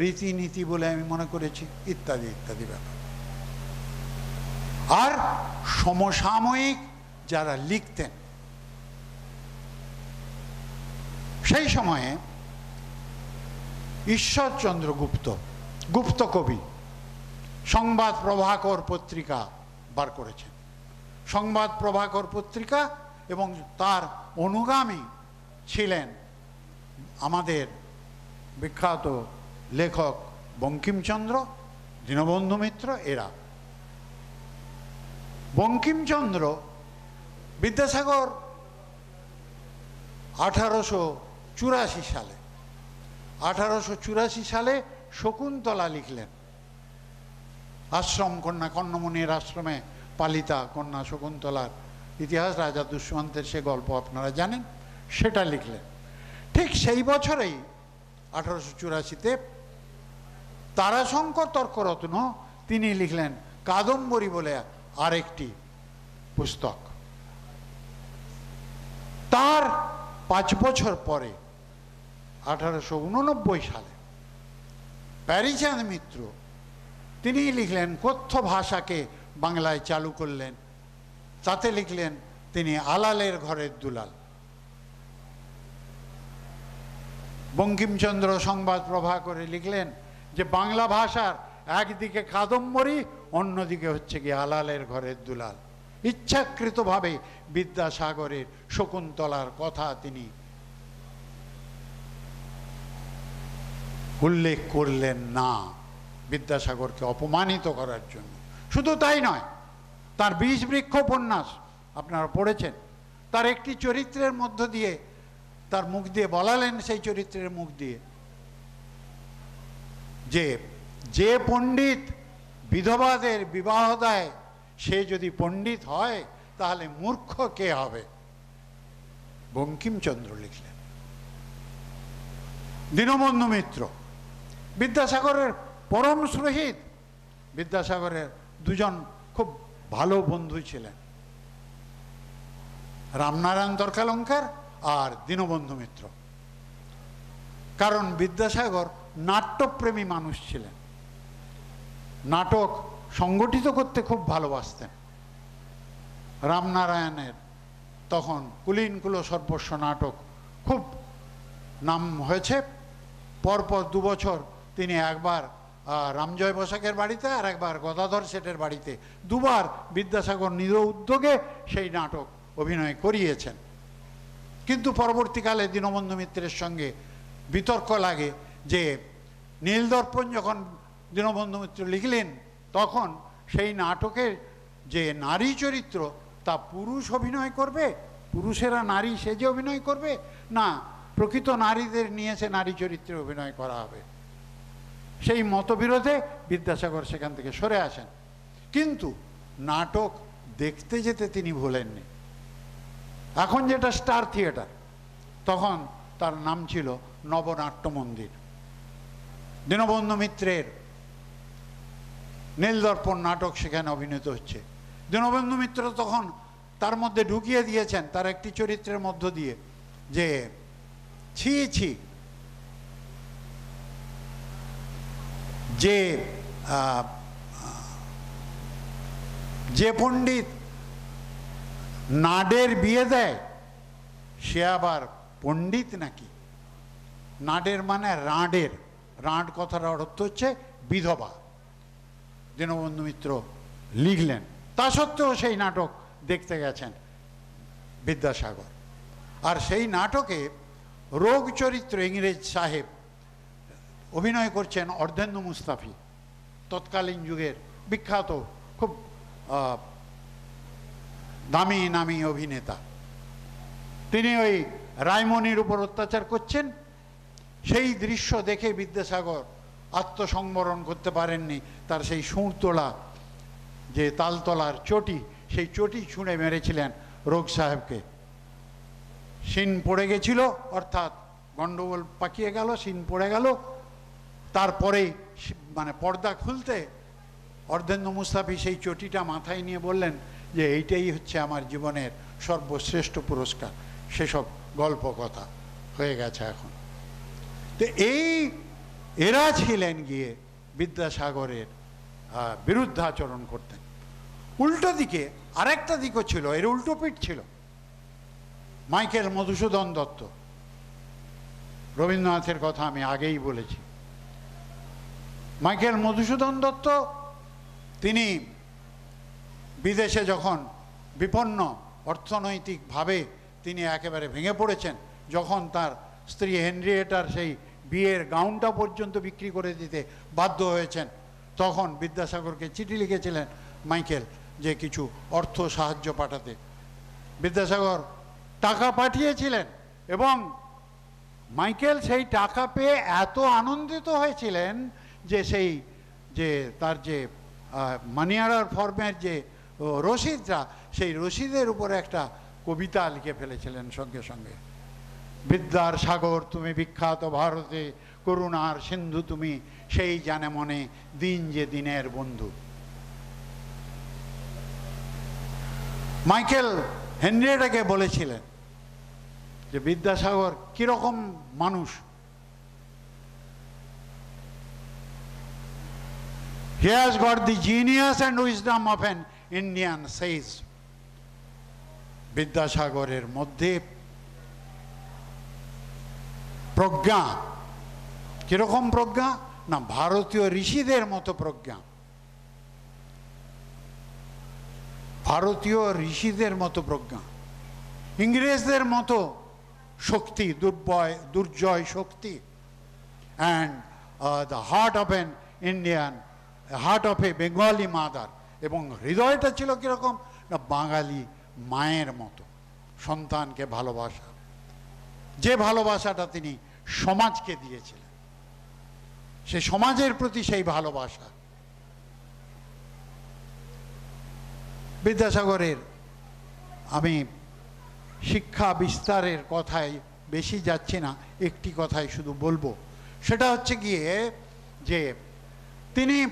Speaker 8: রীতিনীতি বলে আমি মনে করেছি, ইত্যাদি ইত্যাদি ব্যাপার। আর সমসাময়িক যারা লিখতেন, সেই সময়ে ঈশ্বরচন্দ্র গুপ্ত গুপ্ত কবি সংবাদ প্রভাকর পত্রিকা বার করেছেন। সংবাদ প্রভাকর পত্রিকা এবং তার অনুগামী ছিলেন আমাদের বিখ্যাত লেখক বঙ্কিমচন্দ্র, দীনবন্ধু মিত্র, এরা। বঙ্কিমচন্দ্র বিদ্যাসাগর আঠারোশো চুরাশি সালে, আঠারোশো চুরাশি সালে শকুন্তলা লিখলেন। আশ্রম কন্যা কর্ণমণির আশ্রমে পালিতা কন্যা শকুন্তলার ইতিহাস, রাজা দুষ্মন্তের সে গল্প আপনারা জানেন, সেটা লিখলেন। ঠিক সেই বছরেই আঠারোশো চুরাশিতে তারাশঙ্কর তর্করত্ন তিনি লিখলেন কাদম্বরী বলে আরেকটি পুস্তক। তার পাঁচ বছর পরে আঠারোশো উননব্বই সালে প্যারিচাঁদ মিত্র তিনি লিখলেন, কথ্য ভাষাকে বাংলায় চালু করলেন। তাতে লিখলেন, তিনি আলালের ঘরের দুলাল। বঙ্কিমচন্দ্র সংবাদ প্রভা করে লিখলেন যে, বাংলা ভাষার একদিকে কাদম্বরী, অন্যদিকে হচ্ছে কি আলালের ঘরের দুলাল। ইচ্ছাকৃতভাবে বিদ্যাসাগরের শকুন্তলার কথা তিনি উল্লেখ করলেন না। বিদ্যাসাগরকে অপমানিত করার জন্য। শুধু তাই নয়, তার বীজ বৃক্ষ উপন্যাস আপনারা পড়েছেন, তার একটি চরিত্রের মধ্য দিয়ে তার মুখ দিয়ে বলালেন সেই চরিত্রের মুখ দিয়ে যে যে পণ্ডিত বিধবাদের বিবাহ দেয়, সে যদি পণ্ডিত হয়, তাহলে মূর্খ কে হবে? বঙ্কিমচন্দ্র লিখলেন। দীনবন্ধু মিত্র, বিদ্যাসাগরের পরম সুরহিত। বিদ্যাসাগরের দুজন খুব ভালো বন্ধু ছিলেন। রামনারায়ণ তর্কালঙ্কার আর দীনবন্ধু মিত্র। কারণ বিদ্যাসাগর নাট্যপ্রেমী মানুষ ছিলেন। নাটক সংগঠিত করতে খুব ভালোবাসতেন। রামনারায়ণের তখন কুলীন কুলো সর্বস্ব নাটক খুব নাম হয়েছে। পরপর দুবছর তিনি একবার রামজয় বসাকের বাড়িতে আর একবার গদাধর শেঠের বাড়িতে। দুবার বিদ্যাসাগর নিজ উদ্যোগে সেই নাটক অভিনয় করিয়েছেন। কিন্তু পরবর্তীকালে দীনবন্ধু মিত্রের সঙ্গে বিতর্ক লাগে যে নীলদর্পণ যখন দীনবন্ধু মিত্র লিখলেন, তখন সেই নাটকের যে নারী চরিত্র, তা পুরুষ অভিনয় করবে? পুরুষেরা নারী সেজে অভিনয় করবে? না, প্রকৃত নারীদের নিয়ে সে নারী চরিত্রে অভিনয় করা হবে। সেই মতবিরোধে বিদ্যাসাগর সেখান থেকে সরে আসেন। কিন্তু নাটক দেখতে যেতে তিনি ভুলেননি। এখন যেটা স্টার থিয়েটার, তখন তার নাম ছিল নবনাট্য মন্দির। দীনবন্ধু মিত্রের নীলদর্পণ নাটক সেখানে অভিনীত হচ্ছে। দীনবন্ধু মিত্র তখন তার মধ্যে ঢুকিয়ে দিয়েছেন তার একটি চরিত্রের মধ্য দিয়ে যে ছি ছি যে যে পণ্ডিত নাডের বিয়ে দেয়, সে আবার পণ্ডিত নাকি? নাডের মানে রাঁডের। রাঁড কথার অর্থ হচ্ছে বিধবা। দীনবন্ধু মিত্র লিখলেন। তা সত্ত্বেও সেই নাটক দেখতে গেছেন বিদ্যাসাগর। আর সেই নাটকে রোগ চরিত্র ইংরেজ সাহেব অভিনয় করছেন অর্ধেন্দু মুস্তাফি, তৎকালীন যুগের বিখ্যাত, খুব দামি নামি অভিনেতা। তিনি ওই রায়মণির উপর অত্যাচার করছেন, সেই দৃশ্য দেখে বিদ্যাসাগর আত্মসংবরণ করতে পারেননি, তার সেই সুর তোলা যে তালতলার চটি, সেই চটি ছুঁড়ে মেরেছিলেন রোগ সাহেবকে। শিন পড়ে গেছিল, অর্থাৎ গন্ডগোল পাকিয়ে গেল, শিন পড়ে গেল তারপরেই সে- মানে পর্দা খুলতে অর্ধেন্দ্র মুস্তাফি সেই চটিটা মাথায় নিয়ে বললেন যে এইটাই হচ্ছে আমার জীবনের সর্বশ্রেষ্ঠ পুরস্কার। সেসব গল্প কথা হয়ে গেছে এখন। তো এই এরা ছিলেন গিয়ে বিদ্যাসাগরের বিরুদ্ধাচরণ করতেন। উল্টো দিকে আরেকটা দিকও ছিল, এর উল্টো পিঠ ছিল। মাইকেল মধুসূদন দত্ত। রবীন্দ্রনাথের কথা আমি আগেই বলেছি। মাইকেল মধুসূদন দত্ত, তিনি বিদেশে যখন বিপন্ন অর্থনৈতিকভাবে তিনি একেবারে ভেঙে পড়েছেন, যখন তার স্ত্রী হেনরিয়েটার সেই বিয়ের গাউনটা পর্যন্ত বিক্রি করে দিতে বাধ্য হয়েছেন, তখন বিদ্যাসাগরকে চিঠি লিখেছিলেন মাইকেল যে কিছু অর্থ সাহায্য পাঠাতে। বিদ্যাসাগর টাকা পাঠিয়েছিলেন এবং মাইকেল সেই টাকা পেয়ে এত আনন্দিত হয়েছিলেন যে সেই যে তার যে মানিয়ারার ফর্মের যে রসিদটা সেই রসিদের উপরে একটা কবিতা লিখে ফেলেছিলেন সঙ্গে সঙ্গে। বিদ্যার সাগর তুমি বিখ্যাত ভারতে, করুণার সিন্ধু তুমি সেই জানে মনে, দিন যে দিনের বন্ধু। মাইকেল হেনরিয়েটাকে বলেছিলেন যে, বিদ্যাসাগর কীরকম মানুষ He has got the genius and wisdom of an Indian, says. বিদ্যাসাগরের মধ্যে প্রজ্ঞা। কীরকম প্রজ্ঞা? না, ভারতীয় ঋষিদের মতো প্রজ্ঞা। ভারতীয় ঋষিদের মতো প্রজ্ঞা। ইংরেজদের মতো শক্তি, দুর্বয়, দুর্জয় শক্তি। And the heart of an Indian heart of a Bengali mother এবং হৃদয়টা ছিল কীরকম? না, বাঙালি মায়ের মতো। সন্তানকে ভালোবাসা। যে ভালোবাসাটা তিনি সমাজকে দিয়েছিলেন। সে সমাজের প্রতি সেই ভালোবাসা। বিদ্যাসাগরের আমি শিক্ষা বিস্তারের কথায় বেশি যাচ্ছি না, একটি কথাই শুধু বলব। সেটা হচ্ছে গিয়ে যে তিনি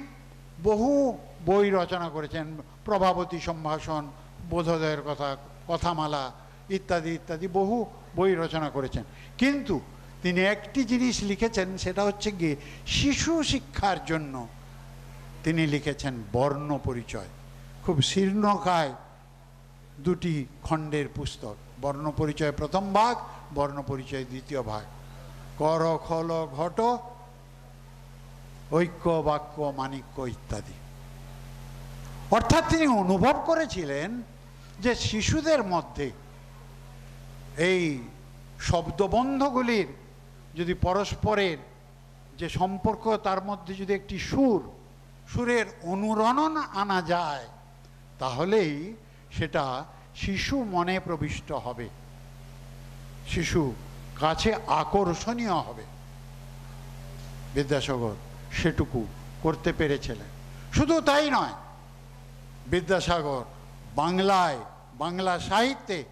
Speaker 8: বহু বই রচনা করেছেন, প্রভাবতী সম্ভাষণ, বোধোদয়ের কথা, কথামালা ইত্যাদি ইত্যাদি, বহু বই রচনা করেছেন। কিন্তু তিনি একটি জিনিস লিখেছেন, সেটা হচ্ছে গিয়ে শিশু শিক্ষার জন্য তিনি লিখেছেন বর্ণ পরিচয়। খুব শীর্ণকায় দুটি খণ্ডের পুস্তক, বর্ণ পরিচয় প্রথম ভাগ, বর্ণ পরিচয় দ্বিতীয় ভাগ। কর, খল, ঘট ঐক্য, বাক্য মানিক্য ইত্যাদি। অর্থাৎ তিনি অনুভব করেছিলেন যে শিশুদের মধ্যে এই শব্দবন্ধগুলির, যদি পরস্পরের যে সম্পর্ক, তার মধ্যে যদি একটি সুর, সুরের অনুরণন আনা যায়, তাহলেই সেটা শিশু মনে প্রবিষ্ট হবে। শিশু কাছে আকর্ষণীয় হবে। বিদ্যাসাগর সেটুকু করতে পেরেছিলেন। শুধু তাই নয়, বিদ্যাসাগর বাংলায়, বাংলা সাহিত্যে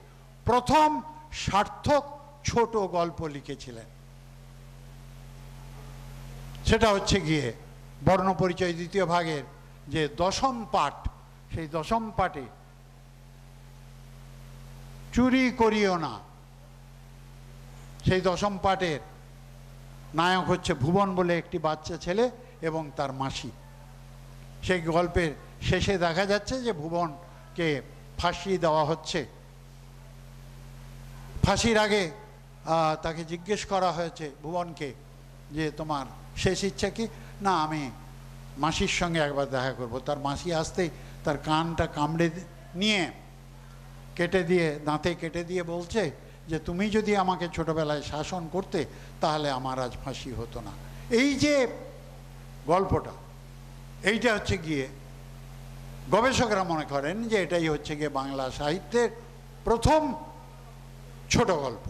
Speaker 8: প্রথম সার্থক ছোট গল্প লিখেছিলেন। সেটা হচ্ছে গিয়ে বর্ণপরিচয় দ্বিতীয় ভাগের যে দশম পাঠ, সেই দশম পাঠে, চুরি করিও না। সেই দশম পাঠের নায়ক হচ্ছে ভুবন বলে একটি বাচ্চা ছেলে এবং তার মাসি। সেই গল্পের শেষে দেখা যাচ্ছে যে ভুবনকে ফাঁসি দেওয়া হচ্ছে। ফাঁসির আগে তাকে জিজ্ঞেস করা হয়েছে ভুবনকে যে, তোমার শেষ ইচ্ছা কি? না, আমি মাসির সঙ্গে একবার দেখা করব। তার মাসি আসতেই তার কানটা কামড়ে নিয়ে কেটে দিয়ে, দাঁতে কেটে দিয়ে বলছে যে, তুমি যদি আমাকে ছোটবেলায় শাসন করতে তাহলে আমার আজ ফাঁসি হতো না। এই যে গল্পটা, এইটা হচ্ছে গিয়ে গবেষকরা মনে করেন যে এটাই হচ্ছে গিয়ে বাংলা সাহিত্যের প্রথম ছোট গল্প।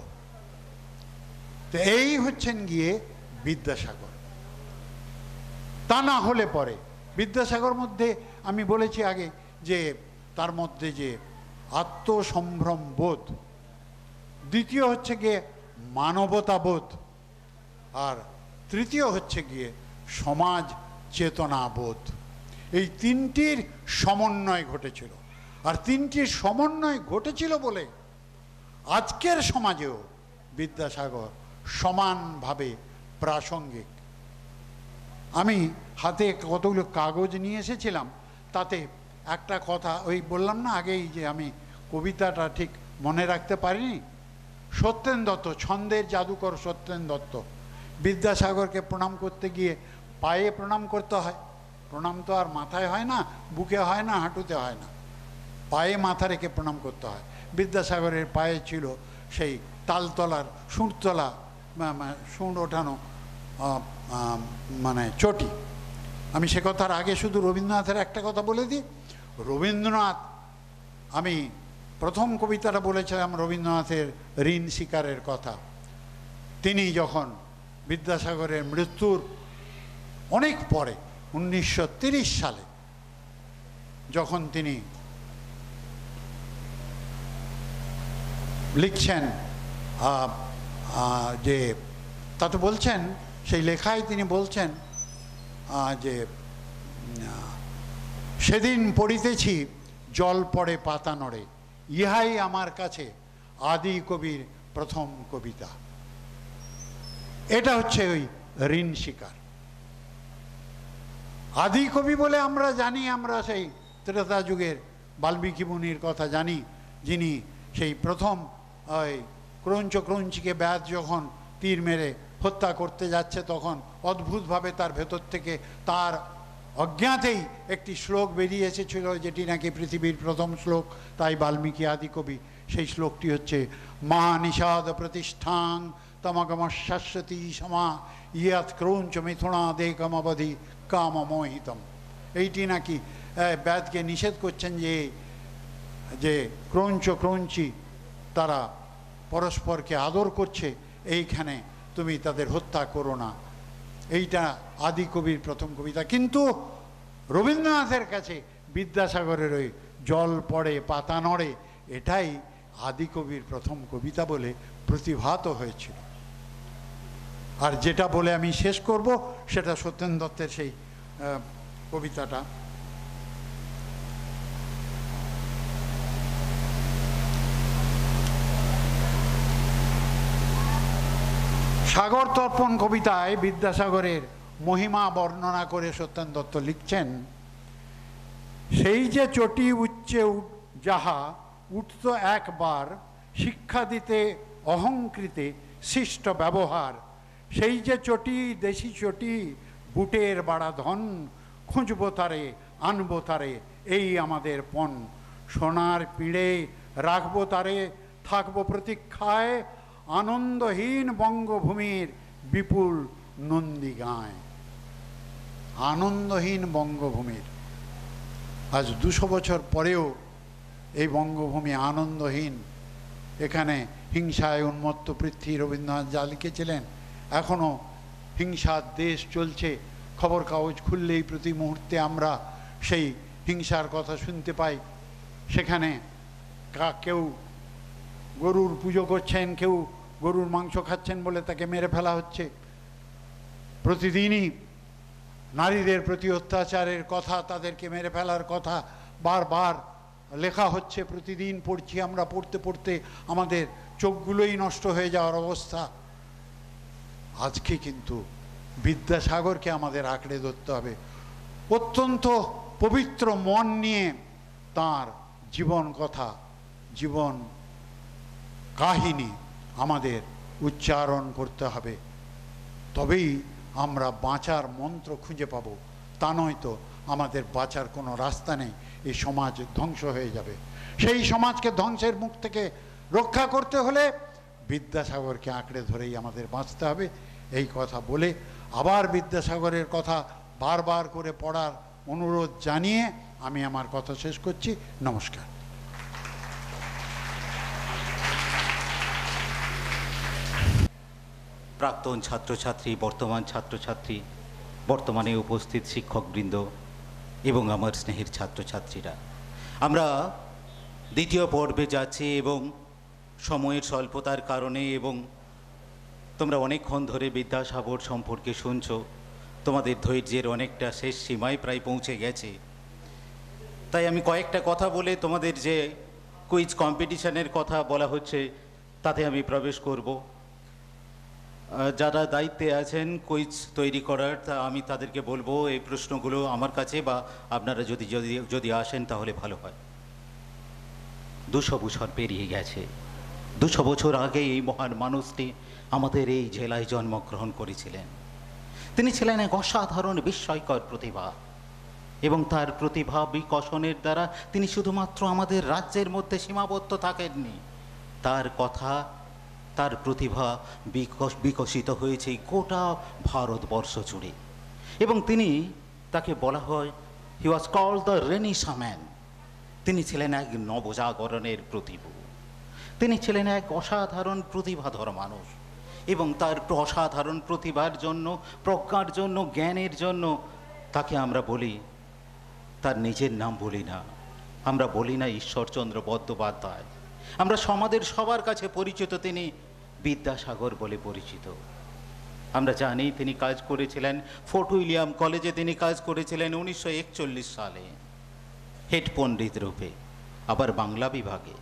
Speaker 8: তো এই হচ্ছেন গিয়ে বিদ্যাসাগর। তা না হলে পরে, বিদ্যাসাগর মধ্যে আমি বলেছি আগে যে তার মধ্যে যে আত্মসম্ভ্রম বোধ, দ্বিতীয় হচ্ছে গিয়ে মানবতা বোধ আর তৃতীয় হচ্ছে গিয়ে সমাজ চেতনা বোধ। এই তিনটির সমন্বয় ঘটেছিল। আর তিনটির সমন্বয় ঘটেছিল বলে আজকের সমাজেও বিদ্যাসাগর সমানভাবে প্রাসঙ্গিক। আমি হাতে কতগুলো কাগজ নিয়ে এসেছিলাম, তাতে একটা কথা ওই বললাম না আগেই যে আমি কবিতাটা ঠিক মনে রাখতে পারিনি? সত্যেন দত্ত, ছন্দের জাদুকর সত্যেন দত্ত। বিদ্যাসাগরকে প্রণাম করতে গিয়ে পায়ে প্রণাম করতে হয়। প্রণাম তো আর মাথায় হয় না, বুকে হয় না, হাঁটুতে হয় না। পায়ে মাথা রেখে প্রণাম করতে হয়। বিদ্যাসাগরের পায়ে ছিল সেই তালতলার সুরতলা সুঁড় ওঠানো মানে চটি। আমি সে কথার আগে শুধু রবীন্দ্রনাথের একটা কথা বলে দিই। রবীন্দ্রনাথ, আমি প্রথম কবিতাটা বলেছিলাম রবীন্দ্রনাথের ঋণ শিকারের কথা। তিনি যখন বিদ্যাসাগরের মৃত্যুর অনেক পরে, উনিশশো সালে, যখন তিনি লিখছেন যে, তা তো বলছেন, সেই লেখায় তিনি বলছেন যে সেদিন পড়িতেছি জল পড়ে পাতা নড়ে ইহাই আমার কাছে আদি কবির প্রথম কবিতা। এটা হচ্ছে ওই ঋণ শিকার। আদি কবি বলে আমরা জানি, আমরা সেই ত্রেতা যুগের বাল্মীকি মুনির কথা জানি, যিনি সেই প্রথম ওই ক্রঞ্চ ক্রঞ্চিকে ব্যাধ যখন তীর মেরে হত্যা করতে যাচ্ছে, তখন অদ্ভুতভাবে তার ভেতর থেকে তার অজ্ঞাতেই একটি শ্লোক বেরিয়ে এসেছিল যেটি নাকি পৃথিবীর প্রথম শ্লোক। তাই বাল্মীকি আদি কবি সেই শ্লোকটি হচ্ছে, মা নিষাদ প্রতিষ্ঠাং তমগম শাশ্বতী সমা ইয়াত ক্রৌঞ্চ মিথুনাদেকমবধি কামমোহিতম এইটি নাকি আহ, ব্যাদকে নিষেধ করছেন যে যে ক্রৌঞ্চ ক্রৌঞ্চি তারা পরস্পরকে আদর করছে এইখানে তুমি তাদের হত্যা করো না এইটা আদি কবির প্রথম কবিতা কিন্তু রবীন্দ্রনাথের কাছে বিদ্যাসাগরের ওই জল পড়ে পাতা নড়ে এটাই আদি কবির প্রথম কবিতা বলে প্রতিভাত হয়েছিল আর যেটা বলে আমি শেষ করব, সেটা সত্যেন দত্তের সেই কবিতাটা। সাগর তর্পণ কবিতায় বিদ্যাসাগরের মহিমা বর্ণনা করে সত্যেন দত্ত লিখছেন, সেই যে চটি উচ্চে যাহা উঠত একবার, শিক্ষা দিতে, অহংকৃতে শিষ্ট ব্যবহার সেই যে চটি, দেশি চটি, বুটের বাড়া ধন, খুঁজবো তারে, আনব তারে, এই আমাদের পণ। সোনার পিড়ে রাখব তারে, থাকব প্রতীক্ষায়, আনন্দহীন বঙ্গভূমির বিপুল নন্দী গায় আনন্দহীন বঙ্গভূমির। আজ দুশো বছর পরেও এই বঙ্গভূমি আনন্দহীন। এখানে হিংসায় উন্মত্ত পৃথ্বী রবীন্দ্রনাথ যা লিখেছিলেন এখনও হিংসার দেশ চলছে। খবর কাগজ খুললেই প্রতি মুহূর্তে আমরা সেই হিংসার কথা শুনতে পাই। সেখানে কেউ গরুর পুজো করছেন, কেউ গরুর মাংস খাচ্ছেন বলে তাকে মেরে ফেলা হচ্ছে। প্রতিদিনই নারীদের প্রতি অত্যাচারের কথা, তাদেরকে মেরে ফেলার কথা বারবার লেখা হচ্ছে। প্রতিদিন পড়ছি আমরা, পড়তে পড়তে আমাদের চোখগুলোই নষ্ট হয়ে যাওয়ার অবস্থা। আজকে কিন্তু বিদ্যাসাগরকে আমাদের আঁকড়ে ধরতে হবে। অত্যন্ত পবিত্র মন নিয়ে তার জীবন কথা, জীবন কাহিনী আমাদের উচ্চারণ করতে হবে। তবেই আমরা বাঁচার মন্ত্র খুঁজে পাব। তা নয়তো আমাদের বাঁচার কোনো রাস্তা নেই। এই সমাজ ধ্বংস হয়ে যাবে। সেই সমাজকে ধ্বংসের মুখ থেকে রক্ষা করতে হলে বিদ্যাসাগরকে আঁকড়ে ধরেই আমাদের বাঁচতে হবে, এই কথা বলে আবার বিদ্যাসাগরের কথা বারবার করে পড়ার অনুরোধ জানিয়ে আমি আমার কথা শেষ করছি। নমস্কার।
Speaker 3: প্রাক্তন ছাত্রছাত্রী, বর্তমান ছাত্রছাত্রী, বর্তমানে উপস্থিত শিক্ষকবৃন্দ এবং আমার স্নেহের ছাত্রছাত্রীরা, আমরা দ্বিতীয় পর্বে যাচ্ছি এবং সময়ের স্বল্পতার কারণে এবং তোমরা অনেকক্ষণ ধরে বিদ্যাসাগর সম্পর্কে শুনছো, তোমাদের ধৈর্যের অনেকটা শেষ সীমায় প্রায় পৌঁছে গেছে। তাই আমি কয়েকটা কথা বলে তোমাদের যে কুইজ কম্পিটিশনের কথা বলা হচ্ছে, তাতে আমি প্রবেশ করব। যারা দায়িত্বে আছেন কুইজ তৈরি করার, তা আমি তাদেরকে বলব, এই প্রশ্নগুলো আমার কাছে বা আপনারা যদি যদি যদি আসেন তাহলে ভালো হয়। দুশো বছর পেরিয়ে গেছে। দুশো বছর আগে এই মহান মানুষটি আমাদের এই জেলায় জন্মগ্রহণ করেছিলেন। তিনি ছিলেন এক অসাধারণ বিস্ময়কর প্রতিভা এবং তার প্রতিভা বিকশনের দ্বারা তিনি শুধুমাত্র আমাদের রাজ্যের মধ্যে সীমাবদ্ধ থাকেননি। তার কথা, তার প্রতিভা বিকশ, বিকশিত হয়েছে গোটা ভারতবর্ষ জুড়ে এবং তিনি, তাকে বলা হয় he was call the renaissance man তিনি ছিলেন এক নবজাগরণের প্রতিভু। তিনি ছিলেন এক অসাধারণ প্রতিভাধর মানুষ এবং তার অসাধারণ প্রতিভার জন্য, প্রজ্ঞার জন্য, জ্ঞানের জন্য তাকে আমরা বলি, তার নিজের নাম বলি না। আমরা বলি না ঈশ্বরচন্দ্র বন্দ্যোপাধ্যায়। আমরা সমাজের সবার কাছে পরিচিত, তিনি বিদ্যাসাগর বলে পরিচিত। আমরা জানি তিনি কাজ করেছিলেন ফোর্ট উইলিয়াম কলেজে, তিনি কাজ করেছিলেন উনিশশো একচল্লিশ সালে। হেড পণ্ডিত রূপে, আবার বাংলা বিভাগে।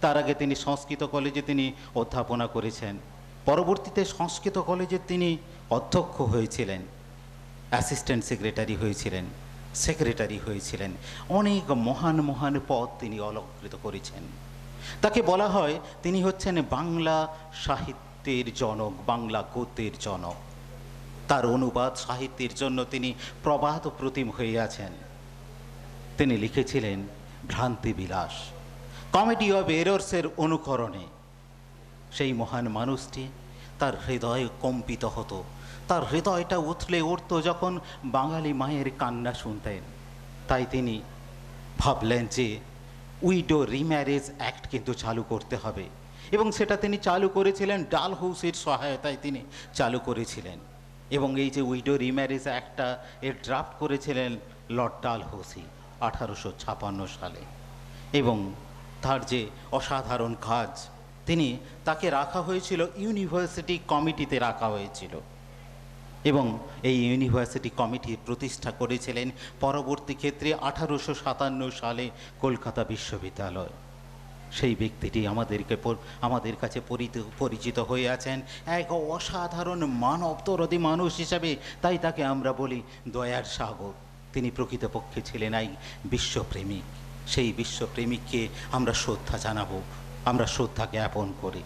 Speaker 3: তার আগে তিনি সংস্কৃত কলেজে তিনি অধ্যাপনা করেছেন। পরবর্তীতে সংস্কৃত কলেজে তিনি অধ্যক্ষ হয়েছিলেন অ্যাসিস্ট্যান্ট সেক্রেটারি হয়েছিলেন সেক্রেটারি হয়েছিলেন। অনেক মহান মহান পদ তিনি অলঙ্কৃত করেছেন। তাকে বলা হয় তিনি হচ্ছেন বাংলা সাহিত্যের জনক, বাংলা গদ্যের জনক। তার অনুবাদ সাহিত্যের জন্য তিনি প্রবাদ প্রতিম হয়ে আছেন। তিনি লিখেছিলেন ভ্রান্তি বিলাস কমেডি অব এরর্সের অনুকরণে। সেই মহান মানুষটি তার হৃদয় কম্পিত হতো। তার হৃদয়টা উথলে উঠত যখন বাঙালি মায়ের কান্না শুনতেন। তাই তিনি ভাবলেন যে, উইডো রিম্যারেজ অ্যাক্ট কিন্তু চালু করতে হবে। এবং সেটা তিনি চালু করেছিলেন ডাল হাউসের সহায়তায় তিনি চালু করেছিলেন। এবং এই যে উইডো রিম্যারেজ অ্যাক্টটা এর ড্রাফট করেছিলেন লর্ড ডাল হাউসি আঠারোশো সালে। এবং তার যে অসাধারণ কাজ, তিনি তাকে রাখা হয়েছিল ইউনিভার্সিটি কমিটিতে রাখা হয়েছিল। এবং এই ইউনিভার্সিটি কমিটি প্রতিষ্ঠা করেছিলেন পরবর্তী ক্ষেত্রে আঠারোশো সাতান্ন সালে কলকাতা বিশ্ববিদ্যালয়। সেই ব্যক্তিটি আমাদেরকে আমাদের কাছে পরিচিত হয়ে আছেন। এক অসাধারণ মানব দরদি মানুষ হিসাবে তাই তাকে আমরা বলি দয়ার সাগর। তিনি প্রকৃতপক্ষে ছিলেন এই বিশ্বপ্রেমিক। সেই বিশ্বপ্রেমিককে আমরা শ্রদ্ধা জানাব, আমরা শ্রদ্ধা জ্ঞাপন করি।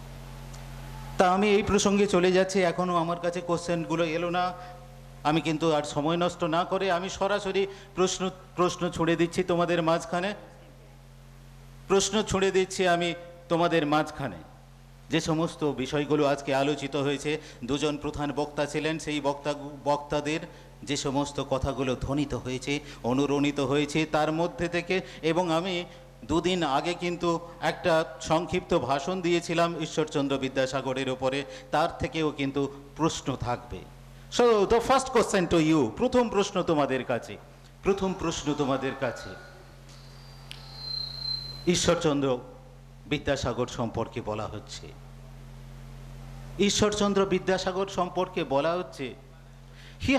Speaker 3: তা আমি এই প্রসঙ্গে চলে যাচ্ছি এখনও আমার কাছে কোশ্চেনগুলো এলো না। আমি কিন্তু আর সময় নষ্ট না করে আমি সরাসরি প্রশ্ন প্রশ্ন ছুড়ে দিচ্ছি তোমাদের মাঝখানে। প্রশ্ন ছুড়ে দিচ্ছি আমি তোমাদের মাঝখানে। যে সমস্ত বিষয়গুলো আজকে আলোচিত হয়েছে, দুজন প্রধান বক্তা ছিলেন, সেই বক্তা, বক্তাদের যে সমস্ত কথাগুলো ধ্বনিত হয়েছে, অনুরণিত হয়েছে তার মধ্যে থেকে, এবং আমি দুদিন আগে কিন্তু একটা সংক্ষিপ্ত ভাষণ দিয়েছিলাম ঈশ্বরচন্দ্র বিদ্যাসাগরের ওপরে তার থেকেও কিন্তু প্রশ্ন থাকবে। So the first question to you প্রথম প্রশ্ন তোমাদের কাছে, প্রথম প্রশ্ন তোমাদের কাছে। ঈশ্বরচন্দ্র বিদ্যাসাগর সম্পর্কে বলা হচ্ছে। ঈশ্বরচন্দ্র বিদ্যাসাগর সম্পর্কে বলা হচ্ছে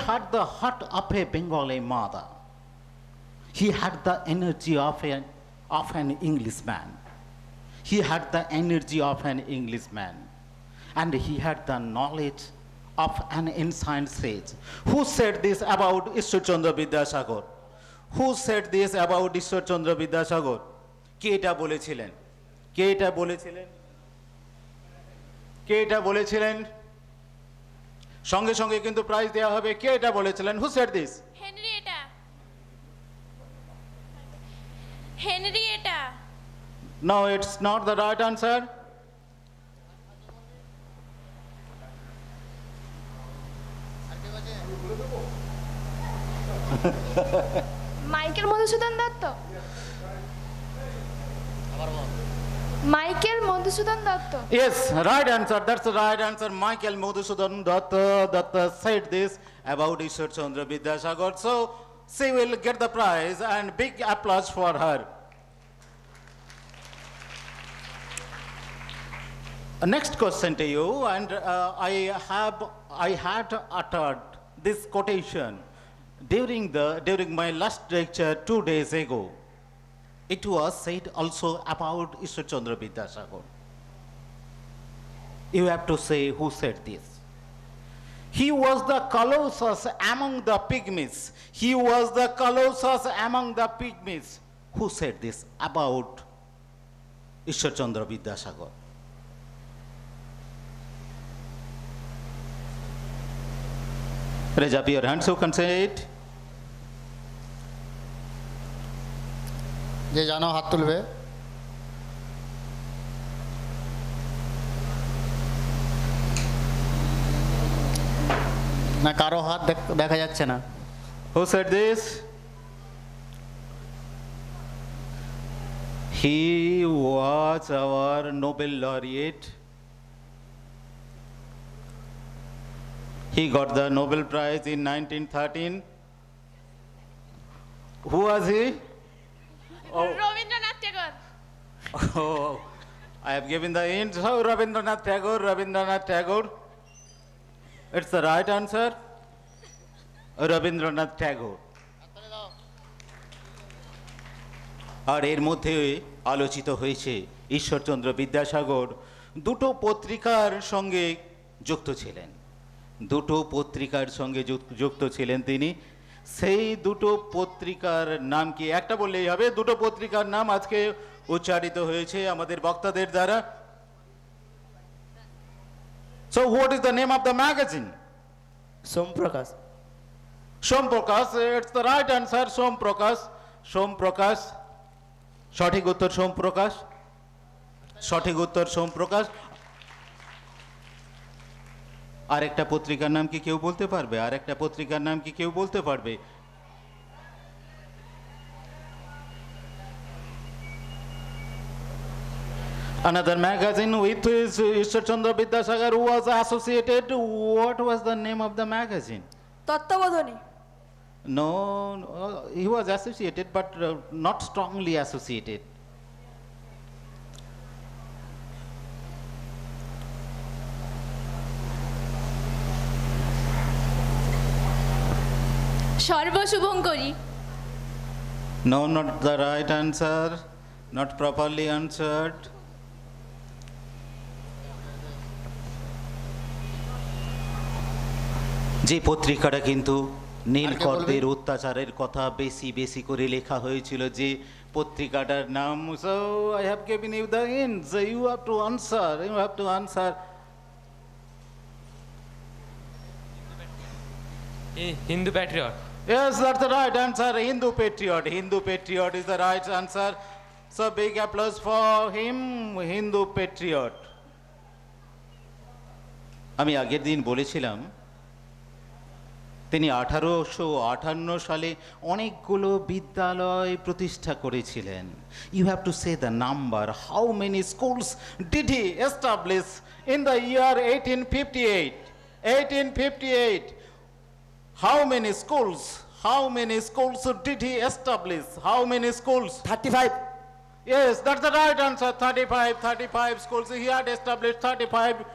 Speaker 3: heart of a Bengal a mother he had the energy of a of an Englishman he had the energy of an Englishman and he had the knowledge of an ancient sage who said this about Ishwarchandra Vidyasagar who said this about Ishwarchandra Vidyasagar কে এটা বলেছিলেন? কে এটা বলেছিলেন? কে এটা বলেছিলেন? সঙ্গে সঙ্গে কিন্তু prize দেওয়া হবে। কে এটা বলেছিলেন? Who said
Speaker 5: this Henrietta.
Speaker 3: Henrietta. It's not the right answer.
Speaker 5: My
Speaker 9: Michael Madhusudan Dutt? Michael Madhusudan Dutt
Speaker 3: Yes, right answer. That's the right answer. Michael Madhusudan Datta, Datta said this about Ishwar Chandra Vidyasagar. So she will get the prize and big applause for her. Uh, Next question to you, and uh, I have I had uttered this quotation during the during my last lecture two days ago. It was said also about Ishwar Chandra Vidyasagar. You have to say who said this. He was the colossus among the pygmies. He was the colossus among the pygmies. Who said this about Ishwar Chandra Vidyasagar? Raise up your hands who can say it.
Speaker 10: যে জানো হাত তুলবে না কারো হাত দেখ- দেখা যাচ্ছে না
Speaker 3: Who said this? He was our Nobel laureate. He got the Nobel Prize in 1913. Who was he? Oh, oh, I have given the hint. So, Rabindranath Tagore, Rabindranath Tagore. It's the right answer. Rabindranath Tagore. আর এর মধ্যে আলোচিত হয়েছে ঈশ্বরচন্দ্র বিদ্যাসাগর দুটো পত্রিকার সঙ্গে যুক্ত ছিলেন দুটো পত্রিকার সঙ্গে যুক- যুক্ত ছিলেন তিনি সেই দুটো পত্রিকার নাম কি? একটা বললেই হবে দুটো পত্রিকার নাম আজকে উচ্চারিত হয়েছে আমাদের বক্তাদের দ্বারা। So what is the name of the magazine
Speaker 10: Somprakash.
Speaker 3: Som Prakash it's the right answer Som Prakash Som Prakash সঠিক উত্তর সোম প্রকাশ সঠিক উত্তর সোম প্রকাশ আরেকটা পত্রিকার নাম কি কেউ বলতে পারবে আরেকটা পত্রিকার নাম কি কেউ বলতে পারবে Another magazine with his Ishwar Chandra Vidyasagar who was associated. What was the name of the magazine?
Speaker 9: Tattwabodhini
Speaker 3: No, no, he was associated, but uh, not strongly associated.
Speaker 5: Sarbashubhankari.
Speaker 3: No, not the right answer, not properly answered. যে পত্রিকাটা কিন্তু নীলকরদের অত্যাচারের কথা বেশি বেশি করে লেখা হয়েছিল যে পত্রিকাটার নাম so I have given you the hints you have to answer you have to answer
Speaker 11: Hindu Patriot.
Speaker 3: Yes, that's the right answer. Hindu patriot. Hindu patriot is the right answer. So big applause for him, Hindu patriot. আমি আগের দিন বলেছিলাম তিনি আঠারোশো আটান্ন সালে অনেকগুলো বিদ্যালয় প্রতিষ্ঠা করেছিলেন you have to say the number how many schools did he establish in the year eighteen fifty eight eighteen fifty eight How many schools? How many schools did he establish? How many schools?
Speaker 10: 35
Speaker 3: Yes, that's the right answer. 35, 35 schools. He had established 35,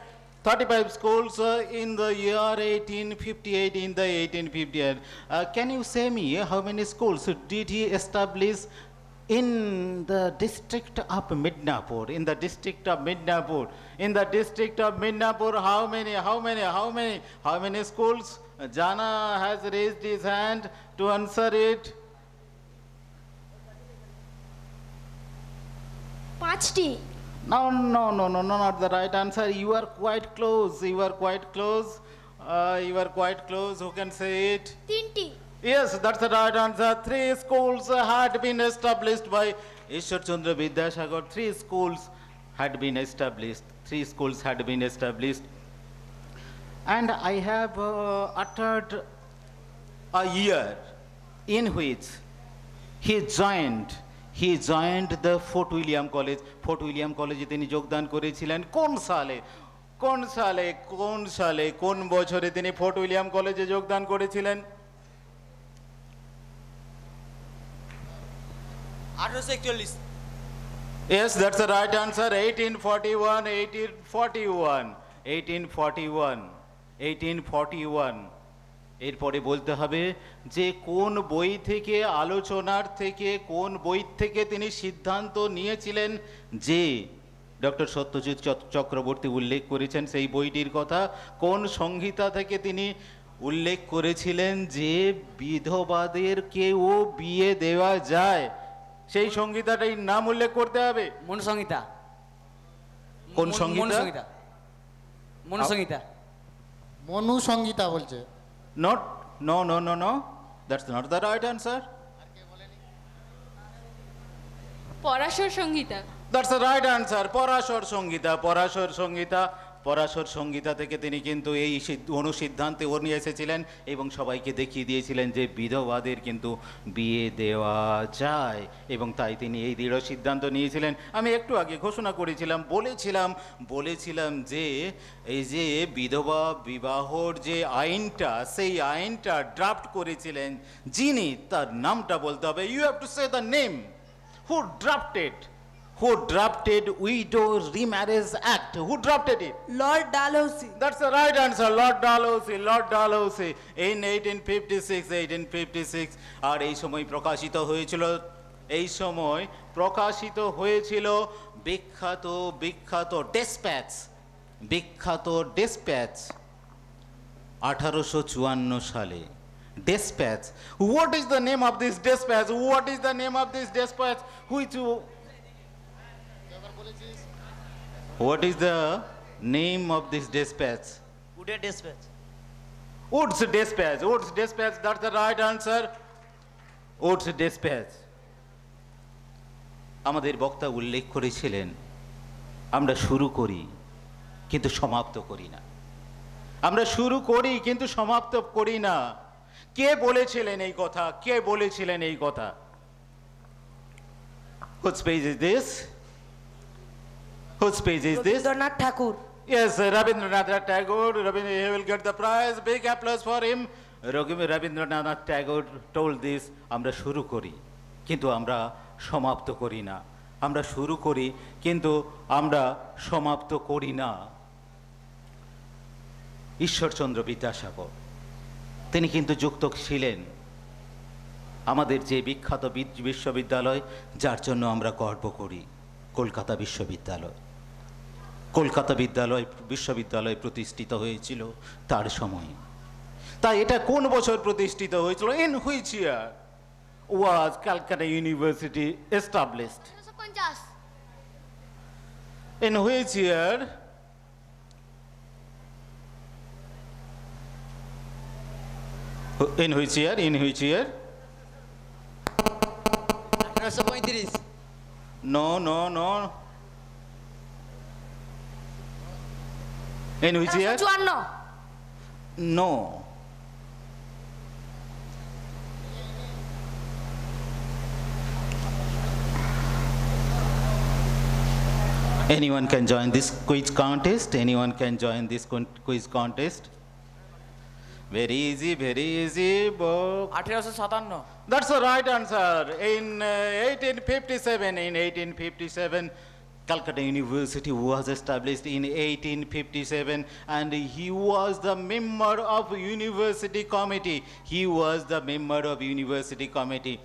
Speaker 3: 35 schools uh, in the year 1858. In the 1858, uh, can you say me how many schools did he establish in the district of Midnapur? In the district of Midnapur. In the district of Midnapur, how many? How many? How many? How many schools? Jana has raised his hand to answer it.
Speaker 5: Pachti.
Speaker 3: No, no, no, no, no, not the right answer. You are quite close. You are quite close. Uh, you are quite close. Who can say it?
Speaker 5: Tinti.
Speaker 3: Yes, that's the right answer. Three schools had been established by Ishwar Chandra Vidyashagar. Three schools had been established. Three schools had been established. And I have uh, uttered a year in which he joined he joined the Fort William college Fort William কলেজে তিনি যোগদান করেছিলেন। কোন সালে? কোন সালে? কোন সালে? কোন বছরে তিনি ফোর্ট উইলিয়াম কলেজে যোগদান করেছিলেন?
Speaker 10: আঠারোশো একচল্লিশ।
Speaker 3: Yes, that's the right answer. 1841, 1841, 1841, 1841. এরপরে বলতে হবে যে কোন বই থেকে আলোচনার থেকে কোন বই থেকে তিনি সিদ্ধান্ত নিয়েছিলেন যে ডক্টর সত্যজিৎ চক- চক্রবর্তী উল্লেখ করেছেন সেই বইটির কথা কোন সংহিতা থেকে তিনি উল্লেখ করেছিলেন যে বিধবাদেরকেও বিয়ে দেওয়া যায়? সেই সংহিতাটাই নাম উল্লেখ করতে হবে। কোন
Speaker 10: মনু-
Speaker 3: সংহিতা?
Speaker 10: মনুসংহিতা মনুসংহিতা
Speaker 12: মনু সংগীতা বলছে।
Speaker 3: Not no no no no that's not the right answer
Speaker 9: Parashar Samhita
Speaker 3: that's the right answer Parashar Sangita Parashar Sangita Parashar Sangita থেকে তিনি কিন্তু এই সিদ্ধ- অনুসিদ্ধান্তে ওর নিয়ে এসেছিলেন এবং সবাইকে দেখিয়ে দিয়েছিলেন যে বিধবাদের কিন্তু বিয়ে দেওয়া যায় এবং তাই তিনি এই দৃঢ় সিদ্ধান্ত নিয়েছিলেন। আমি একটু আগে ঘোষণা করেছিলাম, বলেছিলাম বলেছিলাম যে এই যে বিধবা বিবাহর যে আইনটা, সেই আইনটা ড্রাফট করেছিলেন যিনি, তার নামটা বলতে হবে। You have to say the name who drafted? Who drafted widow remarriage act who drafted it
Speaker 9: Lord Dalhousie
Speaker 3: that's the right answer lord dalhousie lord dalhousie in 1856 1856 আর এই সময় প্রকাশিত হয়েছিল এই সময় প্রকাশিত হয়েছিল বিখ্যাত বিখ্যাত ডেসপ্যাচ বিখ্যাত ডেসপ্যাচ আঠারোশো চুয়ান্ন সালে dispatch what is the name of this dispatch what is the name of this dispatch which what is the name of this dispatch
Speaker 10: উডে dispatch
Speaker 3: Woods dispatch Woods dispatch that's the right answer Woods dispatch আমাদের বক্তা উল্লেখ করেছিলেন আমরা শুরু করি কিন্তু সমাপ্ত করি না আমরা শুরু করি কিন্তু সমাপ্ত করি না কে বলেছিলেন এই কথা কে বলেছিলেন এই কথা Whose page is this? Whose page is this?
Speaker 9: Rabindranath Thakur
Speaker 3: Yes, Rabindranath Tagore. Rabindra, he will get the prize. Big applause for him. Ravi- Rabindranath Tagore told আমরা শুরু করি কিন্তু আমরা সমাপ্ত করি না আমরা শুরু করি কিন্তু আমরা সমাপ্ত করি না ঈশ্বরচন্দ্র বিদ্যাসাগর তিনি কিন্তু যুক্ত ছিলেন আমাদের যে বিখ্যাত বিশ্ববিদ্যালয় যার জন্য আমরা গর্ব করি কলকাতা বিশ্ববিদ্যালয় কলকাতা বিদ্যালয় বিশ্ববিদ্যালয় প্রতিষ্ঠিত হয়েছিল তার সময়। তাই এটা কোন বছর প্রতিষ্ঠিত হয়েছিল? In which year was Calcutta university
Speaker 9: established
Speaker 3: in which year in which year in which year
Speaker 10: আঠারোশো পঁয়ত্রিশ।
Speaker 3: No, no, no. In which year? No. Anyone can join this quiz contest. Anyone can join this quiz contest. Very easy, very easy
Speaker 10: book.
Speaker 3: That's the right answer. In uh, 1857, in 1857, Calcutta University was established in 1857 and he was the member of university committee. He was the member of university committee.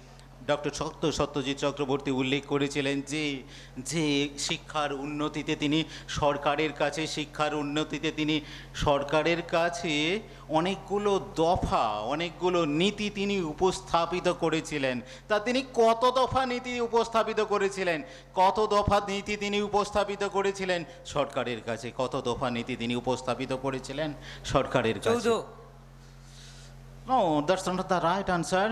Speaker 3: Doctor Satya Satyajit Chakraborty উল্লেখ করেছিলেন যে যে শিক্ষার উন্নতিতে তিনি সরকারের কাছে শিক্ষার উন্নতিতে তিনি সরকারের কাছে অনেকগুলো দফা অনেকগুলো নীতি তিনি উপস্থাপিত করেছিলেন। তা তিনি কত দফা নীতি উপস্থাপিত করেছিলেন? কত দফা নীতি তিনি উপস্থাপিত করেছিলেন? সরকারের কাছে কত দফা নীতি তিনি উপস্থাপিত করেছিলেন? সরকারের কাছে। নট দ্য রাইট আনসার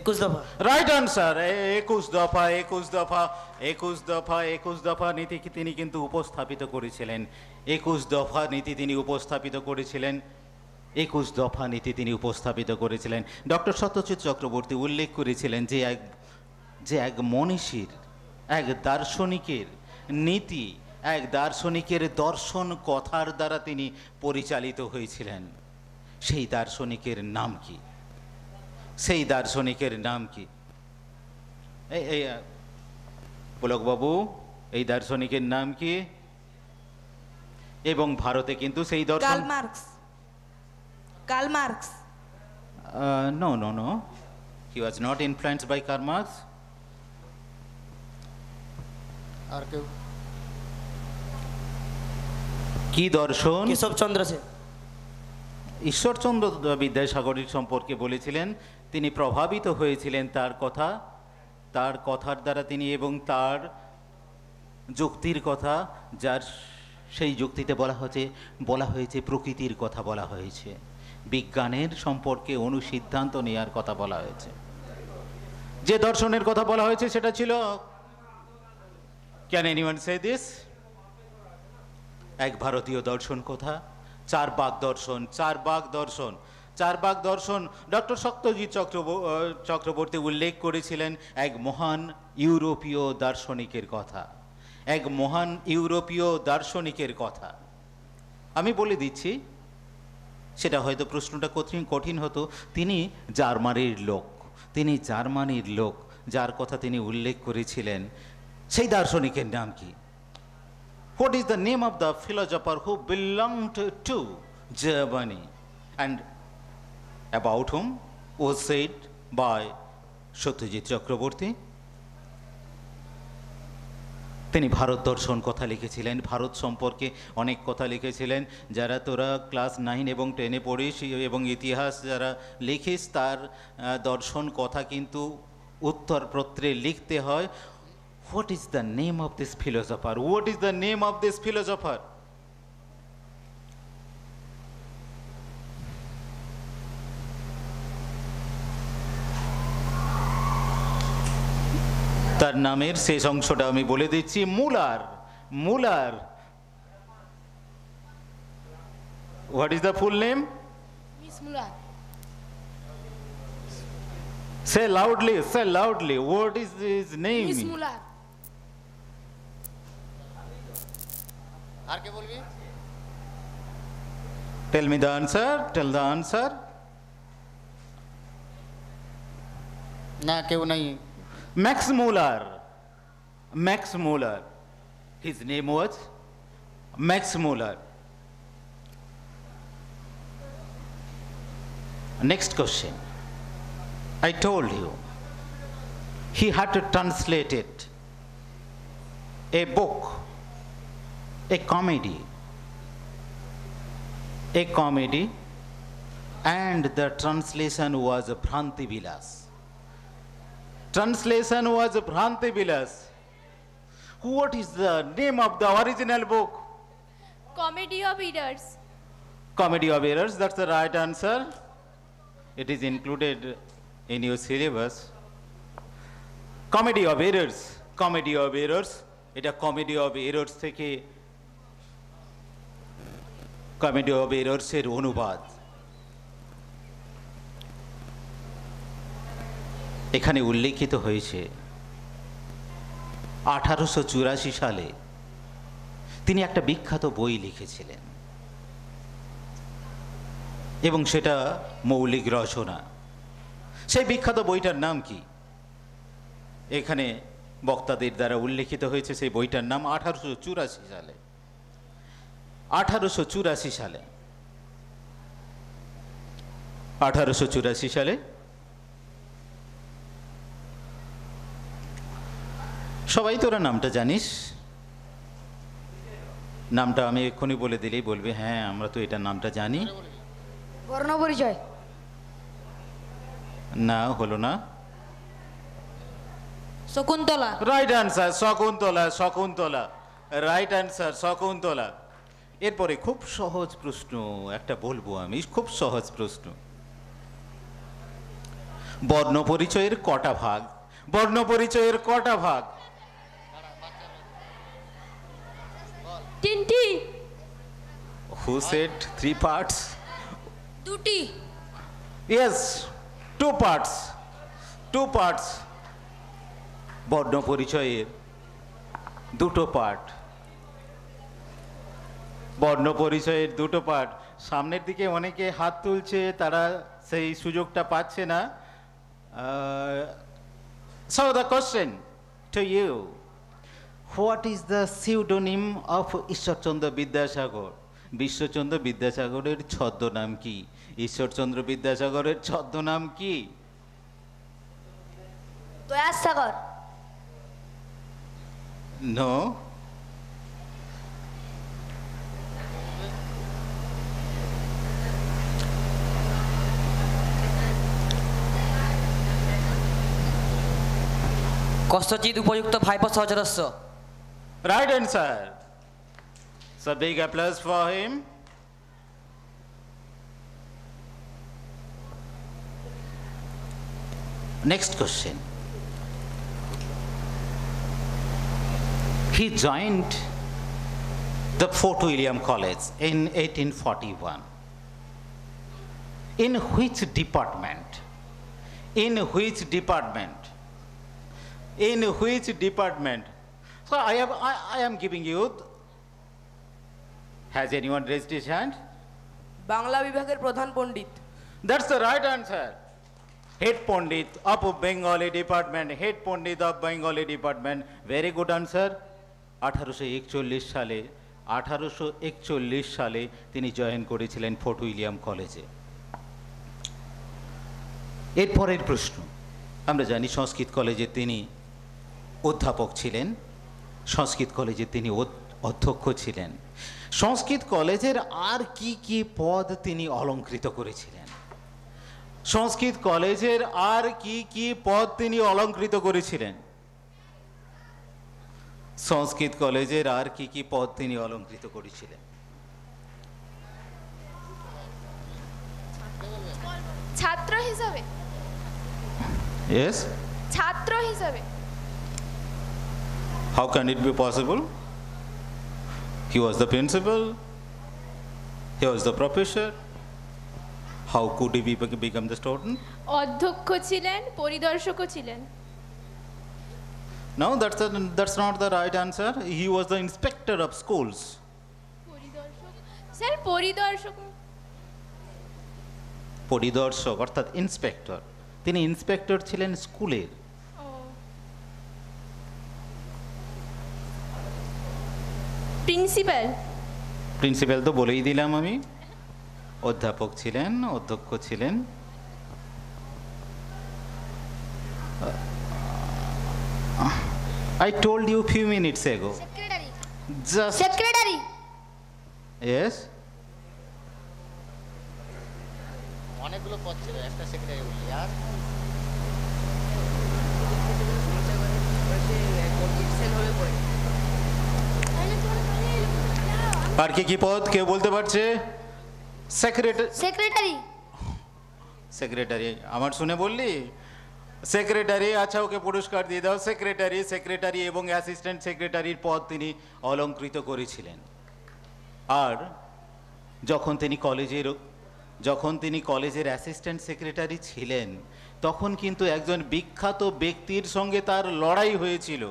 Speaker 10: একুশ দফা।
Speaker 3: রাইট আনসার একুশ দফা একুশ দফা একুশ দফা একুশ দফা নীতি তিনি কিন্তু উপস্থাপিত করেছিলেন? একুশ দফা নীতি তিনি উপস্থাপিত করেছিলেন। একুশ দফা নীতি তিনি উপস্থাপিত করেছিলেন। ডক্টর সত্যজিৎ চক্রবর্তী উল্লেখ করেছিলেন যে এক যে এক মনীষীর, এক দার্শনিকের নীতি, এক দার্শনিকের দর্শন কথার দ্বারা তিনি পরিচালিত হয়েছিলেন। সেই দার্শনিকের নাম কি? সেই দার্শনিকের নাম কি? এই এই পুলকবাবু এই দার্শনিকের নাম কি? এবং ভারতে কিন্তু সেই দর্শন
Speaker 9: Marx. Karl Marx. No
Speaker 3: no no he was not influenced by Karl Marx
Speaker 12: আর কেউ?
Speaker 3: কি দর্শন?
Speaker 10: কেশবচন্দ্র সেন।
Speaker 3: ঈশ্বরচন্দ্র বিদ্যাসাগরের সম্পর্কে বলেছিলেন তিনি প্রভাবিত হয়েছিলেন তার কথা, তার কথার দ্বারা তিনি এবং তার যুক্তির কথা, যার সেই যুক্তিতে বলা হয়েছে বলা হয়েছে, প্রকৃতির কথা বলা হয়েছে। বিজ্ঞানের সম্পর্কে অনুসিদ্ধান্ত নেওয়ার কথা বলা হয়েছে। যে দর্শনের কথা বলা হয়েছে, সেটা ছিল ক্যান এনিওয়ান সে দিস এক ভারতীয় দর্শন কথা? চার বাগ দর্শন, চার বাগ দর্শন। চার বাগ দর্শন ডক্টর সত্যজিৎ চক্রব চক্রবর্তী উল্লেখ করেছিলেন এক মহান ইউরোপীয় দার্শনিকের কথা। এক মহান ইউরোপীয় দার্শনিকের কথা। আমি বলে দিচ্ছি, সেটা হয়তো প্রশ্নটা কঠিন কঠিন হতো, তিনি জার্মানির লোক। তিনি জার্মানির লোক, যার কথা তিনি উল্লেখ করেছিলেন। সেই দার্শনিকের নাম কি? What is the name of the philosopher who belonged to Germany and about whom was said by Satyajit Chakraborty তিনি ভারত দর্শন কথা লিখেছিলেন, ভারত সম্পর্কে অনেক কথা লিখেছিলেন। যারা তোরা ক্লাস নাইন এবং টেনে পড়িস এবং ইতিহাস যারা লিখিস, তার দর্শন কথা কিন্তু উত্তরপত্রে লিখতে হয়। What is the name of this philosopher what is the name of this philosopher তার নামের শেষ অংশটা আমি বলে দিচ্ছি Muller Muller. What
Speaker 9: is the
Speaker 3: full name say loudly say loudly what is
Speaker 9: is name
Speaker 12: আর কে বলবি?
Speaker 3: Tell me the answer tell the answer
Speaker 12: না কেউ নাই।
Speaker 3: Max Muller. Max Muller. His name was Max Muller. Next question. I told you he had to translate it. A book, a comedy, a comedy, and the translation was Bhranti Vilas. Translation was Bhranti Vilas. What is the name of the original book?
Speaker 5: Comedy of errors
Speaker 3: Comedy of Errors, that's the right answer. It is included in your syllabus. Comedy of Errors, Comedy of Errors, এটা Comedy of Errors থেকে Comedy of Errors এর অনুবাদ এখানে উল্লেখিত হয়েছে, আঠারোশো চুরাশি সালে তিনি একটা বিখ্যাত বই লিখেছিলেন। এবং সেটা মৌলিক রচনা। সেই বিখ্যাত বইটার নাম কি? এখানে বক্তাদের দ্বারা উল্লেখিত হয়েছে সেই বইটার নাম আঠারোশো চুরাশি সালে। আঠারোশো চুরাশি সালে, আঠারোশো চুরাশি সালে সবাই তোরা নামটা জানিস? নামটা আমি এক্ষুনি বলে দিলেই বলবে হ্যাঁ আমরা তো এটার নামটা জানি।
Speaker 9: বর্ণ পরিচয়
Speaker 3: না হলো না।
Speaker 9: Shakuntala.
Speaker 3: Right answer Shakuntala Shakuntala. Right answer Shakuntala. এরপরে খুব সহজ প্রশ্ন একটা বলব আমি খুব সহজ প্রশ্ন। বর্ণ পরিচয়ের কটা ভাগ? বর্ণ পরিচয়ের কটা ভাগ?
Speaker 5: টিনটি
Speaker 3: হু সেট থ্রি পার্টস
Speaker 9: দুটি।
Speaker 3: Yes two parts two parts বর্ণ পরিচয়ের দুটো পার্ট বর্ণ পরিচয়ের দুটো পার্ট সামনের দিকে অনেকে হাত তুলছে তারা সেই সুযোগটা পাচ্ছে না। So the question to you what is the pseudonym of Ishwarchandra Vidyasagar Bishwachandra বিদ্যাসাগরের ছদ্মনাম কি ঈশ্বরচন্দ্র বিদ্যাসাগরের ছদ্মনাম কি
Speaker 9: দয়াস সাগর
Speaker 3: নো
Speaker 10: কষ্টচিত উপযুক্ত ভাইপো সহচরস্য
Speaker 3: Right answer. So big applause for him. Next question. He joined the Fort William College in 1841. In which department? In which department? In which department? So I, have, I, I am giving you. Has anyone raised his hand?
Speaker 10: Bangla বিভাগের প্রধান পণ্ডিত
Speaker 3: That's the right answer. Head Pandit of Bengali department, head Pandit of Bengali department. Very good answer. আঠারোশো একচল্লিশ সালে আঠারোশো একচল্লিশ সালে তিনি join করেছিলেন ফোর্ট উইলিয়াম কলেজে এরপরের প্রশ্ন আমরা জানি সংস্কৃত কলেজে তিনি অধ্যাপক ছিলেন সংস্কৃত কলেজে তিনি অধ- অধ্যক্ষ ছিলেন। সংস্কৃত কলেজের আর কি কি পদ তিনি অলঙ্কৃত করেছিলেন? সংস্কৃত কলেজের আর কি কি পদ তিনি অলঙ্কৃত করেছিলেন? সংস্কৃত কলেজের আর কি কি পদ তিনি অলঙ্কৃত করেছিলেন?
Speaker 5: ছাত্র হিসাবে। ছাত্র হিসাবে।
Speaker 3: How can it be possible? He was the principal. He was the professor. How could he be- become the student?
Speaker 5: অধ্যক্ষ ছিলেন পরিদর্শকও ছিলেন
Speaker 3: No, that's, the, that's not the right answer. He was the inspector of schools.
Speaker 5: Sir পরিদর্শক
Speaker 3: পরিদর্শক অর্থাৎ inspector তিনি inspector ছিলেন স্কুলের
Speaker 5: principal
Speaker 3: principal তো বলেই দিলাম আমি। অধ্যাপক ছিলেন অধ্যক্ষ ছিলেন। I told you few minutes ago.
Speaker 9: Secretary
Speaker 3: Just
Speaker 9: secretary
Speaker 3: yes.
Speaker 12: অনেকগুলো পদ ছিল একটা সেক্রেটারি বলি আর?
Speaker 3: আর কি কি পদ কেউ বলতে পারছে? সেক্রেটারি
Speaker 9: সেক্রেটারি
Speaker 3: সেক্রেটারি আমার শুনে বললি? সেক্রেটারি আচ্ছা ওকে পুরস্কার দিয়ে দাও। সেক্রেটারি সেক্রেটারি এবং অ্যাসিস্ট্যান্ট সেক্রেটারির পদ তিনি অলঙ্কৃত করেছিলেন। আর যখন তিনি কলেজের যখন তিনি কলেজের অ্যাসিস্ট্যান্ট সেক্রেটারি ছিলেন তখন কিন্তু একজন বিখ্যাত ব্যক্তির সঙ্গে তার লড়াই হয়েছিল।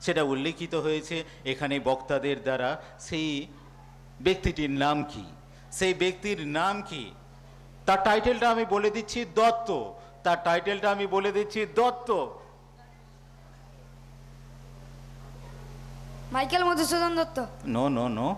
Speaker 3: সেটা উল্লেখিত হয়েছে এখানে বক্তাদের দ্বারা। সেই ব্যক্তিটির নাম কি? সেই ব্যক্তির নাম কি? তার টাইটেলটা আমি বলে দিচ্ছি দত্ত। তার টাইটেলটা আমি বলে দিচ্ছি Dutta.
Speaker 9: Michael Madhusudan Dutta.
Speaker 3: No no no